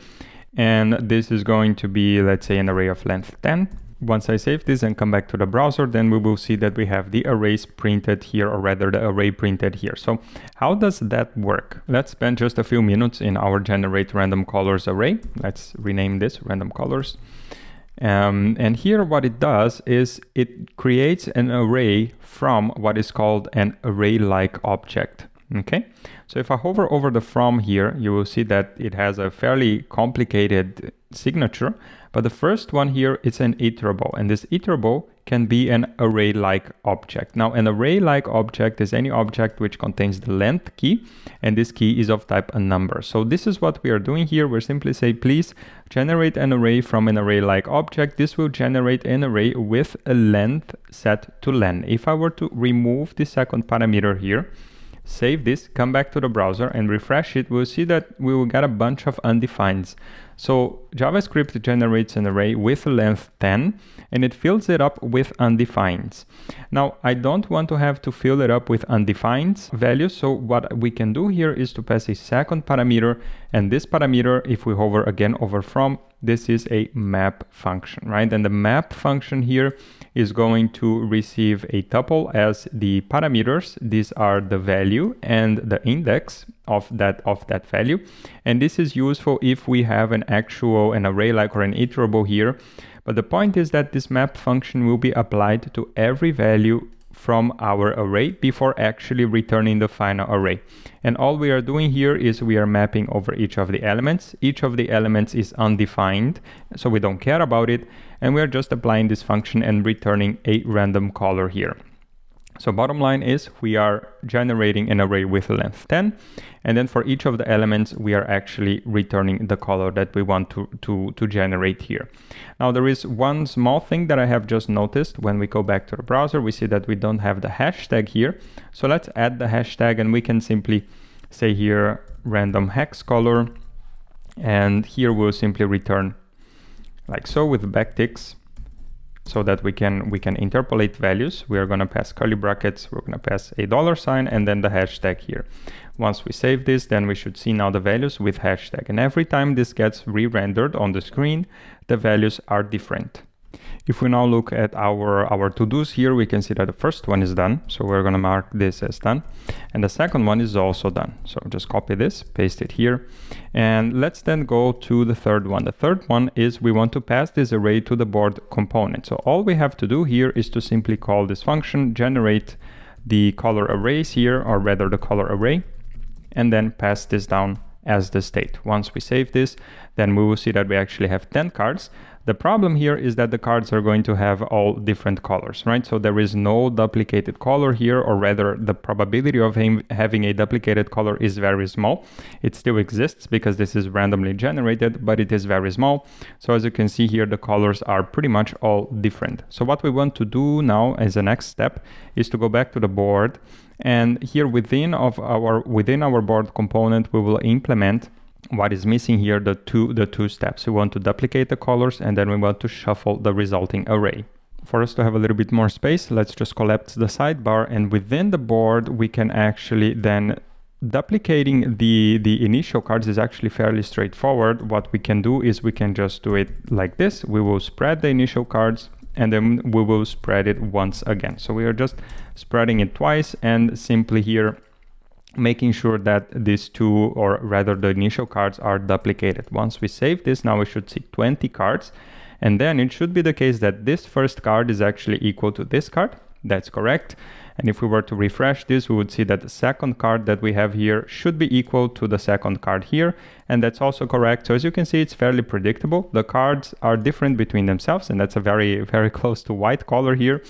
And this is going to be, let's say, an array of length 10. Once I save this and come back to the browser, then we will see that we have the arrays printed here, or rather the array printed here. So how does that work? Let's spend just a few minutes in our generate random colors array. Let's rename this random colors. Um, and here what it does is it creates an array from what is called an array-like object. Okay, so if I hover over the from here, you will see that it has a fairly complicated signature, but the first one here is an iterable, and this iterable can be an array-like object. Now, an array-like object is any object which contains the length key, and this key is of type a number. So this is what we are doing here. We're simply say, please generate an array from an array-like object. This will generate an array with a length set to len. If I were to remove the second parameter here, save this, come back to the browser and refresh it, we'll see that we will get a bunch of undefineds. So JavaScript generates an array with length 10 and it fills it up with undefineds. Now I don't want to have to fill it up with undefined values. So what we can do here is to pass a second parameter and this parameter, if we hover again over from, this is a map function, right? And the map function here is going to receive a tuple as the parameters. These are the value and the index of that of that value and this is useful if we have an actual an array like or an iterable here but the point is that this map function will be applied to every value from our array before actually returning the final array. And all we are doing here is we are mapping over each of the elements. Each of the elements is undefined, so we don't care about it. And we are just applying this function and returning a random color here. So bottom line is we are generating an array with a length 10. And then for each of the elements, we are actually returning the color that we want to, to, to generate here. Now there is one small thing that I have just noticed. When we go back to the browser, we see that we don't have the hashtag here. So let's add the hashtag and we can simply say here random hex color. And here we'll simply return like so with backticks so that we can we can interpolate values. We are going to pass curly brackets, we're going to pass a dollar sign and then the hashtag here. Once we save this, then we should see now the values with hashtag. And every time this gets re-rendered on the screen, the values are different. If we now look at our, our to-dos here, we can see that the first one is done. So we're going to mark this as done. And the second one is also done. So just copy this, paste it here. And let's then go to the third one. The third one is we want to pass this array to the board component. So all we have to do here is to simply call this function, generate the color arrays here, or rather the color array, and then pass this down as the state. Once we save this, then we will see that we actually have 10 cards. The problem here is that the cards are going to have all different colors, right? So there is no duplicated color here, or rather the probability of him having a duplicated color is very small. It still exists because this is randomly generated, but it is very small. So as you can see here, the colors are pretty much all different. So what we want to do now as a next step is to go back to the board and here within of our within our board component, we will implement what is missing here, the two, the two steps. We want to duplicate the colors and then we want to shuffle the resulting array. For us to have a little bit more space, let's just collapse the sidebar and within the board, we can actually then duplicating the, the initial cards is actually fairly straightforward. What we can do is we can just do it like this. We will spread the initial cards and then we will spread it once again. So we are just spreading it twice and simply here making sure that these two or rather the initial cards are duplicated. Once we save this, now we should see 20 cards and then it should be the case that this first card is actually equal to this card. That's correct. And if we were to refresh this, we would see that the second card that we have here should be equal to the second card here. And that's also correct. So as you can see, it's fairly predictable. The cards are different between themselves, and that's a very, very close to white color here.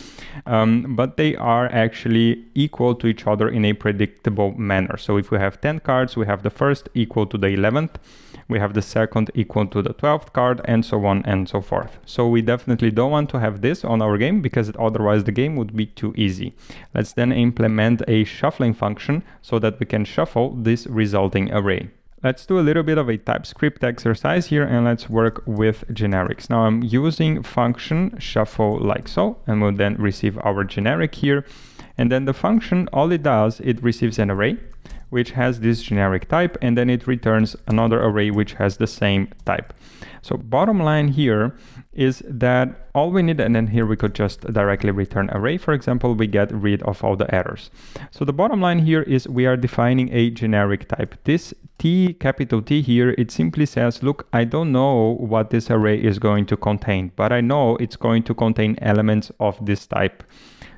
Um, but they are actually equal to each other in a predictable manner. So if we have 10 cards, we have the first equal to the 11th we have the second equal to the 12th card and so on and so forth. So we definitely don't want to have this on our game because otherwise the game would be too easy. Let's then implement a shuffling function so that we can shuffle this resulting array. Let's do a little bit of a TypeScript exercise here and let's work with generics. Now I'm using function shuffle like so and we'll then receive our generic here. And then the function, all it does, it receives an array which has this generic type, and then it returns another array which has the same type. So bottom line here is that all we need, and then here we could just directly return array, for example, we get rid of all the errors. So the bottom line here is we are defining a generic type. This T, capital T here, it simply says, look, I don't know what this array is going to contain, but I know it's going to contain elements of this type.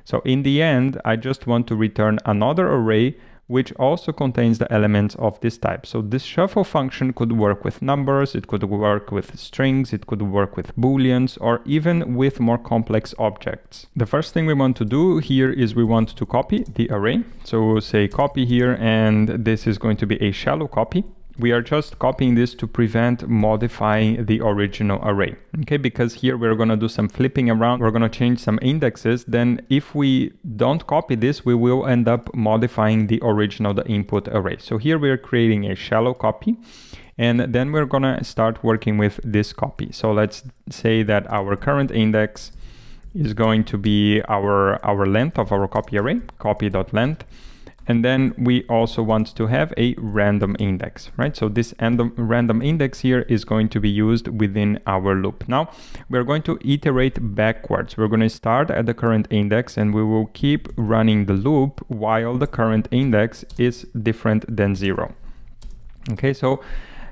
So in the end, I just want to return another array which also contains the elements of this type. So this shuffle function could work with numbers, it could work with strings, it could work with booleans, or even with more complex objects. The first thing we want to do here is we want to copy the array. So we'll say copy here, and this is going to be a shallow copy we are just copying this to prevent modifying the original array. Okay, because here we're going to do some flipping around. We're going to change some indexes. Then if we don't copy this, we will end up modifying the original, the input array. So here we're creating a shallow copy. And then we're going to start working with this copy. So let's say that our current index is going to be our, our length of our copy array, copy.length. And then we also want to have a random index, right? So this random index here is going to be used within our loop. Now we're going to iterate backwards. We're going to start at the current index and we will keep running the loop while the current index is different than zero. Okay, so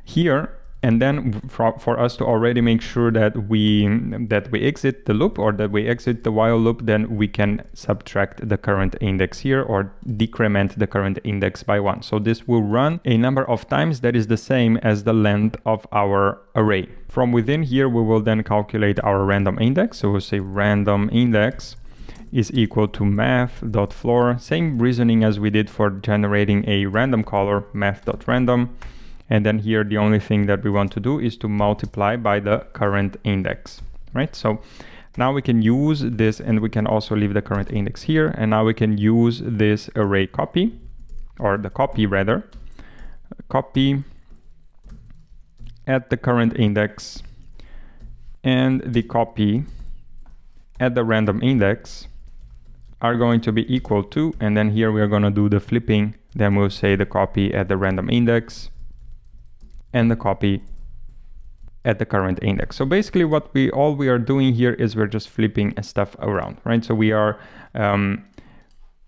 here and then for, for us to already make sure that we that we exit the loop or that we exit the while loop then we can subtract the current index here or decrement the current index by one. So this will run a number of times that is the same as the length of our array. From within here we will then calculate our random index. So we'll say random index is equal to math.floor same reasoning as we did for generating a random color math.random and then here, the only thing that we want to do is to multiply by the current index, right? So now we can use this and we can also leave the current index here. And now we can use this array copy or the copy rather, copy at the current index and the copy at the random index are going to be equal to, and then here we are going to do the flipping. Then we'll say the copy at the random index and the copy at the current index. So basically what we all we are doing here is we're just flipping stuff around, right? So we are um,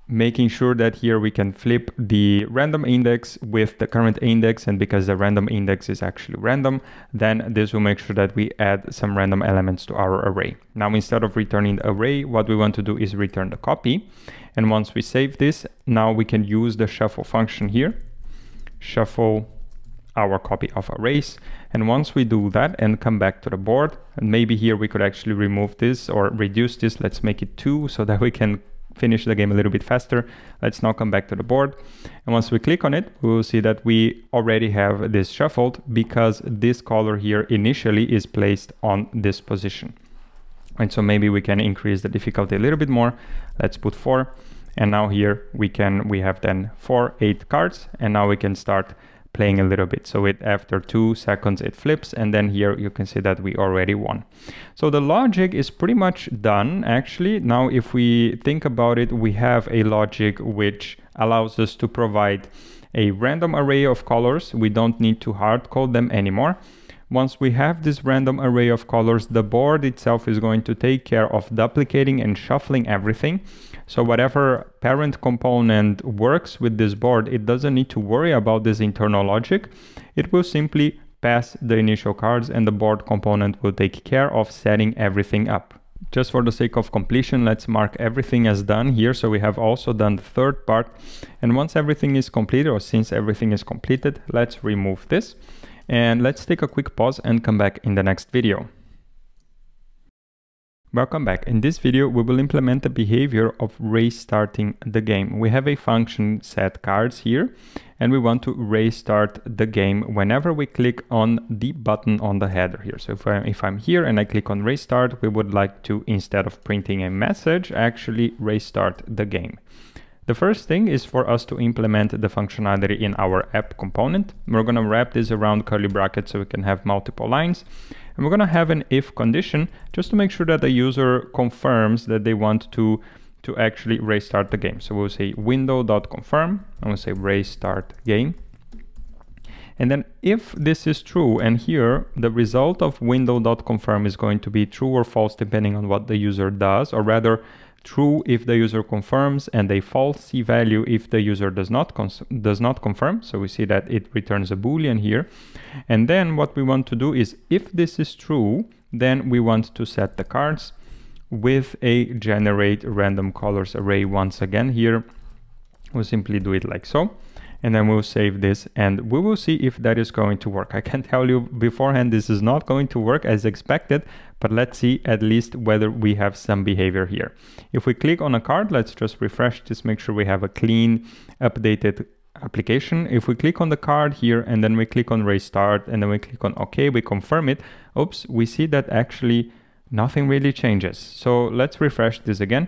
making sure that here we can flip the random index with the current index and because the random index is actually random then this will make sure that we add some random elements to our array. Now instead of returning the array what we want to do is return the copy and once we save this now we can use the shuffle function here shuffle our copy of arrays. And once we do that and come back to the board, and maybe here we could actually remove this or reduce this. Let's make it two so that we can finish the game a little bit faster. Let's now come back to the board. And once we click on it, we will see that we already have this shuffled because this color here initially is placed on this position. And so maybe we can increase the difficulty a little bit more. Let's put four. And now here we can, we have then four, eight cards. And now we can start playing a little bit. So it after two seconds it flips and then here you can see that we already won. So the logic is pretty much done actually. Now if we think about it, we have a logic which allows us to provide a random array of colors. We don't need to hard code them anymore. Once we have this random array of colors, the board itself is going to take care of duplicating and shuffling everything. So whatever parent component works with this board, it doesn't need to worry about this internal logic. It will simply pass the initial cards and the board component will take care of setting everything up. Just for the sake of completion, let's mark everything as done here. So we have also done the third part. And once everything is completed, or since everything is completed, let's remove this. And let's take a quick pause and come back in the next video. Welcome back. In this video, we will implement the behavior of restarting the game. We have a function set cards here, and we want to restart the game whenever we click on the button on the header here. So if, I, if I'm here and I click on restart, we would like to, instead of printing a message, actually restart the game. The first thing is for us to implement the functionality in our app component. We're going to wrap this around curly brackets so we can have multiple lines. And we're going to have an if condition just to make sure that the user confirms that they want to, to actually restart the game. So we'll say window.confirm and we'll say restart game. And then if this is true, and here the result of window.confirm is going to be true or false depending on what the user does, or rather true if the user confirms and a falsy value if the user does not does not confirm. So we see that it returns a boolean here. And then what we want to do is if this is true, then we want to set the cards with a generate random colors array once again here. We'll simply do it like so and then we'll save this and we will see if that is going to work. I can tell you beforehand this is not going to work as expected, but let's see at least whether we have some behavior here. If we click on a card, let's just refresh this, make sure we have a clean, updated application. If we click on the card here and then we click on restart and then we click on OK, we confirm it. Oops, we see that actually nothing really changes. So let's refresh this again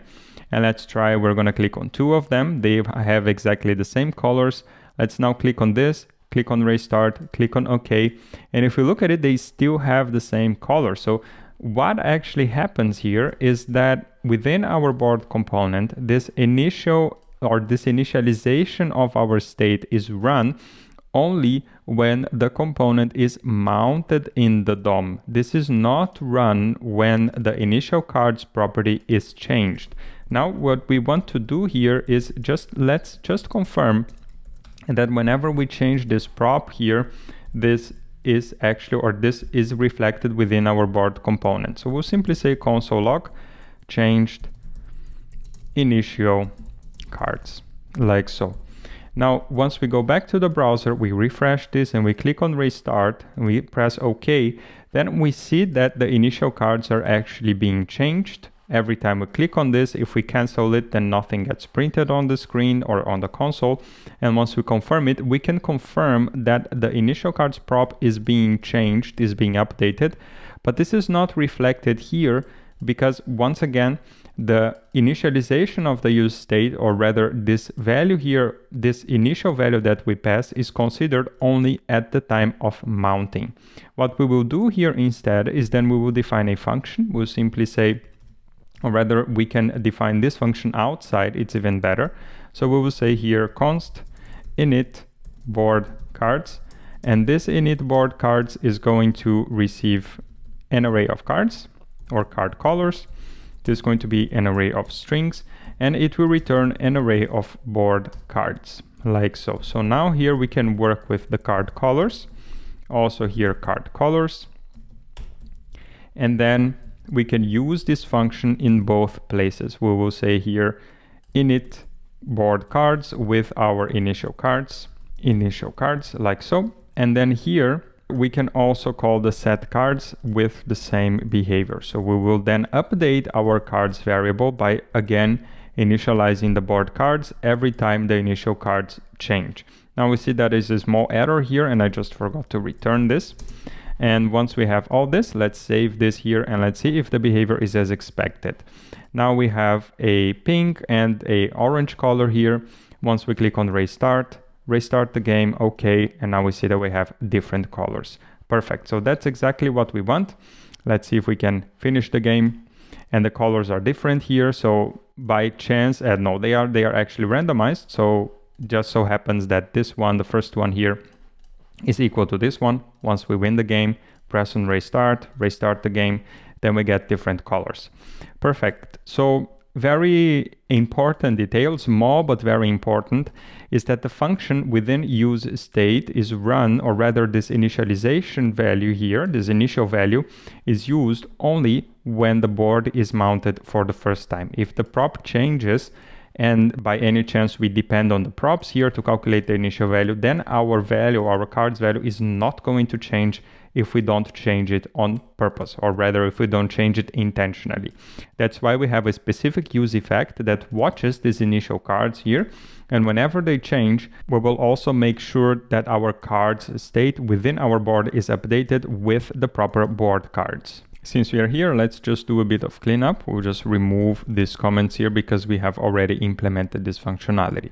and let's try, we're gonna click on two of them. They have exactly the same colors. Let's now click on this, click on restart, click on OK. And if we look at it, they still have the same color. So what actually happens here is that within our board component, this initial or this initialization of our state is run only when the component is mounted in the DOM. This is not run when the initial cards property is changed. Now what we want to do here is just let's just confirm and that whenever we change this prop here, this is actually, or this is reflected within our board component. So we'll simply say console log changed initial cards, like so. Now, once we go back to the browser, we refresh this and we click on restart, and we press OK, then we see that the initial cards are actually being changed. Every time we click on this, if we cancel it, then nothing gets printed on the screen or on the console. And once we confirm it, we can confirm that the initial cards prop is being changed, is being updated. But this is not reflected here because once again, the initialization of the use state, or rather this value here, this initial value that we pass is considered only at the time of mounting. What we will do here instead is then we will define a function. We'll simply say, or rather we can define this function outside, it's even better. So we will say here const init board cards, and this init board cards is going to receive an array of cards or card colors this is going to be an array of strings and it will return an array of board cards like so. So now here we can work with the card colors, also here card colors, and then we can use this function in both places. We will say here init board cards with our initial cards, initial cards like so. And then here we can also call the set cards with the same behavior. So we will then update our cards variable by again initializing the board cards every time the initial cards change. Now we see that is a small error here and I just forgot to return this. And once we have all this, let's save this here and let's see if the behavior is as expected. Now we have a pink and a orange color here. Once we click on restart, restart the game, okay, and now we see that we have different colors. Perfect, so that's exactly what we want. Let's see if we can finish the game. And the colors are different here, so by chance, uh, no, they are, they are actually randomized, so just so happens that this one, the first one here, is equal to this one. Once we win the game, press on restart, restart the game, then we get different colors. Perfect, so very important detail, small but very important, is that the function within use state is run, or rather this initialization value here, this initial value, is used only when the board is mounted for the first time. If the prop changes, and by any chance we depend on the props here to calculate the initial value, then our value, our card's value is not going to change if we don't change it on purpose, or rather if we don't change it intentionally. That's why we have a specific use effect that watches these initial cards here, and whenever they change, we will also make sure that our cards state within our board is updated with the proper board cards. Since we are here, let's just do a bit of cleanup. We'll just remove these comments here because we have already implemented this functionality.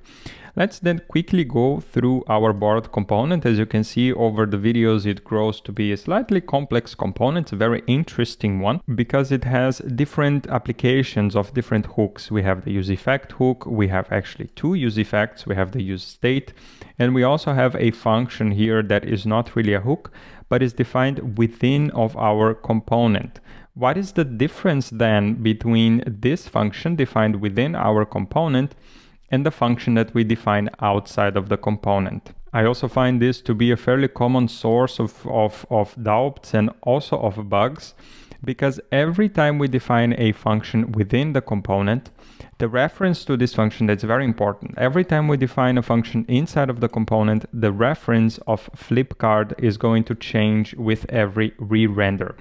Let's then quickly go through our board component. As you can see over the videos, it grows to be a slightly complex component, a very interesting one because it has different applications of different hooks. We have the use effect hook, we have actually two use effects, we have the use state, and we also have a function here that is not really a hook, but is defined within of our component. What is the difference then between this function defined within our component and the function that we define outside of the component? I also find this to be a fairly common source of, of, of doubts and also of bugs because every time we define a function within the component, the reference to this function that's very important. Every time we define a function inside of the component, the reference of flipcard is going to change with every re-render.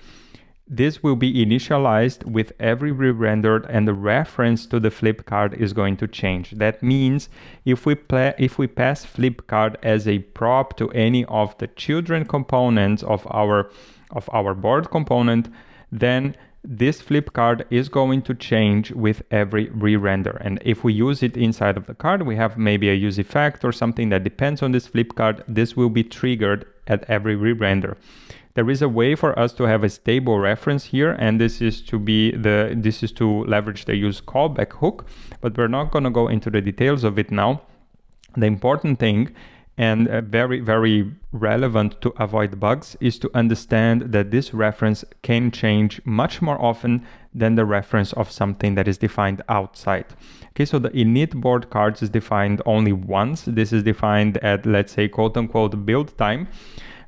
This will be initialized with every re-rendered and the reference to the flip card is going to change. That means if we play, if we pass flipcard as a prop to any of the children components of our of our board component, then this flip card is going to change with every re-render. And if we use it inside of the card, we have maybe a use effect or something that depends on this flip card. This will be triggered at every re-render. There is a way for us to have a stable reference here, and this is to be the this is to leverage the use callback hook, but we're not going to go into the details of it now. The important thing And very, very relevant to avoid bugs is to understand that this reference can change much more often than the reference of something that is defined outside. Okay, so the init board cards is defined only once. This is defined at, let's say, quote unquote, build time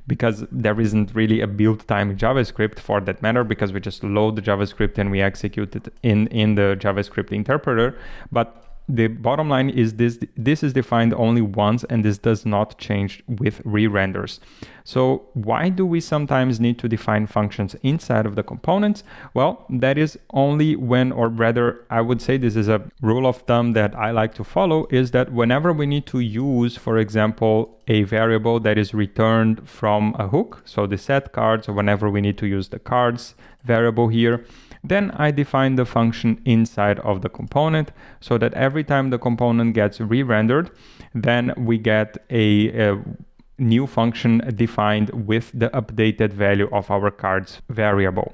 because there isn't really a build time JavaScript for that matter because we just load the JavaScript and we execute it in, in the JavaScript interpreter. But the bottom line is this this is defined only once and this does not change with re-renders. So why do we sometimes need to define functions inside of the components? Well, that is only when, or rather, I would say this is a rule of thumb that I like to follow, is that whenever we need to use, for example, a variable that is returned from a hook, so the set cards, or whenever we need to use the cards variable here, then I define the function inside of the component so that every time the component gets re-rendered, then we get a, a new function defined with the updated value of our cards variable.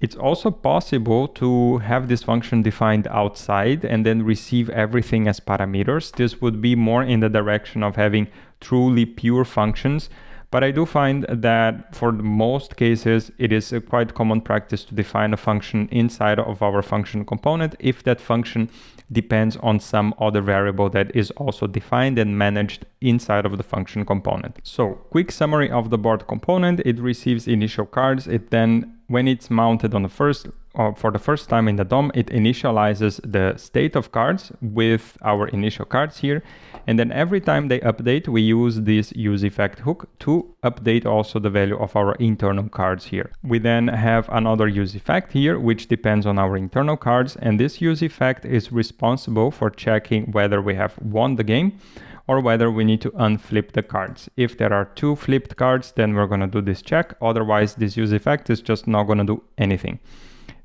It's also possible to have this function defined outside and then receive everything as parameters. This would be more in the direction of having truly pure functions but I do find that for most cases, it is a quite common practice to define a function inside of our function component if that function depends on some other variable that is also defined and managed inside of the function component. So quick summary of the board component, it receives initial cards. It then, when it's mounted on the first uh, for the first time in the DOM, it initializes the state of cards with our initial cards here. And then every time they update, we use this use effect hook to update also the value of our internal cards here. We then have another use effect here, which depends on our internal cards. And this use effect is responsible for checking whether we have won the game or whether we need to unflip the cards. If there are two flipped cards, then we're gonna do this check. Otherwise, this use effect is just not gonna do anything.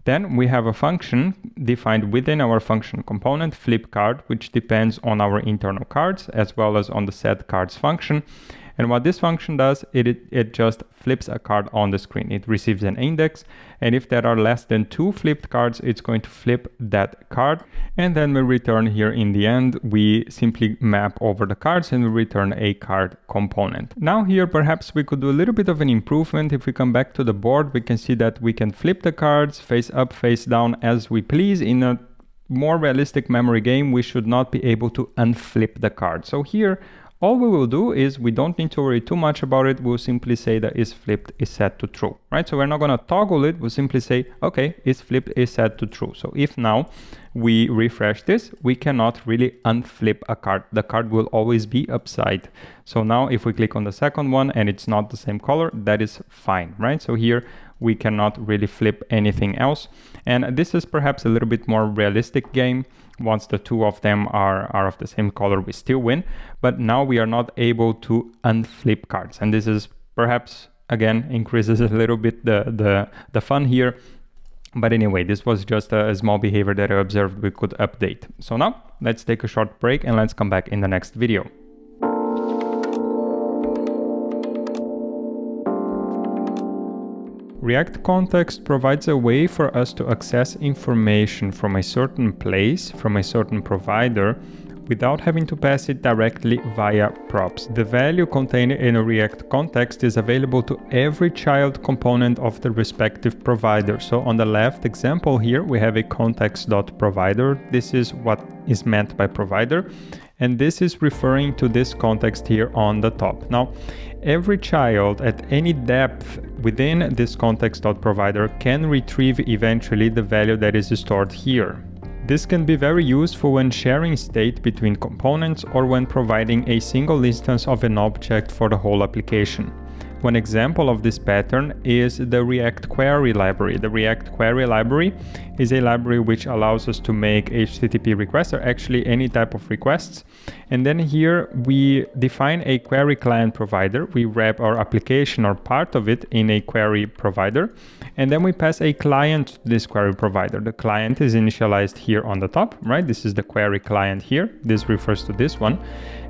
Then we have a function defined within our function component, flip card, which depends on our internal cards as well as on the set cards function. And what this function does, it, it, just flips a card on the screen. It receives an index. And if there are less than two flipped cards, it's going to flip that card. And then we return here in the end, we simply map over the cards and we return a card component. Now here, perhaps we could do a little bit of an improvement. If we come back to the board, we can see that we can flip the cards face up, face down as we please in a more realistic memory game, we should not be able to unflip the card. So here all we will do is we don't need to worry too much about it. We'll simply say that is flipped is set to true, right? So we're not going to toggle it. We'll simply say, okay, is flipped is set to true. So if now we refresh this, we cannot really unflip a card. The card will always be upside. So now if we click on the second one and it's not the same color, that is fine, right? So here we cannot really flip anything else. And this is perhaps a little bit more realistic game. Once the two of them are, are of the same color, we still win. But now we are not able to unflip cards. And this is perhaps, again, increases a little bit the, the, the fun here. But anyway, this was just a, a small behavior that I observed we could update. So now let's take a short break and let's come back in the next video. React Context provides a way for us to access information from a certain place, from a certain provider, without having to pass it directly via props. The value contained in a React context is available to every child component of the respective provider. So on the left example here, we have a context.provider. This is what is meant by provider. And this is referring to this context here on the top. Now, every child at any depth within this context.provider can retrieve eventually the value that is stored here. This can be very useful when sharing state between components or when providing a single instance of an object for the whole application. One example of this pattern is the React Query library. The React Query library is a library which allows us to make HTTP requests or actually any type of requests. And then here we define a query client provider. We wrap our application or part of it in a query provider. And then we pass a client to this query provider. The client is initialized here on the top, right? This is the query client here. This refers to this one.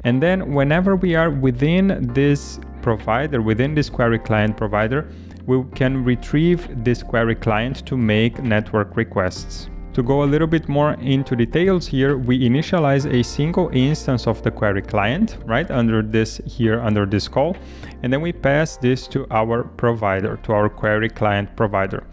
And then whenever we are within this provider, within this query client provider, we can retrieve this query client to make network requests. To go a little bit more into details here, we initialize a single instance of the query client, right, under this here, under this call, and then we pass this to our provider, to our query client provider.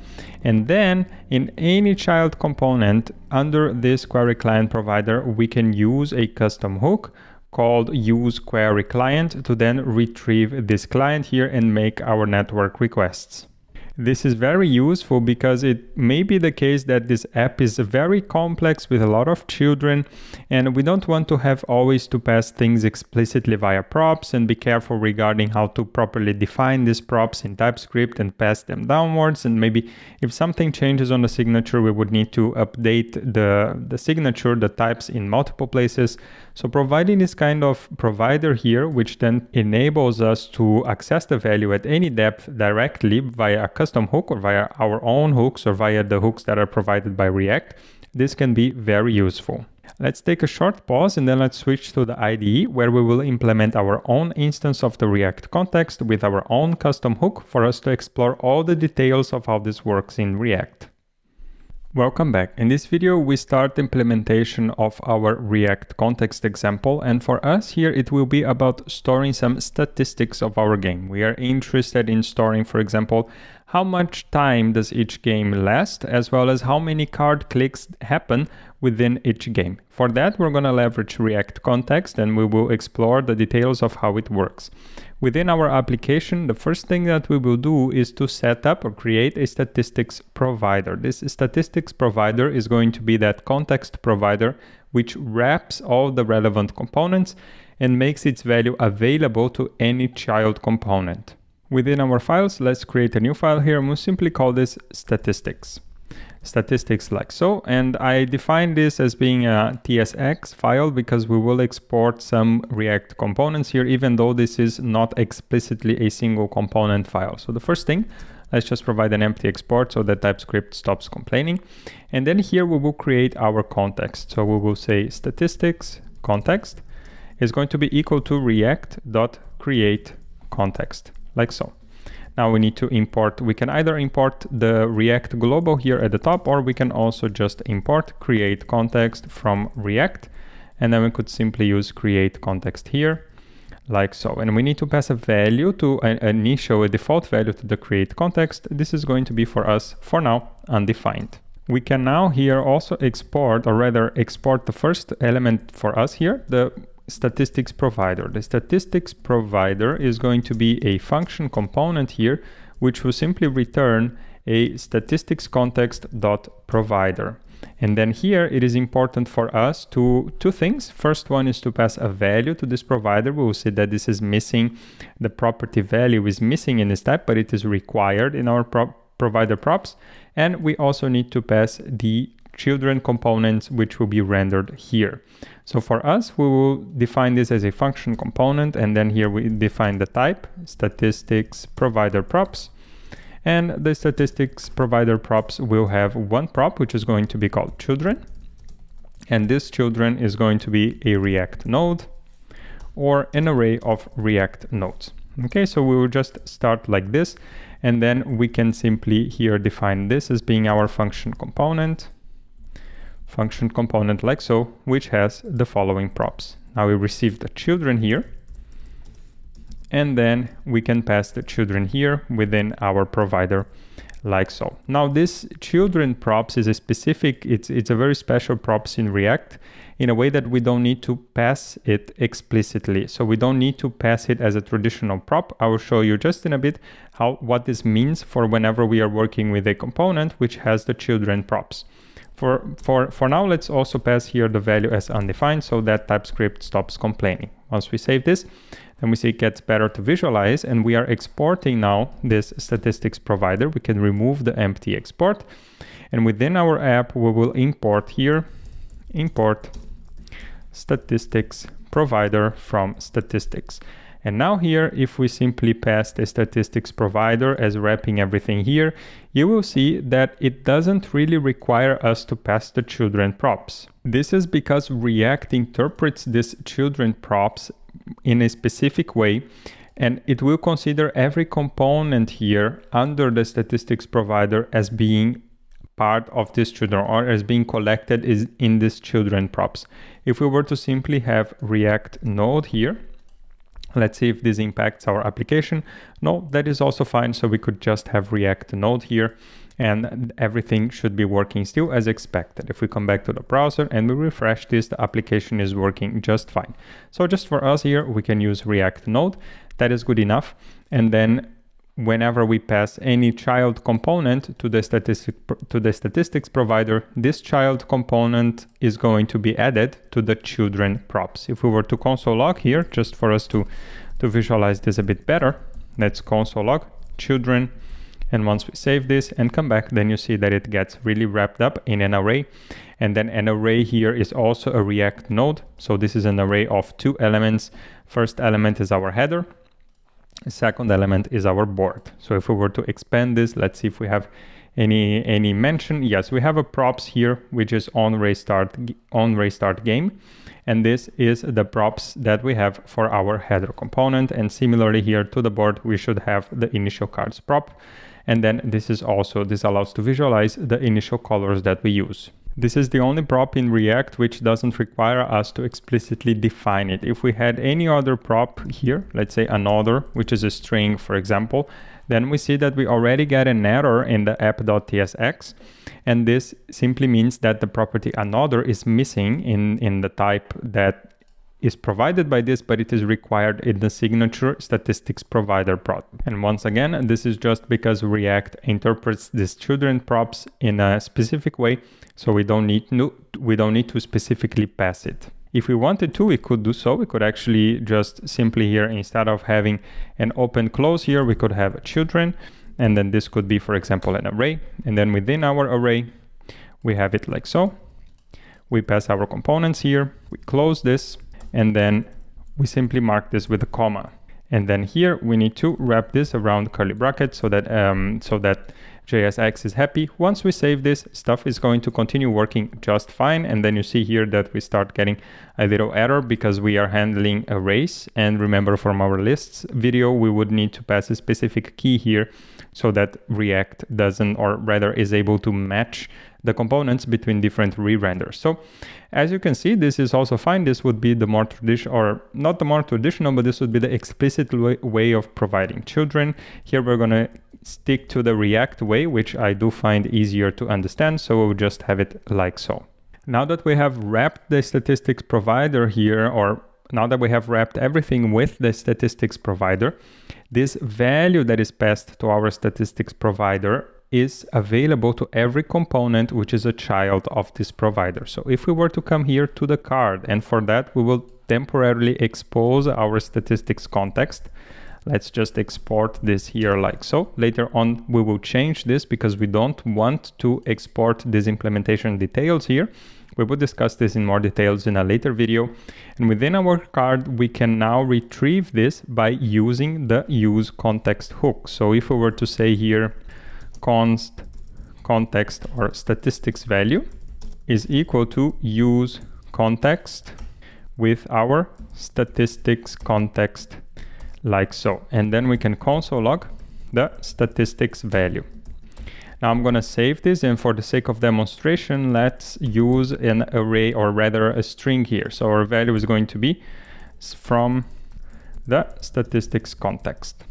And then in any child component under this query client provider, we can use a custom hook called use query client to then retrieve this client here and make our network requests. This is very useful because it may be the case that this app is very complex with a lot of children and we don't want to have always to pass things explicitly via props and be careful regarding how to properly define these props in TypeScript and pass them downwards and maybe if something changes on the signature we would need to update the, the signature, the types in multiple places. So providing this kind of provider here which then enables us to access the value at any depth directly via a custom hook or via our own hooks or via the hooks that are provided by React, this can be very useful. Let's take a short pause and then let's switch to the IDE where we will implement our own instance of the React context with our own custom hook for us to explore all the details of how this works in React. Welcome back. In this video, we start implementation of our React context example. And for us here, it will be about storing some statistics of our game. We are interested in storing, for example, how much time does each game last, as well as how many card clicks happen within each game. For that, we're going to leverage React context and we will explore the details of how it works. Within our application, the first thing that we will do is to set up or create a statistics provider. This statistics provider is going to be that context provider which wraps all the relevant components and makes its value available to any child component. Within our files, let's create a new file here and we'll simply call this statistics statistics like so. And I define this as being a TSX file because we will export some React components here, even though this is not explicitly a single component file. So the first thing, let's just provide an empty export so that TypeScript stops complaining. And then here we will create our context. So we will say statistics context is going to be equal to react.create context, like so. Now we need to import, we can either import the React global here at the top, or we can also just import create context from React. And then we could simply use create context here like so. And we need to pass a value to an initial, a default value to the create context. This is going to be for us, for now, undefined. We can now here also export, or rather export the first element for us here, the statistics provider. The statistics provider is going to be a function component here, which will simply return a statistics context dot provider. And then here it is important for us to two things. First one is to pass a value to this provider. We will see that this is missing. The property value is missing in this type, but it is required in our pro provider props. And we also need to pass the children components, which will be rendered here. So for us, we will define this as a function component, and then here we define the type, statistics provider props. And the statistics provider props will have one prop, which is going to be called children. And this children is going to be a React node or an array of React nodes. Okay, so we will just start like this, and then we can simply here define this as being our function component function component like so, which has the following props. Now we receive the children here, and then we can pass the children here within our provider like so. Now this children props is a specific, it's, it's a very special props in React in a way that we don't need to pass it explicitly. So we don't need to pass it as a traditional prop. I will show you just in a bit how what this means for whenever we are working with a component which has the children props. For, for, for now, let's also pass here the value as undefined so that TypeScript stops complaining. Once we save this, then we see it gets better to visualize and we are exporting now this statistics provider. We can remove the empty export and within our app, we will import here, import statistics provider from statistics. And now here, if we simply pass the statistics provider as wrapping everything here, you will see that it doesn't really require us to pass the children props. This is because React interprets these children props in a specific way and it will consider every component here under the statistics provider as being part of this children or as being collected is in this children props. If we were to simply have React node here, let's see if this impacts our application. No, that is also fine. So we could just have React node here and everything should be working still as expected. If we come back to the browser and we refresh this, the application is working just fine. So just for us here, we can use React Node. That is good enough. And then whenever we pass any child component to the statistic to the statistics provider, this child component is going to be added to the children props. If we were to console log here, just for us to, to visualize this a bit better, let's console log children and once we save this and come back, then you see that it gets really wrapped up in an array. And then an array here is also a React node. So this is an array of two elements. First element is our header. Second element is our board. So if we were to expand this, let's see if we have any any mention. Yes, we have a props here, which is on restart on restart game. And this is the props that we have for our header component. And similarly here to the board, we should have the initial cards prop. And then this is also, this allows to visualize the initial colors that we use. This is the only prop in React which doesn't require us to explicitly define it. If we had any other prop here, let's say another, which is a string, for example, then we see that we already get an error in the app.tsx. And this simply means that the property another is missing in, in the type that is provided by this, but it is required in the signature statistics provider prop. And once again, this is just because React interprets these children props in a specific way, so we don't need to, we don't need to specifically pass it. If we wanted to, we could do so. We could actually just simply here, instead of having an open close here, we could have children. And then this could be, for example, an array. And then within our array, we have it like so. We pass our components here. We close this and then we simply mark this with a comma. And then here we need to wrap this around curly brackets so that um, so that JSX is happy. Once we save this, stuff is going to continue working just fine. And then you see here that we start getting a little error because we are handling arrays. And remember from our lists video, we would need to pass a specific key here so that React doesn't, or rather is able to match the components between different re-renders. So as you can see, this is also fine. This would be the more traditional, or not the more traditional, but this would be the explicit way, of providing children. Here we're gonna stick to the React way, which I do find easier to understand. So we'll just have it like so. Now that we have wrapped the statistics provider here, or now that we have wrapped everything with the statistics provider, this value that is passed to our statistics provider is available to every component which is a child of this provider. So if we were to come here to the card, and for that we will temporarily expose our statistics context. Let's just export this here like so. Later on, we will change this because we don't want to export these implementation details here. We will discuss this in more details in a later video. And within our card, we can now retrieve this by using the use context hook. So if we were to say here, const context or statistics value is equal to use context with our statistics context like so. And then we can console log the statistics value. Now I'm going to save this and for the sake of demonstration, let's use an array or rather a string here. So our value is going to be from the statistics context.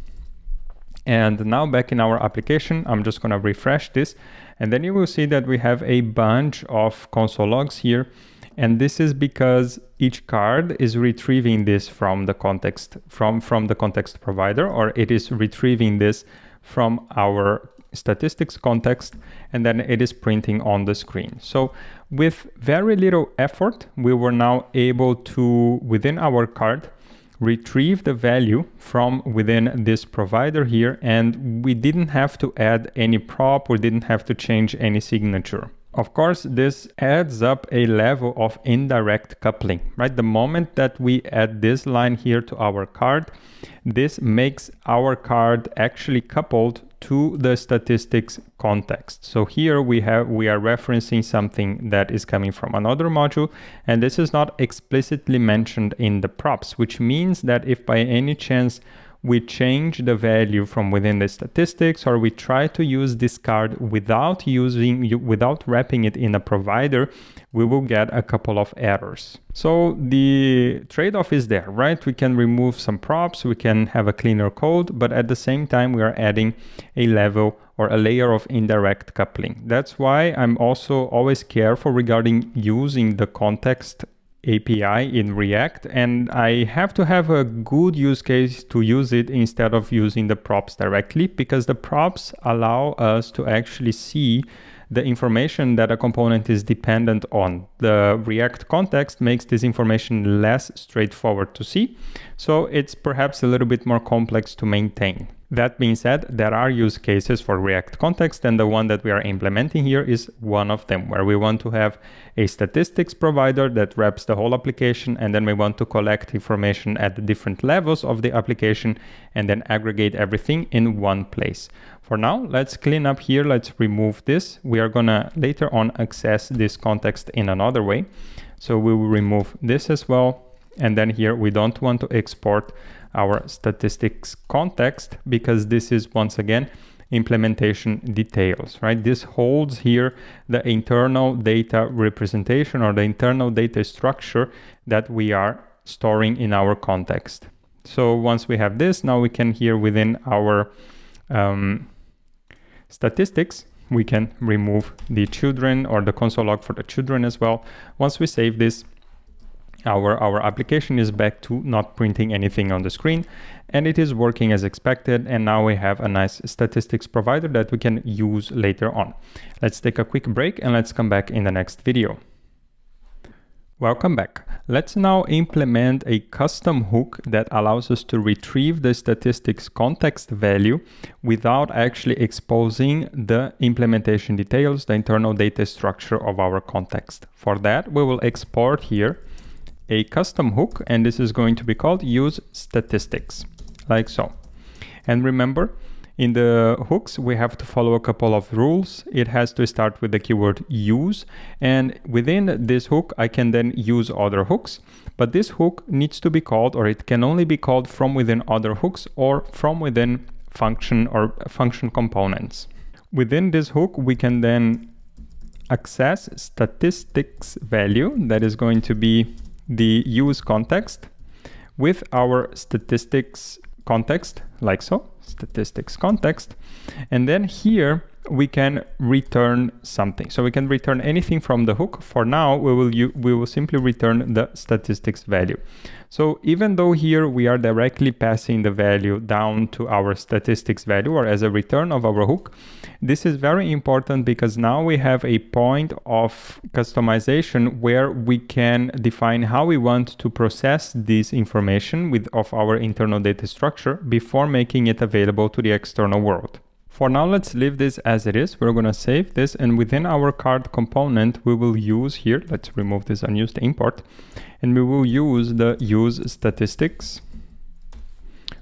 And now back in our application, I'm just gonna refresh this. And then you will see that we have a bunch of console logs here. And this is because each card is retrieving this from the context, from, from the context provider, or it is retrieving this from our statistics context, and then it is printing on the screen. So with very little effort, we were now able to, within our card, retrieve the value from within this provider here and we didn't have to add any prop, we didn't have to change any signature. Of course, this adds up a level of indirect coupling, right? The moment that we add this line here to our card, this makes our card actually coupled to the statistics context. So here we have we are referencing something that is coming from another module and this is not explicitly mentioned in the props, which means that if by any chance we change the value from within the statistics or we try to use this card without using without wrapping it in a provider we will get a couple of errors. So the trade-off is there right? We can remove some props we can have a cleaner code but at the same time we are adding a level or a layer of indirect coupling. That's why i'm also always careful regarding using the context API in React and I have to have a good use case to use it instead of using the props directly because the props allow us to actually see the information that a component is dependent on. The React context makes this information less straightforward to see, so it's perhaps a little bit more complex to maintain. That being said, there are use cases for React context and the one that we are implementing here is one of them where we want to have a statistics provider that wraps the whole application and then we want to collect information at the different levels of the application and then aggregate everything in one place. For now, let's clean up here. Let's remove this. We are gonna later on access this context in another way. So we will remove this as well. And then here we don't want to export our statistics context because this is once again implementation details, right? This holds here the internal data representation or the internal data structure that we are storing in our context. So once we have this, now we can here within our um, statistics, we can remove the children or the console log for the children as well. Once we save this, our, our application is back to not printing anything on the screen and it is working as expected and now we have a nice statistics provider that we can use later on. Let's take a quick break and let's come back in the next video. Welcome back. Let's now implement a custom hook that allows us to retrieve the statistics context value without actually exposing the implementation details, the internal data structure of our context. For that, we will export here a custom hook and this is going to be called use statistics like so. And remember in the hooks, we have to follow a couple of rules. It has to start with the keyword use. And within this hook, I can then use other hooks. But this hook needs to be called, or it can only be called from within other hooks or from within function or function components. Within this hook, we can then access statistics value that is going to be the use context with our statistics context like so statistics context. And then here we can return something. So we can return anything from the hook. For now we will we will simply return the statistics value. So even though here we are directly passing the value down to our statistics value or as a return of our hook, this is very important because now we have a point of customization where we can define how we want to process this information with of our internal data structure before making it available to the external world. For now, let's leave this as it is. We're going to save this and within our card component, we will use here, let's remove this unused import, and we will use the use statistics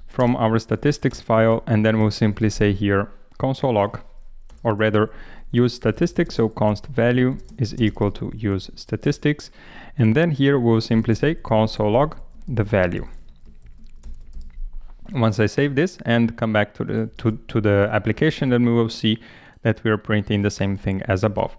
from our statistics file. And then we'll simply say here console log, or rather use statistics. So const value is equal to use statistics. And then here we'll simply say console log the value once I save this and come back to the, to, to the application, then we will see that we are printing the same thing as above.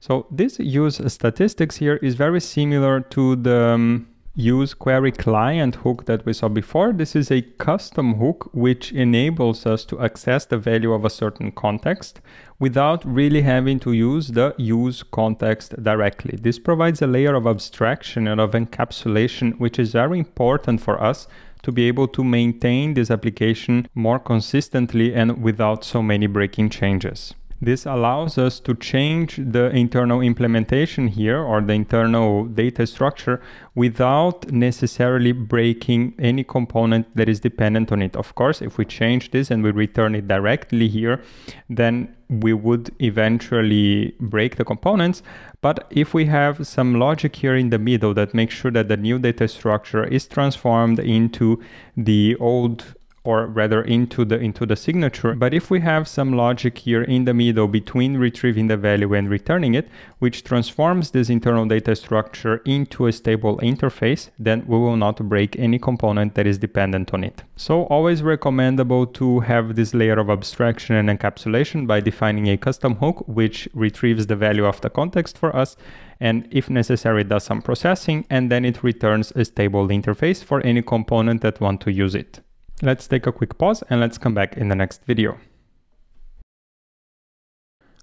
So this use statistics here is very similar to the um, use query client hook that we saw before. This is a custom hook which enables us to access the value of a certain context without really having to use the use context directly. This provides a layer of abstraction and of encapsulation which is very important for us to be able to maintain this application more consistently and without so many breaking changes. This allows us to change the internal implementation here or the internal data structure without necessarily breaking any component that is dependent on it. Of course, if we change this and we return it directly here, then we would eventually break the components. But if we have some logic here in the middle that makes sure that the new data structure is transformed into the old or rather into the into the signature. But if we have some logic here in the middle between retrieving the value and returning it, which transforms this internal data structure into a stable interface, then we will not break any component that is dependent on it. So always recommendable to have this layer of abstraction and encapsulation by defining a custom hook which retrieves the value of the context for us and if necessary does some processing and then it returns a stable interface for any component that want to use it. Let's take a quick pause and let's come back in the next video.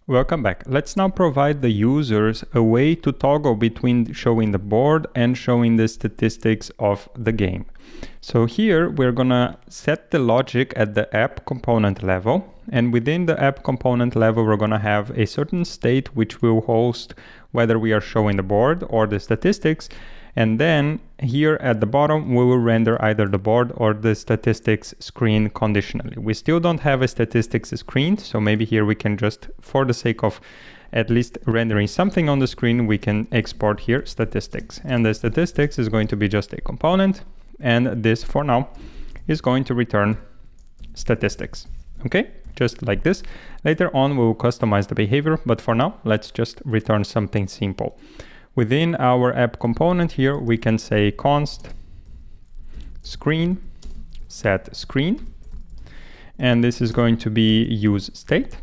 Welcome back. Let's now provide the users a way to toggle between showing the board and showing the statistics of the game. So here we're gonna set the logic at the app component level. And within the app component level, we're gonna have a certain state which will host whether we are showing the board or the statistics. And then here at the bottom, we will render either the board or the statistics screen conditionally. We still don't have a statistics screen, so maybe here we can just, for the sake of at least rendering something on the screen, we can export here statistics. And the statistics is going to be just a component, and this for now is going to return statistics. Okay, just like this. Later on, we will customize the behavior, but for now, let's just return something simple. Within our app component here, we can say const screen set screen. And this is going to be use state.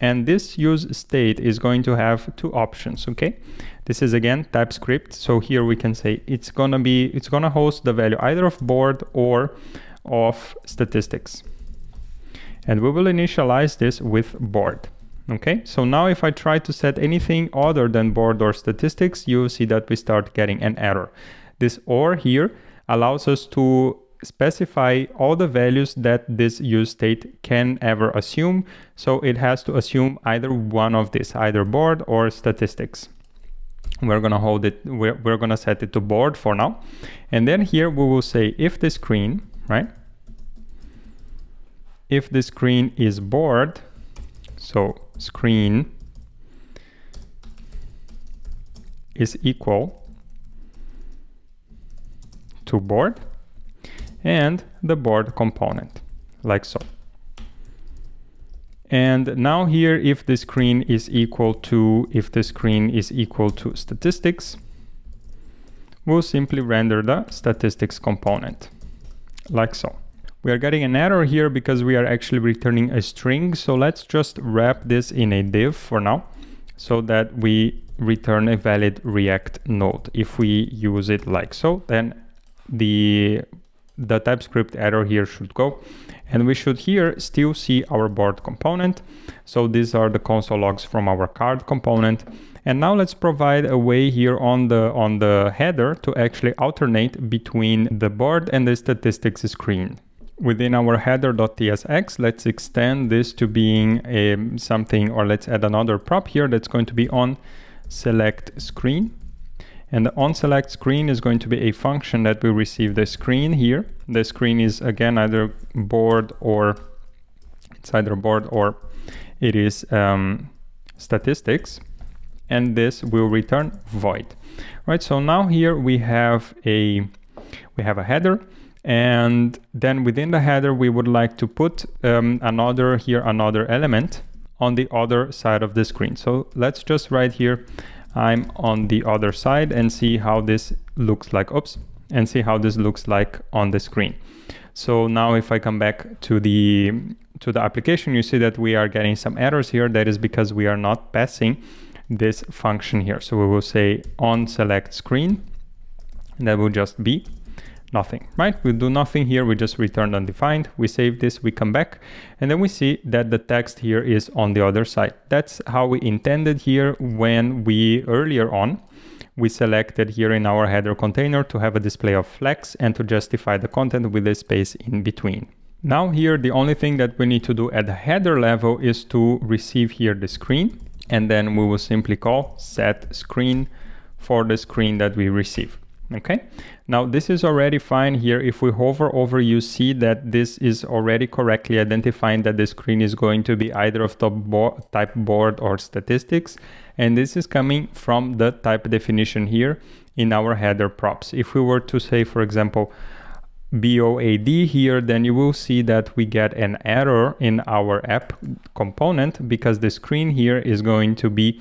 And this use state is going to have two options, okay? This is again TypeScript. So here we can say it's gonna be, it's gonna host the value either of board or of statistics. And we will initialize this with board. Okay, so now if I try to set anything other than board or statistics, you see that we start getting an error. This or here allows us to specify all the values that this use state can ever assume. So it has to assume either one of these, either board or statistics. We're gonna hold it, we're, we're gonna set it to board for now. And then here we will say if the screen, right? If the screen is board, so screen is equal to board and the board component like so. And now here, if the screen is equal to, if the screen is equal to statistics, we'll simply render the statistics component like so. We are getting an error here because we are actually returning a string. So let's just wrap this in a div for now so that we return a valid React node. If we use it like so, then the, the TypeScript error here should go. And we should here still see our board component. So these are the console logs from our card component. And now let's provide a way here on the on the header to actually alternate between the board and the statistics screen within our header.tsx, let's extend this to being a, something, or let's add another prop here that's going to be on select screen. And the on select screen is going to be a function that will receive the screen here. The screen is again either board or it's either board or it is um, statistics. And this will return void. Right, so now here we have a we have a header and then within the header, we would like to put um, another here, another element on the other side of the screen. So let's just write here, I'm on the other side and see how this looks like, oops, and see how this looks like on the screen. So now if I come back to the to the application, you see that we are getting some errors here. That is because we are not passing this function here. So we will say on select screen, that will just be nothing, right? We do nothing here, we just return undefined, we save this, we come back, and then we see that the text here is on the other side. That's how we intended here when we earlier on, we selected here in our header container to have a display of flex and to justify the content with a space in between. Now here, the only thing that we need to do at the header level is to receive here the screen, and then we will simply call set screen for the screen that we receive. Okay, now this is already fine here. If we hover over, you see that this is already correctly identifying that the screen is going to be either of bo type board or statistics. And this is coming from the type definition here in our header props. If we were to say, for example, BOAD here, then you will see that we get an error in our app component because the screen here is going to be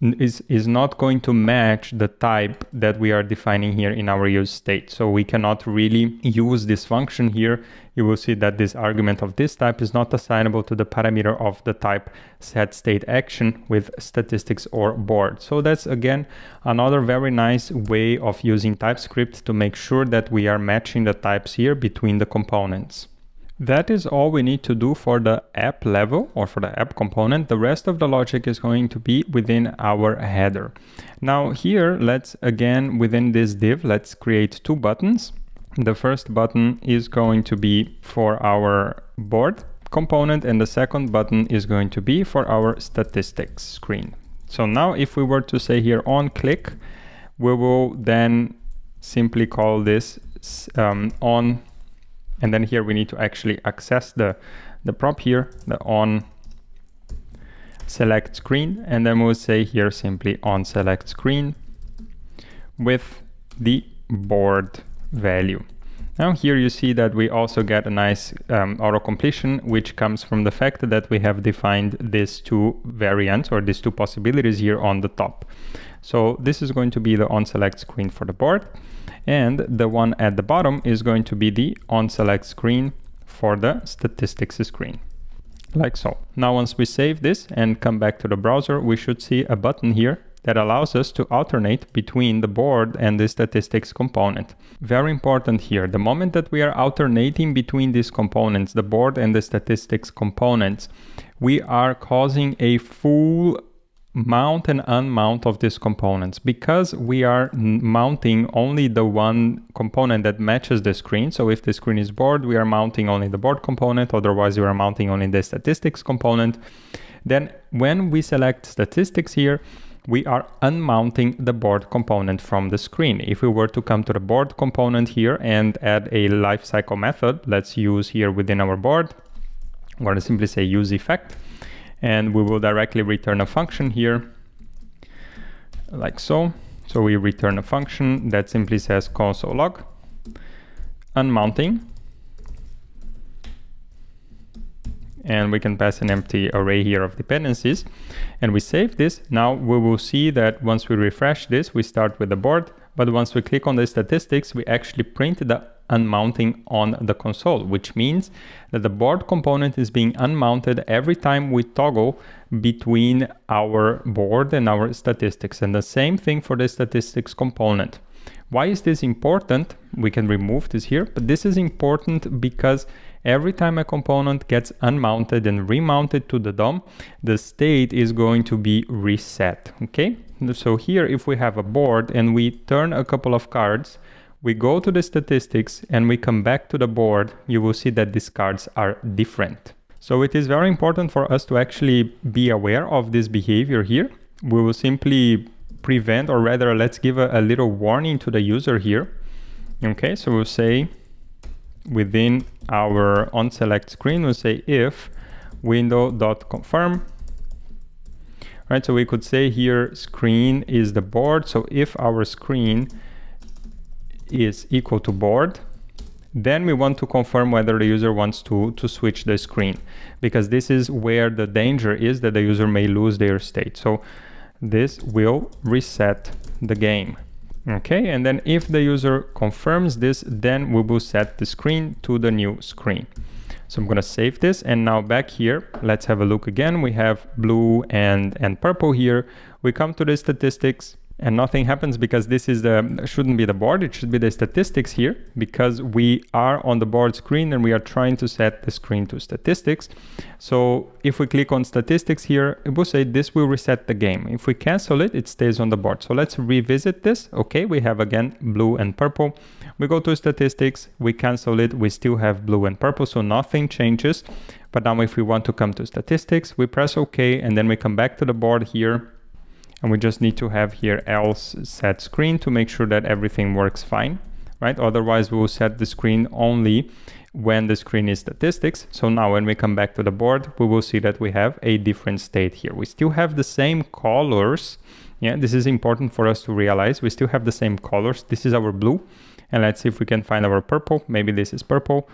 is, is not going to match the type that we are defining here in our use state. So we cannot really use this function here. You will see that this argument of this type is not assignable to the parameter of the type set state action with statistics or board. So that's again another very nice way of using TypeScript to make sure that we are matching the types here between the components. That is all we need to do for the app level or for the app component. The rest of the logic is going to be within our header. Now here, let's again, within this div, let's create two buttons. The first button is going to be for our board component and the second button is going to be for our statistics screen. So now if we were to say here on click, we will then simply call this um, on and then here we need to actually access the, the prop here, the on select screen. And then we'll say here simply on select screen with the board value. Now here you see that we also get a nice um, auto completion, which comes from the fact that we have defined these two variants or these two possibilities here on the top. So this is going to be the on select screen for the board. And the one at the bottom is going to be the on select screen for the statistics screen like so. Now once we save this and come back to the browser, we should see a button here that allows us to alternate between the board and the statistics component. Very important here, the moment that we are alternating between these components, the board and the statistics components, we are causing a full mount and unmount of these components because we are mounting only the one component that matches the screen. So if the screen is board, we are mounting only the board component, otherwise we are mounting only the statistics component. Then when we select statistics here, we are unmounting the board component from the screen. If we were to come to the board component here and add a lifecycle method, let's use here within our board, I'm going to simply say use effect and we will directly return a function here like so. So we return a function that simply says console log unmounting and we can pass an empty array here of dependencies and we save this. Now we will see that once we refresh this, we start with the board, but once we click on the statistics, we actually print the unmounting on the console, which means that the board component is being unmounted every time we toggle between our board and our statistics. And the same thing for the statistics component. Why is this important? We can remove this here, but this is important because every time a component gets unmounted and remounted to the DOM, the state is going to be reset, okay? So here, if we have a board and we turn a couple of cards, we go to the statistics and we come back to the board, you will see that these cards are different. So it is very important for us to actually be aware of this behavior here. We will simply prevent, or rather let's give a, a little warning to the user here. Okay, so we'll say within our on select screen, we'll say if window.confirm right? So we could say here screen is the board. So if our screen is equal to board, then we want to confirm whether the user wants to, to switch the screen because this is where the danger is that the user may lose their state. So this will reset the game. Okay, and then if the user confirms this, then we will set the screen to the new screen. So I'm gonna save this and now back here, let's have a look again. We have blue and, and purple here. We come to the statistics and nothing happens because this is the shouldn't be the board. It should be the statistics here because we are on the board screen and we are trying to set the screen to statistics. So if we click on statistics here it will say this will reset the game. If we cancel it it stays on the board. So let's revisit this. Okay we have again blue and purple. We go to statistics we cancel it we still have blue and purple so nothing changes. But now if we want to come to statistics we press ok and then we come back to the board here and we just need to have here else set screen to make sure that everything works fine, right? Otherwise we'll set the screen only when the screen is statistics. So now when we come back to the board, we will see that we have a different state here. We still have the same colors. Yeah, this is important for us to realize. We still have the same colors. This is our blue And let's see if we can find our purple. Maybe this is purple.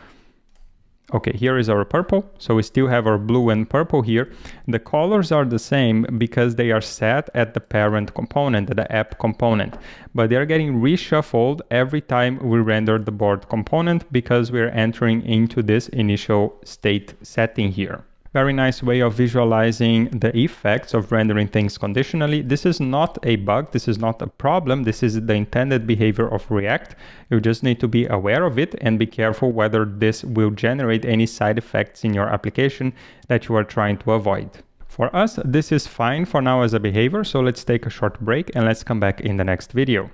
Okay, here is our purple. So we still have our blue and purple here. The colors are the same because they are set at the parent component, the app component, but they're getting reshuffled every time we render the board component because we're entering into this initial state setting here very nice way of visualizing the effects of rendering things conditionally. This is not a bug, this is not a problem, this is the intended behavior of React. You just need to be aware of it and be careful whether this will generate any side effects in your application that you are trying to avoid. For us, this is fine for now as a behavior, so let's take a short break and let's come back in the next video.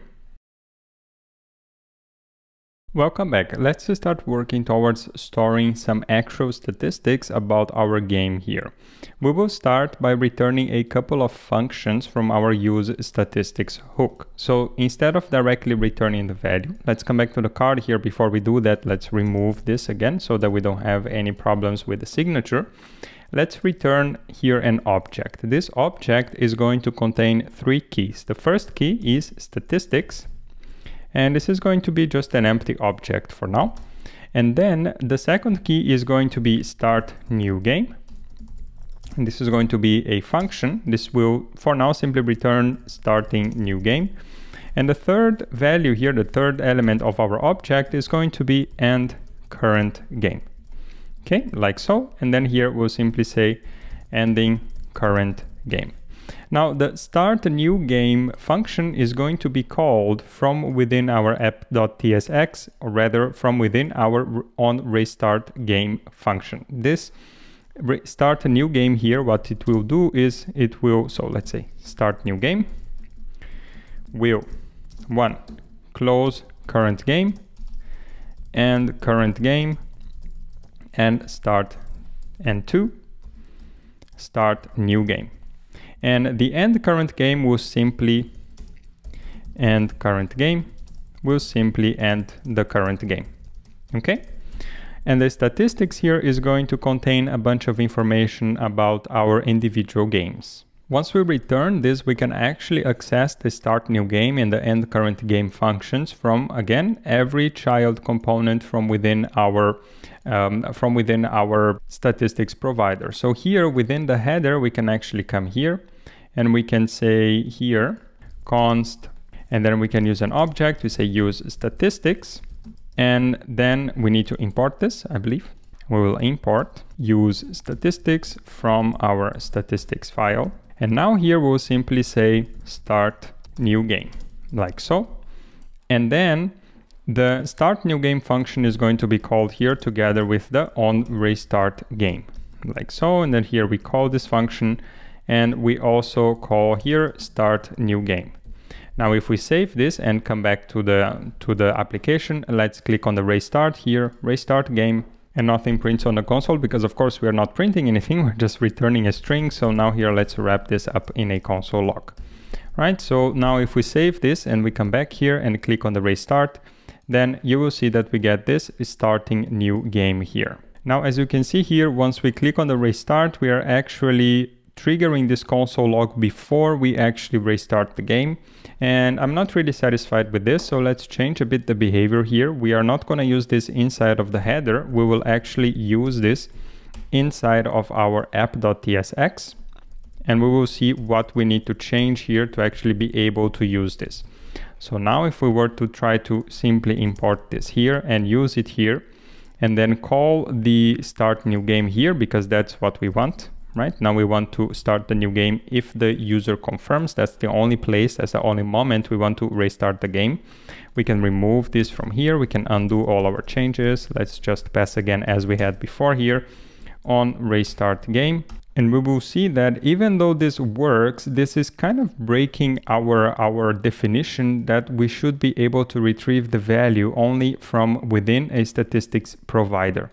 Welcome back. Let's start working towards storing some actual statistics about our game here. We will start by returning a couple of functions from our use statistics hook. So instead of directly returning the value, let's come back to the card here. Before we do that, let's remove this again so that we don't have any problems with the signature. Let's return here an object. This object is going to contain three keys. The first key is statistics and this is going to be just an empty object for now. And then the second key is going to be start new game. And this is going to be a function. This will, for now, simply return starting new game. And the third value here, the third element of our object is going to be end current game. Okay, like so. And then here we'll simply say ending current game. Now the start new game function is going to be called from within our app.tsx or rather from within our on restart game function. This start a new game here, what it will do is it will, so let's say start new game, will one, close current game and current game and start and two, start new game. And the end current game will simply end current game will simply end the current game. Okay? And the statistics here is going to contain a bunch of information about our individual games. Once we return this, we can actually access the start new game and the end current game functions from, again, every child component from within our um, from within our statistics provider. So here within the header, we can actually come here and we can say here const and then we can use an object. We say use statistics and then we need to import this, I believe. We will import use statistics from our statistics file. And now here we'll simply say start new game like so. And then the start new game function is going to be called here together with the on restart game like so. And then here we call this function and we also call here start new game. Now if we save this and come back to the to the application, let's click on the restart here, restart game, and nothing prints on the console because of course we are not printing anything, we're just returning a string. So now here let's wrap this up in a console log. Right, so now if we save this and we come back here and click on the restart, then you will see that we get this starting new game here. Now, as you can see here, once we click on the restart, we are actually triggering this console log before we actually restart the game. And I'm not really satisfied with this, so let's change a bit the behavior here. We are not gonna use this inside of the header. We will actually use this inside of our app.tsx and we will see what we need to change here to actually be able to use this. So now if we were to try to simply import this here and use it here, and then call the start new game here because that's what we want, right? Now we want to start the new game if the user confirms. That's the only place, that's the only moment we want to restart the game. We can remove this from here. We can undo all our changes. Let's just pass again as we had before here on restart game. And we will see that even though this works, this is kind of breaking our, our definition that we should be able to retrieve the value only from within a statistics provider.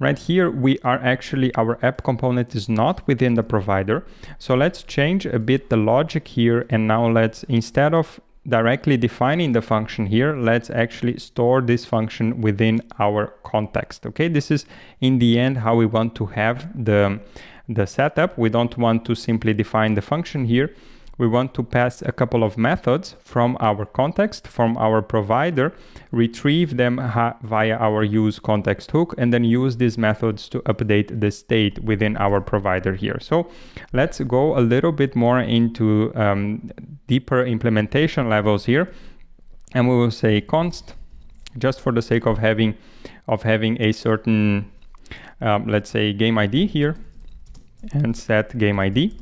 Right here, we are actually, our app component is not within the provider. So let's change a bit the logic here. And now let's, instead of directly defining the function here, let's actually store this function within our context. Okay, this is in the end how we want to have the the setup. We don't want to simply define the function here. we want to pass a couple of methods from our context, from our provider, retrieve them via our use context hook, and then use these methods to update the state within our provider here. So let's go a little bit more into um, deeper implementation levels here. And we will say const, just for the sake of having, of having a certain, um, let's say game ID here, and set game ID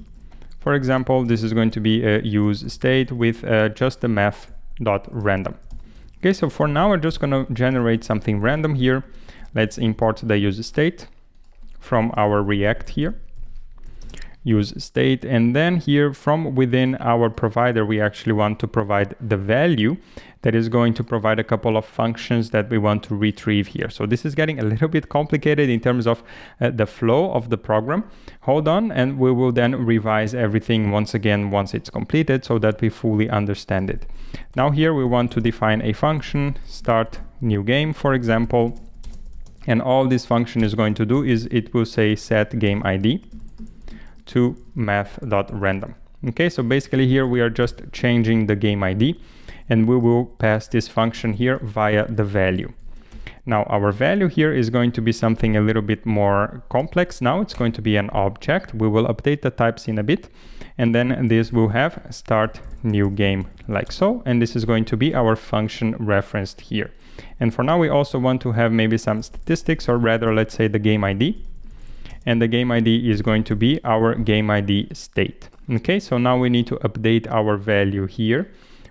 for example, this is going to be a use state with uh, just a math dot random. Okay, so for now, we're just going to generate something random here. Let's import the use state from our React here use state. And then here from within our provider we actually want to provide the value that is going to provide a couple of functions that we want to retrieve here. So this is getting a little bit complicated in terms of uh, the flow of the program. Hold on and we will then revise everything once again once it's completed so that we fully understand it. Now here we want to define a function start new game for example. And all this function is going to do is it will say set game id to math.random. Okay, so basically here we are just changing the game ID and we will pass this function here via the value. Now our value here is going to be something a little bit more complex. Now it's going to be an object. We will update the types in a bit and then this will have start new game like so. And this is going to be our function referenced here. And for now we also want to have maybe some statistics or rather let's say the game ID and the game ID is going to be our game ID state. Okay, so now we need to update our value here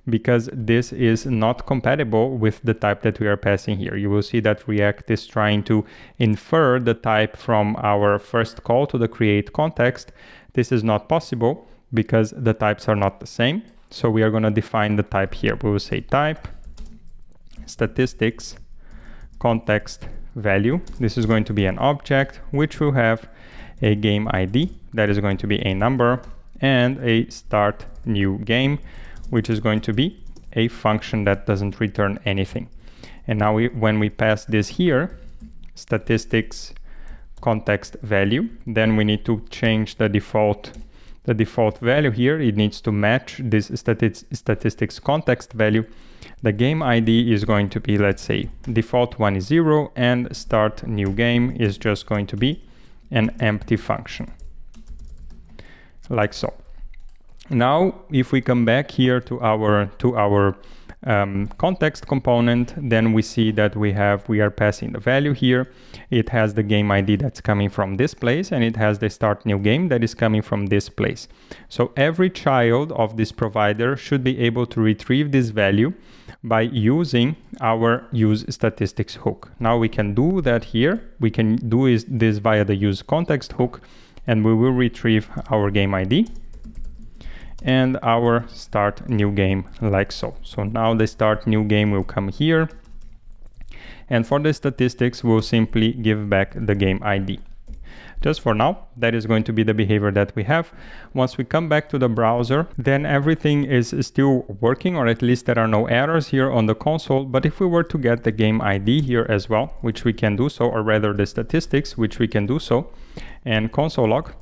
because this is not compatible with the type that we are passing here. You will see that React is trying to infer the type from our first call to the create context. This is not possible because the types are not the same. So we are going to define the type here. We will say type statistics context value. This is going to be an object which will have a game ID that is going to be a number and a start new game which is going to be a function that doesn't return anything. And now we, when we pass this here, statistics context value, then we need to change the default the default value here. It needs to match this statistics context value the game ID is going to be, let's say, default one is zero and start new game is just going to be an empty function, like so. Now, if we come back here to our to our um, context component, then we see that we have we are passing the value here. It has the game ID that's coming from this place, and it has the start new game that is coming from this place. So every child of this provider should be able to retrieve this value by using our use statistics hook. Now we can do that here. We can do is this via the use context hook and we will retrieve our game ID and our start new game like so. So now the start new game will come here and for the statistics we'll simply give back the game ID. Just for now, that is going to be the behavior that we have. Once we come back to the browser, then everything is still working, or at least there are no errors here on the console. But if we were to get the game ID here as well, which we can do so, or rather the statistics, which we can do so, and console log,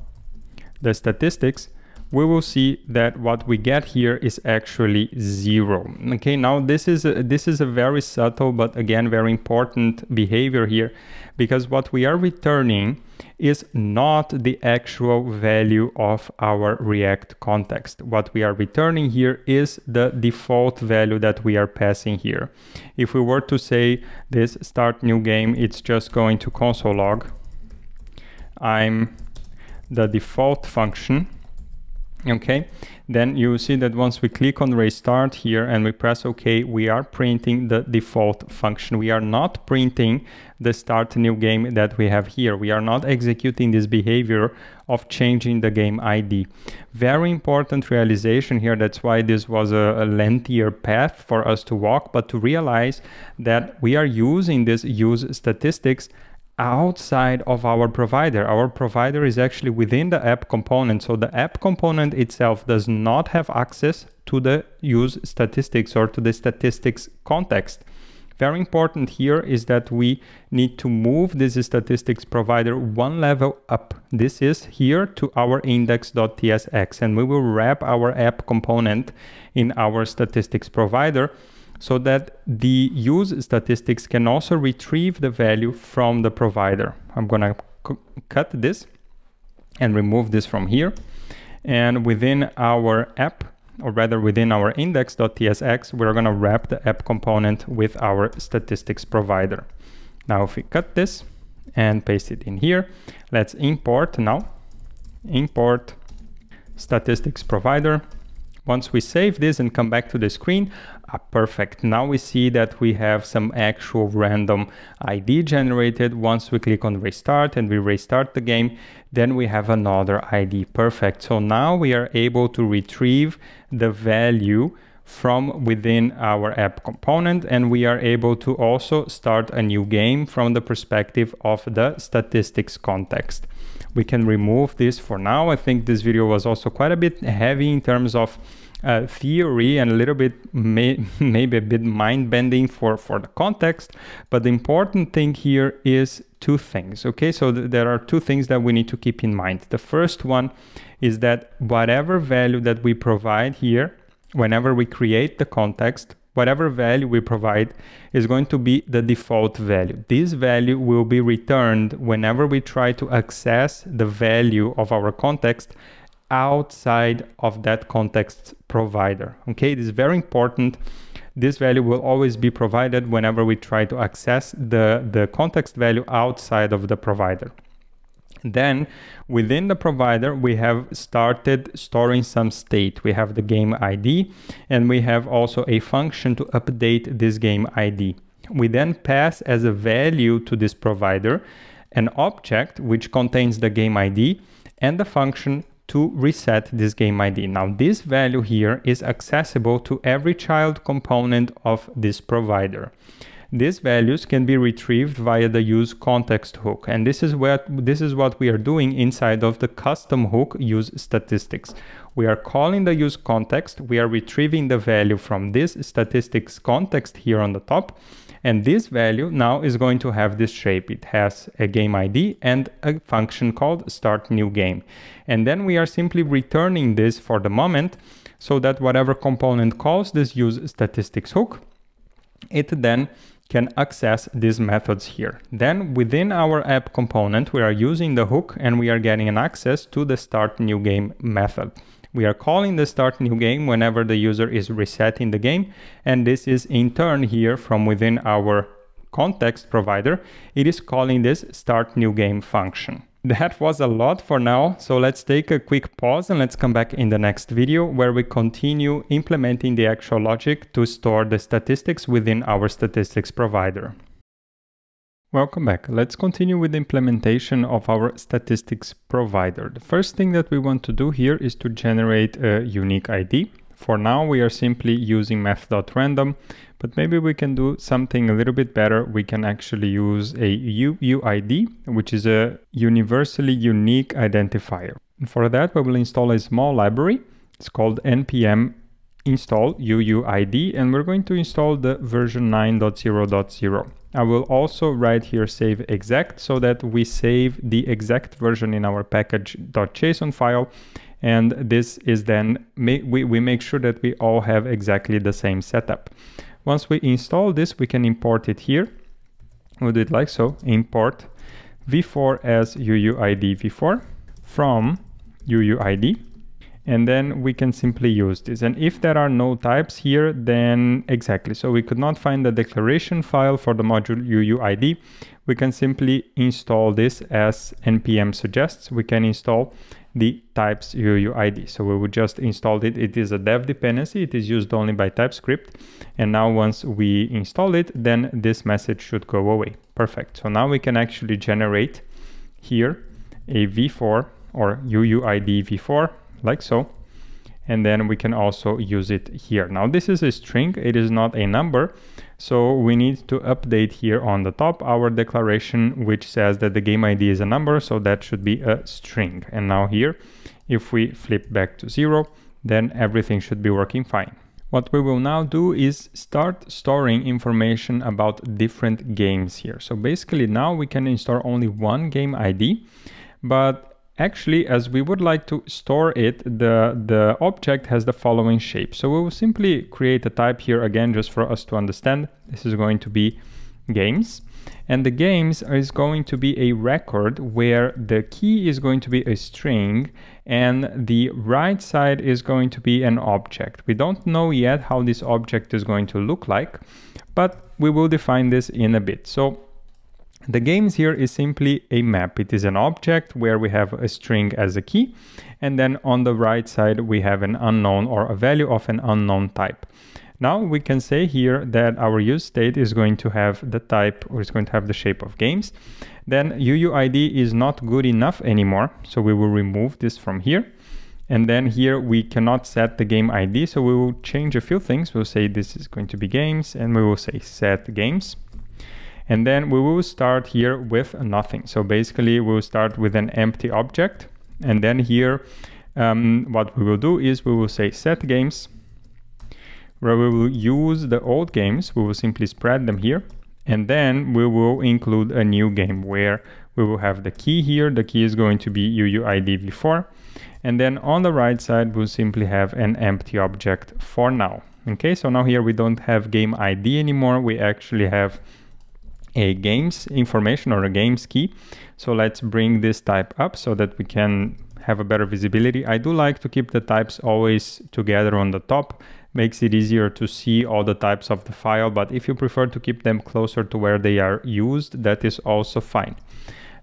the statistics, we will see that what we get here is actually zero. Okay, now this is a, this is a very subtle but again very important behavior here because what we are returning is not the actual value of our React context. What we are returning here is the default value that we are passing here. If we were to say this start new game, it's just going to console log. I'm the default function okay then you see that once we click on restart here and we press ok we are printing the default function. We are not printing the start new game that we have here. We are not executing this behavior of changing the game id very important realization here. That's why this was a, a lengthier path for us to walk but to realize that we are using this use statistics outside of our provider. Our provider is actually within the app component. So the app component itself does not have access to the use statistics or to the statistics context. Very important here is that we need to move this statistics provider one level up. This is here to our index.tsx and we will wrap our app component in our statistics provider so that the use statistics can also retrieve the value from the provider. I'm gonna cut this and remove this from here. And within our app, or rather within our index.tsx, we're to wrap the app component with our statistics provider. Now, if we cut this and paste it in here, let's import now, import statistics provider. Once we save this and come back to the screen, Ah, perfect. Now we see that we have some actual random ID generated. Once we click on restart and we restart the game, then we have another ID. Perfect. So now we are able to retrieve the value from within our app component and we are able to also start a new game from the perspective of the statistics context. We can remove this for now. I think this video was also quite a bit heavy in terms of uh, theory and a little bit may, maybe a bit mind bending for for the context but the important thing here is two things okay so th there are two things that we need to keep in mind the first one is that whatever value that we provide here whenever we create the context whatever value we provide is going to be the default value. This value will be returned whenever we try to access the value of our context outside of that context provider. Okay, it is very important. This value will always be provided whenever we try to access the, the context value outside of the provider. Then within the provider, we have started storing some state. We have the game ID and we have also a function to update this game ID. We then pass as a value to this provider an object which contains the game ID and the function to reset this game ID. Now this value here is accessible to every child component of this provider. These values can be retrieved via the use context hook. And this is what this is what we are doing inside of the custom hook use statistics. We are calling the use context. We are retrieving the value from this statistics context here on the top and this value now is going to have this shape. It has a game ID and a function called start new game. And then we are simply returning this for the moment so that whatever component calls this use statistics hook, it then can access these methods here. Then within our app component, we are using the hook and we are getting an access to the start new game method. We are calling the start new game whenever the user is resetting the game. And this is in turn here from within our context provider, it is calling this start new game function. That was a lot for now, so let's take a quick pause and let's come back in the next video where we continue implementing the actual logic to store the statistics within our statistics provider. Welcome back. Let's continue with the implementation of our statistics provider. The first thing that we want to do here is to generate a unique ID. For now, we are simply using math.random, but maybe we can do something a little bit better. We can actually use a UUID, which is a universally unique identifier. And for that, we will install a small library. It's called npm install UUID, and we're going to install the version 9.0.0. I will also write here save exact so that we save the exact version in our package.json file. And this is then, we, we make sure that we all have exactly the same setup. Once we install this, we can import it here. We'll do it like so, import v4 as UUID v4 from UUID and then we can simply use this. And if there are no types here, then exactly. So we could not find the declaration file for the module UUID. We can simply install this as npm suggests. We can install the types UUID. So we would just install it. It is a dev dependency. It is used only by TypeScript. And now once we install it, then this message should go away. Perfect. So now we can actually generate here a v4 or UUID v4 like so. And then we can also use it here. Now this is a string, it is not a number. So we need to update here on the top our declaration, which says that the game ID is a number. So that should be a string. And now here, if we flip back to zero, then everything should be working fine. What we will now do is start storing information about different games here. So basically now we can install only one game ID, but actually as we would like to store it, the, the object has the following shape. So we will simply create a type here again, just for us to understand. This is going to be games. And the games is going to be a record where the key is going to be a string and the right side is going to be an object. We don't know yet how this object is going to look like, but we will define this in a bit. So the games here is simply a map. It is an object where we have a string as a key. And then on the right side, we have an unknown or a value of an unknown type. Now we can say here that our use state is going to have the type or is going to have the shape of games. Then UUID is not good enough anymore. So we will remove this from here. And then here we cannot set the game ID. So we will change a few things. We'll say this is going to be games and we will say set games. And then we will start here with nothing. So basically we'll start with an empty object. And then here, um, what we will do is we will say set games where we will use the old games, we will simply spread them here, and then we will include a new game where we will have the key here, the key is going to be UUID v4 and then on the right side we'll simply have an empty object for now. Okay, so now here we don't have game ID anymore, we actually have a games information or a games key. So let's bring this type up so that we can have a better visibility. I do like to keep the types always together on the top makes it easier to see all the types of the file, but if you prefer to keep them closer to where they are used, that is also fine.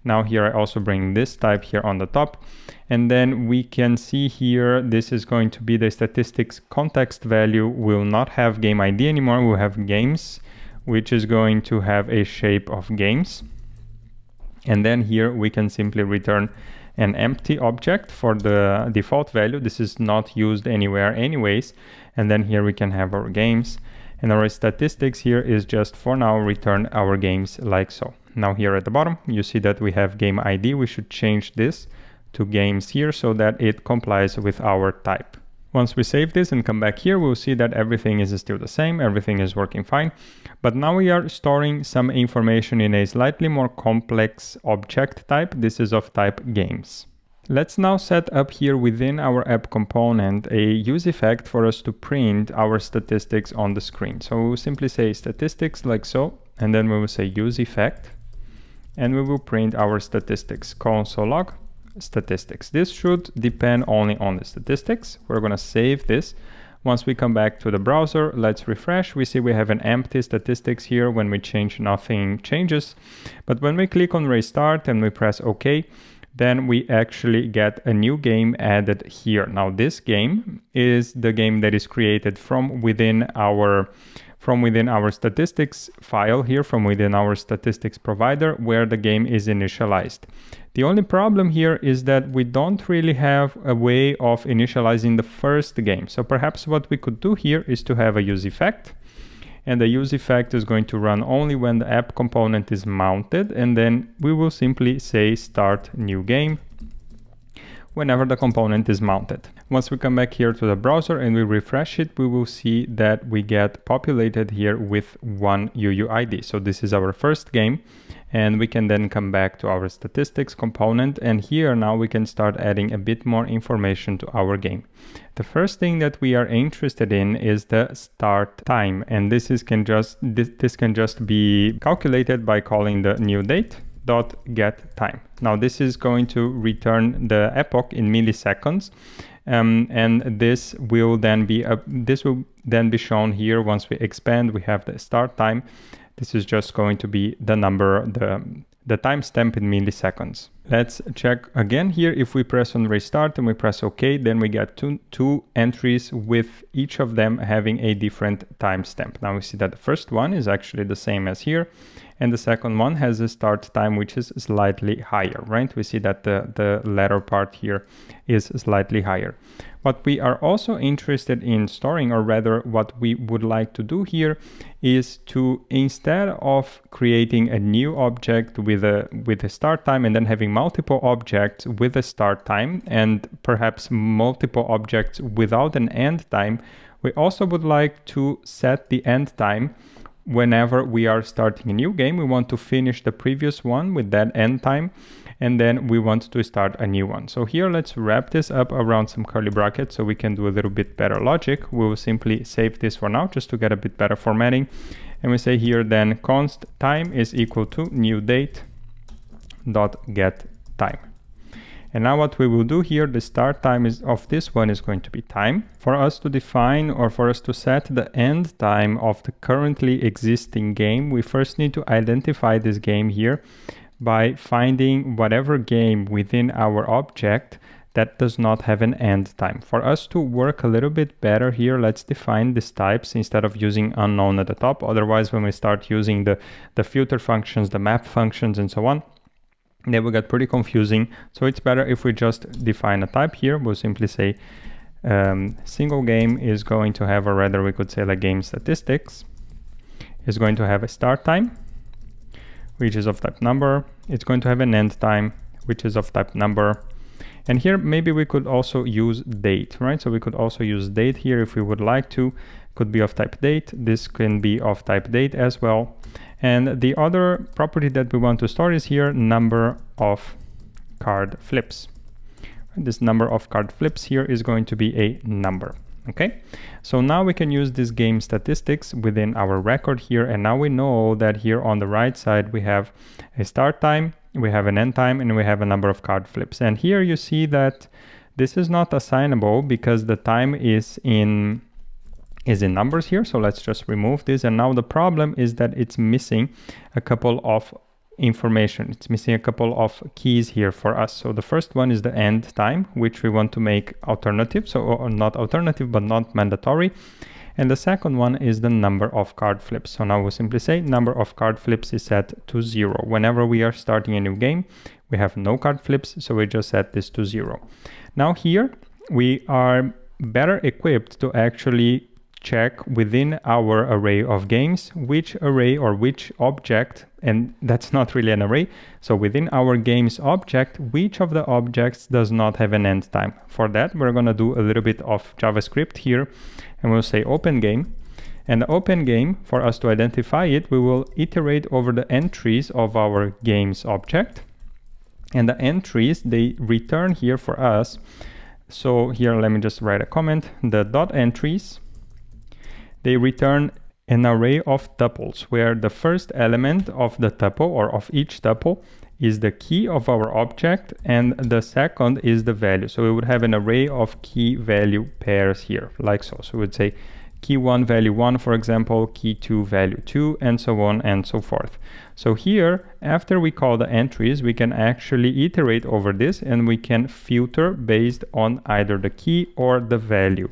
Now here I also bring this type here on the top, and then we can see here, this is going to be the statistics context value will not have game ID anymore, we'll have games, which is going to have a shape of games. And then here we can simply return an empty object for the default value. This is not used anywhere anyways. And then here we can have our games and our statistics here is just for now return our games like so. Now here at the bottom, you see that we have game ID. We should change this to games here so that it complies with our type. Once we save this and come back here, we'll see that everything is still the same, everything is working fine. But now we are storing some information in a slightly more complex object type. This is of type games. Let's now set up here within our app component a use effect for us to print our statistics on the screen. So we'll simply say statistics like so, and then we will say use effect, and we will print our statistics console log statistics. This should depend only on the statistics. We're going to save this. Once we come back to the browser, let's refresh. We see we have an empty statistics here. When we change, nothing changes. But when we click on restart and we press OK, then we actually get a new game added here. Now this game is the game that is created from within our from within our statistics file here from within our statistics provider where the game is initialized. The only problem here is that we don't really have a way of initializing the first game. So perhaps what we could do here is to have a use effect and the use effect is going to run only when the app component is mounted and then we will simply say start new game whenever the component is mounted. Once we come back here to the browser and we refresh it, we will see that we get populated here with one UUID. So this is our first game and we can then come back to our statistics component and here now we can start adding a bit more information to our game. The first thing that we are interested in is the start time and this is can just this, this can just be calculated by calling the new date dot get time. Now this is going to return the epoch in milliseconds um, and this will then be uh, this will then be shown here once we expand we have the start time this is just going to be the number the the timestamp in milliseconds. Let's check again here. If we press on restart and we press OK, then we get two, two entries with each of them having a different timestamp. Now we see that the first one is actually the same as here and the second one has a start time which is slightly higher, right? We see that the, the latter part here is slightly higher. What we are also interested in storing, or rather what we would like to do here, is to instead of creating a new object with a with a start time and then having multiple objects with a start time and perhaps multiple objects without an end time, We also would like to set the end time whenever we are starting a new game. We want to finish the previous one with that end time and then we want to start a new one. So here let's wrap this up around some curly brackets so we can do a little bit better logic. We will simply save this for now just to get a bit better formatting. And we say here then const time is equal to new date dot get time. And now what we will do here, the start time is of this one is going to be time. For us to define or for us to set the end time of the currently existing game, we first need to identify this game here by finding whatever game within our object that does not have an end time. For us to work a little bit better here, let's define these types instead of using unknown at the top. Otherwise, when we start using the, the filter functions, the map functions, and so on, they will get pretty confusing. So it's better if we just define a type here. We'll simply say um, single game is going to have, or rather we could say like game statistics, is going to have a start time which is of type number. It's going to have an end time, which is of type number. And here, maybe we could also use date, right? So we could also use date here if we would like to. Could be of type date. This can be of type date as well. And the other property that we want to store is here, number of card flips. This number of card flips here is going to be a number. Okay, so now we can use this game statistics within our record here. And now we know that here on the right side, we have a start time, we have an end time, and we have a number of card flips. And here you see that this is not assignable because the time is in is in numbers here. So let's just remove this. And now the problem is that it's missing a couple of information. It's missing a couple of keys here for us. So the first one is the end time, which we want to make alternative. So not alternative, but not mandatory. And the second one is the number of card flips. So now we'll simply say number of card flips is set to zero. Whenever we are starting a new game, we have no card flips. So we just set this to zero. Now here we are better equipped to actually check within our array of games which array or which object and that's not really an array. So within our games object which of the objects does not have an end time? For that we're going to do a little bit of javascript here and we'll say open game. And the open game for us to identify it we will iterate over the entries of our games object. And the entries they return here for us. So here let me just write a comment. The dot entries they return an array of tuples where the first element of the tuple or of each tuple is the key of our object and the second is the value. So we would have an array of key value pairs here like so. So we would say key 1 value 1 for example, key 2 value 2 and so on and so forth. So here after we call the entries we can actually iterate over this and we can filter based on either the key or the value.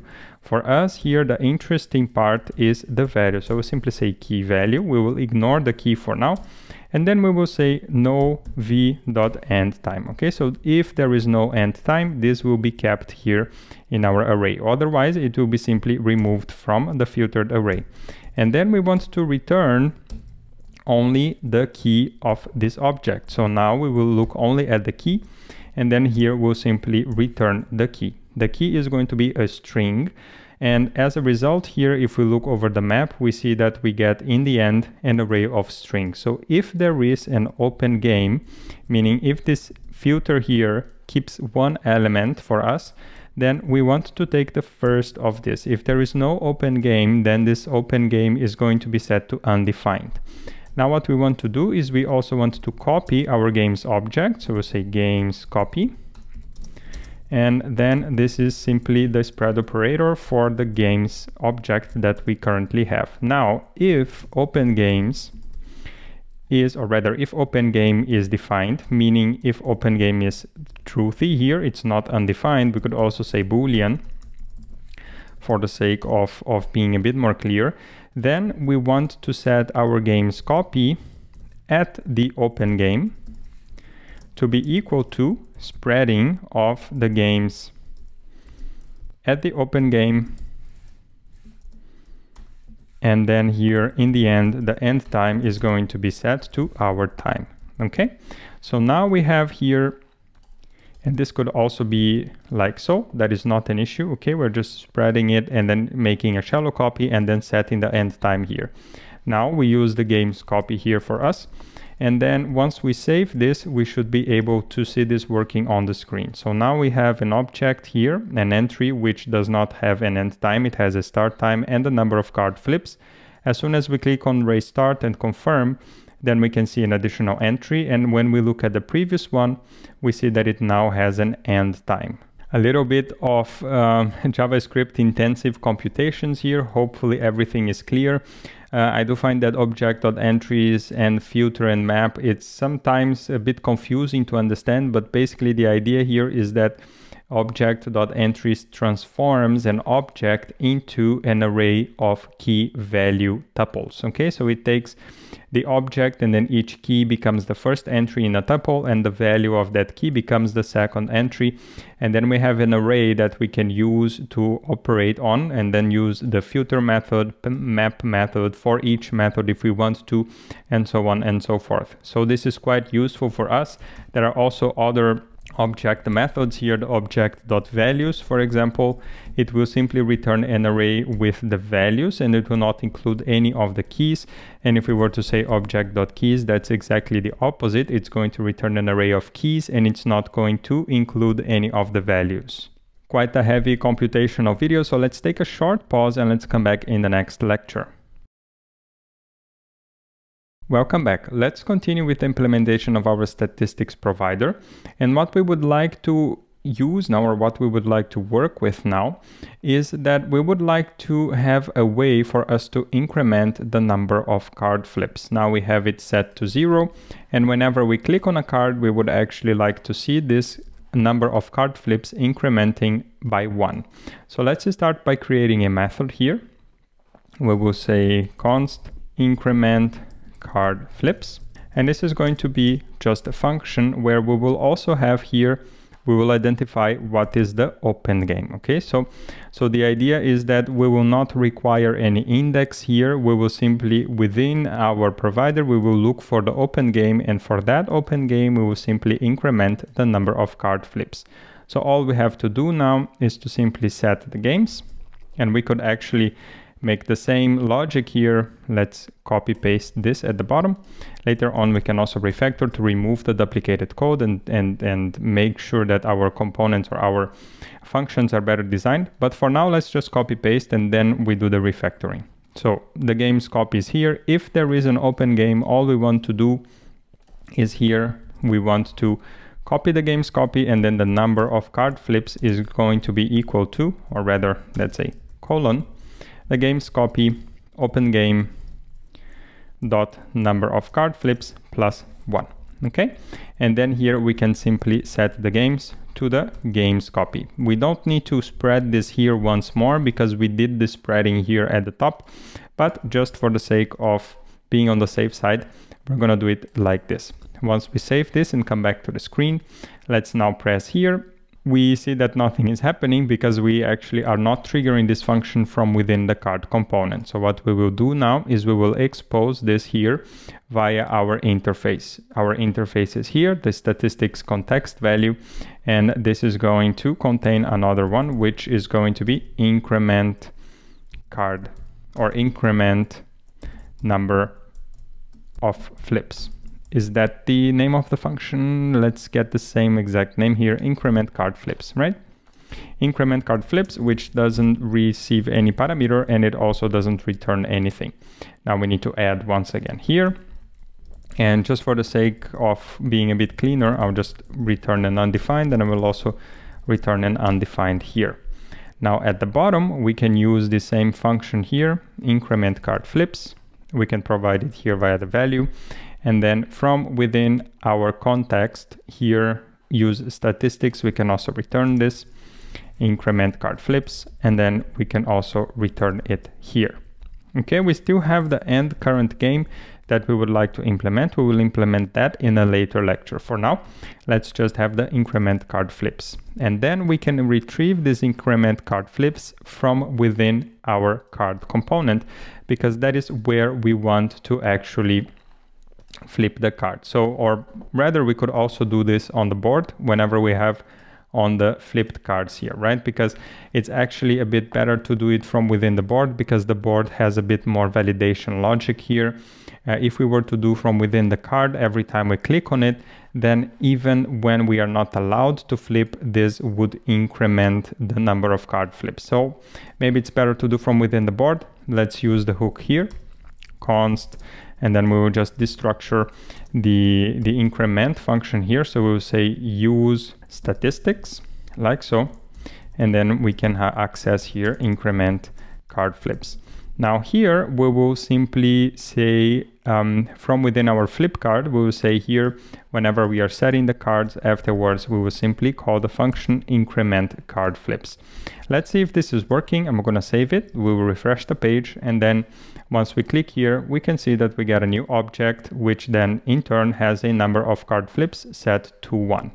For us here, the interesting part is the value. So we simply say key value. We will ignore the key for now. And then we will say no v dot end time. Okay, so if there is no end time, this will be kept here in our array. Otherwise, it will be simply removed from the filtered array. And then we want to return only the key of this object. So now we will look only at the key and then here we'll simply return the key. The key is going to be a string. And as a result here, if we look over the map, we see that we get in the end an array of strings. So if there is an open game, meaning if this filter here keeps one element for us, then we want to take the first of this. If there is no open game, then this open game is going to be set to undefined. Now what we want to do is we also want to copy our games object. So we'll say games copy and then this is simply the spread operator for the games object that we currently have. Now, if open games is, or rather if open game is defined, meaning if open game is truthy here, it's not undefined, we could also say boolean for the sake of, of being a bit more clear, then we want to set our games copy at the open game to be equal to spreading of the games at the open game and then here in the end the end time is going to be set to our time okay so now we have here And this could also be like so, that is not an issue, okay? We're just spreading it and then making a shallow copy and then setting the end time here. Now we use the games copy here for us. And then once we save this, we should be able to see this working on the screen. So now we have an object here, an entry, which does not have an end time. It has a start time and the number of card flips. As soon as we click on restart and confirm, then we can see an additional entry. And when we look at the previous one, we see that it now has an end time. A little bit of uh, JavaScript intensive computations here. Hopefully everything is clear. Uh, I do find that object.entries and filter and map, it's sometimes a bit confusing to understand, but basically the idea here is that object.entries transforms an object into an array of key value tuples. Okay, so it takes the object and then each key becomes the first entry in a tuple and the value of that key becomes the second entry. And then we have an array that we can use to operate on and then use the filter method, map method for each method if we want to, and so on and so forth. So this is quite useful for us. There are also other object methods here, the object.values, for example, it will simply return an array with the values and it will not include any of the keys. And if we were to say object.keys, that's exactly the opposite. It's going to return an array of keys and it's not going to include any of the values. Quite a heavy computational video, so let's take a short pause and let's come back in the next lecture. Welcome back. Let's continue with the implementation of our statistics provider. And what we would like to use now or what we would like to work with now is that we would like to have a way for us to increment the number of card flips. Now we have it set to zero and whenever we click on a card we would actually like to see this number of card flips incrementing by one. So let's start by creating a method here. We will say const increment card flips. And this is going to be just a function where we will also have here, we will identify what is the open game. Okay, so, so the idea is that we will not require any index here. We will simply within our provider, we will look for the open game. And for that open game, we will simply increment the number of card flips. So all we have to do now is to simply set the games and we could actually make the same logic here. Let's copy paste this at the bottom. Later on, we can also refactor to remove the duplicated code and, and, and make sure that our components or our functions are better designed. But for now, let's just copy paste and then we do the refactoring. So the game's copy is here. If there is an open game, all we want to do is here, we want to copy the game's copy and then the number of card flips is going to be equal to, or rather, let's say colon, the game's copy open game dot number of card flips plus one. Okay? And then here we can simply set the games to the games copy. We don't need to spread this here once more because we did the spreading here at the top. But just for the sake of being on the safe side we're gonna do it like this. Once we save this and come back to the screen let's now press here we see that nothing is happening because we actually are not triggering this function from within the card component. So what we will do now is we will expose this here via our interface. Our interface is here, the statistics context value, and this is going to contain another one, which is going to be increment card or increment number of flips. Is that the name of the function? Let's get the same exact name here, increment card flips, right? Increment card flips, which doesn't receive any parameter and it also doesn't return anything. Now we need to add once again here. And just for the sake of being a bit cleaner, I'll just return an undefined and I will also return an undefined here. Now at the bottom, we can use the same function here, increment card flips. We can provide it here via the value and then from within our context here, use statistics. We can also return this, increment card flips, and then we can also return it here. Okay, we still have the end current game that we would like to implement. We will implement that in a later lecture. For now, let's just have the increment card flips. And then we can retrieve these increment card flips from within our card component because that is where we want to actually flip the card. So, or rather we could also do this on the board whenever we have on the flipped cards here, right? Because it's actually a bit better to do it from within the board because the board has a bit more validation logic here. Uh, if we were to do from within the card every time we click on it, then even when we are not allowed to flip, this would increment the number of card flips. So maybe it's better to do from within the board. Let's use the hook here, const, and then we will just destructure the, the increment function here. So we will say use statistics like so, and then we can access here increment card flips. Now here we will simply say um, from within our flip card, we will say here, whenever we are setting the cards afterwards, we will simply call the function increment card flips. Let's see if this is working. I'm gonna save it. We will refresh the page. And then once we click here, we can see that we get a new object, which then in turn has a number of card flips set to one.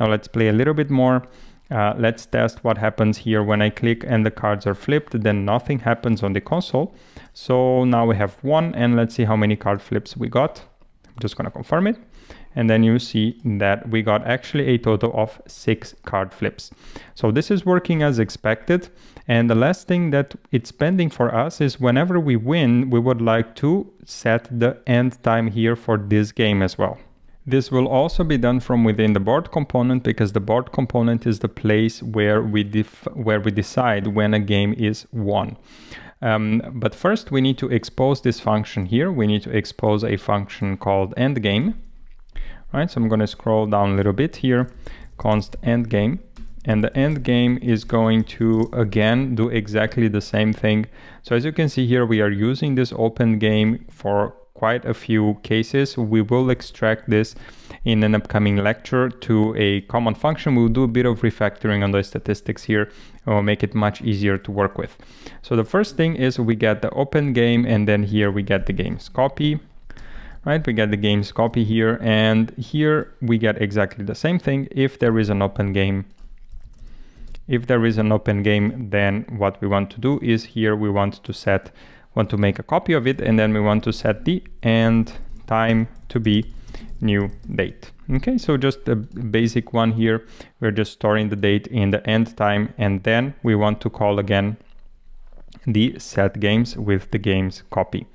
Now let's play a little bit more. Uh, let's test what happens here when I click and the cards are flipped, then nothing happens on the console. So now we have one and let's see how many card flips we got. I'm just gonna confirm it. And then you see that we got actually a total of six card flips. So this is working as expected. And the last thing that it's pending for us is whenever we win, we would like to set the end time here for this game as well. This will also be done from within the board component because the board component is the place where we, where we decide when a game is won. Um, but first we need to expose this function here. We need to expose a function called endgame. Right, so I'm going to scroll down a little bit here, const endgame. And the endgame is going to, again, do exactly the same thing. So as you can see here, we are using this open game for quite a few cases. We will extract this in an upcoming lecture to a common function. We'll do a bit of refactoring on the statistics here and we'll make it much easier to work with. So the first thing is we get the open game and then here we get the game's copy. Right, we get the game's copy here and here we get exactly the same thing if there is an open game if there is an open game, then what we want to do is here we want to set want to make a copy of it and then we want to set the end time to be new date. Okay, so just a basic one here. We're just storing the date in the end time and then we want to call again the set games with the games copy.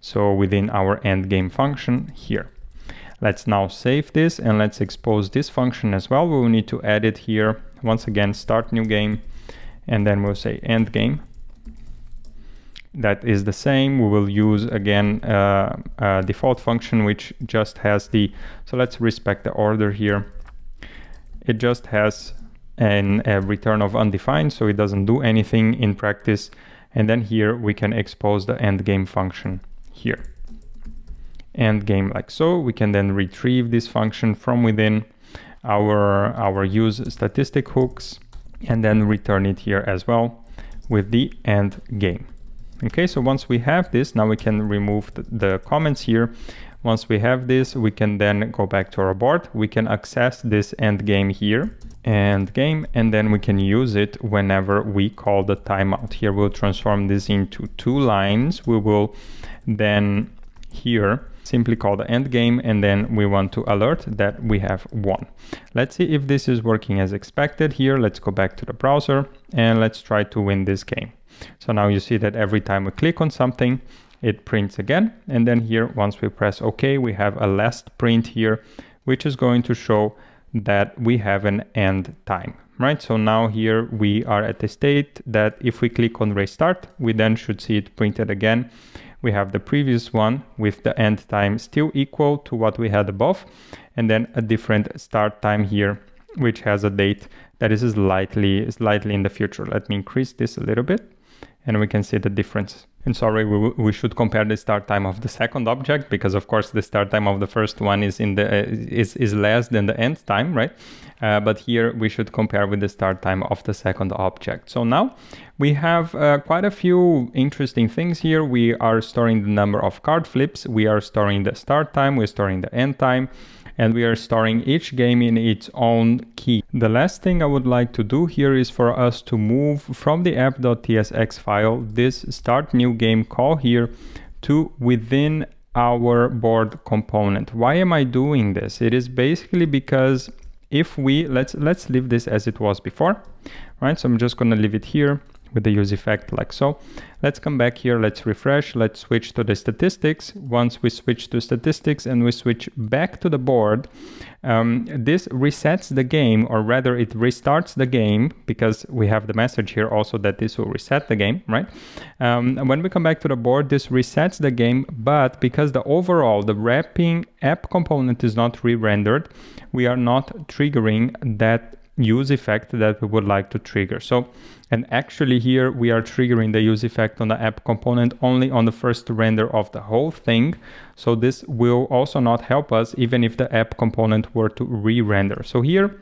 So within our end game function here. Let's now save this and let's expose this function as well. We will need to add it here. Once again, start new game and then we'll say end game that is the same. We will use again uh, a default function which just has the, so let's respect the order here. It just has an, a return of undefined, so it doesn't do anything in practice. And then here we can expose the endgame function here. Endgame like so. We can then retrieve this function from within our, our use statistic hooks and then return it here as well with the end game. Okay, so once we have this, now we can remove the, the, comments here. Once we have this, we can then go back to our board. We can access this end game here, end game, and then we can use it whenever we call the timeout. Here we'll transform this into two lines. We will then here simply call the end game and then we want to alert that we have won. Let's see if this is working as expected here. Let's go back to the browser and let's try to win this game. So now you see that every time we click on something, it prints again. And then here, once we press OK, we have a last print here, which is going to show that we have an end time, right? So now here we are at the state that if we click on restart, we then should see it printed again. We have the previous one with the end time still equal to what we had above, and then a different start time here, which has a date that is slightly, slightly in the future. Let me increase this a little bit and we can see the difference. And sorry, we, we should compare the start time of the second object because of course the start time of the first one is in the uh, is, is less than the end time, right? Uh, but here we should compare with the start time of the second object. So now we have uh, quite a few interesting things here. We are storing the number of card flips. We are storing the start time. We're storing the end time and we are storing each game in its own key. The last thing I would like to do here is for us to move from the app.tsx file this start new game call here to within our board component. Why am I doing this? It is basically because if we, let's, let's leave this as it was before, right? So I'm just gonna leave it here with the use effect like so. Let's come back here, let's refresh, let's switch to the statistics. Once we switch to statistics and we switch back to the board, um, this resets the game, or rather it restarts the game because we have the message here also that this will reset the game, right? Um, when we come back to the board, this resets the game, but because the overall, the wrapping app component is not re-rendered, we are not triggering that use effect that we would like to trigger. So, and actually here we are triggering the use effect on the app component only on the first render of the whole thing. So this will also not help us even if the app component were to re-render. So here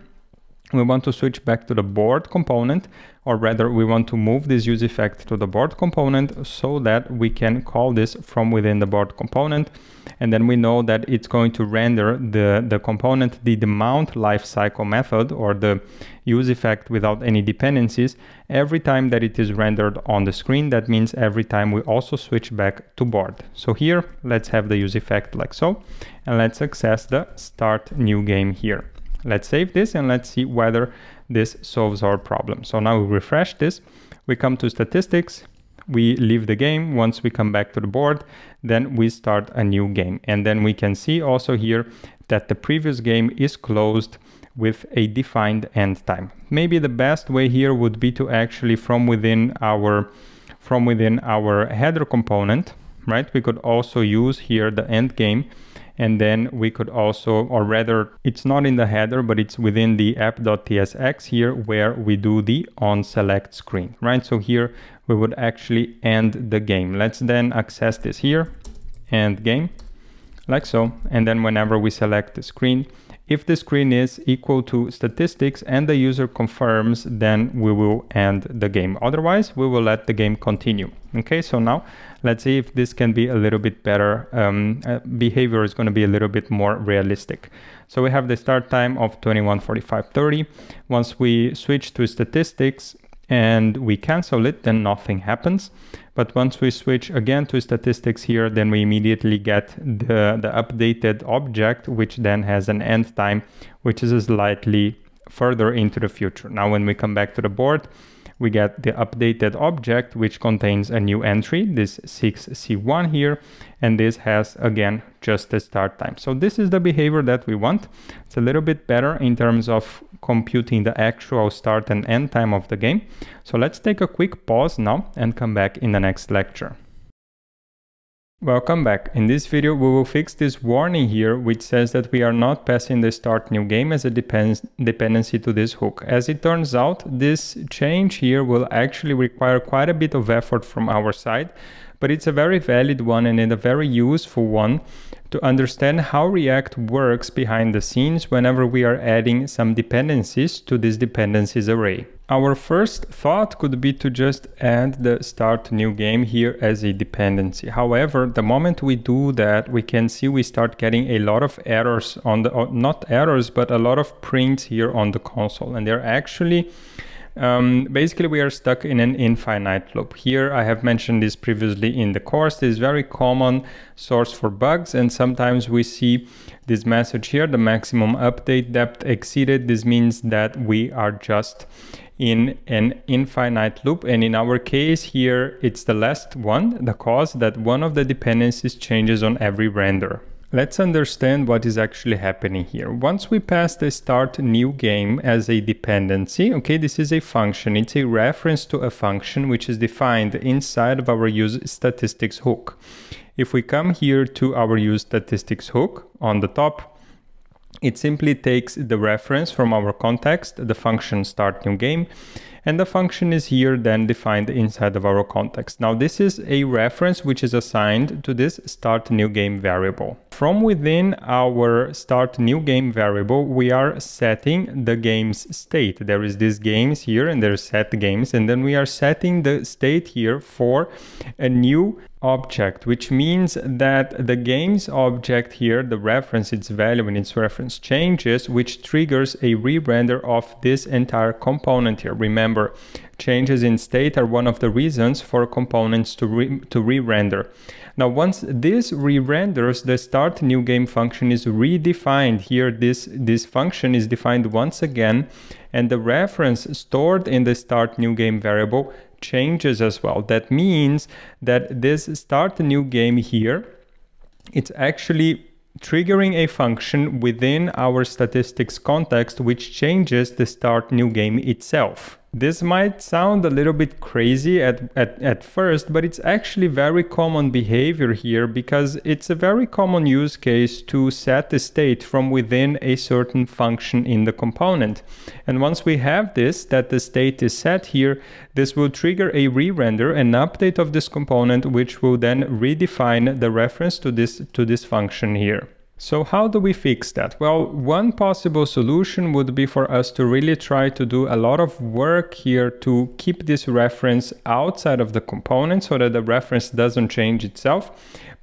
we want to switch back to the board component or rather we want to move this use effect to the board component so that we can call this from within the board component. And then we know that it's going to render the the component the, the mount lifecycle method or the use effect without any dependencies every time that it is rendered on the screen. That means every time we also switch back to board. So here let's have the use effect like so and let's access the start new game here let's save this and let's see whether this solves our problem. So now we refresh this, we come to statistics, we leave the game. Once we come back to the board, then we start a new game. And then we can see also here that the previous game is closed with a defined end time. Maybe the best way here would be to actually from within our from within our header component, right? We could also use here the end game and then we could also, or rather it's not in the header, but it's within the app.tsx here where we do the on select screen, right? So here we would actually end the game. Let's then access this here, end game, like so. And then whenever we select the screen, if the screen is equal to statistics and the user confirms, then we will end the game. Otherwise, we will let the game continue. Okay, so now let's see if this can be a little bit better. Um, uh, behavior is going to be a little bit more realistic. So we have the start time of 21:45:30. Once we switch to statistics and we cancel it, then nothing happens. But once we switch again to statistics here, then we immediately get the, the updated object, which then has an end time, which is slightly further into the future. Now, when we come back to the board, we get the updated object, which contains a new entry, this 6C1 here, and this has, again, just the start time. So this is the behavior that we want. It's a little bit better in terms of computing the actual start and end time of the game. So let's take a quick pause now and come back in the next lecture. Welcome back. In this video we will fix this warning here which says that we are not passing the start new game as a depends dependency to this hook. As it turns out this change here will actually require quite a bit of effort from our side but it's a very valid one and a very useful one to understand how React works behind the scenes whenever we are adding some dependencies to this dependencies array. Our first thought could be to just add the start new game here as a dependency. However, the moment we do that, we can see we start getting a lot of errors on the, not errors, but a lot of prints here on the console. And they're actually um, basically, we are stuck in an infinite loop. Here, I have mentioned this previously in the course. This is very common source for bugs, and sometimes we see this message here, the maximum update depth exceeded. This means that we are just in an infinite loop. And in our case here, it's the last one, the cause that one of the dependencies changes on every render. Let's understand what is actually happening here. Once we pass the start new game as a dependency, okay, this is a function. It's a reference to a function which is defined inside of our use statistics hook. If we come here to our use statistics hook on the top, it simply takes the reference from our context, the function start new game, and the function is here then defined inside of our context. Now this is a reference which is assigned to this start new game variable. From within our start new game variable, we are setting the game's state. There is this games here and there's set games and then we are setting the state here for a new object, which means that the game's object here, the reference, its value and its reference changes, which triggers a re-render of this entire component here. Remember, changes in state are one of the reasons for components to, re to re-render. Now, once this re-renders, the start new game function is redefined. Here, this, this function is defined once again, and the reference stored in the start new game variable changes as well. That means that this start new game here, it's actually triggering a function within our statistics context which changes the start new game itself. This might sound a little bit crazy at, at, at first, but it's actually very common behavior here because it's a very common use case to set the state from within a certain function in the component. And once we have this, that the state is set here, this will trigger a re-render, an update of this component, which will then redefine the reference to this, to this function here. So how do we fix that? Well, one possible solution would be for us to really try to do a lot of work here to keep this reference outside of the component so that the reference doesn't change itself.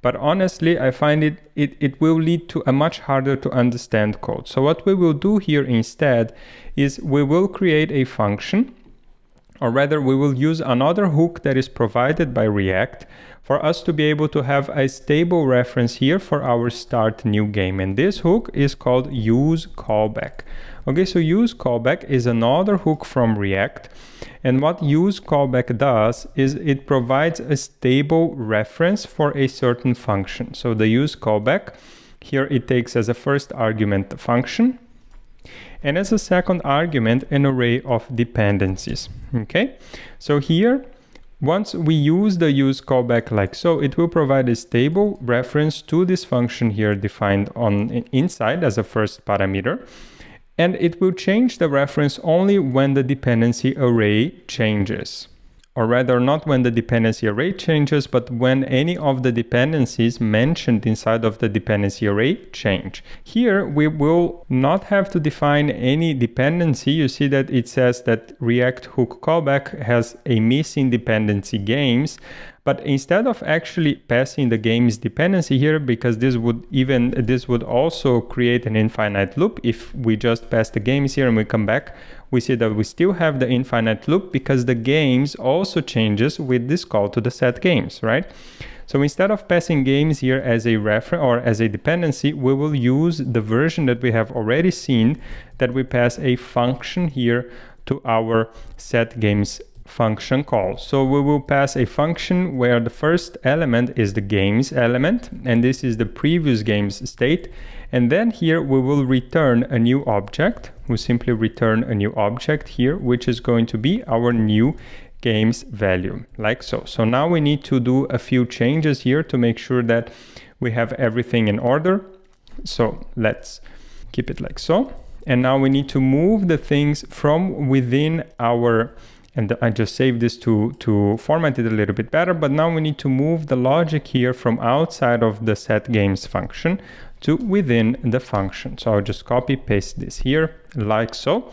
But honestly, I find it, it, it will lead to a much harder to understand code. So what we will do here instead is we will create a function or rather we will use another hook that is provided by React for us to be able to have a stable reference here for our start new game. And this hook is called use callback. Okay, so use callback is another hook from React. And what use callback does is it provides a stable reference for a certain function. So the use callback, here it takes as a first argument the function, and as a second argument an array of dependencies okay so here once we use the use callback like so, it will provide a stable reference to this function here defined on inside as a first parameter. And it will change the reference only when the dependency array changes or rather not when the dependency array changes, but when any of the dependencies mentioned inside of the dependency array change. Here we will not have to define any dependency. You see that it says that React hook callback has a missing dependency games, but instead of actually passing the game's dependency here, because this would even this would also create an infinite loop if we just pass the games here and we come back, we see that we still have the infinite loop because the games also changes with this call to the set games, right? So instead of passing games here as a reference or as a dependency, we will use the version that we have already seen that we pass a function here to our set games function call. So we will pass a function where the first element is the games element and this is the previous games state and then here we will return a new object. We simply return a new object here, which is going to be our new games value, like so. So now we need to do a few changes here to make sure that we have everything in order. So let's keep it like so. And now we need to move the things from within our and I just saved this to, to format it a little bit better, but now we need to move the logic here from outside of the set games function to within the function. So I'll just copy paste this here like so.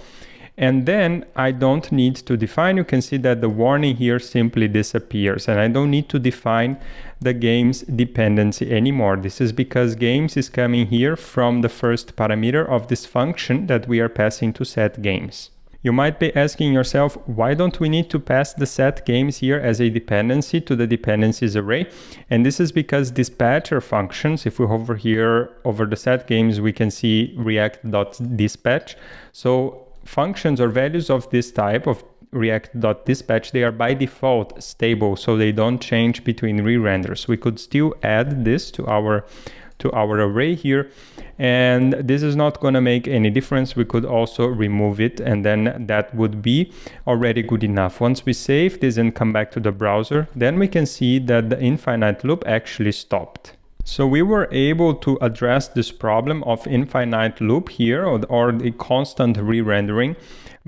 And then I don't need to define, you can see that the warning here simply disappears and I don't need to define the games dependency anymore. This is because games is coming here from the first parameter of this function that we are passing to set games. You might be asking yourself, why don't we need to pass the set games here as a dependency to the dependencies array? And this is because dispatcher functions, if we hover here over the set games, we can see react.dispatch. So functions or values of this type of react.dispatch, they are by default stable, so they don't change between re-renders. We could still add this to our to our array here. And this is not going to make any difference. We could also remove it and then that would be already good enough. Once we save this and come back to the browser then we can see that the infinite loop actually stopped. So we were able to address this problem of infinite loop here or, or the constant re-rendering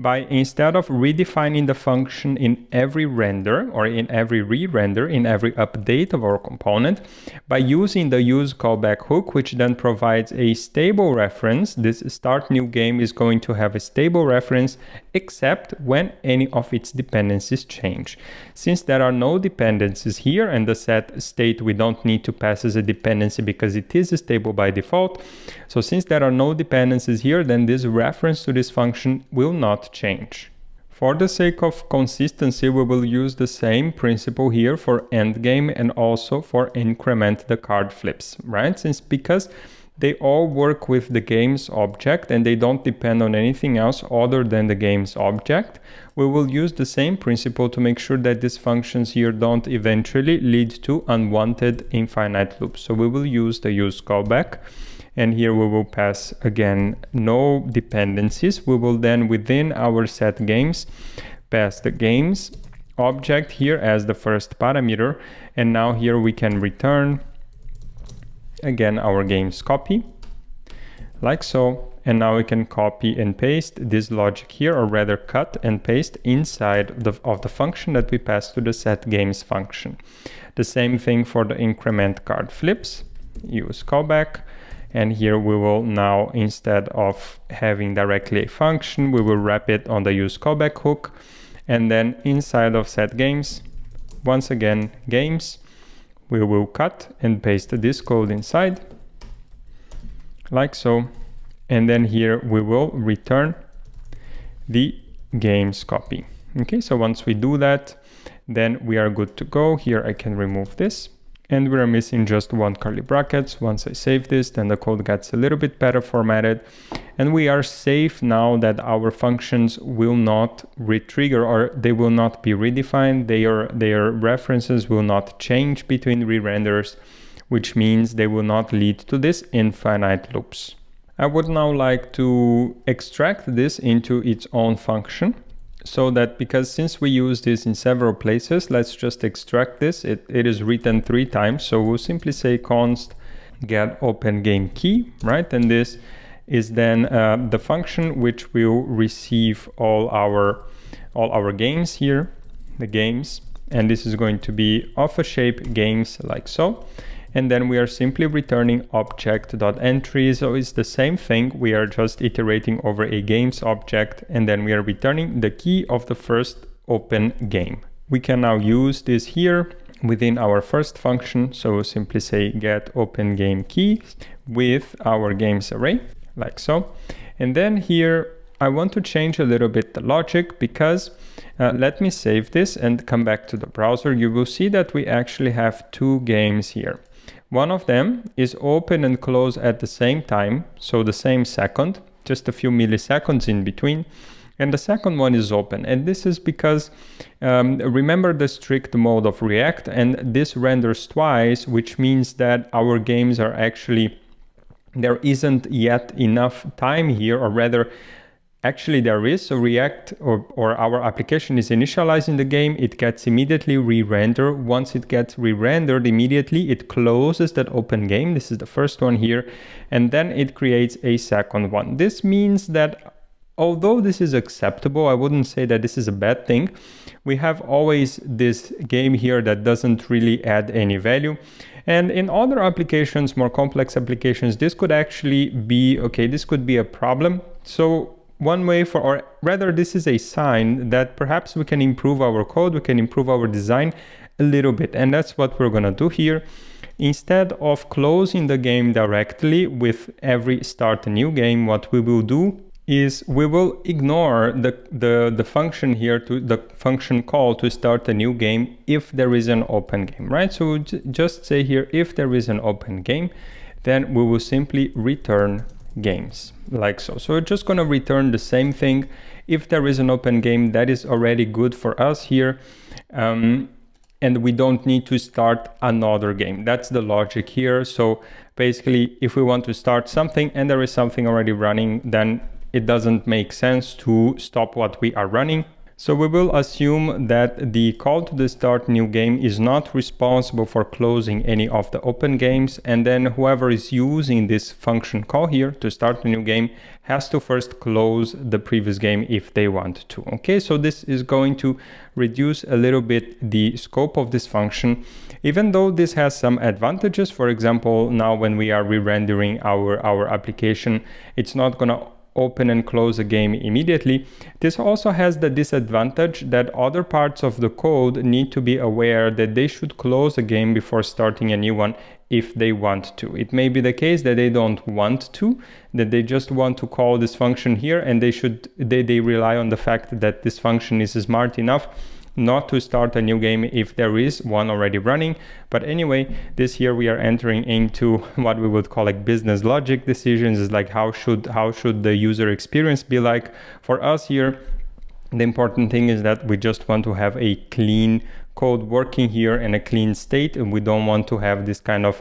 by instead of redefining the function in every render or in every re-render, in every update of our component, by using the use callback hook, which then provides a stable reference. This start new game is going to have a stable reference except when any of its dependencies change. Since there are no dependencies here and the set state we don't need to pass as a dependency because it is stable by default. So since there are no dependencies here, then this reference to this function will not change. For the sake of consistency, we will use the same principle here for endgame and also for increment the card flips, right? Since because they all work with the game's object and they don't depend on anything else other than the game's object. We will use the same principle to make sure that these functions here don't eventually lead to unwanted infinite loops. So we will use the use callback and here we will pass again no dependencies. We will then within our set games pass the games object here as the first parameter and now here we can return again our games copy. Like so and now we can copy and paste this logic here or rather cut and paste inside the, of the function that we pass to the set games function. The same thing for the increment card flips. Use callback. And here we will now instead of having directly a function we will wrap it on the use callback hook. And then inside of set games once again games we will cut and paste this code inside like so. And then here we will return the games copy. Okay so once we do that then we are good to go. Here I can remove this and we are missing just one curly brackets. Once I save this, then the code gets a little bit better formatted and we are safe now that our functions will not retrigger or they will not be redefined. Their, their references will not change between re-renders, which means they will not lead to this infinite loops. I would now like to extract this into its own function so that because since we use this in several places, let's just extract this. It, it is written three times. So we'll simply say const get open game key, right? And this is then uh, the function which will receive all our all our games here, the games, and this is going to be of a shape games like so and then we are simply returning object.entry. So it's the same thing. We are just iterating over a games object and then we are returning the key of the first open game. We can now use this here within our first function. So we'll simply say get open game key with our games array like so. And then here I want to change a little bit the logic because uh, let me save this and come back to the browser. You will see that we actually have two games here. One of them is open and close at the same time, so the same second, just a few milliseconds in between. And the second one is open. And this is because, um, remember the strict mode of React, and this renders twice, which means that our games are actually, there isn't yet enough time here, or rather, Actually, there is. So React or, or our application is initializing the game. It gets immediately re-rendered. Once it gets re-rendered immediately, it closes that open game. This is the first one here. And then it creates a second one. This means that although this is acceptable, I wouldn't say that this is a bad thing. We have always this game here that doesn't really add any value. And in other applications, more complex applications, this could actually be, okay, this could be a problem. So one way for, or rather this is a sign that perhaps we can improve our code, we can improve our design a little bit. And that's what we're gonna do here. Instead of closing the game directly with every start a new game, what we will do is we will ignore the, the, the function here to the function call to start a new game if there is an open game, right? So just say here, if there is an open game, then we will simply return games like so. So we're just going to return the same thing. If there is an open game, that is already good for us here. Um, and we don't need to start another game. That's the logic here. So basically, if we want to start something and there is something already running, then it doesn't make sense to stop what we are running so we will assume that the call to the start new game is not responsible for closing any of the open games and then whoever is using this function call here to start a new game has to first close the previous game if they want to. Okay, so this is going to reduce a little bit the scope of this function even though this has some advantages. For example, now when we are re-rendering our, our application, it's not gonna open and close a game immediately. This also has the disadvantage that other parts of the code need to be aware that they should close a game before starting a new one if they want to. It may be the case that they don't want to, that they just want to call this function here and they should they, they rely on the fact that this function is smart enough not to start a new game if there is one already running. But anyway, this here we are entering into what we would call like business logic decisions is like how should how should the user experience be like for us here the important thing is that we just want to have a clean code working here in a clean state and we don't want to have this kind of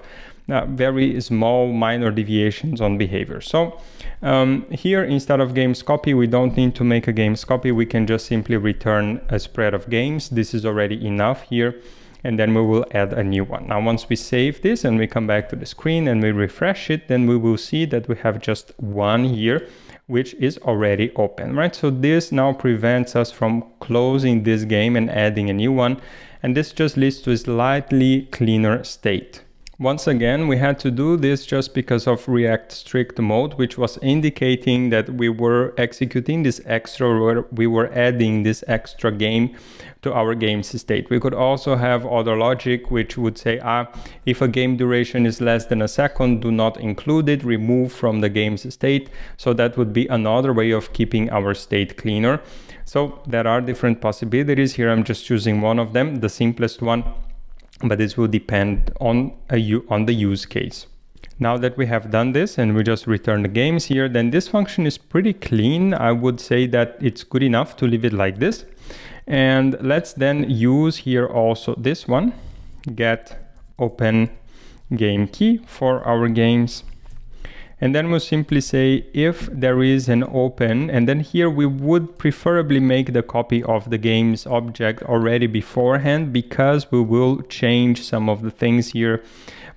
uh, very small minor deviations on behavior. So um, here instead of games copy we don't need to make a games copy we can just simply return a spread of games. This is already enough here and then we will add a new one. Now once we save this and we come back to the screen and we refresh it then we will see that we have just one here which is already open, right? So this now prevents us from closing this game and adding a new one. And this just leads to a slightly cleaner state. Once again, we had to do this just because of React strict mode, which was indicating that we were executing this extra, we were adding this extra game to our game's state. We could also have other logic which would say, ah, if a game duration is less than a second, do not include it, remove from the game's state. So that would be another way of keeping our state cleaner. So there are different possibilities here. I'm just choosing one of them, the simplest one, but this will depend on, on the use case. Now that we have done this and we just return the games here, then this function is pretty clean. I would say that it's good enough to leave it like this. And let's then use here also this one, get open game key for our games. And then we'll simply say if there is an open, and then here we would preferably make the copy of the games object already beforehand because we will change some of the things here.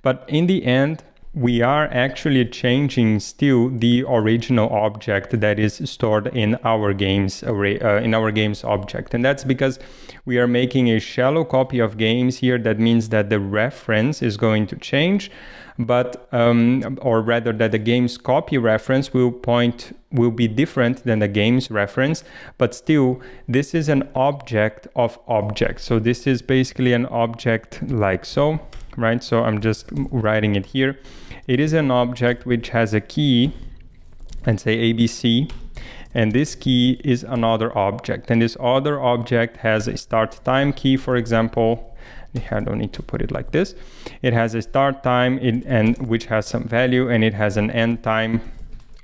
But in the end, we are actually changing still the original object that is stored in our games array uh, in our games object. And that's because we are making a shallow copy of games here. That means that the reference is going to change but um, or rather that the game's copy reference will point will be different than the game's reference but still this is an object of objects so this is basically an object like so right? So i'm just writing it here. It is an object which has a key and say ABC and this key is another object. And this other object has a start time key for example I don't need to put it like this. It has a start time in, and which has some value and it has an end time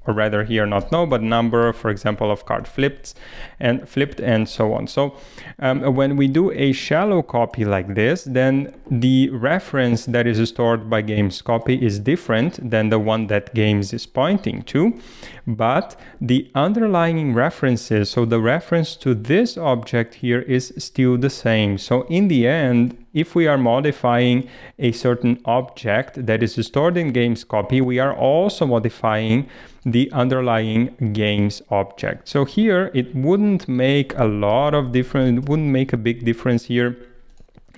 or rather here not no but number for example of card flipped and flipped and so on. So um, when we do a shallow copy like this then the reference that is stored by games copy is different than the one that games is pointing to but the underlying references so the reference to this object here is still the same. So in the end if we are modifying a certain object that is stored in games copy, we are also modifying the underlying games object. So here it wouldn't make a lot of difference, it wouldn't make a big difference here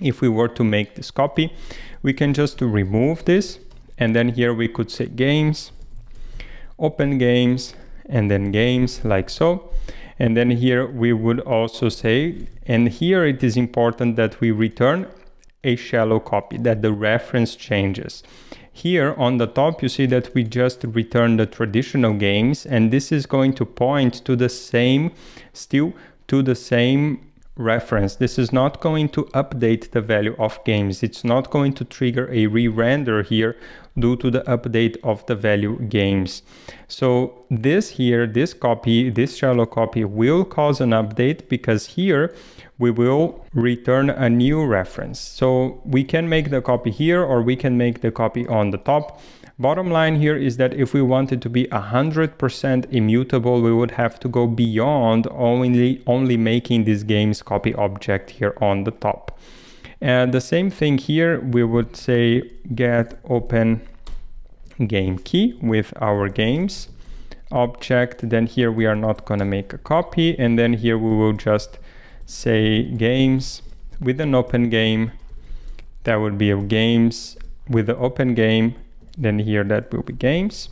if we were to make this copy. We can just remove this and then here we could say games, open games, and then games like so. And then here we would also say, and here it is important that we return a shallow copy, that the reference changes. Here on the top, you see that we just return the traditional games, and this is going to point to the same, still to the same reference. This is not going to update the value of games. It's not going to trigger a re-render here due to the update of the value games. So this here, this copy, this shallow copy will cause an update because here we will return a new reference. So we can make the copy here or we can make the copy on the top. Bottom line here is that if we wanted to be 100% immutable, we would have to go beyond only, only making this game's copy object here on the top. And the same thing here, we would say get open game key with our games object. Then here we are not gonna make a copy. And then here we will just say games with an open game. That would be a games with the open game. Then here that will be games.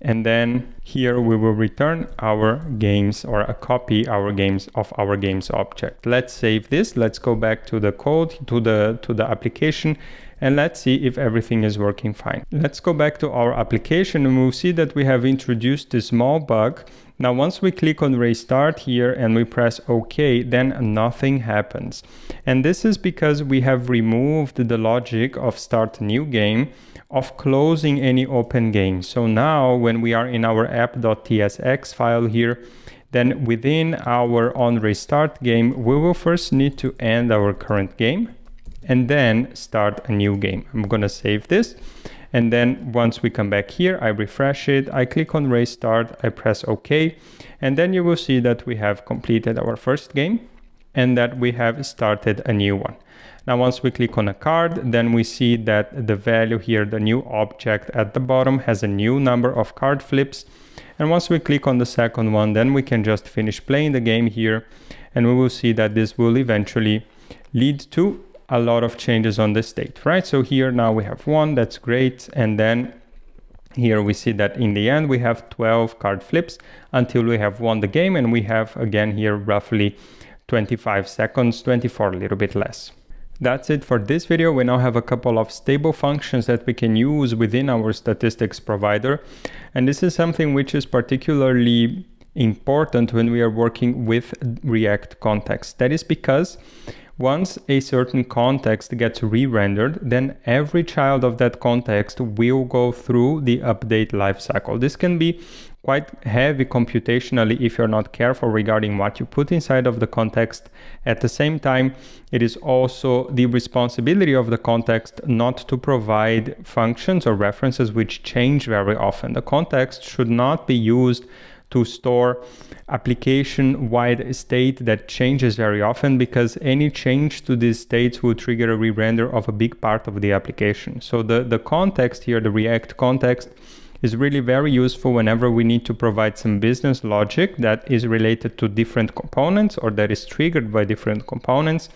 And then here we will return our games or a copy our games of our games object. Let's save this. Let's go back to the code, to the, to the application and let's see if everything is working fine. Let's go back to our application and we'll see that we have introduced a small bug. Now, once we click on restart here and we press OK, then nothing happens. And this is because we have removed the logic of start new game of closing any open game. So now when we are in our app.tsx file here, then within our on restart game, we will first need to end our current game and then start a new game. I'm gonna save this. And then once we come back here, I refresh it, I click on restart, I press OK. And then you will see that we have completed our first game and that we have started a new one. Now, once we click on a card, then we see that the value here, the new object at the bottom has a new number of card flips. And once we click on the second one, then we can just finish playing the game here. And we will see that this will eventually lead to a lot of changes on the state, right? So here now we have one, that's great. And then here we see that in the end we have 12 card flips until we have won the game and we have again here roughly 25 seconds, 24 a little bit less. That's it for this video. We now have a couple of stable functions that we can use within our statistics provider. And this is something which is particularly important when we are working with React context. That is because once a certain context gets re-rendered, then every child of that context will go through the update lifecycle. This can be quite heavy computationally if you're not careful regarding what you put inside of the context. At the same time, it is also the responsibility of the context not to provide functions or references which change very often. The context should not be used to store application-wide state that changes very often because any change to these states will trigger a re-render of a big part of the application. So the, the context here, the React context, is really very useful whenever we need to provide some business logic that is related to different components or that is triggered by different components,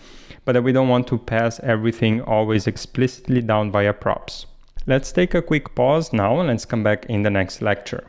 but that we don't want to pass everything always explicitly down via props. Let's take a quick pause now and let's come back in the next lecture.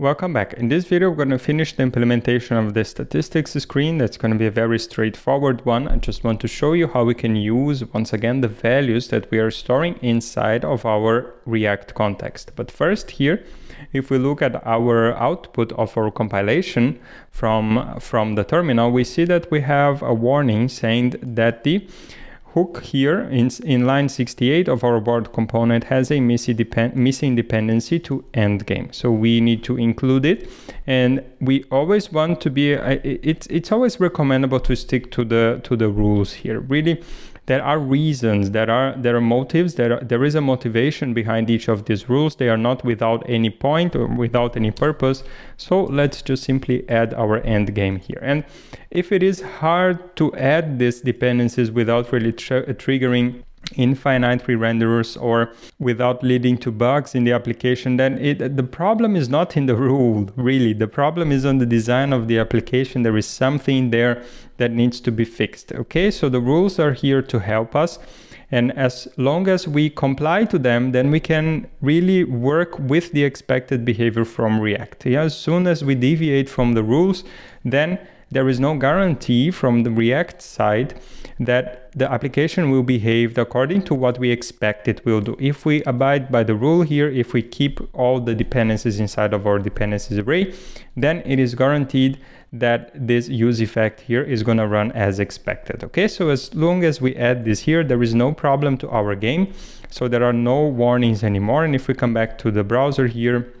Welcome back. In this video, we're going to finish the implementation of the statistics screen. That's going to be a very straightforward one. I just want to show you how we can use, once again, the values that we are storing inside of our React context. But first here, if we look at our output of our compilation from, from the terminal, we see that we have a warning saying that the hook here in, in line 68 of our board component has a missing, depend, missing dependency to end game. So we need to include it. And we always want to be, it's, it's always recommendable to stick to the, to the rules here. Really there are reasons, there are there are motives, there are, there is a motivation behind each of these rules. They are not without any point or without any purpose. So let's just simply add our end game here. And if it is hard to add these dependencies without really tr triggering infinite re-renderers or without leading to bugs in the application then it, the problem is not in the rule really. The problem is on the design of the application. There is something there that needs to be fixed okay? So the rules are here to help us. And as long as we comply to them then we can really work with the expected behavior from react. Yeah, as soon as we deviate from the rules then there is no guarantee from the react side that the application will behave according to what we expect it will do. If we abide by the rule here, if we keep all the dependencies inside of our dependencies array, then it is guaranteed that this use effect here is going to run as expected. Okay, so as long as we add this here, there is no problem to our game. So there are no warnings anymore. And if we come back to the browser here,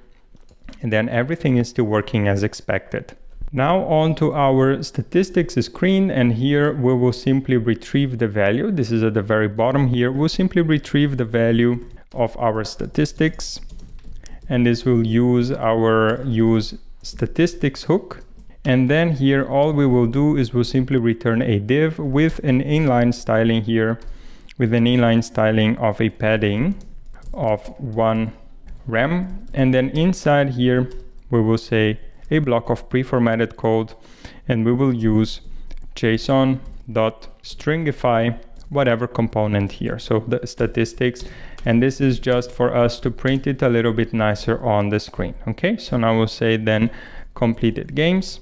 then everything is still working as expected. Now on to our statistics screen and here we will simply retrieve the value. This is at the very bottom here. We'll simply retrieve the value of our statistics and this will use our use statistics hook. And then here all we will do is we'll simply return a div with an inline styling here with an inline styling of a padding of one rem and then inside here we will say a block of pre-formatted code and we will use json.stringify whatever component here. So the statistics, and this is just for us to print it a little bit nicer on the screen. Okay, so now we'll say then completed games,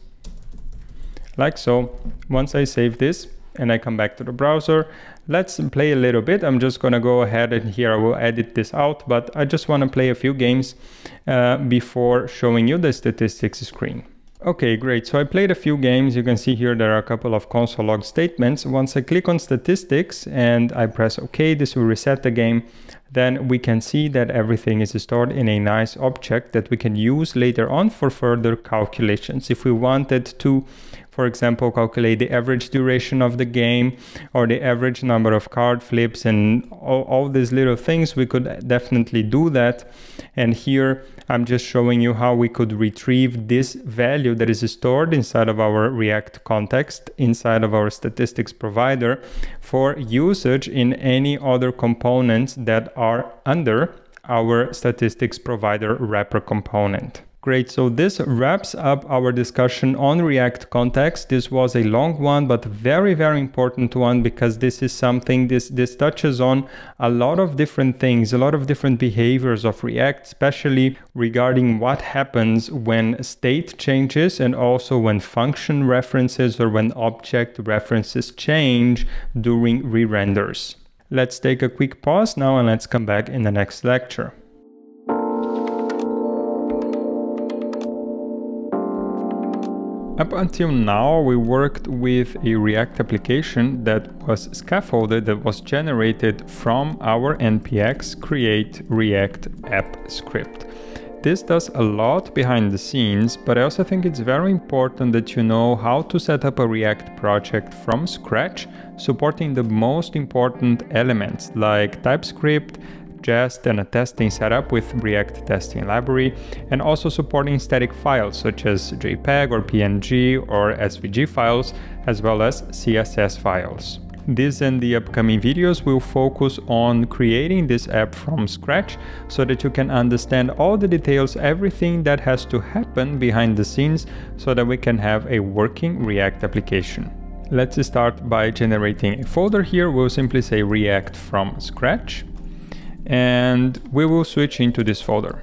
like so. Once I save this and I come back to the browser, Let's play a little bit. I'm just gonna go ahead and here I will edit this out, but I just wanna play a few games uh, before showing you the statistics screen. Okay, great. So I played a few games. You can see here there are a couple of console log statements. Once I click on statistics and I press OK, this will reset the game. Then we can see that everything is stored in a nice object that we can use later on for further calculations. If we wanted to for example, calculate the average duration of the game or the average number of card flips and all, all these little things, we could definitely do that. And here I'm just showing you how we could retrieve this value that is stored inside of our React context, inside of our statistics provider for usage in any other components that are under our statistics provider wrapper component. Great, so this wraps up our discussion on React context. This was a long one, but very, very important one because this is something, this, this touches on a lot of different things, a lot of different behaviors of React, especially regarding what happens when state changes and also when function references or when object references change during re-renders. Let's take a quick pause now and let's come back in the next lecture. Up until now, we worked with a React application that was scaffolded, that was generated from our npx create React app script. This does a lot behind the scenes, but I also think it's very important that you know how to set up a React project from scratch, supporting the most important elements like TypeScript, Jest and a testing setup with React testing library, and also supporting static files such as JPEG or PNG or SVG files, as well as CSS files. This and the upcoming videos will focus on creating this app from scratch so that you can understand all the details, everything that has to happen behind the scenes so that we can have a working React application. Let's start by generating a folder here. We'll simply say React from scratch and we will switch into this folder.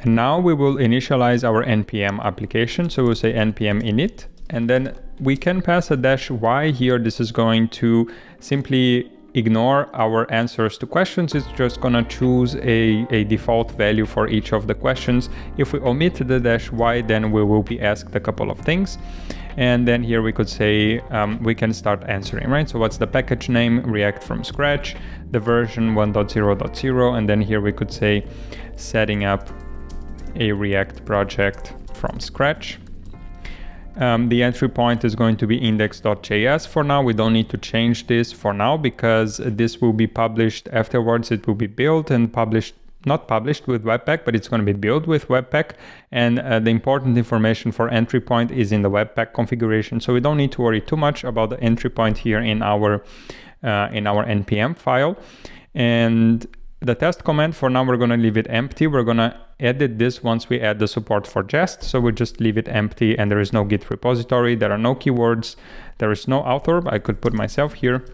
And now we will initialize our npm application. So we'll say npm init, and then we can pass a dash y here. This is going to simply ignore our answers to questions. It's just gonna choose a, a default value for each of the questions. If we omit the dash y, then we will be asked a couple of things. And then here we could say um, we can start answering, right? So what's the package name? React from scratch, the version 1.0.0, and then here we could say setting up a React project from scratch. Um, the entry point is going to be index.js for now. We don't need to change this for now because this will be published afterwards. It will be built and published not published with Webpack, but it's going to be built with Webpack. And uh, the important information for entry point is in the Webpack configuration. So we don't need to worry too much about the entry point here in our uh, in our npm file. And the test command for now, we're going to leave it empty. We're going to edit this once we add the support for jest. So we just leave it empty and there is no git repository. There are no keywords. There is no author. I could put myself here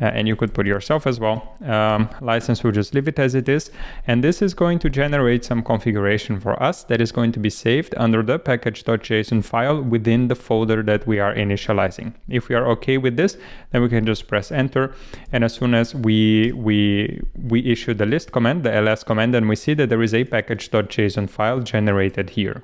uh, and you could put yourself as well. Um, license, we'll just leave it as it is. And this is going to generate some configuration for us that is going to be saved under the package.json file within the folder that we are initializing. If we are okay with this, then we can just press enter. And as soon as we, we, we issue the list command, the ls command, and we see that there is a package.json file generated here.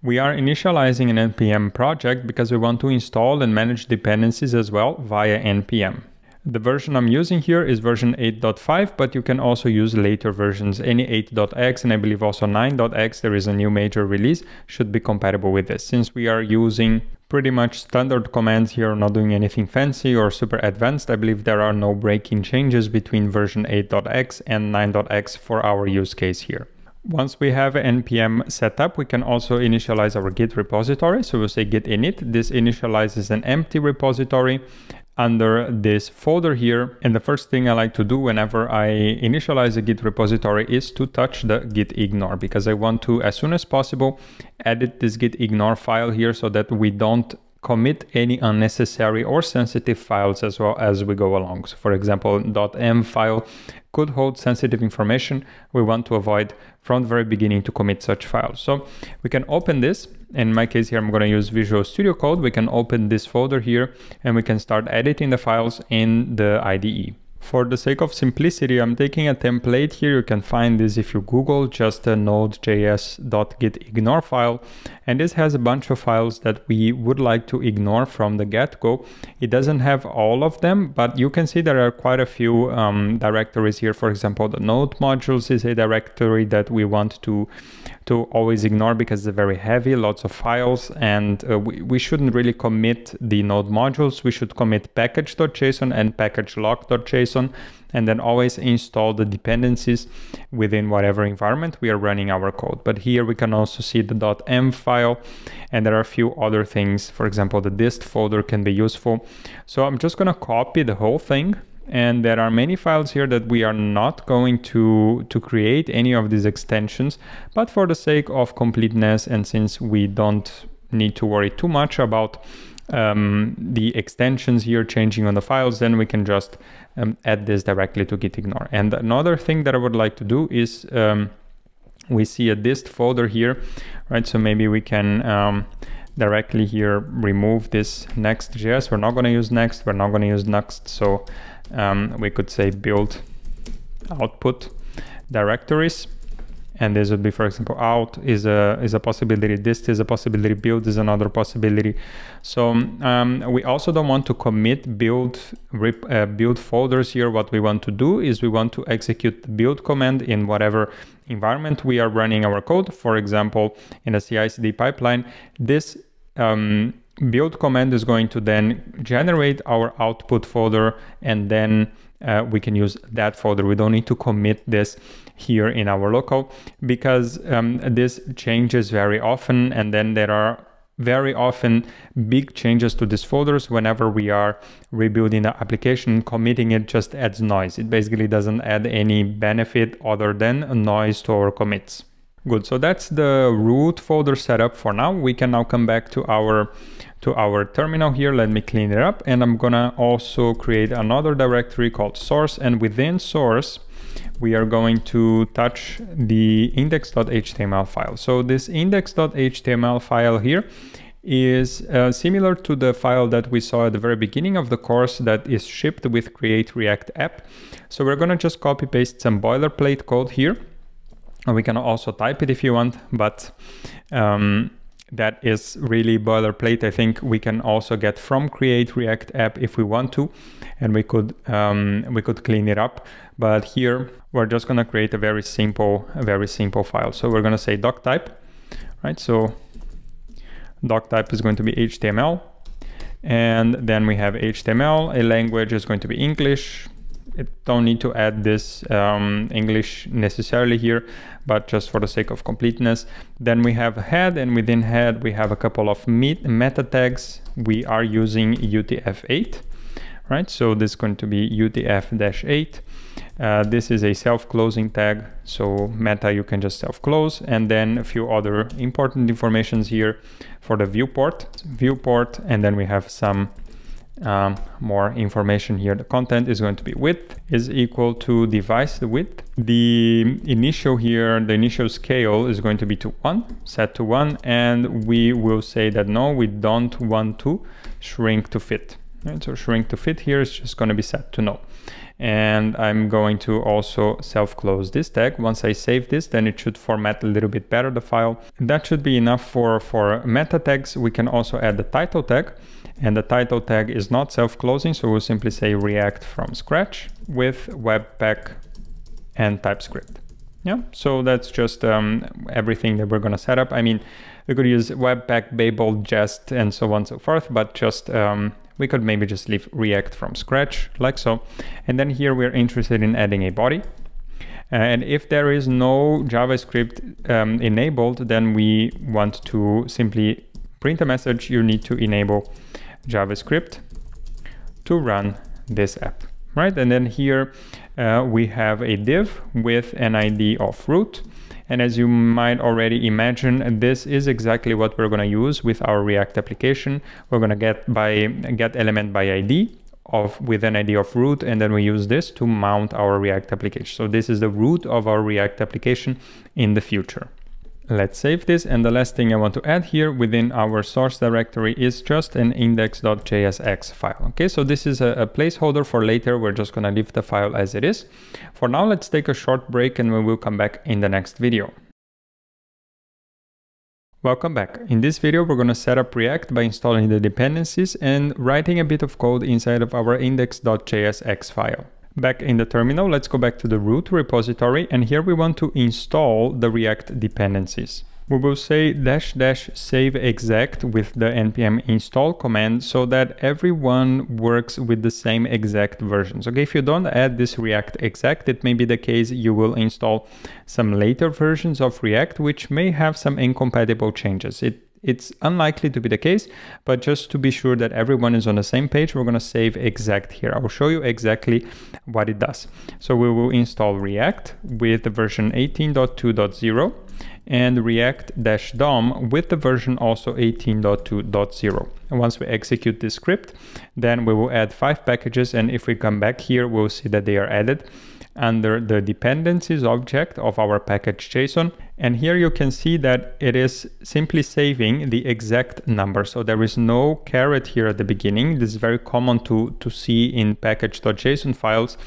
We are initializing an npm project because we want to install and manage dependencies as well via npm. The version I'm using here is version 8.5, but you can also use later versions. Any 8.x and I believe also 9.x, there is a new major release, should be compatible with this. Since we are using pretty much standard commands here, not doing anything fancy or super advanced, I believe there are no breaking changes between version 8.x and 9.x for our use case here. Once we have npm set up, we can also initialize our git repository. So we'll say git init. This initializes an empty repository under this folder here. And the first thing I like to do whenever I initialize a Git repository is to touch the git ignore because I want to, as soon as possible, edit this git ignore file here so that we don't commit any unnecessary or sensitive files as well as we go along. So for example, .env file could hold sensitive information. We want to avoid from the very beginning to commit such files. So we can open this. In my case here, I'm going to use Visual Studio Code. We can open this folder here and we can start editing the files in the IDE. For the sake of simplicity, I'm taking a template here. You can find this if you Google just a node.js.gitignore file. And this has a bunch of files that we would like to ignore from the get-go. It doesn't have all of them, but you can see there are quite a few um, directories here. For example, the node modules is a directory that we want to to always ignore because they're very heavy, lots of files, and uh, we, we shouldn't really commit the node modules. We should commit package.json and package.lock.json, and then always install the dependencies within whatever environment we are running our code. But here we can also see the .env file, and there are a few other things. For example, the dist folder can be useful. So I'm just gonna copy the whole thing and there are many files here that we are not going to to create any of these extensions but for the sake of completeness and since we don't need to worry too much about um, the extensions here changing on the files then we can just um, add this directly to gitignore and another thing that I would like to do is um, we see a dist folder here right? So maybe we can um, directly here remove this next.js we're not going to use next. We're not going to use next. So um, we could say build output directories. And this would be for example out is a is a possibility dist is a possibility build is another possibility. So um, we also don't want to commit build rip, uh, build folders here. What we want to do is we want to execute the build command in whatever environment we are running our code. For example in a CI/CD pipeline this um, build command is going to then generate our output folder and then uh, we can use that folder. We don't need to commit this here in our local because um, this changes very often and then there are very often big changes to these folders whenever we are rebuilding the application committing it just adds noise. It basically doesn't add any benefit other than noise to our commits. Good. So that's the root folder setup for now. We can now come back to our to our terminal here. Let me clean it up. And I'm gonna also create another directory called source. And within source, we are going to touch the index.html file. So this index.html file here is uh, similar to the file that we saw at the very beginning of the course that is shipped with create react app. So we're gonna just copy paste some boilerplate code here. And we can also type it if you want, but um, that is really boilerplate. I think we can also get from create React app if we want to, and we could um, we could clean it up. But here we're just gonna create a very simple, a very simple file. So we're gonna say doc type, right? So doc type is going to be HTML, and then we have HTML. A language is going to be English. It don't need to add this um, English necessarily here, but just for the sake of completeness. Then we have head and within head we have a couple of meta tags. We are using UTF-8, right? So this is going to be UTF-8. Uh, this is a self-closing tag, so meta you can just self-close, and then a few other important informations here for the viewport, viewport, and then we have some um, more information here. The content is going to be width is equal to device width. The initial here, the initial scale is going to be to one, set to one, and we will say that no, we don't want to shrink to fit. Right? So shrink to fit here is just going to be set to no. And I'm going to also self-close this tag. Once I save this, then it should format a little bit better the file. that should be enough for, for meta tags. We can also add the title tag and the title tag is not self-closing, so we'll simply say React from scratch with Webpack and TypeScript. Yeah, so that's just um, everything that we're gonna set up. I mean, we could use Webpack, Babel, Jest, and so on and so forth, but just um, we could maybe just leave React from scratch like so. And then here we're interested in adding a body. And if there is no JavaScript um, enabled, then we want to simply print a message. You need to enable JavaScript to run this app, right? And then here uh, we have a div with an ID of root. And as you might already imagine, this is exactly what we're going to use with our React application. We're going to get by get element by ID of with an ID of root, and then we use this to mount our React application. So this is the root of our React application in the future. Let's save this. And the last thing I want to add here within our source directory is just an index.jsx file. Okay, so this is a, a placeholder for later. We're just going to leave the file as it is. For now, let's take a short break and we will come back in the next video. Welcome back. In this video, we're going to set up React by installing the dependencies and writing a bit of code inside of our index.jsx file. Back in the terminal, let's go back to the root repository and here we want to install the React dependencies. We will say dash dash save exact with the npm install command so that everyone works with the same exact versions. Okay, if you don't add this React exact, it may be the case you will install some later versions of React which may have some incompatible changes. It it's unlikely to be the case, but just to be sure that everyone is on the same page, we're going to save exact here. I will show you exactly what it does. So we will install React with the version 18.2.0 and React-DOM with the version also 18.2.0. And once we execute this script, then we will add five packages. And if we come back here, we'll see that they are added under the dependencies object of our package JSON. And here you can see that it is simply saving the exact number. So there is no caret here at the beginning. This is very common to, to see in package.json files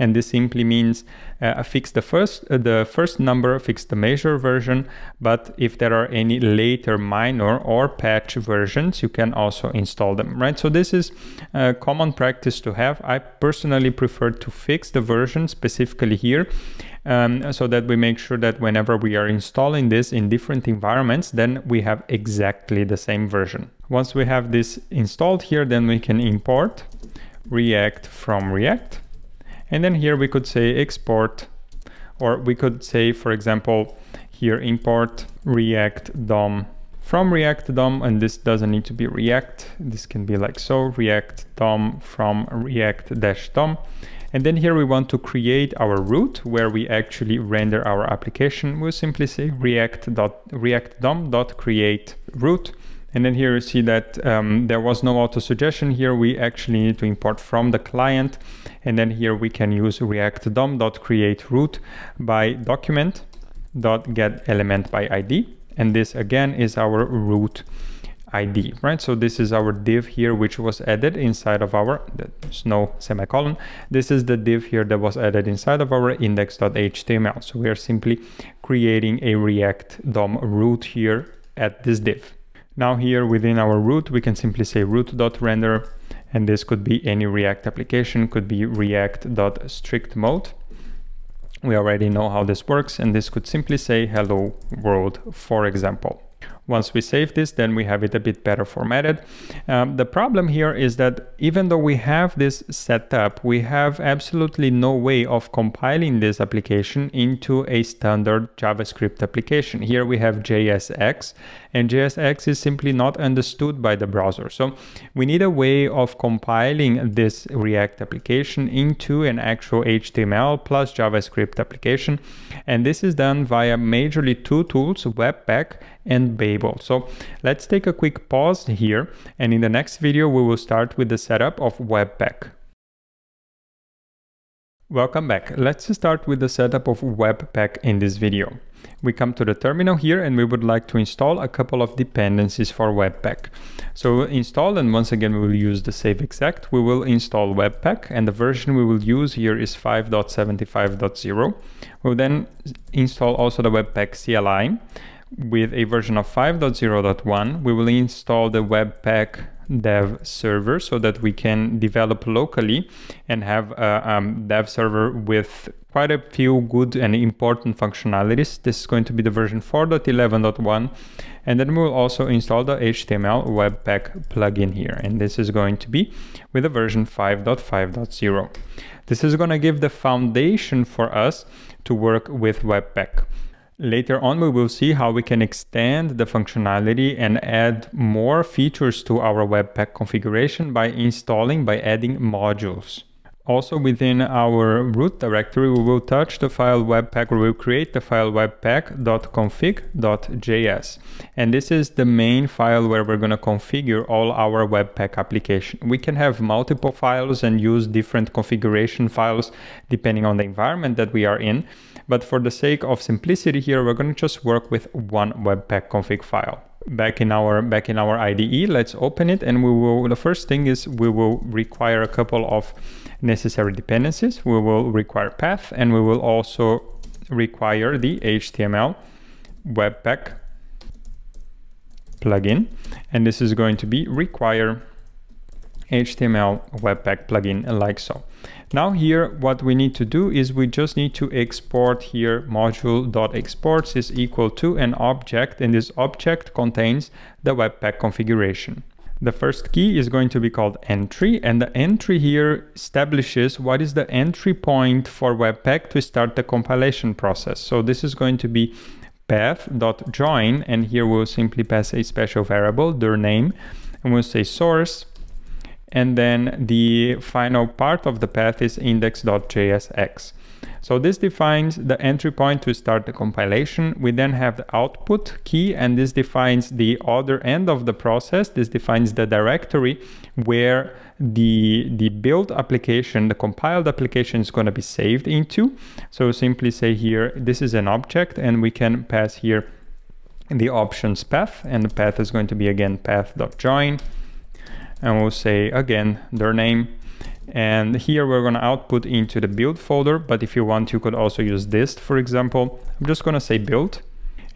and this simply means uh, fix the first uh, the first number, fix the major version, but if there are any later minor or patch versions, you can also install them, right? So this is a common practice to have. I personally prefer to fix the version specifically here. Um, so that we make sure that whenever we are installing this in different environments, then we have exactly the same version. Once we have this installed here, then we can import React from React. And then here we could say export, or we could say, for example, here import React DOM from React DOM, and this doesn't need to be React. This can be like so, React DOM from React dash DOM. And then here we want to create our root where we actually render our application. We'll simply say react.react-dom.create root. And then here you see that um, there was no auto suggestion here. We actually need to import from the client. And then here we can use react dom.create root by document dot get element by ID. And this again is our root ID, right? So this is our div here, which was added inside of our, there's no semicolon. This is the div here that was added inside of our index.html. So we are simply creating a React DOM root here at this div. Now here within our root, we can simply say root.render, and this could be any React application, could be react.strict mode. We already know how this works, and this could simply say hello world, for example. Once we save this, then we have it a bit better formatted. Um, the problem here is that even though we have this set up, we have absolutely no way of compiling this application into a standard JavaScript application. Here we have JSX, and JSX is simply not understood by the browser. So we need a way of compiling this React application into an actual HTML plus JavaScript application. And this is done via majorly two tools, Webpack and Babel. So let's take a quick pause here and in the next video we will start with the setup of Webpack. Welcome back. Let's start with the setup of Webpack in this video. We come to the terminal here and we would like to install a couple of dependencies for Webpack. So install and once again we will use the save exact. We will install Webpack and the version we will use here is 5.75.0. We'll then install also the Webpack CLI with a version of 5.0.1, we will install the Webpack dev server so that we can develop locally and have a um, dev server with quite a few good and important functionalities. This is going to be the version 4.11.1 and then we'll also install the HTML Webpack plugin here and this is going to be with the version 5.5.0. This is going to give the foundation for us to work with Webpack. Later on, we will see how we can extend the functionality and add more features to our Webpack configuration by installing, by adding modules. Also within our root directory, we will touch the file webpack, we will create the file webpack.config.js. And this is the main file where we're going to configure all our webpack application. We can have multiple files and use different configuration files depending on the environment that we are in. But for the sake of simplicity here, we're going to just work with one webpack config file back in our back in our IDE. Let's open it and we will the first thing is we will require a couple of necessary dependencies. We will require path and we will also require the HTML Webpack plugin. And this is going to be require HTML Webpack plugin like so. Now here, what we need to do is we just need to export here module.exports is equal to an object and this object contains the Webpack configuration. The first key is going to be called entry and the entry here establishes what is the entry point for Webpack to start the compilation process. So this is going to be path.join and here we'll simply pass a special variable, dirname, and we'll say source and then the final part of the path is index.jsx. So this defines the entry point to start the compilation. We then have the output key and this defines the other end of the process. This defines the directory where the, the build application, the compiled application is going to be saved into. So simply say here, this is an object and we can pass here the options path and the path is going to be again path.join and we'll say again dirname. And here we're going to output into the build folder but if you want you could also use dist for example. I'm just going to say build.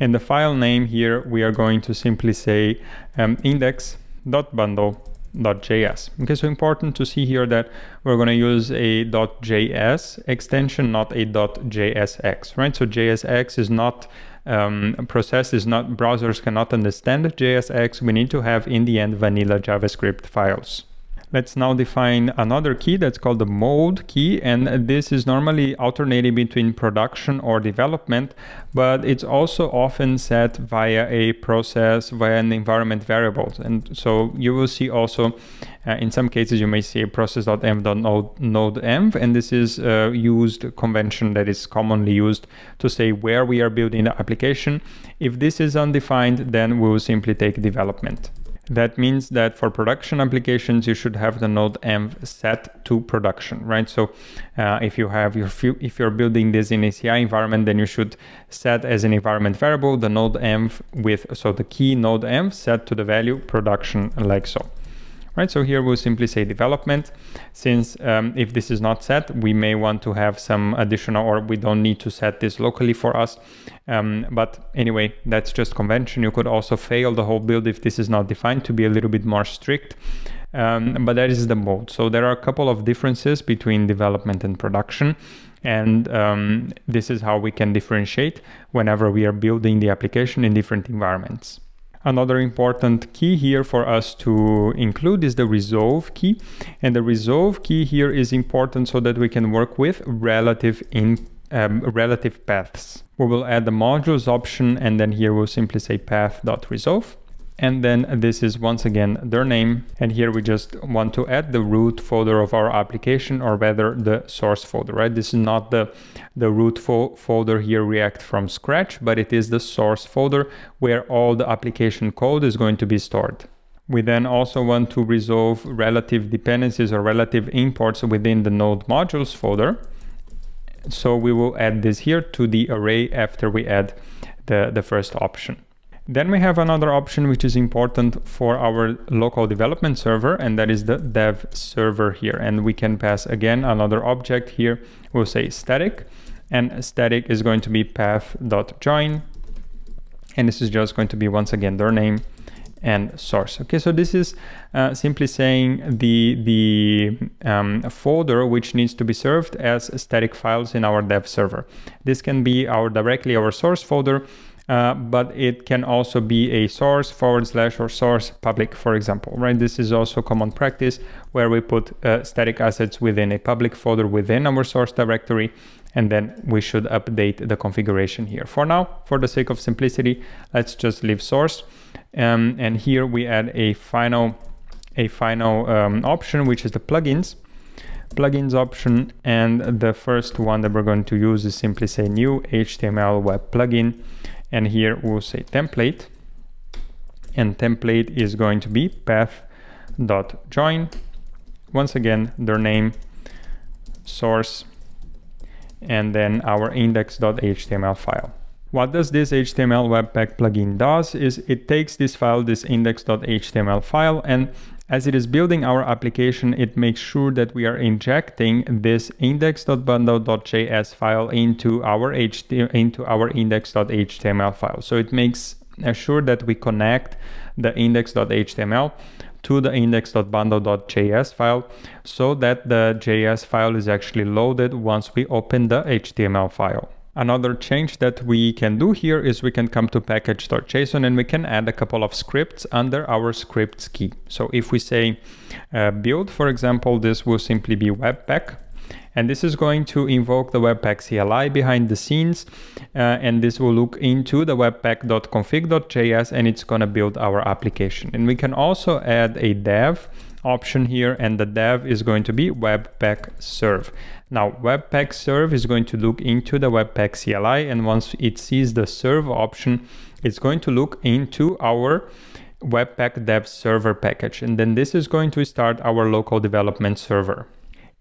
And the file name here we are going to simply say um, index.bundle.js okay so important to see here that we're going to use a .js extension not a .jsx right? So jsx is not um, process is not browsers cannot understand JSX. We need to have in the end vanilla JavaScript files. Let's now define another key that's called the mode key. And this is normally alternating between production or development, but it's also often set via a process, via an environment variable. And so you will see also uh, in some cases, you may see process.env.node and this is uh, used convention that is commonly used to say where we are building the application. If this is undefined, then we will simply take development. That means that for production applications, you should have the node env set to production, right? So uh, if you have your few, if you're building this in ACI environment, then you should set as an environment variable the node env with so the key node env set to the value production like so right? So here we'll simply say development, since um, if this is not set, we may want to have some additional, or we don't need to set this locally for us. Um, but anyway, that's just convention. You could also fail the whole build if this is not defined to be a little bit more strict. Um, but that is the mode. So there are a couple of differences between development and production. And um, this is how we can differentiate whenever we are building the application in different environments. Another important key here for us to include is the resolve key. And the resolve key here is important so that we can work with relative in um, relative paths. We will add the modules option and then here we'll simply say path.resolve and then this is once again dirname. And here we just want to add the root folder of our application or rather the source folder right? This is not the the root fo folder here react from scratch but it is the source folder where all the application code is going to be stored. We then also want to resolve relative dependencies or relative imports within the node modules folder. So we will add this here to the array after we add the the first option then we have another option which is important for our local development server and that is the dev server here. And we can pass again another object here. We'll say static and static is going to be path.join and this is just going to be once again dirname and source. Okay, so this is uh, simply saying the the um, folder which needs to be served as static files in our dev server. This can be our directly our source folder uh, but it can also be a source forward slash or source public, for example, right? This is also common practice where we put uh, static assets within a public folder within our source directory, and then we should update the configuration here. For now, for the sake of simplicity, let's just leave source. Um, and here we add a final, a final um, option, which is the plugins plugins option and the first one that we're going to use is simply say new HTML web plugin and here we'll say template. And template is going to be path.join once again dirname source and then our index.html file. What does this HTML Webpack plugin does is it takes this file, this index.html file, and as it is building our application, it makes sure that we are injecting this index.bundle.js file into our into our index.html file. So it makes uh, sure that we connect the index.html to the index.bundle.js file so that the JS file is actually loaded once we open the HTML file. Another change that we can do here is we can come to package.json and we can add a couple of scripts under our scripts key. So if we say uh, build, for example, this will simply be webpack. And this is going to invoke the webpack CLI behind the scenes. Uh, and this will look into the webpack.config.js and it's going to build our application. And we can also add a dev option here and the dev is going to be webpack serve. Now webpack serve is going to look into the webpack CLI and once it sees the serve option, it's going to look into our webpack dev server package and then this is going to start our local development server.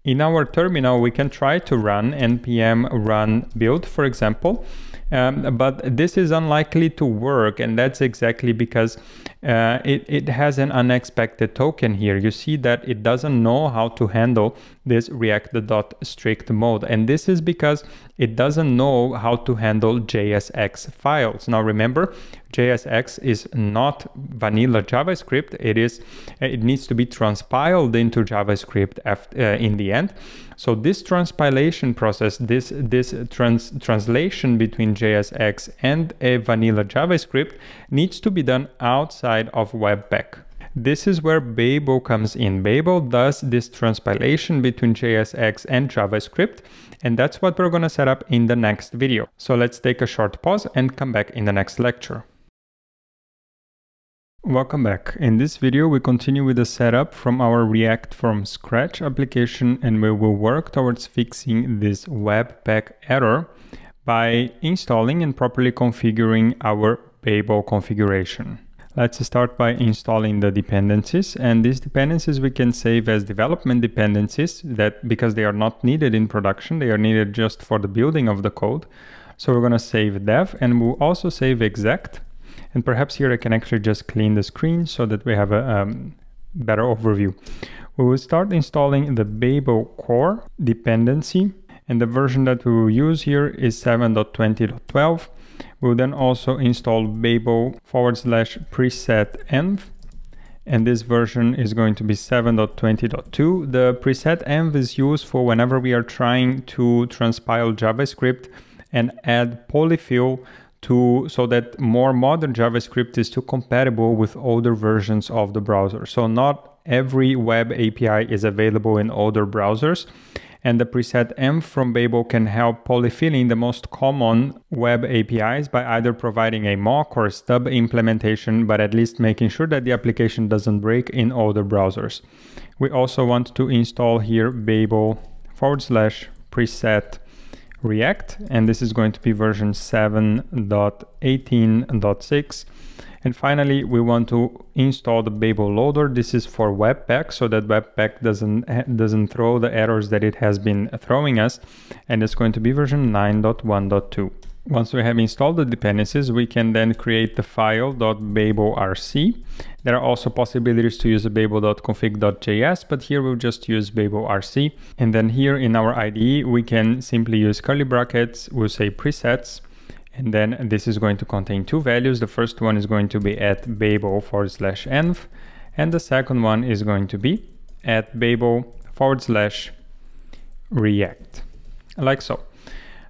In our terminal, we can try to run npm run build, for example, um, but this is unlikely to work and that's exactly because uh, it, it has an unexpected token here. You see that it doesn't know how to handle this react.strict mode and this is because it doesn't know how to handle JSX files. Now remember, JSX is not vanilla JavaScript. It is it needs to be transpiled into JavaScript after, uh, in the end. So this transpilation process, this this trans translation between JSX and a vanilla JavaScript needs to be done outside of Webpack. This is where Babel comes in. Babel does this transpilation between JSX and JavaScript, and that's what we're gonna set up in the next video. So let's take a short pause and come back in the next lecture. Welcome back. In this video, we continue with the setup from our React from scratch application and we will work towards fixing this Webpack error by installing and properly configuring our Babel configuration. Let's start by installing the dependencies and these dependencies we can save as development dependencies that because they are not needed in production, they are needed just for the building of the code. So we're going to save dev and we'll also save exec and perhaps here I can actually just clean the screen so that we have a um, better overview. We will start installing the Babel core dependency and the version that we will use here is 7.20.12. We'll then also install Babel forward slash preset env and this version is going to be 7.20.2. The preset env is used for whenever we are trying to transpile JavaScript and add polyfill to so that more modern JavaScript is too compatible with older versions of the browser. So not every web API is available in older browsers. And the preset env from Babel can help polyfilling the most common web APIs by either providing a mock or stub implementation, but at least making sure that the application doesn't break in older browsers. We also want to install here Babel forward slash preset React, and this is going to be version 7.18.6. And finally, we want to install the Babel loader. This is for Webpack, so that Webpack doesn't doesn't throw the errors that it has been throwing us. And it's going to be version 9.1.2. Once we have installed the dependencies, we can then create the file .babelrc. There are also possibilities to use a babel.config.js, but here we'll just use babelrc. And then here in our IDE, we can simply use curly brackets, we'll say presets, and then this is going to contain two values. The first one is going to be at babel forward slash env, and the second one is going to be at babel forward slash react, like so.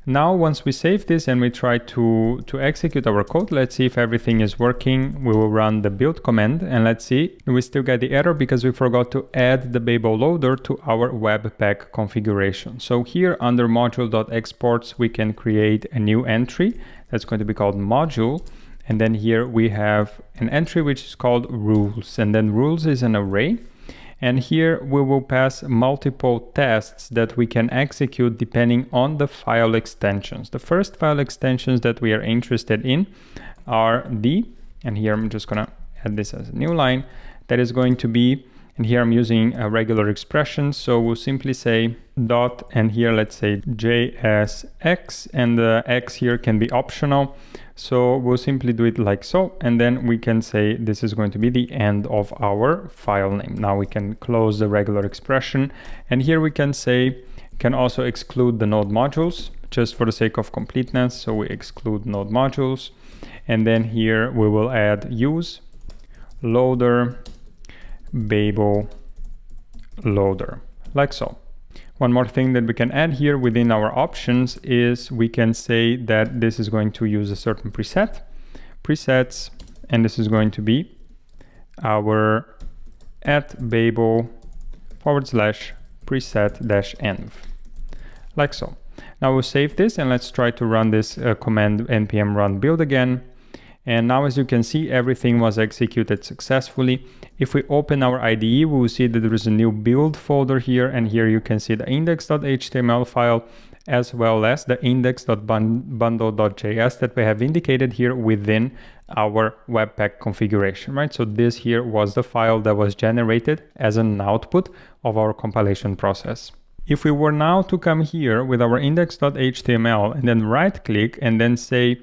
Now, once we save this and we try to, to execute our code, let's see if everything is working. We will run the build command and let's see, we still get the error because we forgot to add the Babel loader to our Webpack configuration. So here under module.exports, we can create a new entry that's going to be called module. And then here we have an entry which is called rules. And then rules is an array And here we will pass multiple tests that we can execute depending on the file extensions. The first file extensions that we are interested in are the, and here I'm just gonna add this as a new line, that is going to be and here I'm using a regular expression. So we'll simply say dot and here let's say JSX and the X here can be optional. So we'll simply do it like so. And then we can say this is going to be the end of our file name. Now we can close the regular expression. And here we can say, can also exclude the node modules just for the sake of completeness. So we exclude node modules. And then here we will add use loader Babel loader, like so. One more thing that we can add here within our options is we can say that this is going to use a certain preset, presets, and this is going to be our at Babel forward slash preset dash env, like so. Now we'll save this and let's try to run this uh, command npm run build again. And now as you can see, everything was executed successfully. If we open our IDE, we will see that there is a new build folder here. And here you can see the index.html file as well as the index.bundle.js that we have indicated here within our Webpack configuration, right? So this here was the file that was generated as an output of our compilation process. If we were now to come here with our index.html and then right click and then say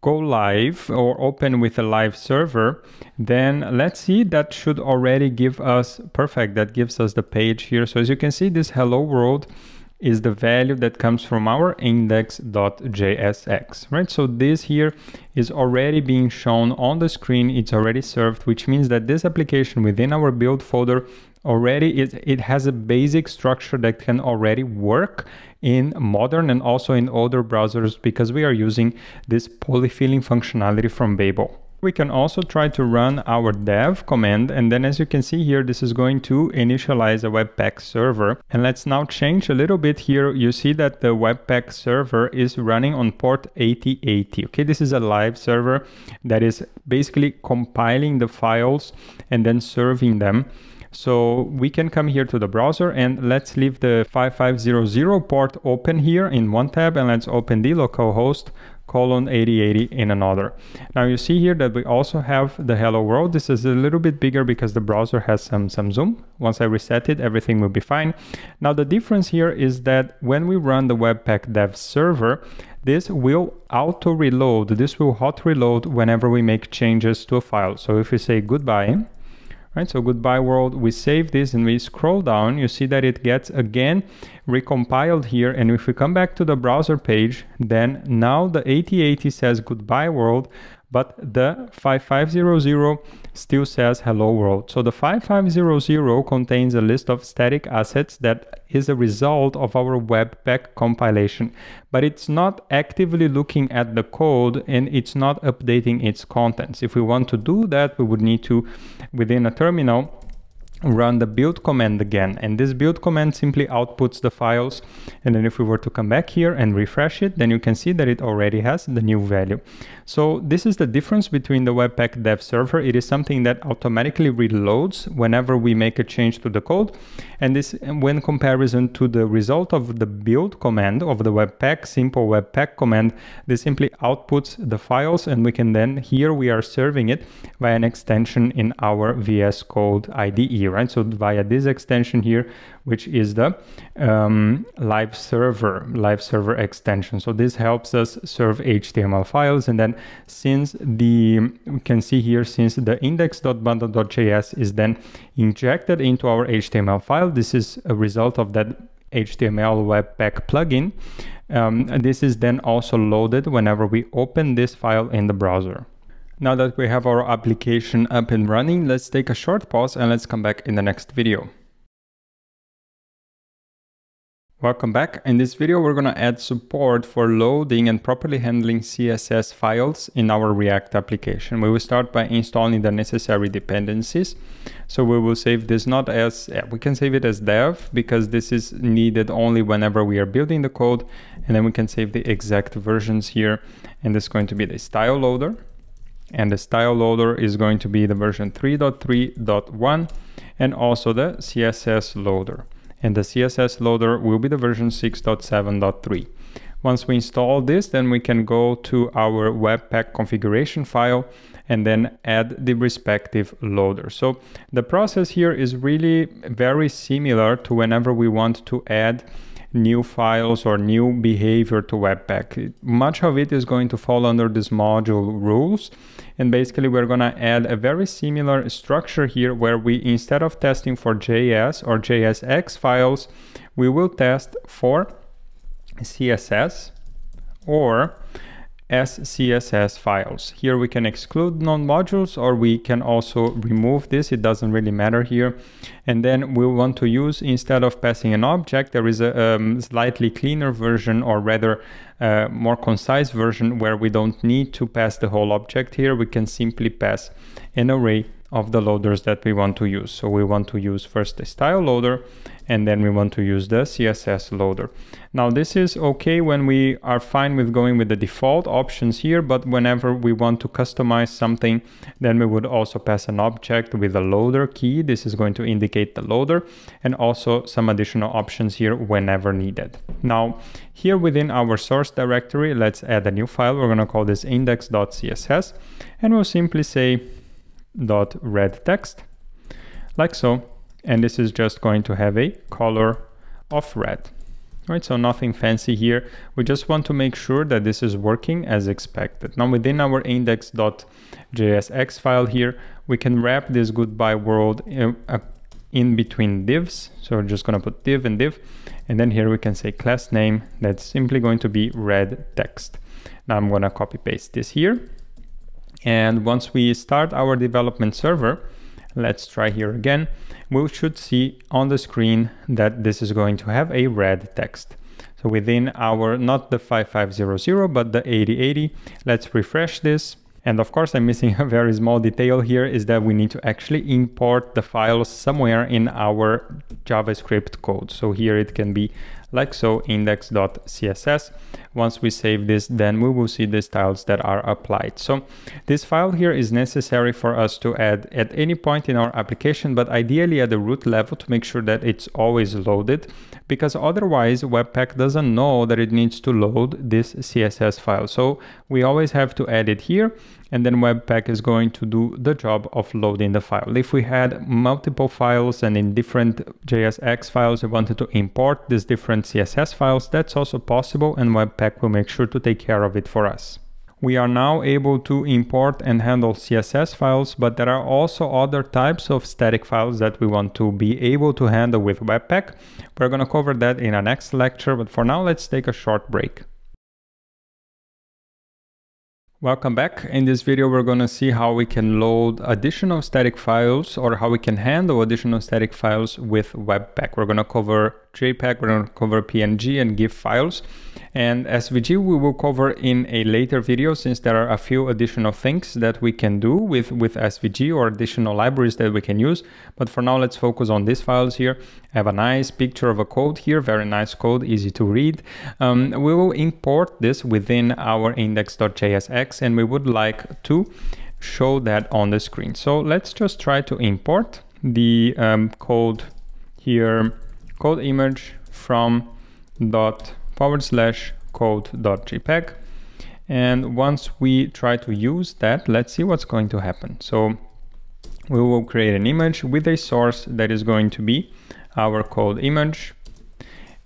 go live or open with a live server, then let's see that should already give us, perfect, that gives us the page here. So as you can see, this hello world is the value that comes from our index.jsx, right? So this here is already being shown on the screen. It's already served, which means that this application within our build folder already it, it has a basic structure that can already work in modern and also in older browsers because we are using this polyfilling functionality from Babel. We can also try to run our dev command and then as you can see here this is going to initialize a webpack server. And let's now change a little bit here. You see that the webpack server is running on port 8080 okay? This is a live server that is basically compiling the files and then serving them so we can come here to the browser and let's leave the 5500 port open here in one tab and let's open the localhost colon 8080 in another. Now you see here that we also have the hello world. This is a little bit bigger because the browser has some, some zoom. Once I reset it, everything will be fine. Now the difference here is that when we run the Webpack dev server, this will auto reload. This will hot reload whenever we make changes to a file. So if we say goodbye, right? So goodbye world, we save this and we scroll down, you see that it gets again recompiled here. And if we come back to the browser page, then now the 8080 says goodbye world, but the 5500 still says hello world. So the 5500 contains a list of static assets that is a result of our Webpack compilation, but it's not actively looking at the code and it's not updating its contents. If we want to do that, we would need to, within a terminal, run the build command again. And this build command simply outputs the files. And then if we were to come back here and refresh it then you can see that it already has the new value. So this is the difference between the webpack dev server. It is something that automatically reloads whenever we make a change to the code. And this when comparison to the result of the build command of the webpack simple webpack command this simply outputs the files. And we can then here we are serving it by an extension in our vs code ide right? So via this extension here, which is the um, live server, live server extension. So this helps us serve HTML files. And then since the, we can see here, since the index.bundle.js is then injected into our HTML file, this is a result of that HTML Webpack plugin. Um, this is then also loaded whenever we open this file in the browser. Now that we have our application up and running, let's take a short pause and let's come back in the next video. Welcome back. In this video, we're going to add support for loading and properly handling CSS files in our React application. We will start by installing the necessary dependencies. So we will save this not as, we can save it as dev because this is needed only whenever we are building the code. And then we can save the exact versions here. And this is going to be the style loader and the style loader is going to be the version 3.3.1 and also the CSS loader. And the CSS loader will be the version 6.7.3. Once we install this, then we can go to our Webpack configuration file and then add the respective loader. So the process here is really very similar to whenever we want to add new files or new behavior to Webpack. Much of it is going to fall under this module rules. And basically we're gonna add a very similar structure here where we, instead of testing for JS or JSX files, we will test for CSS or SCSS files. Here we can exclude node modules or we can also remove this, it doesn't really matter here. And then we want to use, instead of passing an object, there is a um, slightly cleaner version or rather uh, more concise version where we don't need to pass the whole object here. We can simply pass an array of the loaders that we want to use. So we want to use first the style loader and then we want to use the CSS loader. Now this is okay when we are fine with going with the default options here, but whenever we want to customize something, then we would also pass an object with a loader key. This is going to indicate the loader and also some additional options here whenever needed. Now here within our source directory, let's add a new file. We're going to call this index.css and we'll simply say dot red text like so and this is just going to have a color of red. Right so nothing fancy here. We just want to make sure that this is working as expected. Now within our index.jsx file here we can wrap this goodbye world in, uh, in between divs. So we're just going to put div and div and then here we can say class name that's simply going to be red text. Now i'm going to copy paste this here. And once we start our development server, let's try here again, we should see on the screen that this is going to have a red text. So within our, not the 5500, but the 8080, let's refresh this. And of course, I'm missing a very small detail here is that we need to actually import the files somewhere in our JavaScript code. So here it can be like so index.css. Once we save this, then we will see the styles that are applied. So this file here is necessary for us to add at any point in our application, but ideally at the root level to make sure that it's always loaded, because otherwise Webpack doesn't know that it needs to load this CSS file. So we always have to add it here and then Webpack is going to do the job of loading the file. If we had multiple files and in different JSX files we wanted to import these different CSS files, that's also possible and Webpack will make sure to take care of it for us. We are now able to import and handle CSS files, but there are also other types of static files that we want to be able to handle with Webpack. We're going to cover that in our next lecture, but for now let's take a short break. Welcome back. In this video, we're going to see how we can load additional static files or how we can handle additional static files with Webpack. We're going to cover JPEG, we're going to cover PNG and GIF files. And SVG we will cover in a later video since there are a few additional things that we can do with, with SVG or additional libraries that we can use. But for now, let's focus on these files here. I have a nice picture of a code here, very nice code, easy to read. Um, we will import this within our index.jsx and we would like to show that on the screen. So let's just try to import the um, code here, code image from dot forward slash code.jpg. And once we try to use that, let's see what's going to happen. So we will create an image with a source that is going to be our code image.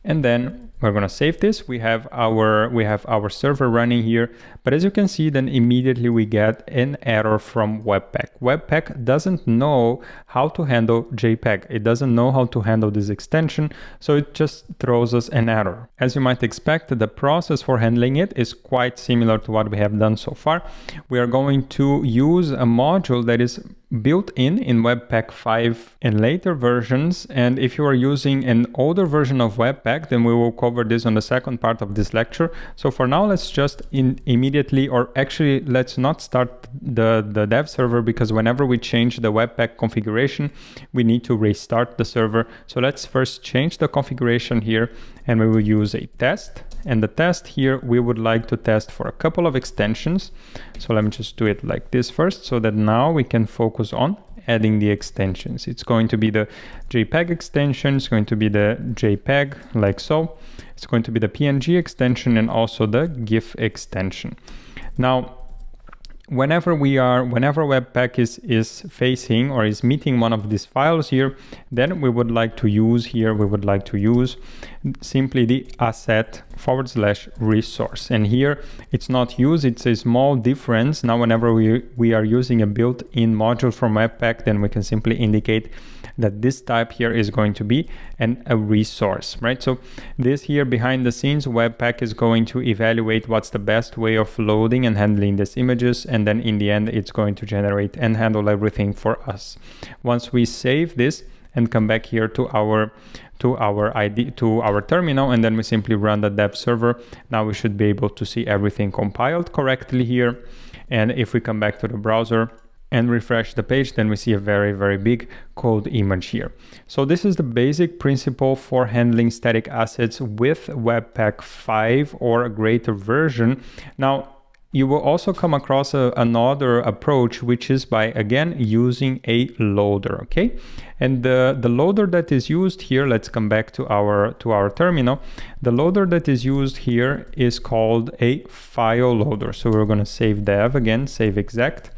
And then we're going to save this. We have our we have our server running here, but as you can see, then immediately we get an error from Webpack. Webpack doesn't know how to handle JPEG. It doesn't know how to handle this extension, so it just throws us an error. As you might expect, the process for handling it is quite similar to what we have done so far. We are going to use a module that is built in in Webpack 5 and later versions. And if you are using an older version of Webpack, then we will cover this on the second part of this lecture. So for now, let's just immediately, or actually let's not start the, the dev server because whenever we change the Webpack configuration, we need to restart the server. So let's first change the configuration here and we will use a test. And the test here, we would like to test for a couple of extensions. So let me just do it like this first so that now we can focus on adding the extensions. It's going to be the JPEG extension, it's going to be the JPEG like so. It's going to be the PNG extension and also the GIF extension. Now, whenever we are, whenever Webpack is, is facing or is meeting one of these files here, then we would like to use here, we would like to use simply the asset forward slash resource. And here it's not used, it's a small difference. Now, whenever we, we are using a built-in module from Webpack, then we can simply indicate that this type here is going to be an, a resource, right? So this here behind the scenes, Webpack is going to evaluate what's the best way of loading and handling these images. And then in the end, it's going to generate and handle everything for us. Once we save this and come back here to our to our IDE to our terminal and then we simply run the dev server. Now we should be able to see everything compiled correctly here. And if we come back to the browser, and refresh the page, then we see a very, very big code image here. So this is the basic principle for handling static assets with Webpack 5 or a greater version. Now, you will also come across a, another approach, which is by, again, using a loader, okay? And the, the loader that is used here, let's come back to our, to our terminal. The loader that is used here is called a file loader. So we're gonna save dev again, save exact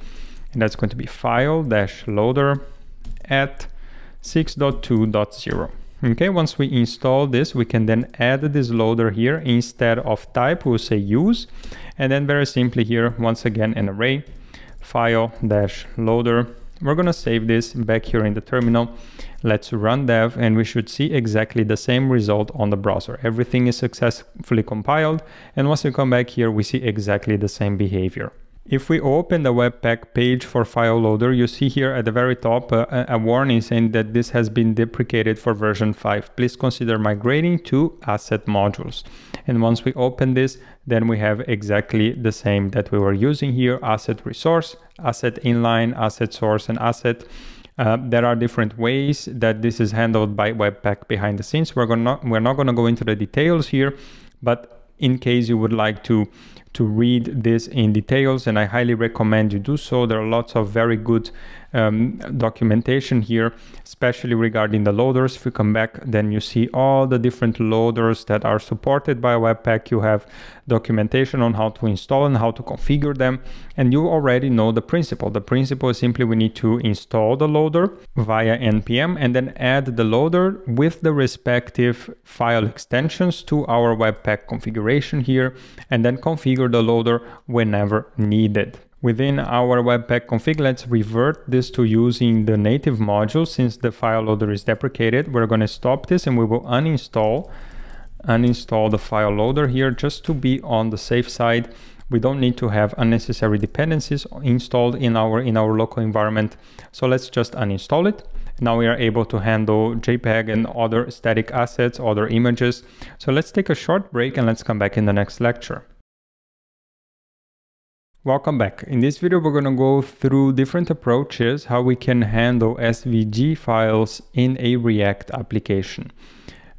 and that's going to be file dash loader at 6.2.0. Okay, once we install this, we can then add this loader here instead of type, we'll say use, and then very simply here, once again, an array, file dash loader. We're gonna save this back here in the terminal. Let's run dev and we should see exactly the same result on the browser. Everything is successfully compiled. And once we come back here, we see exactly the same behavior. If we open the Webpack page for file loader, you see here at the very top uh, a warning saying that this has been deprecated for version 5. Please consider migrating to asset modules. And once we open this, then we have exactly the same that we were using here, asset resource, asset inline, asset source, and asset. Uh, there are different ways that this is handled by Webpack behind the scenes. We're, gonna, we're not going to go into the details here, but in case you would like to to read this in details and I highly recommend you do so. There are lots of very good um, documentation here, especially regarding the loaders. If you come back, then you see all the different loaders that are supported by Webpack. You have documentation on how to install and how to configure them. And you already know the principle. The principle is simply we need to install the loader via npm and then add the loader with the respective file extensions to our Webpack configuration here and then configure the loader whenever needed. Within our Webpack config, let's revert this to using the native module since the file loader is deprecated. We're going to stop this and we will uninstall uninstall the file loader here just to be on the safe side. We don't need to have unnecessary dependencies installed in our in our local environment. So let's just uninstall it. Now we are able to handle JPEG and other static assets, other images. So let's take a short break and let's come back in the next lecture. Welcome back. In this video, we're going to go through different approaches how we can handle SVG files in a React application.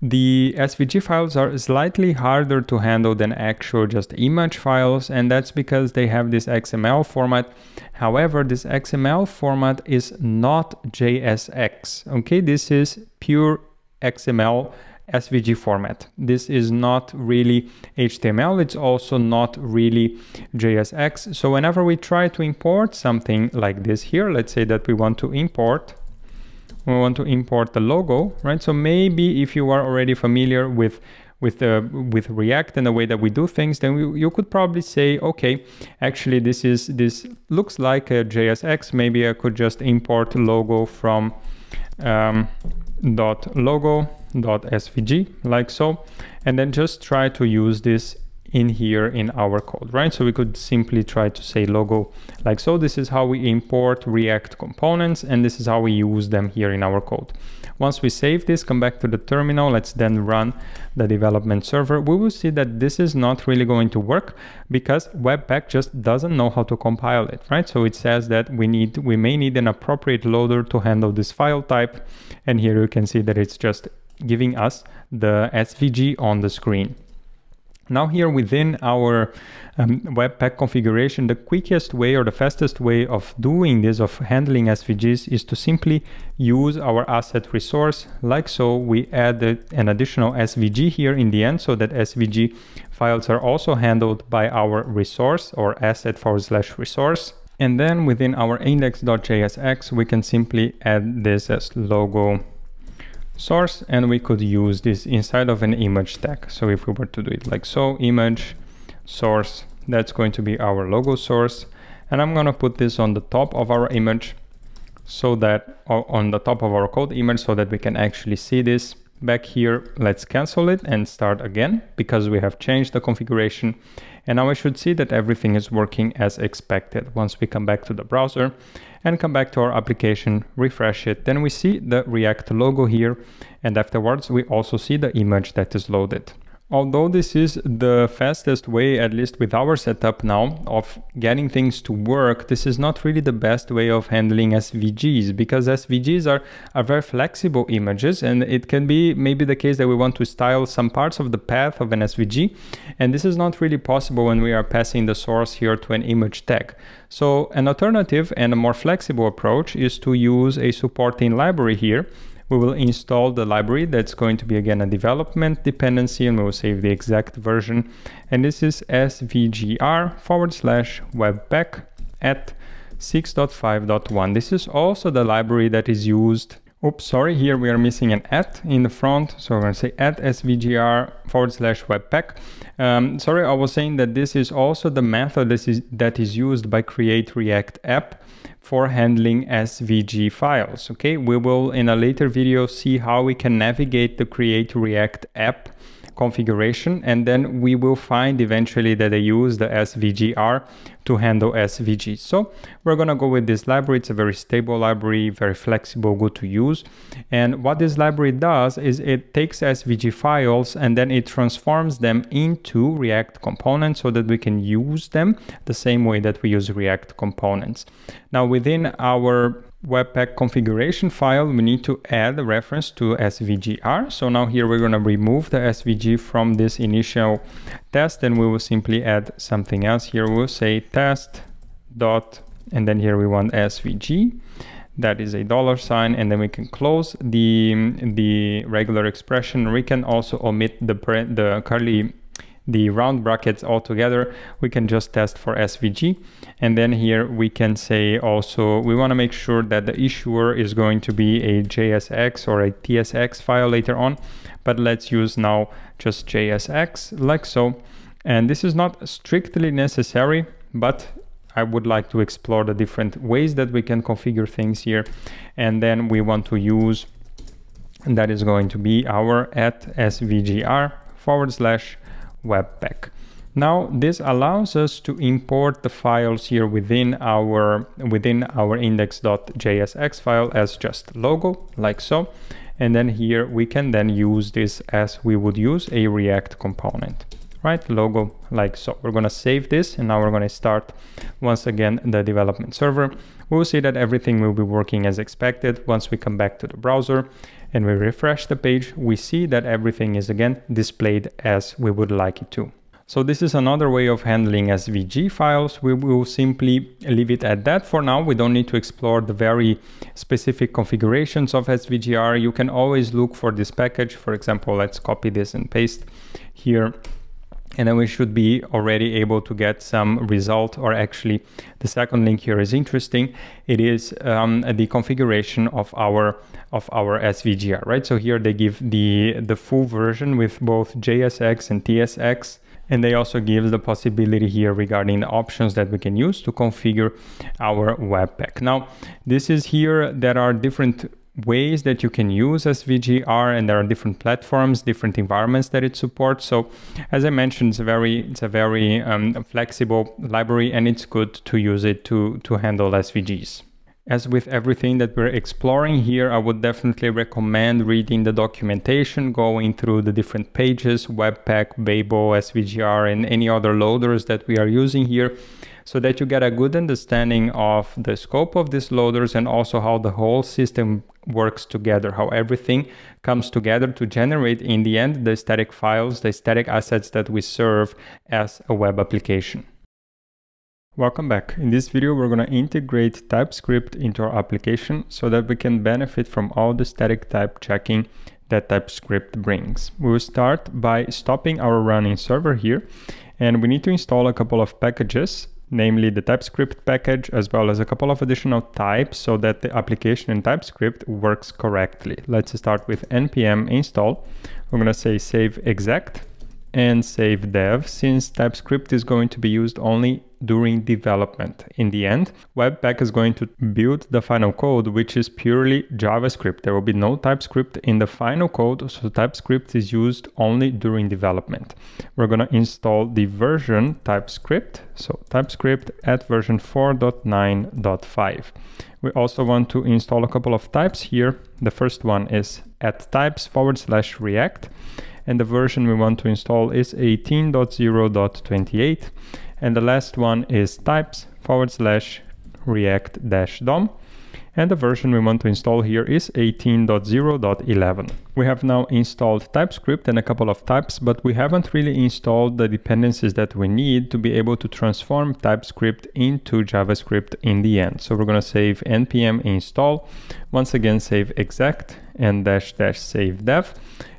The SVG files are slightly harder to handle than actual just image files, and that's because they have this XML format. However, this XML format is not JSX. Okay, this is pure XML SVG format. This is not really HTML, it's also not really JSX. So whenever we try to import something like this here, let's say that we want to import, we want to import the logo, right? So maybe if you are already familiar with with uh, with React and the way that we do things, then we, you could probably say, okay, actually this is this looks like a JSX. Maybe I could just import logo from um, dot logo svg like so and then just try to use this in here in our code, right? So we could simply try to say logo like so. This is how we import React components and this is how we use them here in our code. Once we save this, come back to the terminal, let's then run the development server. We will see that this is not really going to work because Webpack just doesn't know how to compile it, right? So it says that we need, we may need an appropriate loader to handle this file type. And here you can see that it's just giving us the SVG on the screen. Now here within our um, Webpack configuration, the quickest way or the fastest way of doing this, of handling SVGs, is to simply use our asset resource. Like so, we add an additional SVG here in the end so that SVG files are also handled by our resource or asset forward slash resource. And then within our index.jsx, we can simply add this as logo source and we could use this inside of an image tag. So if we were to do it like so, image source, that's going to be our logo source. And I'm going to put this on the top of our image so that on the top of our code image so that we can actually see this back here. Let's cancel it and start again because we have changed the configuration. And now I should see that everything is working as expected. Once we come back to the browser, and come back to our application, refresh it. Then we see the React logo here. And afterwards, we also see the image that is loaded. Although this is the fastest way, at least with our setup now, of getting things to work, this is not really the best way of handling SVGs because SVGs are, are very flexible images and it can be maybe the case that we want to style some parts of the path of an SVG and this is not really possible when we are passing the source here to an image tag. So an alternative and a more flexible approach is to use a supporting library here we will install the library that's going to be again a development dependency and we will save the exact version. And this is svgr forward slash webpack at 6.5.1 this is also the library that is used. Oops sorry here we are missing an at in the front. So we're going to say at svgr forward slash webpack. Um, sorry i was saying that this is also the method that is that is used by create react app for handling SVG files. Okay, we will in a later video see how we can navigate the Create React app configuration and then we will find eventually that they use the SVGR to handle SVG. So we're gonna go with this library. It's a very stable library, very flexible, good to use. And what this library does is it takes SVG files and then it transforms them into React components so that we can use them the same way that we use React components. Now within our Webpack configuration file, we need to add a reference to SVGR. So now here we're going to remove the SVG from this initial test and we will simply add something else. Here we'll say test dot and then here we want SVG. That is a dollar sign and then we can close the, the regular expression. We can also omit the, the curly the round brackets all together, we can just test for SVG. And then here we can say also, we want to make sure that the issuer is going to be a JSX or a TSX file later on, but let's use now just JSX like so. And this is not strictly necessary, but I would like to explore the different ways that we can configure things here. And then we want to use, and that is going to be our at svgr forward slash webpack. Now this allows us to import the files here within our within our index.jsx file as just logo like so. And then here we can then use this as we would use a react component right? Logo like so. We're going to save this and now we're going to start once again the development server. We'll see that everything will be working as expected once we come back to the browser and we refresh the page, we see that everything is again displayed as we would like it to. So this is another way of handling SVG files. We will simply leave it at that for now. We don't need to explore the very specific configurations of SVGR. You can always look for this package. For example, let's copy this and paste here and then we should be already able to get some result or actually the second link here is interesting. It is um, the configuration of our of our svgr right? So here they give the the full version with both jsx and tsx and they also give the possibility here regarding the options that we can use to configure our webpack. Now this is here there are different ways that you can use SVGR and there are different platforms, different environments that it supports. So as I mentioned, it's a very, it's a very um, flexible library and it's good to use it to, to handle SVGs. As with everything that we're exploring here, I would definitely recommend reading the documentation, going through the different pages, Webpack, Babel, SVGR, and any other loaders that we are using here, so that you get a good understanding of the scope of these loaders and also how the whole system works together, how everything comes together to generate in the end the static files, the static assets that we serve as a web application. Welcome back. In this video, we're going to integrate TypeScript into our application so that we can benefit from all the static type checking that TypeScript brings. We will start by stopping our running server here, and we need to install a couple of packages, namely the TypeScript package, as well as a couple of additional types so that the application in TypeScript works correctly. Let's start with npm install. We're going to say save exact and save dev since TypeScript is going to be used only during development. In the end, Webpack is going to build the final code, which is purely JavaScript. There will be no TypeScript in the final code, so TypeScript is used only during development. We're going to install the version TypeScript, so TypeScript at version 4.9.5. We also want to install a couple of types here. The first one is at types forward slash react and the version we want to install is 18.0.28 and the last one is types forward slash react dash DOM. And the version we want to install here is 18.0.11. We have now installed TypeScript and a couple of types, but we haven't really installed the dependencies that we need to be able to transform TypeScript into JavaScript in the end. So we're going to save npm install, once again save exact and dash dash save dev.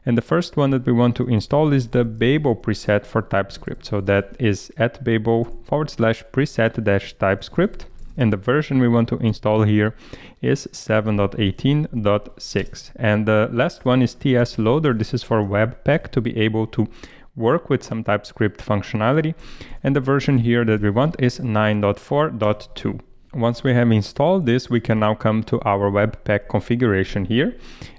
And the first one that we want to install is the Babel preset for TypeScript. So that is at Babel forward slash preset dash TypeScript. And the version we want to install here is 7.18.6. And the last one is TS Loader. This is for Webpack to be able to work with some TypeScript functionality. And the version here that we want is 9.4.2. Once we have installed this, we can now come to our Webpack configuration here,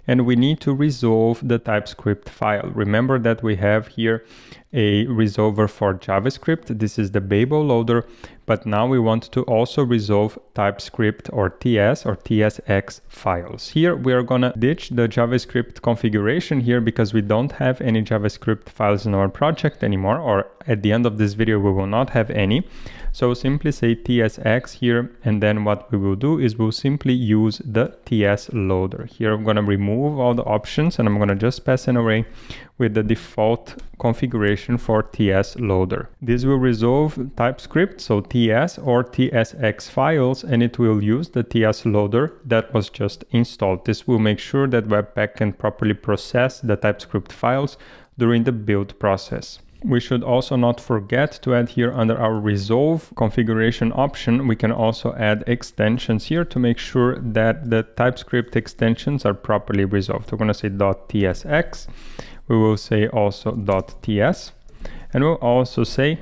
and we need to resolve the TypeScript file. Remember that we have here a resolver for JavaScript. This is the Babel loader, but now we want to also resolve TypeScript or TS or TSX files. Here we are gonna ditch the JavaScript configuration here because we don't have any JavaScript files in our project anymore, or at the end of this video we will not have any. So simply say tsx here, and then what we will do is we'll simply use the ts loader. Here I'm gonna remove all the options and I'm gonna just pass an array with the default configuration for ts loader. This will resolve TypeScript, so ts or tsx files, and it will use the ts loader that was just installed. This will make sure that Webpack can properly process the TypeScript files during the build process. We should also not forget to add here under our resolve configuration option, we can also add extensions here to make sure that the TypeScript extensions are properly resolved. We're going to say .tsx, we will say also .ts, and we'll also say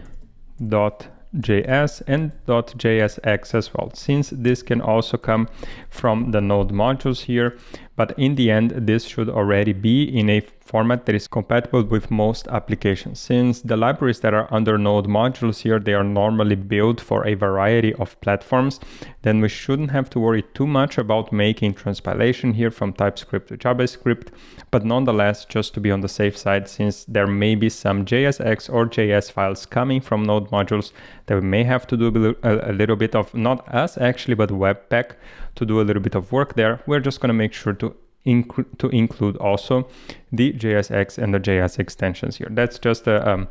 .js and .jsx as well, since this can also come from the node modules here, but in the end, this should already be in a format that is compatible with most applications. Since the libraries that are under node modules here, they are normally built for a variety of platforms, then we shouldn't have to worry too much about making transpilation here from TypeScript to JavaScript. But nonetheless, just to be on the safe side, since there may be some JSX or JS files coming from node modules that we may have to do a little bit of, not us actually, but Webpack to do a little bit of work there, we're just going to make sure to inc to include also the JSX and the JS extensions here. That's just a um,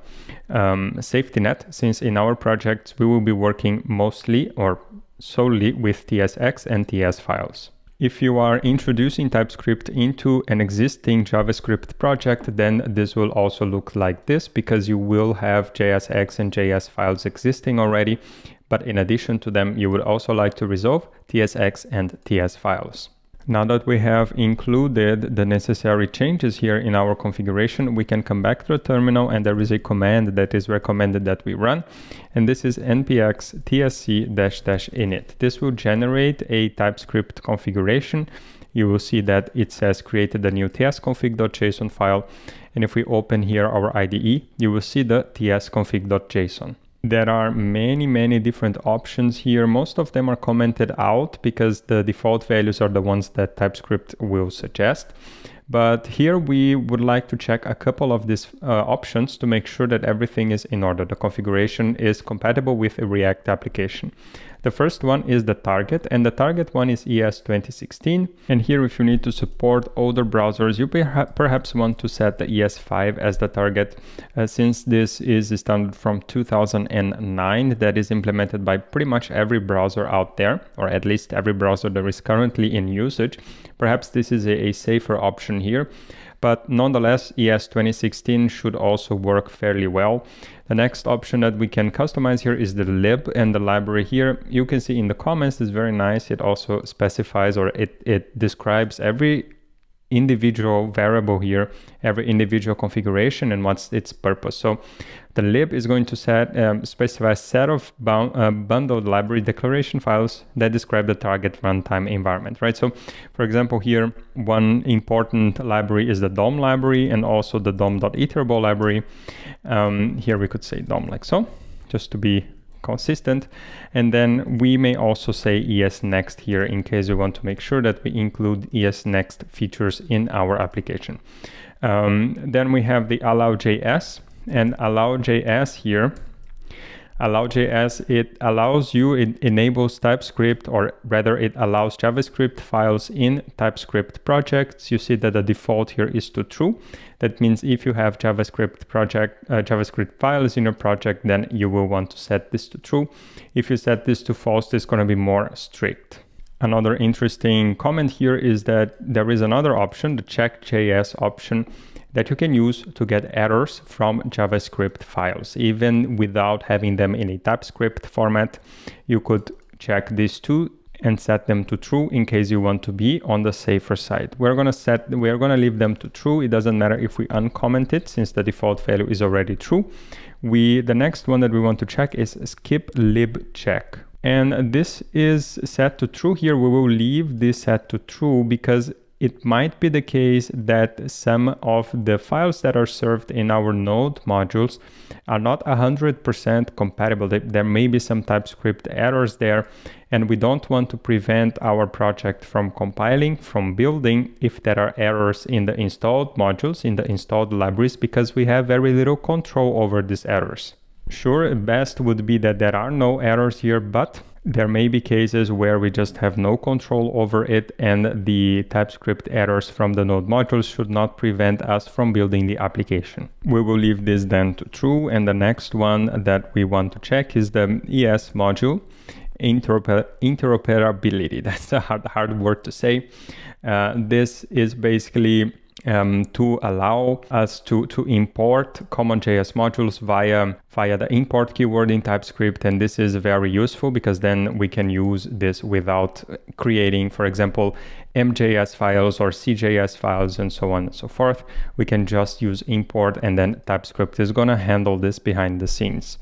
um, safety net since in our projects we will be working mostly or solely with TSX and TS files. If you are introducing TypeScript into an existing JavaScript project, then this will also look like this because you will have JSX and JS files existing already. But in addition to them, you would also like to resolve TSX and TS files. Now that we have included the necessary changes here in our configuration, we can come back to the terminal and there is a command that is recommended that we run. And this is npx tsc dash dash init. This will generate a TypeScript configuration you will see that it says created a new tsconfig.json file. And if we open here our IDE, you will see the tsconfig.json. There are many, many different options here. Most of them are commented out because the default values are the ones that TypeScript will suggest. But here we would like to check a couple of these uh, options to make sure that everything is in order. The configuration is compatible with a React application. The first one is the target and the target one is ES 2016. And here if you need to support older browsers, you perhaps want to set the ES5 as the target uh, since this is a standard from 2009 that is implemented by pretty much every browser out there, or at least every browser that is currently in usage. Perhaps this is a, a safer option here but nonetheless ES 2016 should also work fairly well. The next option that we can customize here is the lib and the library here. You can see in the comments is very nice. It also specifies or it, it describes every individual variable here, every individual configuration and what's its purpose. So the lib is going to set um, specify a set of bound, uh, bundled library declaration files that describe the target runtime environment, right? So for example, here, one important library is the DOM library and also the DOM.iterable library. Um, here we could say DOM like so, just to be consistent. And then we may also say ES next here in case we want to make sure that we include ES next features in our application. Um, then we have the allow.js and allow.js here allow.js it allows you it enables typescript or rather it allows javascript files in typescript projects you see that the default here is to true that means if you have javascript project uh, javascript files in your project then you will want to set this to true. If you set this to false it's going to be more strict. Another interesting comment here is that there is another option the check.js option that you can use to get errors from JavaScript files. Even without having them in a TypeScript format, you could check these two and set them to true in case you want to be on the safer side. We're gonna set, we're gonna leave them to true. It doesn't matter if we uncomment it since the default value is already true. We, the next one that we want to check is skip lib check. And this is set to true here. We will leave this set to true because it might be the case that some of the files that are served in our node modules are not 100% compatible. There may be some TypeScript errors there, and we don't want to prevent our project from compiling, from building, if there are errors in the installed modules, in the installed libraries, because we have very little control over these errors. Sure, best would be that there are no errors here, but there may be cases where we just have no control over it and the TypeScript errors from the node modules should not prevent us from building the application. We will leave this then to true and the next one that we want to check is the ES module interoper interoperability. That's a hard, hard word to say. Uh, this is basically um, to allow us to, to import CommonJS modules via, via the import keyword in TypeScript. And this is very useful because then we can use this without creating, for example, MJS files or CJS files and so on and so forth. We can just use import and then TypeScript is going to handle this behind the scenes.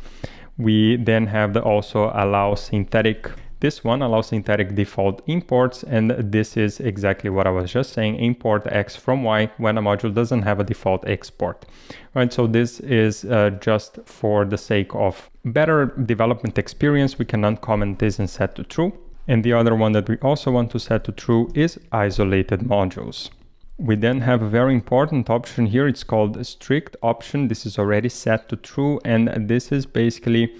We then have the also allow synthetic this one allows synthetic default imports, and this is exactly what I was just saying, import X from Y when a module doesn't have a default export. Right, so this is uh, just for the sake of better development experience, we can uncomment this and set to true. And the other one that we also want to set to true is isolated modules. We then have a very important option here. It's called strict option. This is already set to true. And this is basically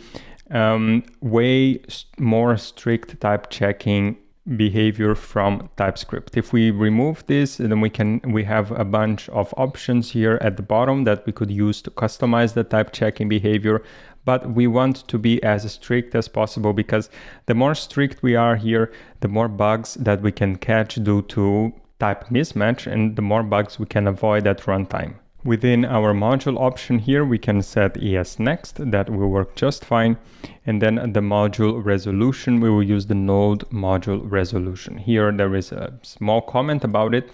um, way more strict type checking behavior from TypeScript. If we remove this, then we can we have a bunch of options here at the bottom that we could use to customize the type checking behavior. But we want to be as strict as possible because the more strict we are here, the more bugs that we can catch due to type mismatch and the more bugs we can avoid at runtime. Within our module option here, we can set ES next, that will work just fine. And then the module resolution, we will use the node module resolution. Here there is a small comment about it,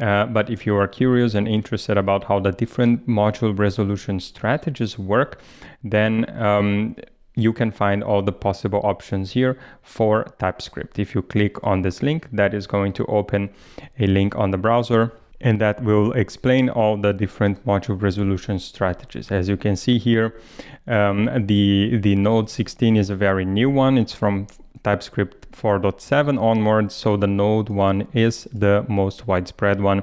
uh, but if you are curious and interested about how the different module resolution strategies work, then um, you can find all the possible options here for TypeScript. If you click on this link, that is going to open a link on the browser and that will explain all the different module resolution strategies. As you can see here, um, the, the Node 16 is a very new one. It's from TypeScript 4.7 onwards, so the Node one is the most widespread one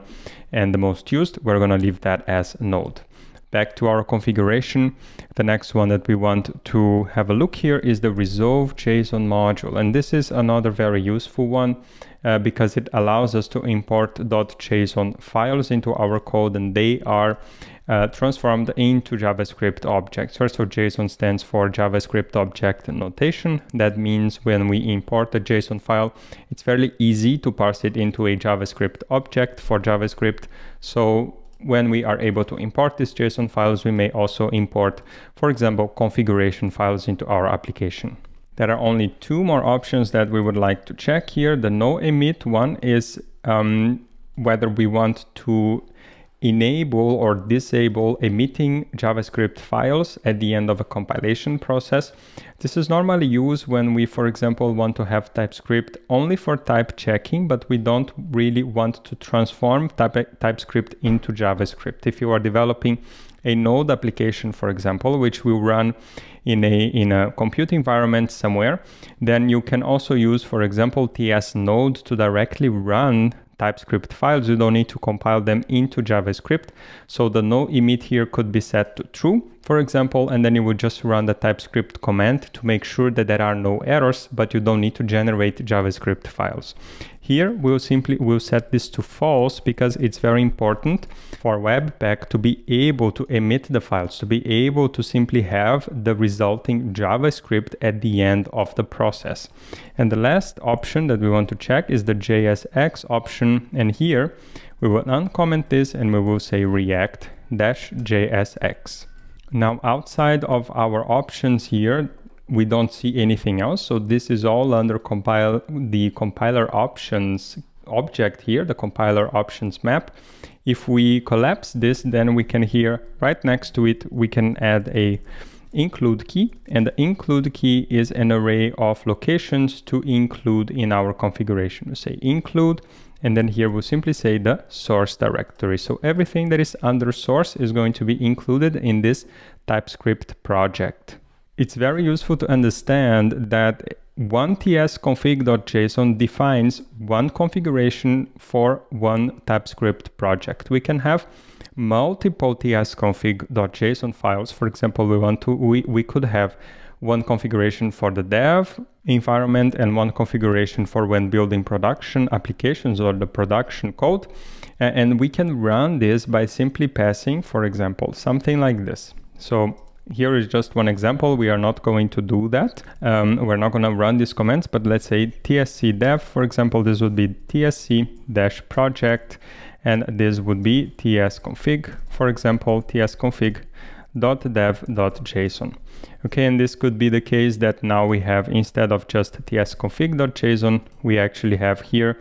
and the most used. We're going to leave that as Node. Back to our configuration, the next one that we want to have a look here is the resolve JSON module. And this is another very useful one uh, because it allows us to import .json files into our code and they are uh, transformed into JavaScript objects. First of JSON stands for JavaScript Object Notation. That means when we import a JSON file, it's fairly easy to parse it into a JavaScript object for JavaScript. So when we are able to import these JSON files, we may also import, for example, configuration files into our application. There are only two more options that we would like to check here. The no emit one is um, whether we want to enable or disable emitting JavaScript files at the end of a compilation process. This is normally used when we, for example, want to have TypeScript only for type checking, but we don't really want to transform type TypeScript into JavaScript. If you are developing a node application, for example, which will run in a, in a compute environment somewhere, then you can also use, for example, TS node to directly run TypeScript files, you don't need to compile them into JavaScript. So the no emit here could be set to true, for example, and then you would just run the TypeScript command to make sure that there are no errors, but you don't need to generate JavaScript files. Here we'll simply we'll set this to false because it's very important for Webpack to be able to emit the files, to be able to simply have the resulting JavaScript at the end of the process. And the last option that we want to check is the JSX option. And here we will uncomment this and we will say react-jsx. Now outside of our options here, we don't see anything else. So this is all under compile the compiler options object here, the compiler options map. If we collapse this, then we can here right next to it, we can add a include key and the include key is an array of locations to include in our configuration. We say include and then here we'll simply say the source directory. So everything that is under source is going to be included in this TypeScript project it's very useful to understand that one tsconfig.json defines one configuration for one TypeScript project. We can have multiple tsconfig.json files. For example, we want to we, we could have one configuration for the dev environment and one configuration for when building production applications or the production code. And we can run this by simply passing, for example, something like this. So here is just one example. We are not going to do that. Um, we're not going to run these commands, but let's say tsc dev, for example, this would be tsc dash project, and this would be tsconfig, for example, tsconfig .dev.json. Okay, and this could be the case that now we have, instead of just tsconfig.json, we actually have here,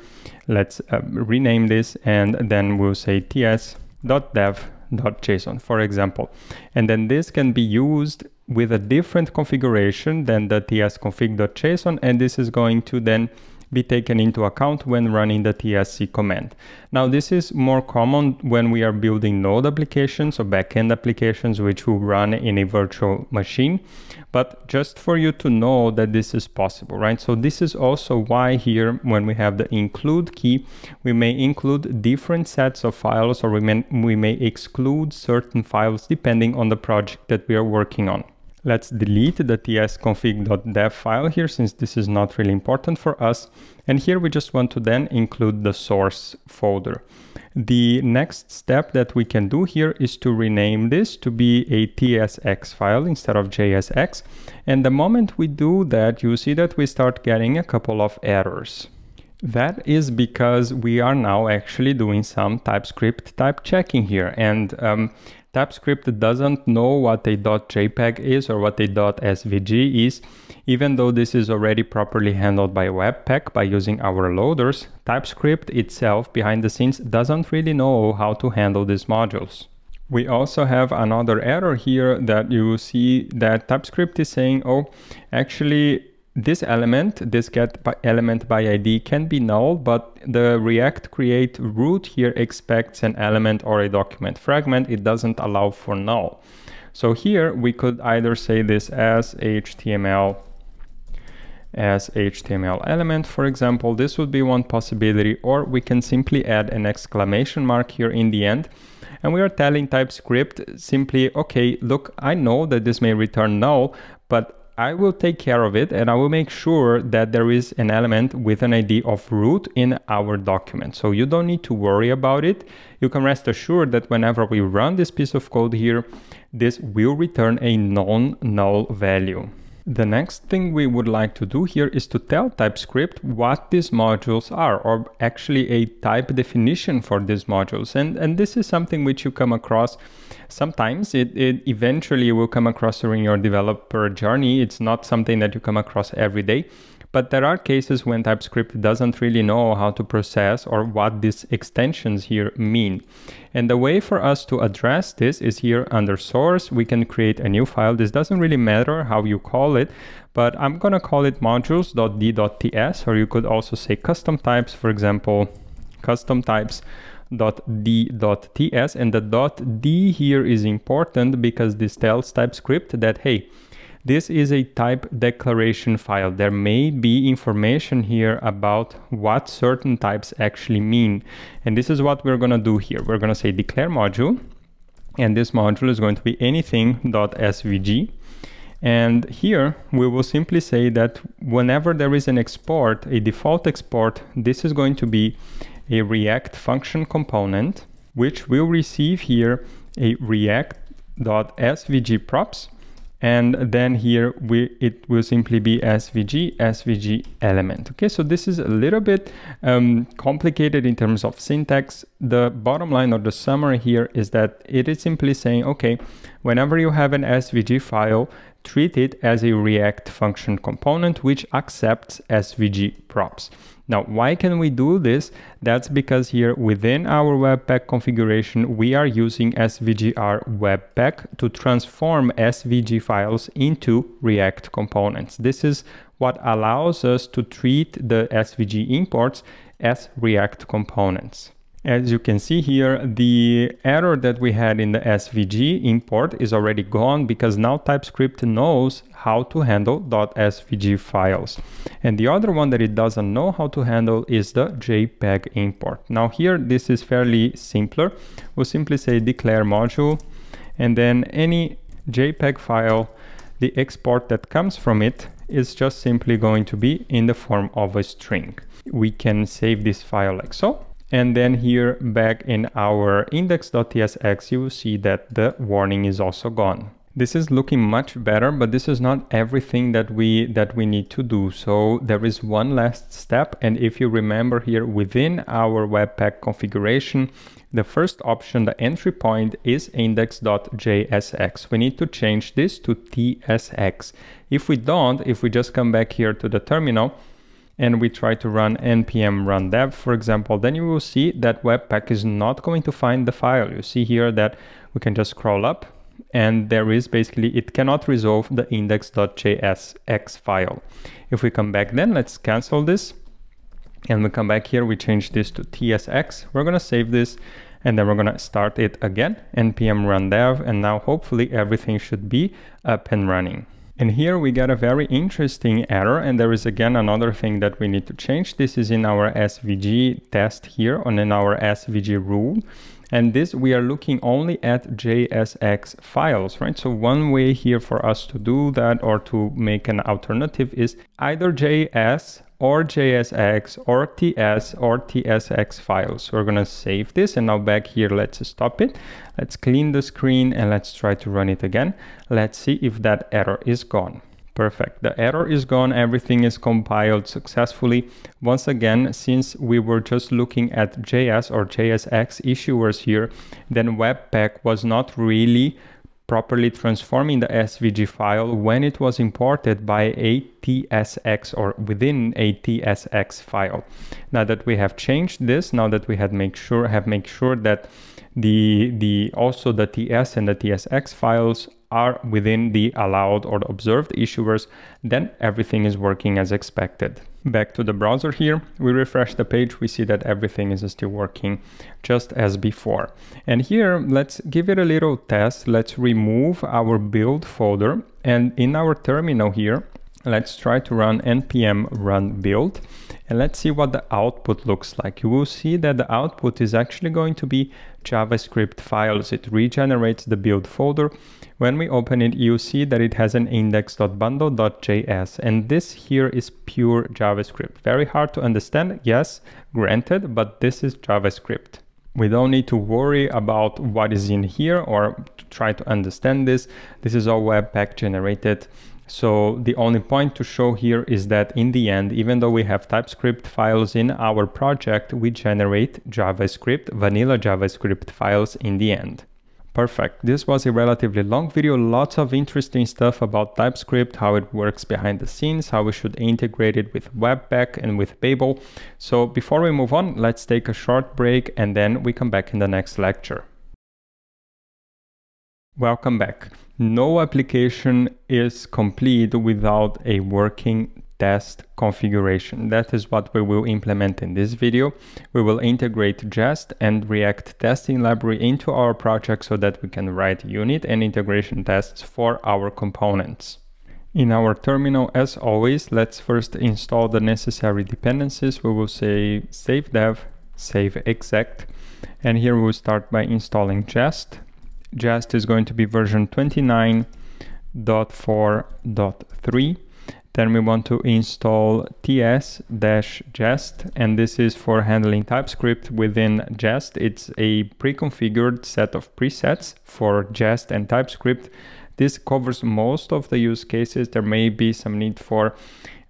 let's uh, rename this, and then we'll say ts.dev .json, for example. And then this can be used with a different configuration than the tsconfig.json, and this is going to then be taken into account when running the tsc command. Now this is more common when we are building node applications or backend applications which will run in a virtual machine, but just for you to know that this is possible, right? So this is also why here when we have the include key, we may include different sets of files or we may, we may exclude certain files depending on the project that we are working on. Let's delete the tsconfig.dev file here since this is not really important for us. And here we just want to then include the source folder. The next step that we can do here is to rename this to be a tsx file instead of jsx. And the moment we do that, you see that we start getting a couple of errors. That is because we are now actually doing some TypeScript type checking here. And um, TypeScript doesn't know what a .jpeg is or what a .svg is, even though this is already properly handled by Webpack by using our loaders, TypeScript itself behind the scenes doesn't really know how to handle these modules. We also have another error here that you see that TypeScript is saying, oh, actually this element, this get by element by ID can be null, but the React create root here expects an element or a document fragment. It doesn't allow for null. So here we could either say this as HTML as HTML element, for example, this would be one possibility, or we can simply add an exclamation mark here in the end. And we are telling TypeScript simply, okay, look, I know that this may return null, but I will take care of it and I will make sure that there is an element with an ID of root in our document. So you don't need to worry about it. You can rest assured that whenever we run this piece of code here, this will return a non-null value. The next thing we would like to do here is to tell TypeScript what these modules are, or actually a type definition for these modules. And, and this is something which you come across sometimes. It, it eventually will come across during your developer journey. It's not something that you come across every day. But there are cases when TypeScript doesn't really know how to process or what these extensions here mean. And the way for us to address this is here under source, we can create a new file. This doesn't really matter how you call it, but I'm gonna call it modules.d.ts, or you could also say custom types, for example, custom types .d.ts and the dot .d here is important because this tells TypeScript that hey this is a type declaration file. There may be information here about what certain types actually mean. And this is what we're going to do here. We're going to say declare module. And this module is going to be anything.svg. And here we will simply say that whenever there is an export, a default export, this is going to be a React function component, which will receive here a react.svg props and then here we it will simply be svg svg element. Okay so this is a little bit um, complicated in terms of syntax. The bottom line or the summary here is that it is simply saying okay whenever you have an svg file treat it as a react function component which accepts svg props now, why can we do this? That's because here within our Webpack configuration, we are using SVGR Webpack to transform SVG files into React components. This is what allows us to treat the SVG imports as React components. As you can see here, the error that we had in the SVG import is already gone because now TypeScript knows how to handle .svg files. And the other one that it doesn't know how to handle is the JPEG import. Now here, this is fairly simpler. We'll simply say declare module and then any JPEG file, the export that comes from it is just simply going to be in the form of a string. We can save this file like so and then here back in our index.tsx, you will see that the warning is also gone. This is looking much better, but this is not everything that we that we need to do. So there is one last step. And if you remember here within our Webpack configuration, the first option, the entry point is index.jsx. We need to change this to tsx. If we don't, if we just come back here to the terminal, and we try to run npm run dev, for example, then you will see that Webpack is not going to find the file. You see here that we can just scroll up and there is basically, it cannot resolve the index.jsx file. If we come back then, let's cancel this and we come back here, we change this to tsx. We're gonna save this and then we're gonna start it again, npm run dev, and now hopefully everything should be up and running. And here we get a very interesting error and there is again another thing that we need to change. This is in our SVG test here on in our SVG rule. And this we are looking only at JSX files, right? So one way here for us to do that or to make an alternative is either JS or JSX or TS or TSX files. We're gonna save this and now back here, let's stop it. Let's clean the screen and let's try to run it again. Let's see if that error is gone. Perfect. The error is gone. Everything is compiled successfully. Once again, since we were just looking at JS or JSX issuers here, then Webpack was not really properly transforming the SVG file when it was imported by a TSX or within a TSX file. Now that we have changed this, now that we had make sure have make sure that the the also the TS and the TSX files are within the allowed or observed issuers, then everything is working as expected. Back to the browser here, we refresh the page, we see that everything is still working just as before. And here, let's give it a little test. Let's remove our build folder and in our terminal here, let's try to run npm run build and let's see what the output looks like. You will see that the output is actually going to be JavaScript files. It regenerates the build folder. When we open it, you see that it has an index.bundle.js and this here is pure JavaScript. Very hard to understand, yes, granted, but this is JavaScript. We don't need to worry about what is in here or to try to understand this. This is all Webpack generated so the only point to show here is that in the end, even though we have TypeScript files in our project, we generate JavaScript, vanilla JavaScript files in the end. Perfect. This was a relatively long video, lots of interesting stuff about TypeScript, how it works behind the scenes, how we should integrate it with Webpack and with Babel. So before we move on, let's take a short break and then we come back in the next lecture. Welcome back. No application is complete without a working test configuration. That is what we will implement in this video. We will integrate Jest and React testing library into our project so that we can write unit and integration tests for our components. In our terminal, as always, let's first install the necessary dependencies. We will say save dev, save exact, and here we'll start by installing Jest Jest is going to be version 29.4.3. Then we want to install ts-jest, and this is for handling TypeScript within Jest. It's a pre-configured set of presets for Jest and TypeScript. This covers most of the use cases. There may be some need for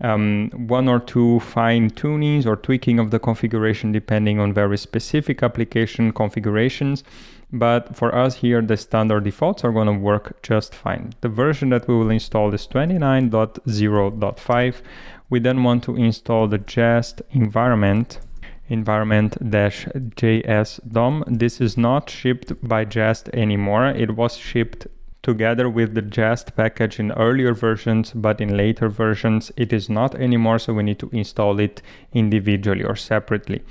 um, one or two fine tunings or tweaking of the configuration depending on very specific application configurations. But for us here, the standard defaults are going to work just fine. The version that we will install is 29.0.5. We then want to install the Jest environment environment-js DOM. This is not shipped by Jest anymore. It was shipped together with the Jest package in earlier versions, but in later versions it is not anymore, so we need to install it individually or separately.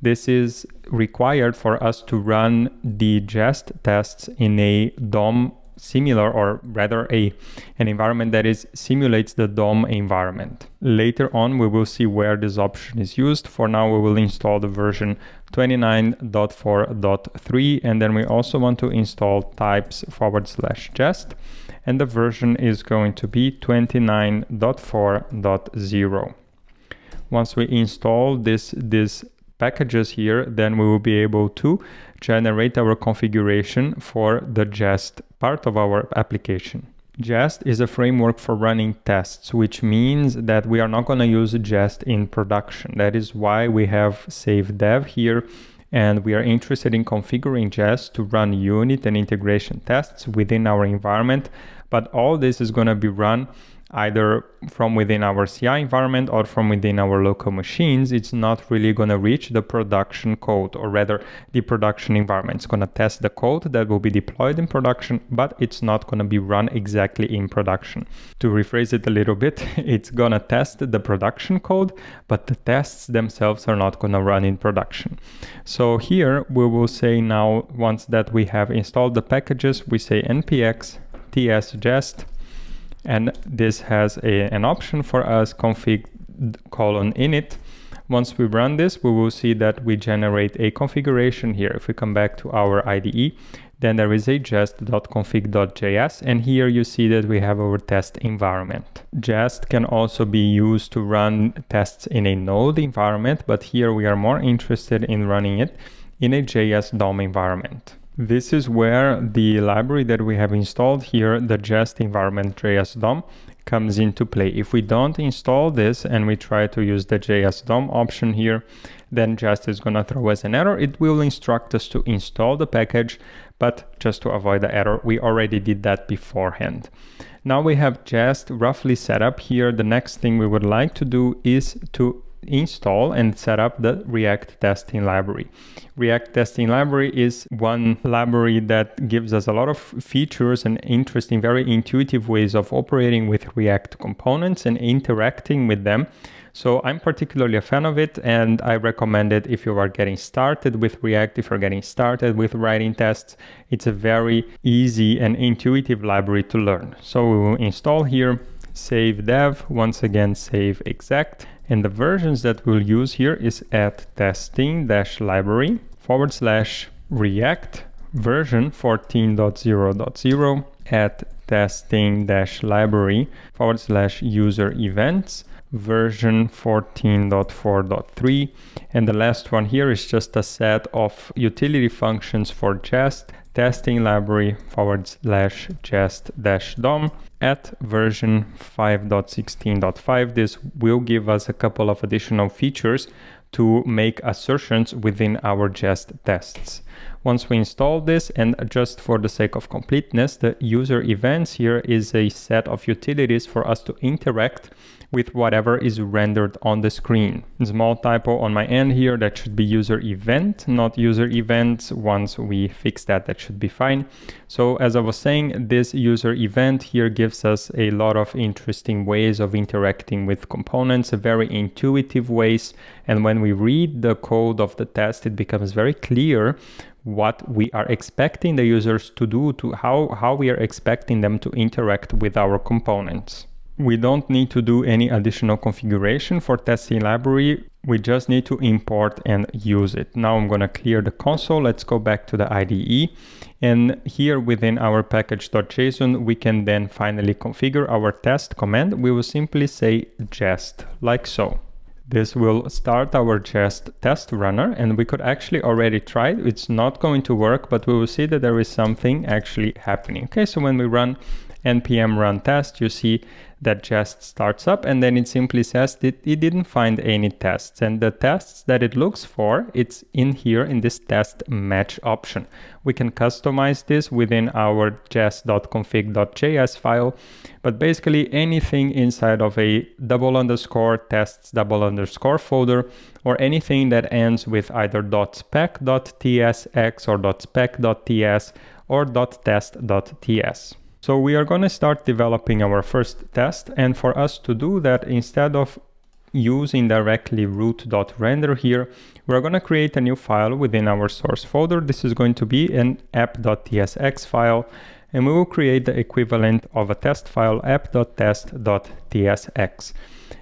This is required for us to run the Jest tests in a DOM similar or rather a an environment that is simulates the DOM environment. Later on we will see where this option is used. For now we will install the version 29.4.3 and then we also want to install types forward slash jest and the version is going to be 29.4.0. Once we install this this packages here, then we will be able to generate our configuration for the Jest part of our application. Jest is a framework for running tests, which means that we are not going to use Jest in production. That is why we have save dev here and we are interested in configuring Jest to run unit and integration tests within our environment. But all this is going to be run either from within our CI environment or from within our local machines, it's not really going to reach the production code or rather the production environment. It's going to test the code that will be deployed in production, but it's not going to be run exactly in production. To rephrase it a little bit, it's going to test the production code, but the tests themselves are not going to run in production. So here we will say now, once that we have installed the packages, we say npx ts-jest and this has a, an option for us config colon init. Once we run this, we will see that we generate a configuration here. If we come back to our IDE, then there is a jest.config.js and here you see that we have our test environment. Jest can also be used to run tests in a node environment, but here we are more interested in running it in a JS DOM environment. This is where the library that we have installed here, the Jest environment JS DOM, comes into play. If we don't install this and we try to use the JS DOM option here, then Jest is going to throw us an error. It will instruct us to install the package, but just to avoid the error, we already did that beforehand. Now we have Jest roughly set up here. The next thing we would like to do is to install and set up the React testing library. React testing library is one library that gives us a lot of features and interesting, very intuitive ways of operating with React components and interacting with them. So I'm particularly a fan of it and I recommend it if you are getting started with React, if you're getting started with writing tests. It's a very easy and intuitive library to learn. So we will install here save dev, once again save exact, and the versions that we'll use here is at testing dash library forward slash react version 14.0.0 at testing dash library forward slash user events version 14.4.3 and the last one here is just a set of utility functions for jest testing library forward slash jest dash dom at version 5.16.5. This will give us a couple of additional features to make assertions within our jest tests. Once we install this, and just for the sake of completeness, the user events here is a set of utilities for us to interact with whatever is rendered on the screen. Small typo on my end here, that should be user event, not user events. Once we fix that, that should be fine. So as I was saying, this user event here gives us a lot of interesting ways of interacting with components, very intuitive ways. And when we read the code of the test, it becomes very clear what we are expecting the users to do, to how, how we are expecting them to interact with our components. We don't need to do any additional configuration for testing library. We just need to import and use it. Now I'm going to clear the console. Let's go back to the IDE. And here within our package.json, we can then finally configure our test command. We will simply say jest like so. This will start our jest test runner and we could actually already try it. It's not going to work, but we will see that there is something actually happening. Okay, so when we run npm run test, you see that Jest starts up and then it simply says that it didn't find any tests. And the tests that it looks for it's in here in this test match option. We can customize this within our jest.config.js file but basically anything inside of a double underscore tests double underscore folder or anything that ends with either .spec.tsx or .spec.ts or .test.ts so we are going to start developing our first test. And for us to do that, instead of using directly root.render here, we're going to create a new file within our source folder. This is going to be an app.tsx file, and we will create the equivalent of a test file app.test.tsx.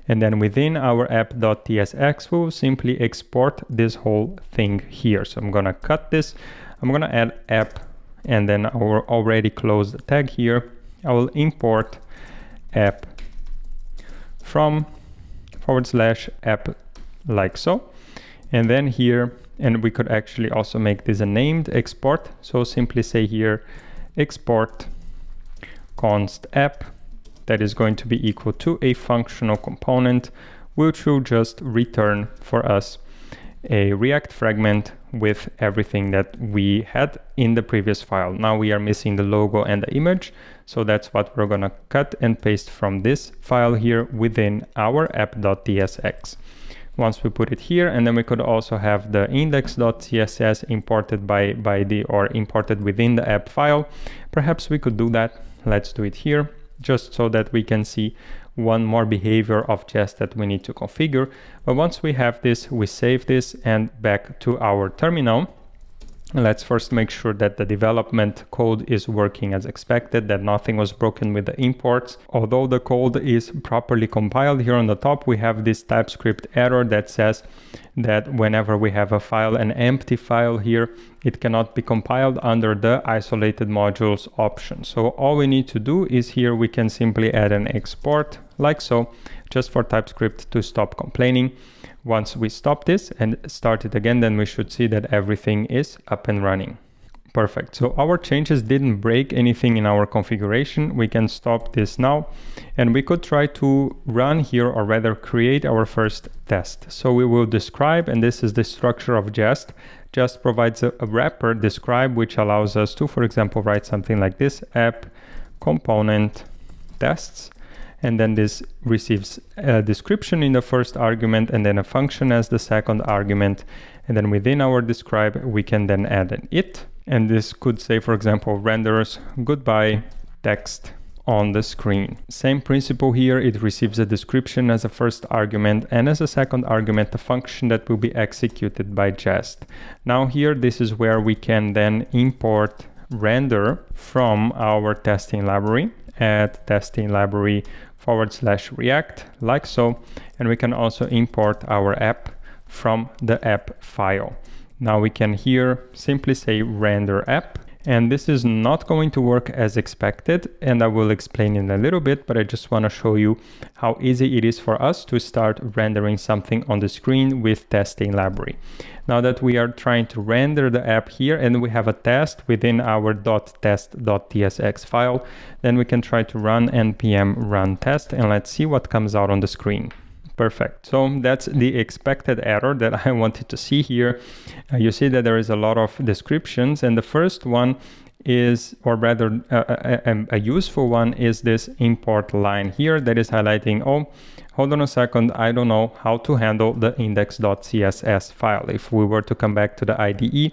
And then within our app.tsx, we will simply export this whole thing here. So I'm going to cut this. I'm going to add app and then our already closed tag here, I will import app from forward slash app like so. And then here, and we could actually also make this a named export. So simply say here, export const app that is going to be equal to a functional component, which will just return for us a React fragment with everything that we had in the previous file. Now we are missing the logo and the image. So that's what we're gonna cut and paste from this file here within our app.tsx. Once we put it here, and then we could also have the index.css imported by, by the, or imported within the app file. Perhaps we could do that. Let's do it here, just so that we can see one more behavior of jest that we need to configure. But once we have this, we save this and back to our terminal. Let's first make sure that the development code is working as expected, that nothing was broken with the imports. Although the code is properly compiled here on the top, we have this TypeScript error that says that whenever we have a file, an empty file here, it cannot be compiled under the isolated modules option. So all we need to do is here we can simply add an export like so, just for TypeScript to stop complaining. Once we stop this and start it again, then we should see that everything is up and running. Perfect. So our changes didn't break anything in our configuration. We can stop this now and we could try to run here or rather create our first test. So we will describe, and this is the structure of Jest. Jest provides a, a wrapper describe, which allows us to, for example, write something like this app component tests and then this receives a description in the first argument and then a function as the second argument and then within our describe we can then add an it and this could say for example renders goodbye text on the screen. Same principle here, it receives a description as a first argument and as a second argument a function that will be executed by jest. Now here this is where we can then import render from our testing library at testing library forward slash react like so and we can also import our app from the app file. Now we can here simply say render app and this is not going to work as expected and I will explain in a little bit but I just want to show you how easy it is for us to start rendering something on the screen with testing library. Now that we are trying to render the app here and we have a test within our .test.tsx file then we can try to run npm run test and let's see what comes out on the screen. Perfect. So that's the expected error that I wanted to see here. Uh, you see that there is a lot of descriptions and the first one is, or rather uh, a, a, a, useful one is this import line here that is highlighting, oh, hold on a second, I don't know how to handle the index.css file. If we were to come back to the IDE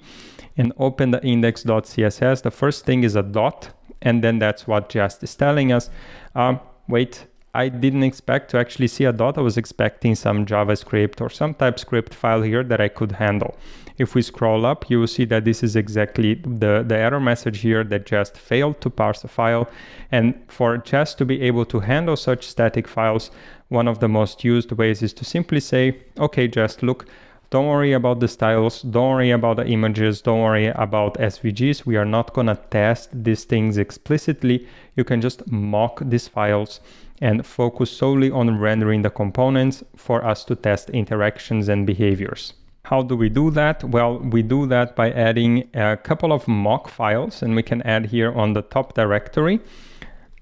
and open the index.css, the first thing is a dot, and then that's what Jest is telling us. Um, wait, I didn't expect to actually see a dot. I was expecting some JavaScript or some TypeScript file here that I could handle. If we scroll up, you will see that this is exactly the, the error message here that Jest failed to parse a file. And for Jest to be able to handle such static files, one of the most used ways is to simply say, okay, just look, don't worry about the styles, don't worry about the images, don't worry about SVGs. We are not gonna test these things explicitly. You can just mock these files and focus solely on rendering the components for us to test interactions and behaviors. How do we do that? Well, we do that by adding a couple of mock files and we can add here on the top directory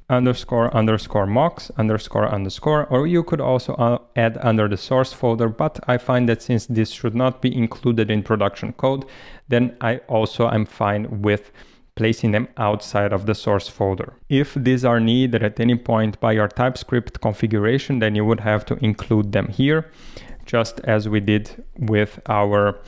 underscore underscore mocks underscore underscore or you could also uh, add under the source folder but I find that since this should not be included in production code then I also am fine with placing them outside of the source folder. If these are needed at any point by your TypeScript configuration, then you would have to include them here, just as we did with our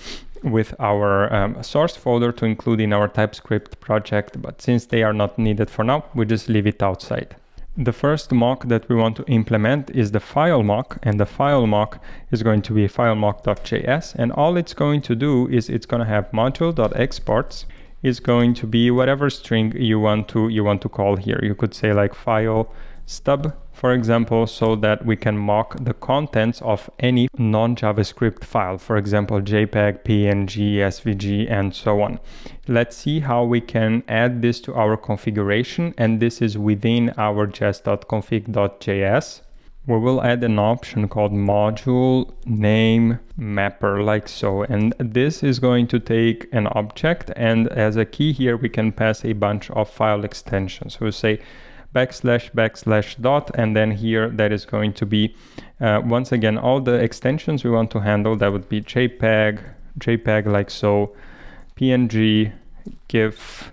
with our um, source folder to include in our TypeScript project, but since they are not needed for now, we just leave it outside. The first mock that we want to implement is the file mock, and the file mock is going to be filemock.js, and all it's going to do is it's going to have module.exports, is going to be whatever string you want to you want to call here. You could say like file stub, for example, so that we can mock the contents of any non-JavaScript file, for example, JPEG, PNG, SVG, and so on. Let's see how we can add this to our configuration, and this is within our jest.config.js we will add an option called module name mapper like so. And this is going to take an object and as a key here we can pass a bunch of file extensions. So we say backslash backslash dot and then here that is going to be uh, once again all the extensions we want to handle. That would be jpeg jpeg like so png gif.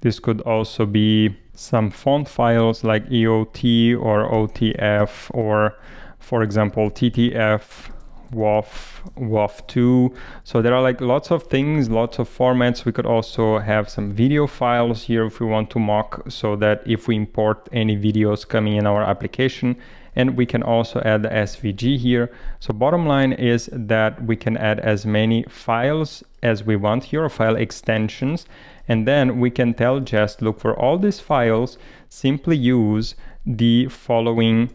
This could also be some font files like EOT or OTF or for example TTF WOFF, WOFF2. So there are like lots of things, lots of formats. We could also have some video files here if we want to mock so that if we import any videos coming in our application, and we can also add the SVG here. So bottom line is that we can add as many files as we want here, file extensions, and then we can tell Jest look for all these files, simply use the following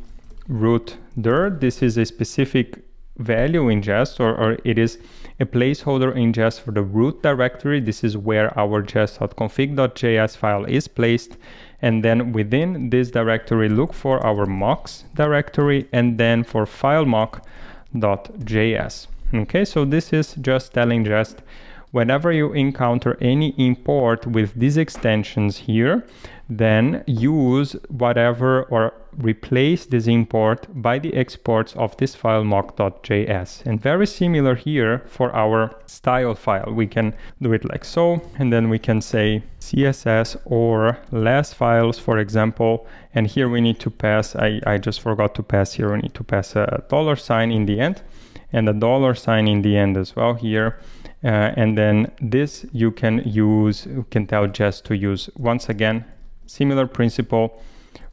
root dir. This is a specific value in jest or, or it is a placeholder in jest for the root directory. This is where our jest.config.js file is placed. And then within this directory, look for our mocks directory and then for file mock.js. Okay, so this is just telling jest whenever you encounter any import with these extensions here, then use whatever or replace this import by the exports of this file mock.js. And very similar here for our style file. We can do it like so, and then we can say CSS or less files, for example. And here we need to pass, I, I just forgot to pass here, we need to pass a dollar sign in the end and a dollar sign in the end as well here. Uh, and then this you can use, you can tell Jest to use once again, similar principle,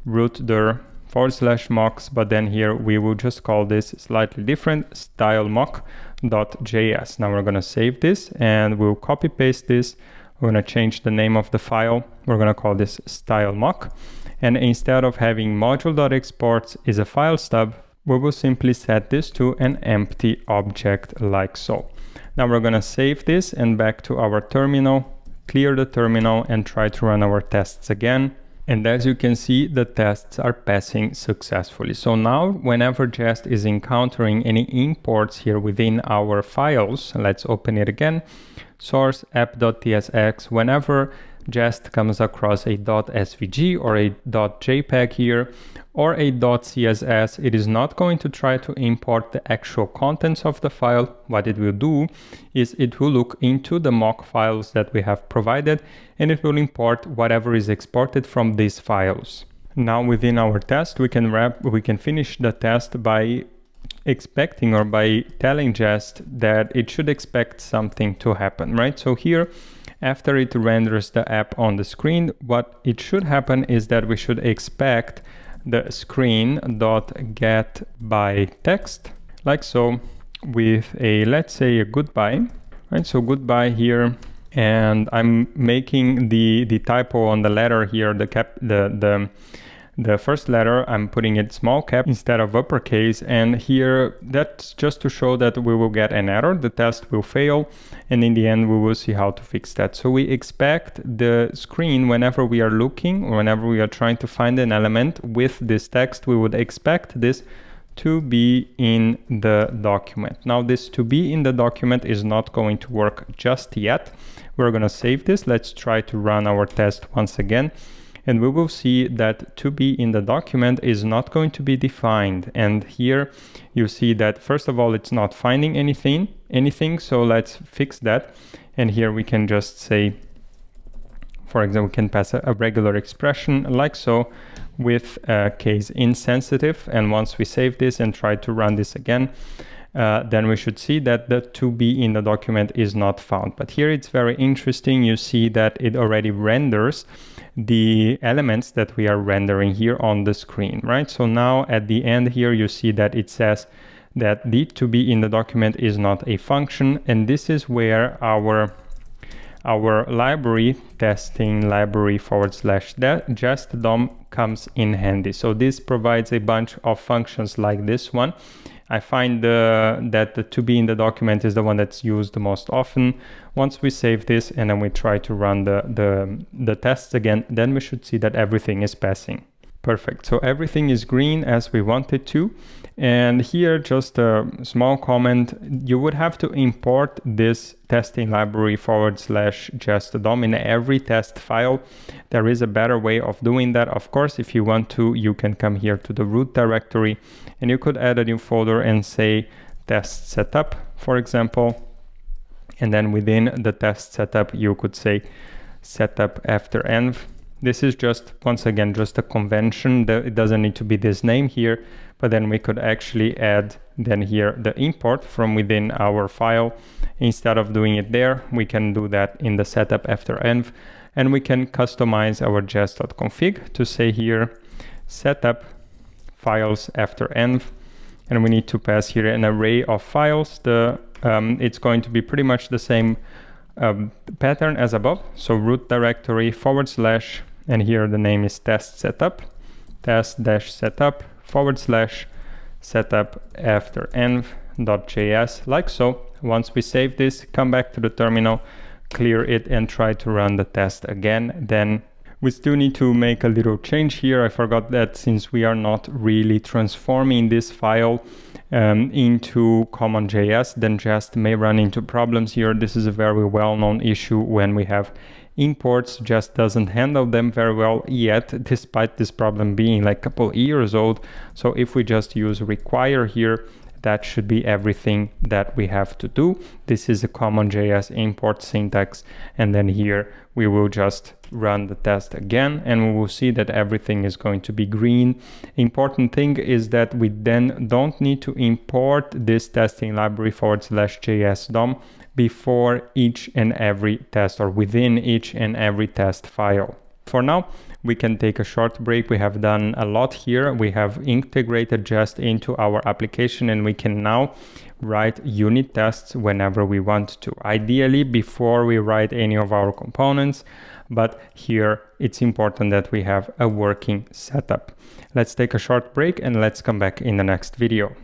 root dir forward slash mocks, but then here we will just call this slightly different style mock.js. Now we're gonna save this and we'll copy paste this. We're gonna change the name of the file. We're gonna call this style mock. And instead of having module.exports is a file stub, we will simply set this to an empty object like so. Now we're gonna save this and back to our terminal, clear the terminal and try to run our tests again. And as you can see, the tests are passing successfully. So now whenever Jest is encountering any imports here within our files, let's open it again, source app.tsx, whenever Jest comes across a .svg or a .jpeg here, or a .css, it is not going to try to import the actual contents of the file. What it will do is it will look into the mock files that we have provided and it will import whatever is exported from these files. Now within our test, we can wrap, we can finish the test by expecting or by telling Jest that it should expect something to happen, right? So here, after it renders the app on the screen, what it should happen is that we should expect the screen dot get by text like so with a let's say a goodbye right? So goodbye here and I'm making the the typo on the letter here the cap the the the first letter I'm putting it small cap instead of uppercase and here that's just to show that we will get an error the test will fail and in the end we will see how to fix that. So we expect the screen whenever we are looking whenever we are trying to find an element with this text we would expect this to be in the document. Now this to be in the document is not going to work just yet. We're going to save this. Let's try to run our test once again and we will see that to be in the document is not going to be defined. And here you see that first of all, it's not finding anything, anything. So let's fix that. And here we can just say, for example, we can pass a, a regular expression like so with case insensitive. And once we save this and try to run this again, uh, then we should see that the to be in the document is not found. But here it's very interesting. You see that it already renders the elements that we are rendering here on the screen, right? So now at the end here, you see that it says that the to be in the document is not a function. And this is where our our library testing library forward slash jest DOM comes in handy. So this provides a bunch of functions like this one I find that the to be in the document is the one that's used the most often. Once we save this and then we try to run the, the, the tests again, then we should see that everything is passing. Perfect. So everything is green as we want it to. And here, just a small comment, you would have to import this testing library forward slash jest DOM in every test file. There is a better way of doing that. Of course, if you want to, you can come here to the root directory and you could add a new folder and say test setup, for example. And then within the test setup, you could say setup after env. This is just, once again, just a convention. It doesn't need to be this name here, but then we could actually add then here the import from within our file. Instead of doing it there, we can do that in the setup after env, and we can customize our jest.config to say here setup files after env and we need to pass here an array of files the um, it's going to be pretty much the same um, pattern as above so root directory forward slash and here the name is test setup test dash setup forward slash setup after env.js like so once we save this come back to the terminal clear it and try to run the test again then We still need to make a little change here. I forgot that since we are not really transforming this file um, into CommonJS, then Jest may run into problems here. This is a very well-known issue when we have imports Jest doesn't handle them very well yet despite this problem being like a couple years old so if we just use require here that should be everything that we have to do. This is a common js import syntax. And then here we will just run the test again and we will see that everything is going to be green. Important thing is that we then don't need to import this testing library forward slash jest DOM before each and every test or within each and every test file. For now, we can take a short break. We have done a lot here. We have integrated Jest into our application and we can now write unit tests whenever we want to. Ideally, before we write any of our components, but here it's important that we have a working setup. Let's take a short break and let's come back in the next video.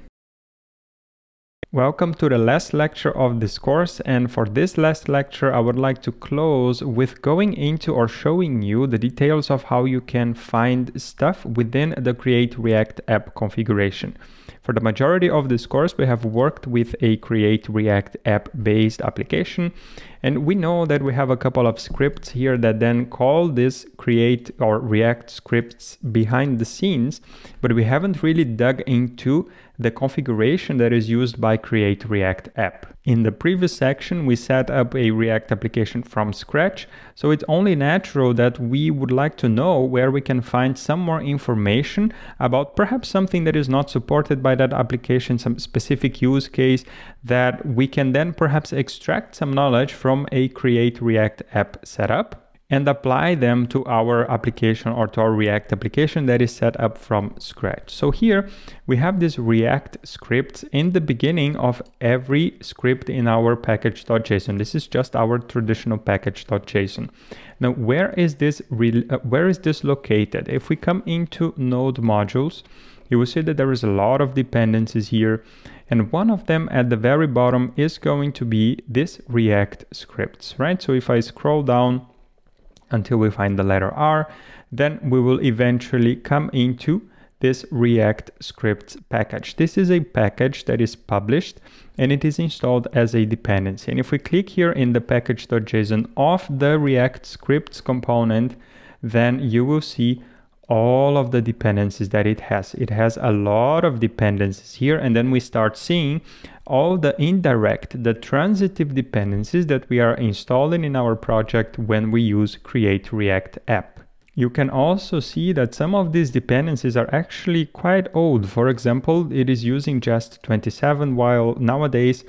Welcome to the last lecture of this course and for this last lecture I would like to close with going into or showing you the details of how you can find stuff within the Create React app configuration. For the majority of this course, we have worked with a Create React app based application. And we know that we have a couple of scripts here that then call this Create or React scripts behind the scenes, but we haven't really dug into the configuration that is used by Create React app. In the previous section, we set up a React application from scratch, so it's only natural that we would like to know where we can find some more information about perhaps something that is not supported by that application, some specific use case that we can then perhaps extract some knowledge from a Create React app setup and apply them to our application or to our React application that is set up from scratch. So here we have this React scripts in the beginning of every script in our package.json. This is just our traditional package.json. Now, where is this uh, where is this located? If we come into node modules, you will see that there is a lot of dependencies here. And one of them at the very bottom is going to be this React scripts, right? So if I scroll down until we find the letter R. Then we will eventually come into this React scripts package. This is a package that is published and it is installed as a dependency. And if we click here in the package.json of the React scripts component, then you will see all of the dependencies that it has. It has a lot of dependencies here and then we start seeing all the indirect, the transitive dependencies that we are installing in our project when we use create react app. You can also see that some of these dependencies are actually quite old. For example, it is using Jest 27 while nowadays,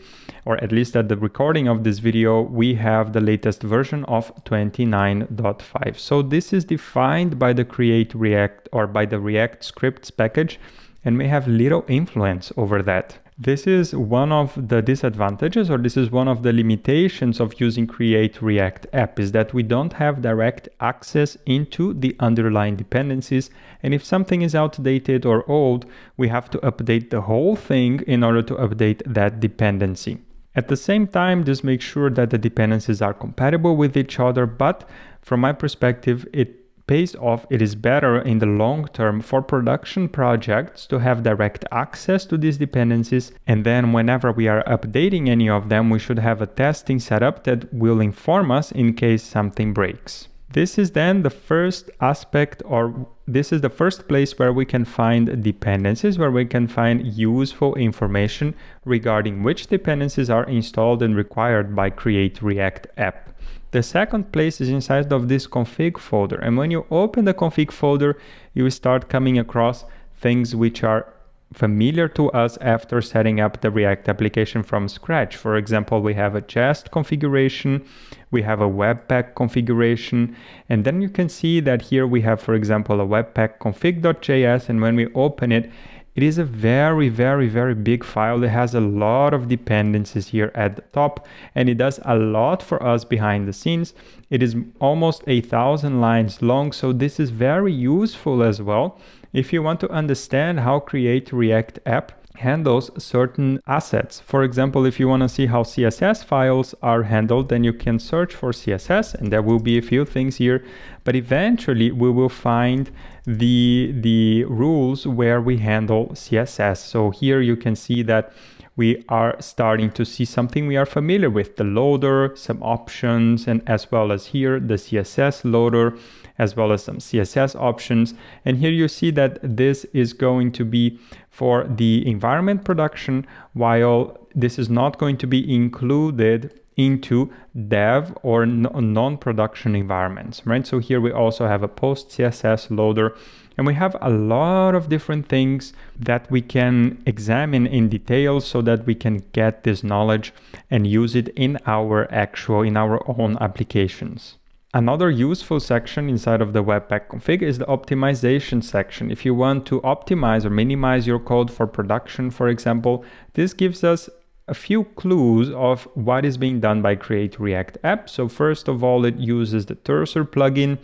or at least at the recording of this video, we have the latest version of 29.5. So this is defined by the create react or by the react scripts package and may have little influence over that. This is one of the disadvantages or this is one of the limitations of using Create React app is that we don't have direct access into the underlying dependencies and if something is outdated or old, we have to update the whole thing in order to update that dependency. At the same time, just make sure that the dependencies are compatible with each other, but from my perspective, it pays off, it is better in the long term for production projects to have direct access to these dependencies. And then whenever we are updating any of them, we should have a testing setup that will inform us in case something breaks. This is then the first aspect or this is the first place where we can find dependencies, where we can find useful information regarding which dependencies are installed and required by Create React app. The second place is inside of this config folder. And when you open the config folder, you start coming across things which are familiar to us after setting up the React application from scratch. For example, we have a Jest configuration, we have a Webpack configuration, and then you can see that here we have, for example, a Webpack config.js, and when we open it, it is a very, very, very big file. It has a lot of dependencies here at the top and it does a lot for us behind the scenes. It is almost a thousand lines long, so this is very useful as well. If you want to understand how create React app handles certain assets. For example, if you want to see how CSS files are handled, then you can search for CSS and there will be a few things here, but eventually we will find the, the rules where we handle CSS. So here you can see that we are starting to see something we are familiar with, the loader, some options, and as well as here, the CSS loader, as well as some CSS options. And here you see that this is going to be for the environment production, while this is not going to be included into dev or non-production environments, right? So here we also have a post CSS loader and we have a lot of different things that we can examine in detail so that we can get this knowledge and use it in our actual, in our own applications. Another useful section inside of the Webpack config is the optimization section. If you want to optimize or minimize your code for production, for example, this gives us a few clues of what is being done by Create React App. So first of all, it uses the Terser plugin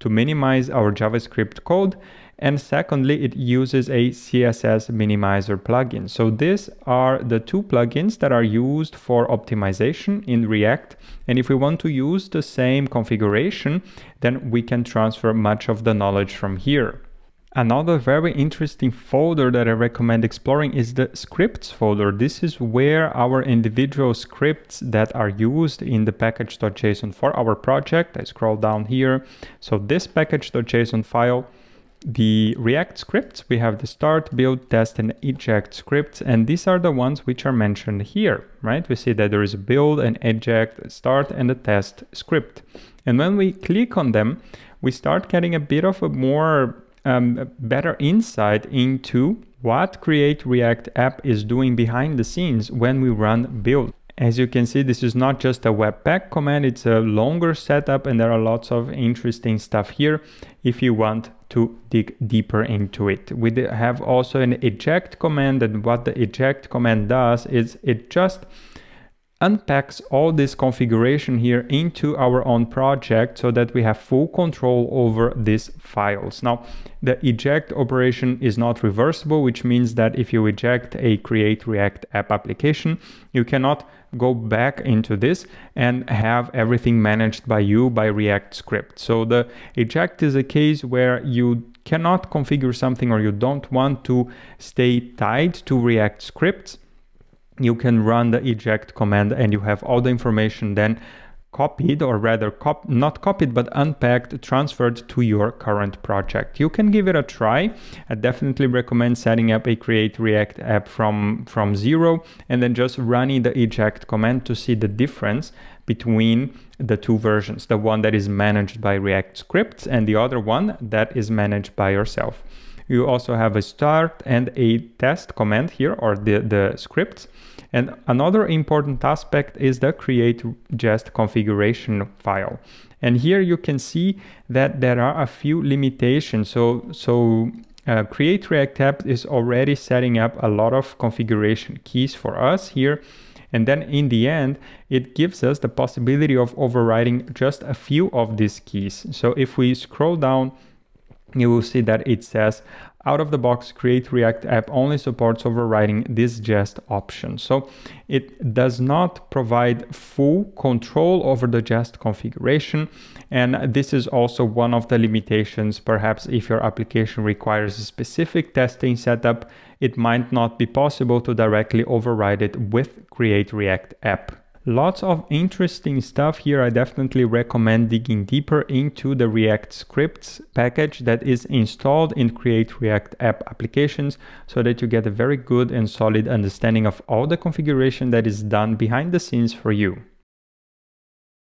to minimize our JavaScript code. And secondly, it uses a CSS minimizer plugin. So these are the two plugins that are used for optimization in React. And if we want to use the same configuration, then we can transfer much of the knowledge from here. Another very interesting folder that I recommend exploring is the scripts folder. This is where our individual scripts that are used in the package.json for our project. I scroll down here. So this package.json file the React scripts, we have the start, build, test, and eject scripts, and these are the ones which are mentioned here, right? We see that there is a build, an eject, a start, and a test script. And when we click on them, we start getting a bit of a more um, better insight into what Create React app is doing behind the scenes when we run build. As you can see, this is not just a webpack command, it's a longer setup and there are lots of interesting stuff here if you want to dig deeper into it. We have also an eject command and what the eject command does is it just unpacks all this configuration here into our own project so that we have full control over these files. Now, the eject operation is not reversible, which means that if you eject a create React app application, you cannot go back into this and have everything managed by you by React script. So the eject is a case where you cannot configure something or you don't want to stay tied to React scripts you can run the eject command and you have all the information then copied or rather cop not copied but unpacked transferred to your current project. You can give it a try. I definitely recommend setting up a create react app from from zero and then just running the eject command to see the difference between the two versions the one that is managed by react scripts and the other one that is managed by yourself you also have a start and a test command here or the the scripts and another important aspect is the create jest configuration file. And here you can see that there are a few limitations. So, so uh, Create React App is already setting up a lot of configuration keys for us here. And then in the end, it gives us the possibility of overriding just a few of these keys. So if we scroll down, you will see that it says out of the box create react app only supports overriding this jest option so it does not provide full control over the jest configuration. And this is also one of the limitations. Perhaps if your application requires a specific testing setup it might not be possible to directly override it with create react app Lots of interesting stuff here. I definitely recommend digging deeper into the React scripts package that is installed in Create React app applications so that you get a very good and solid understanding of all the configuration that is done behind the scenes for you.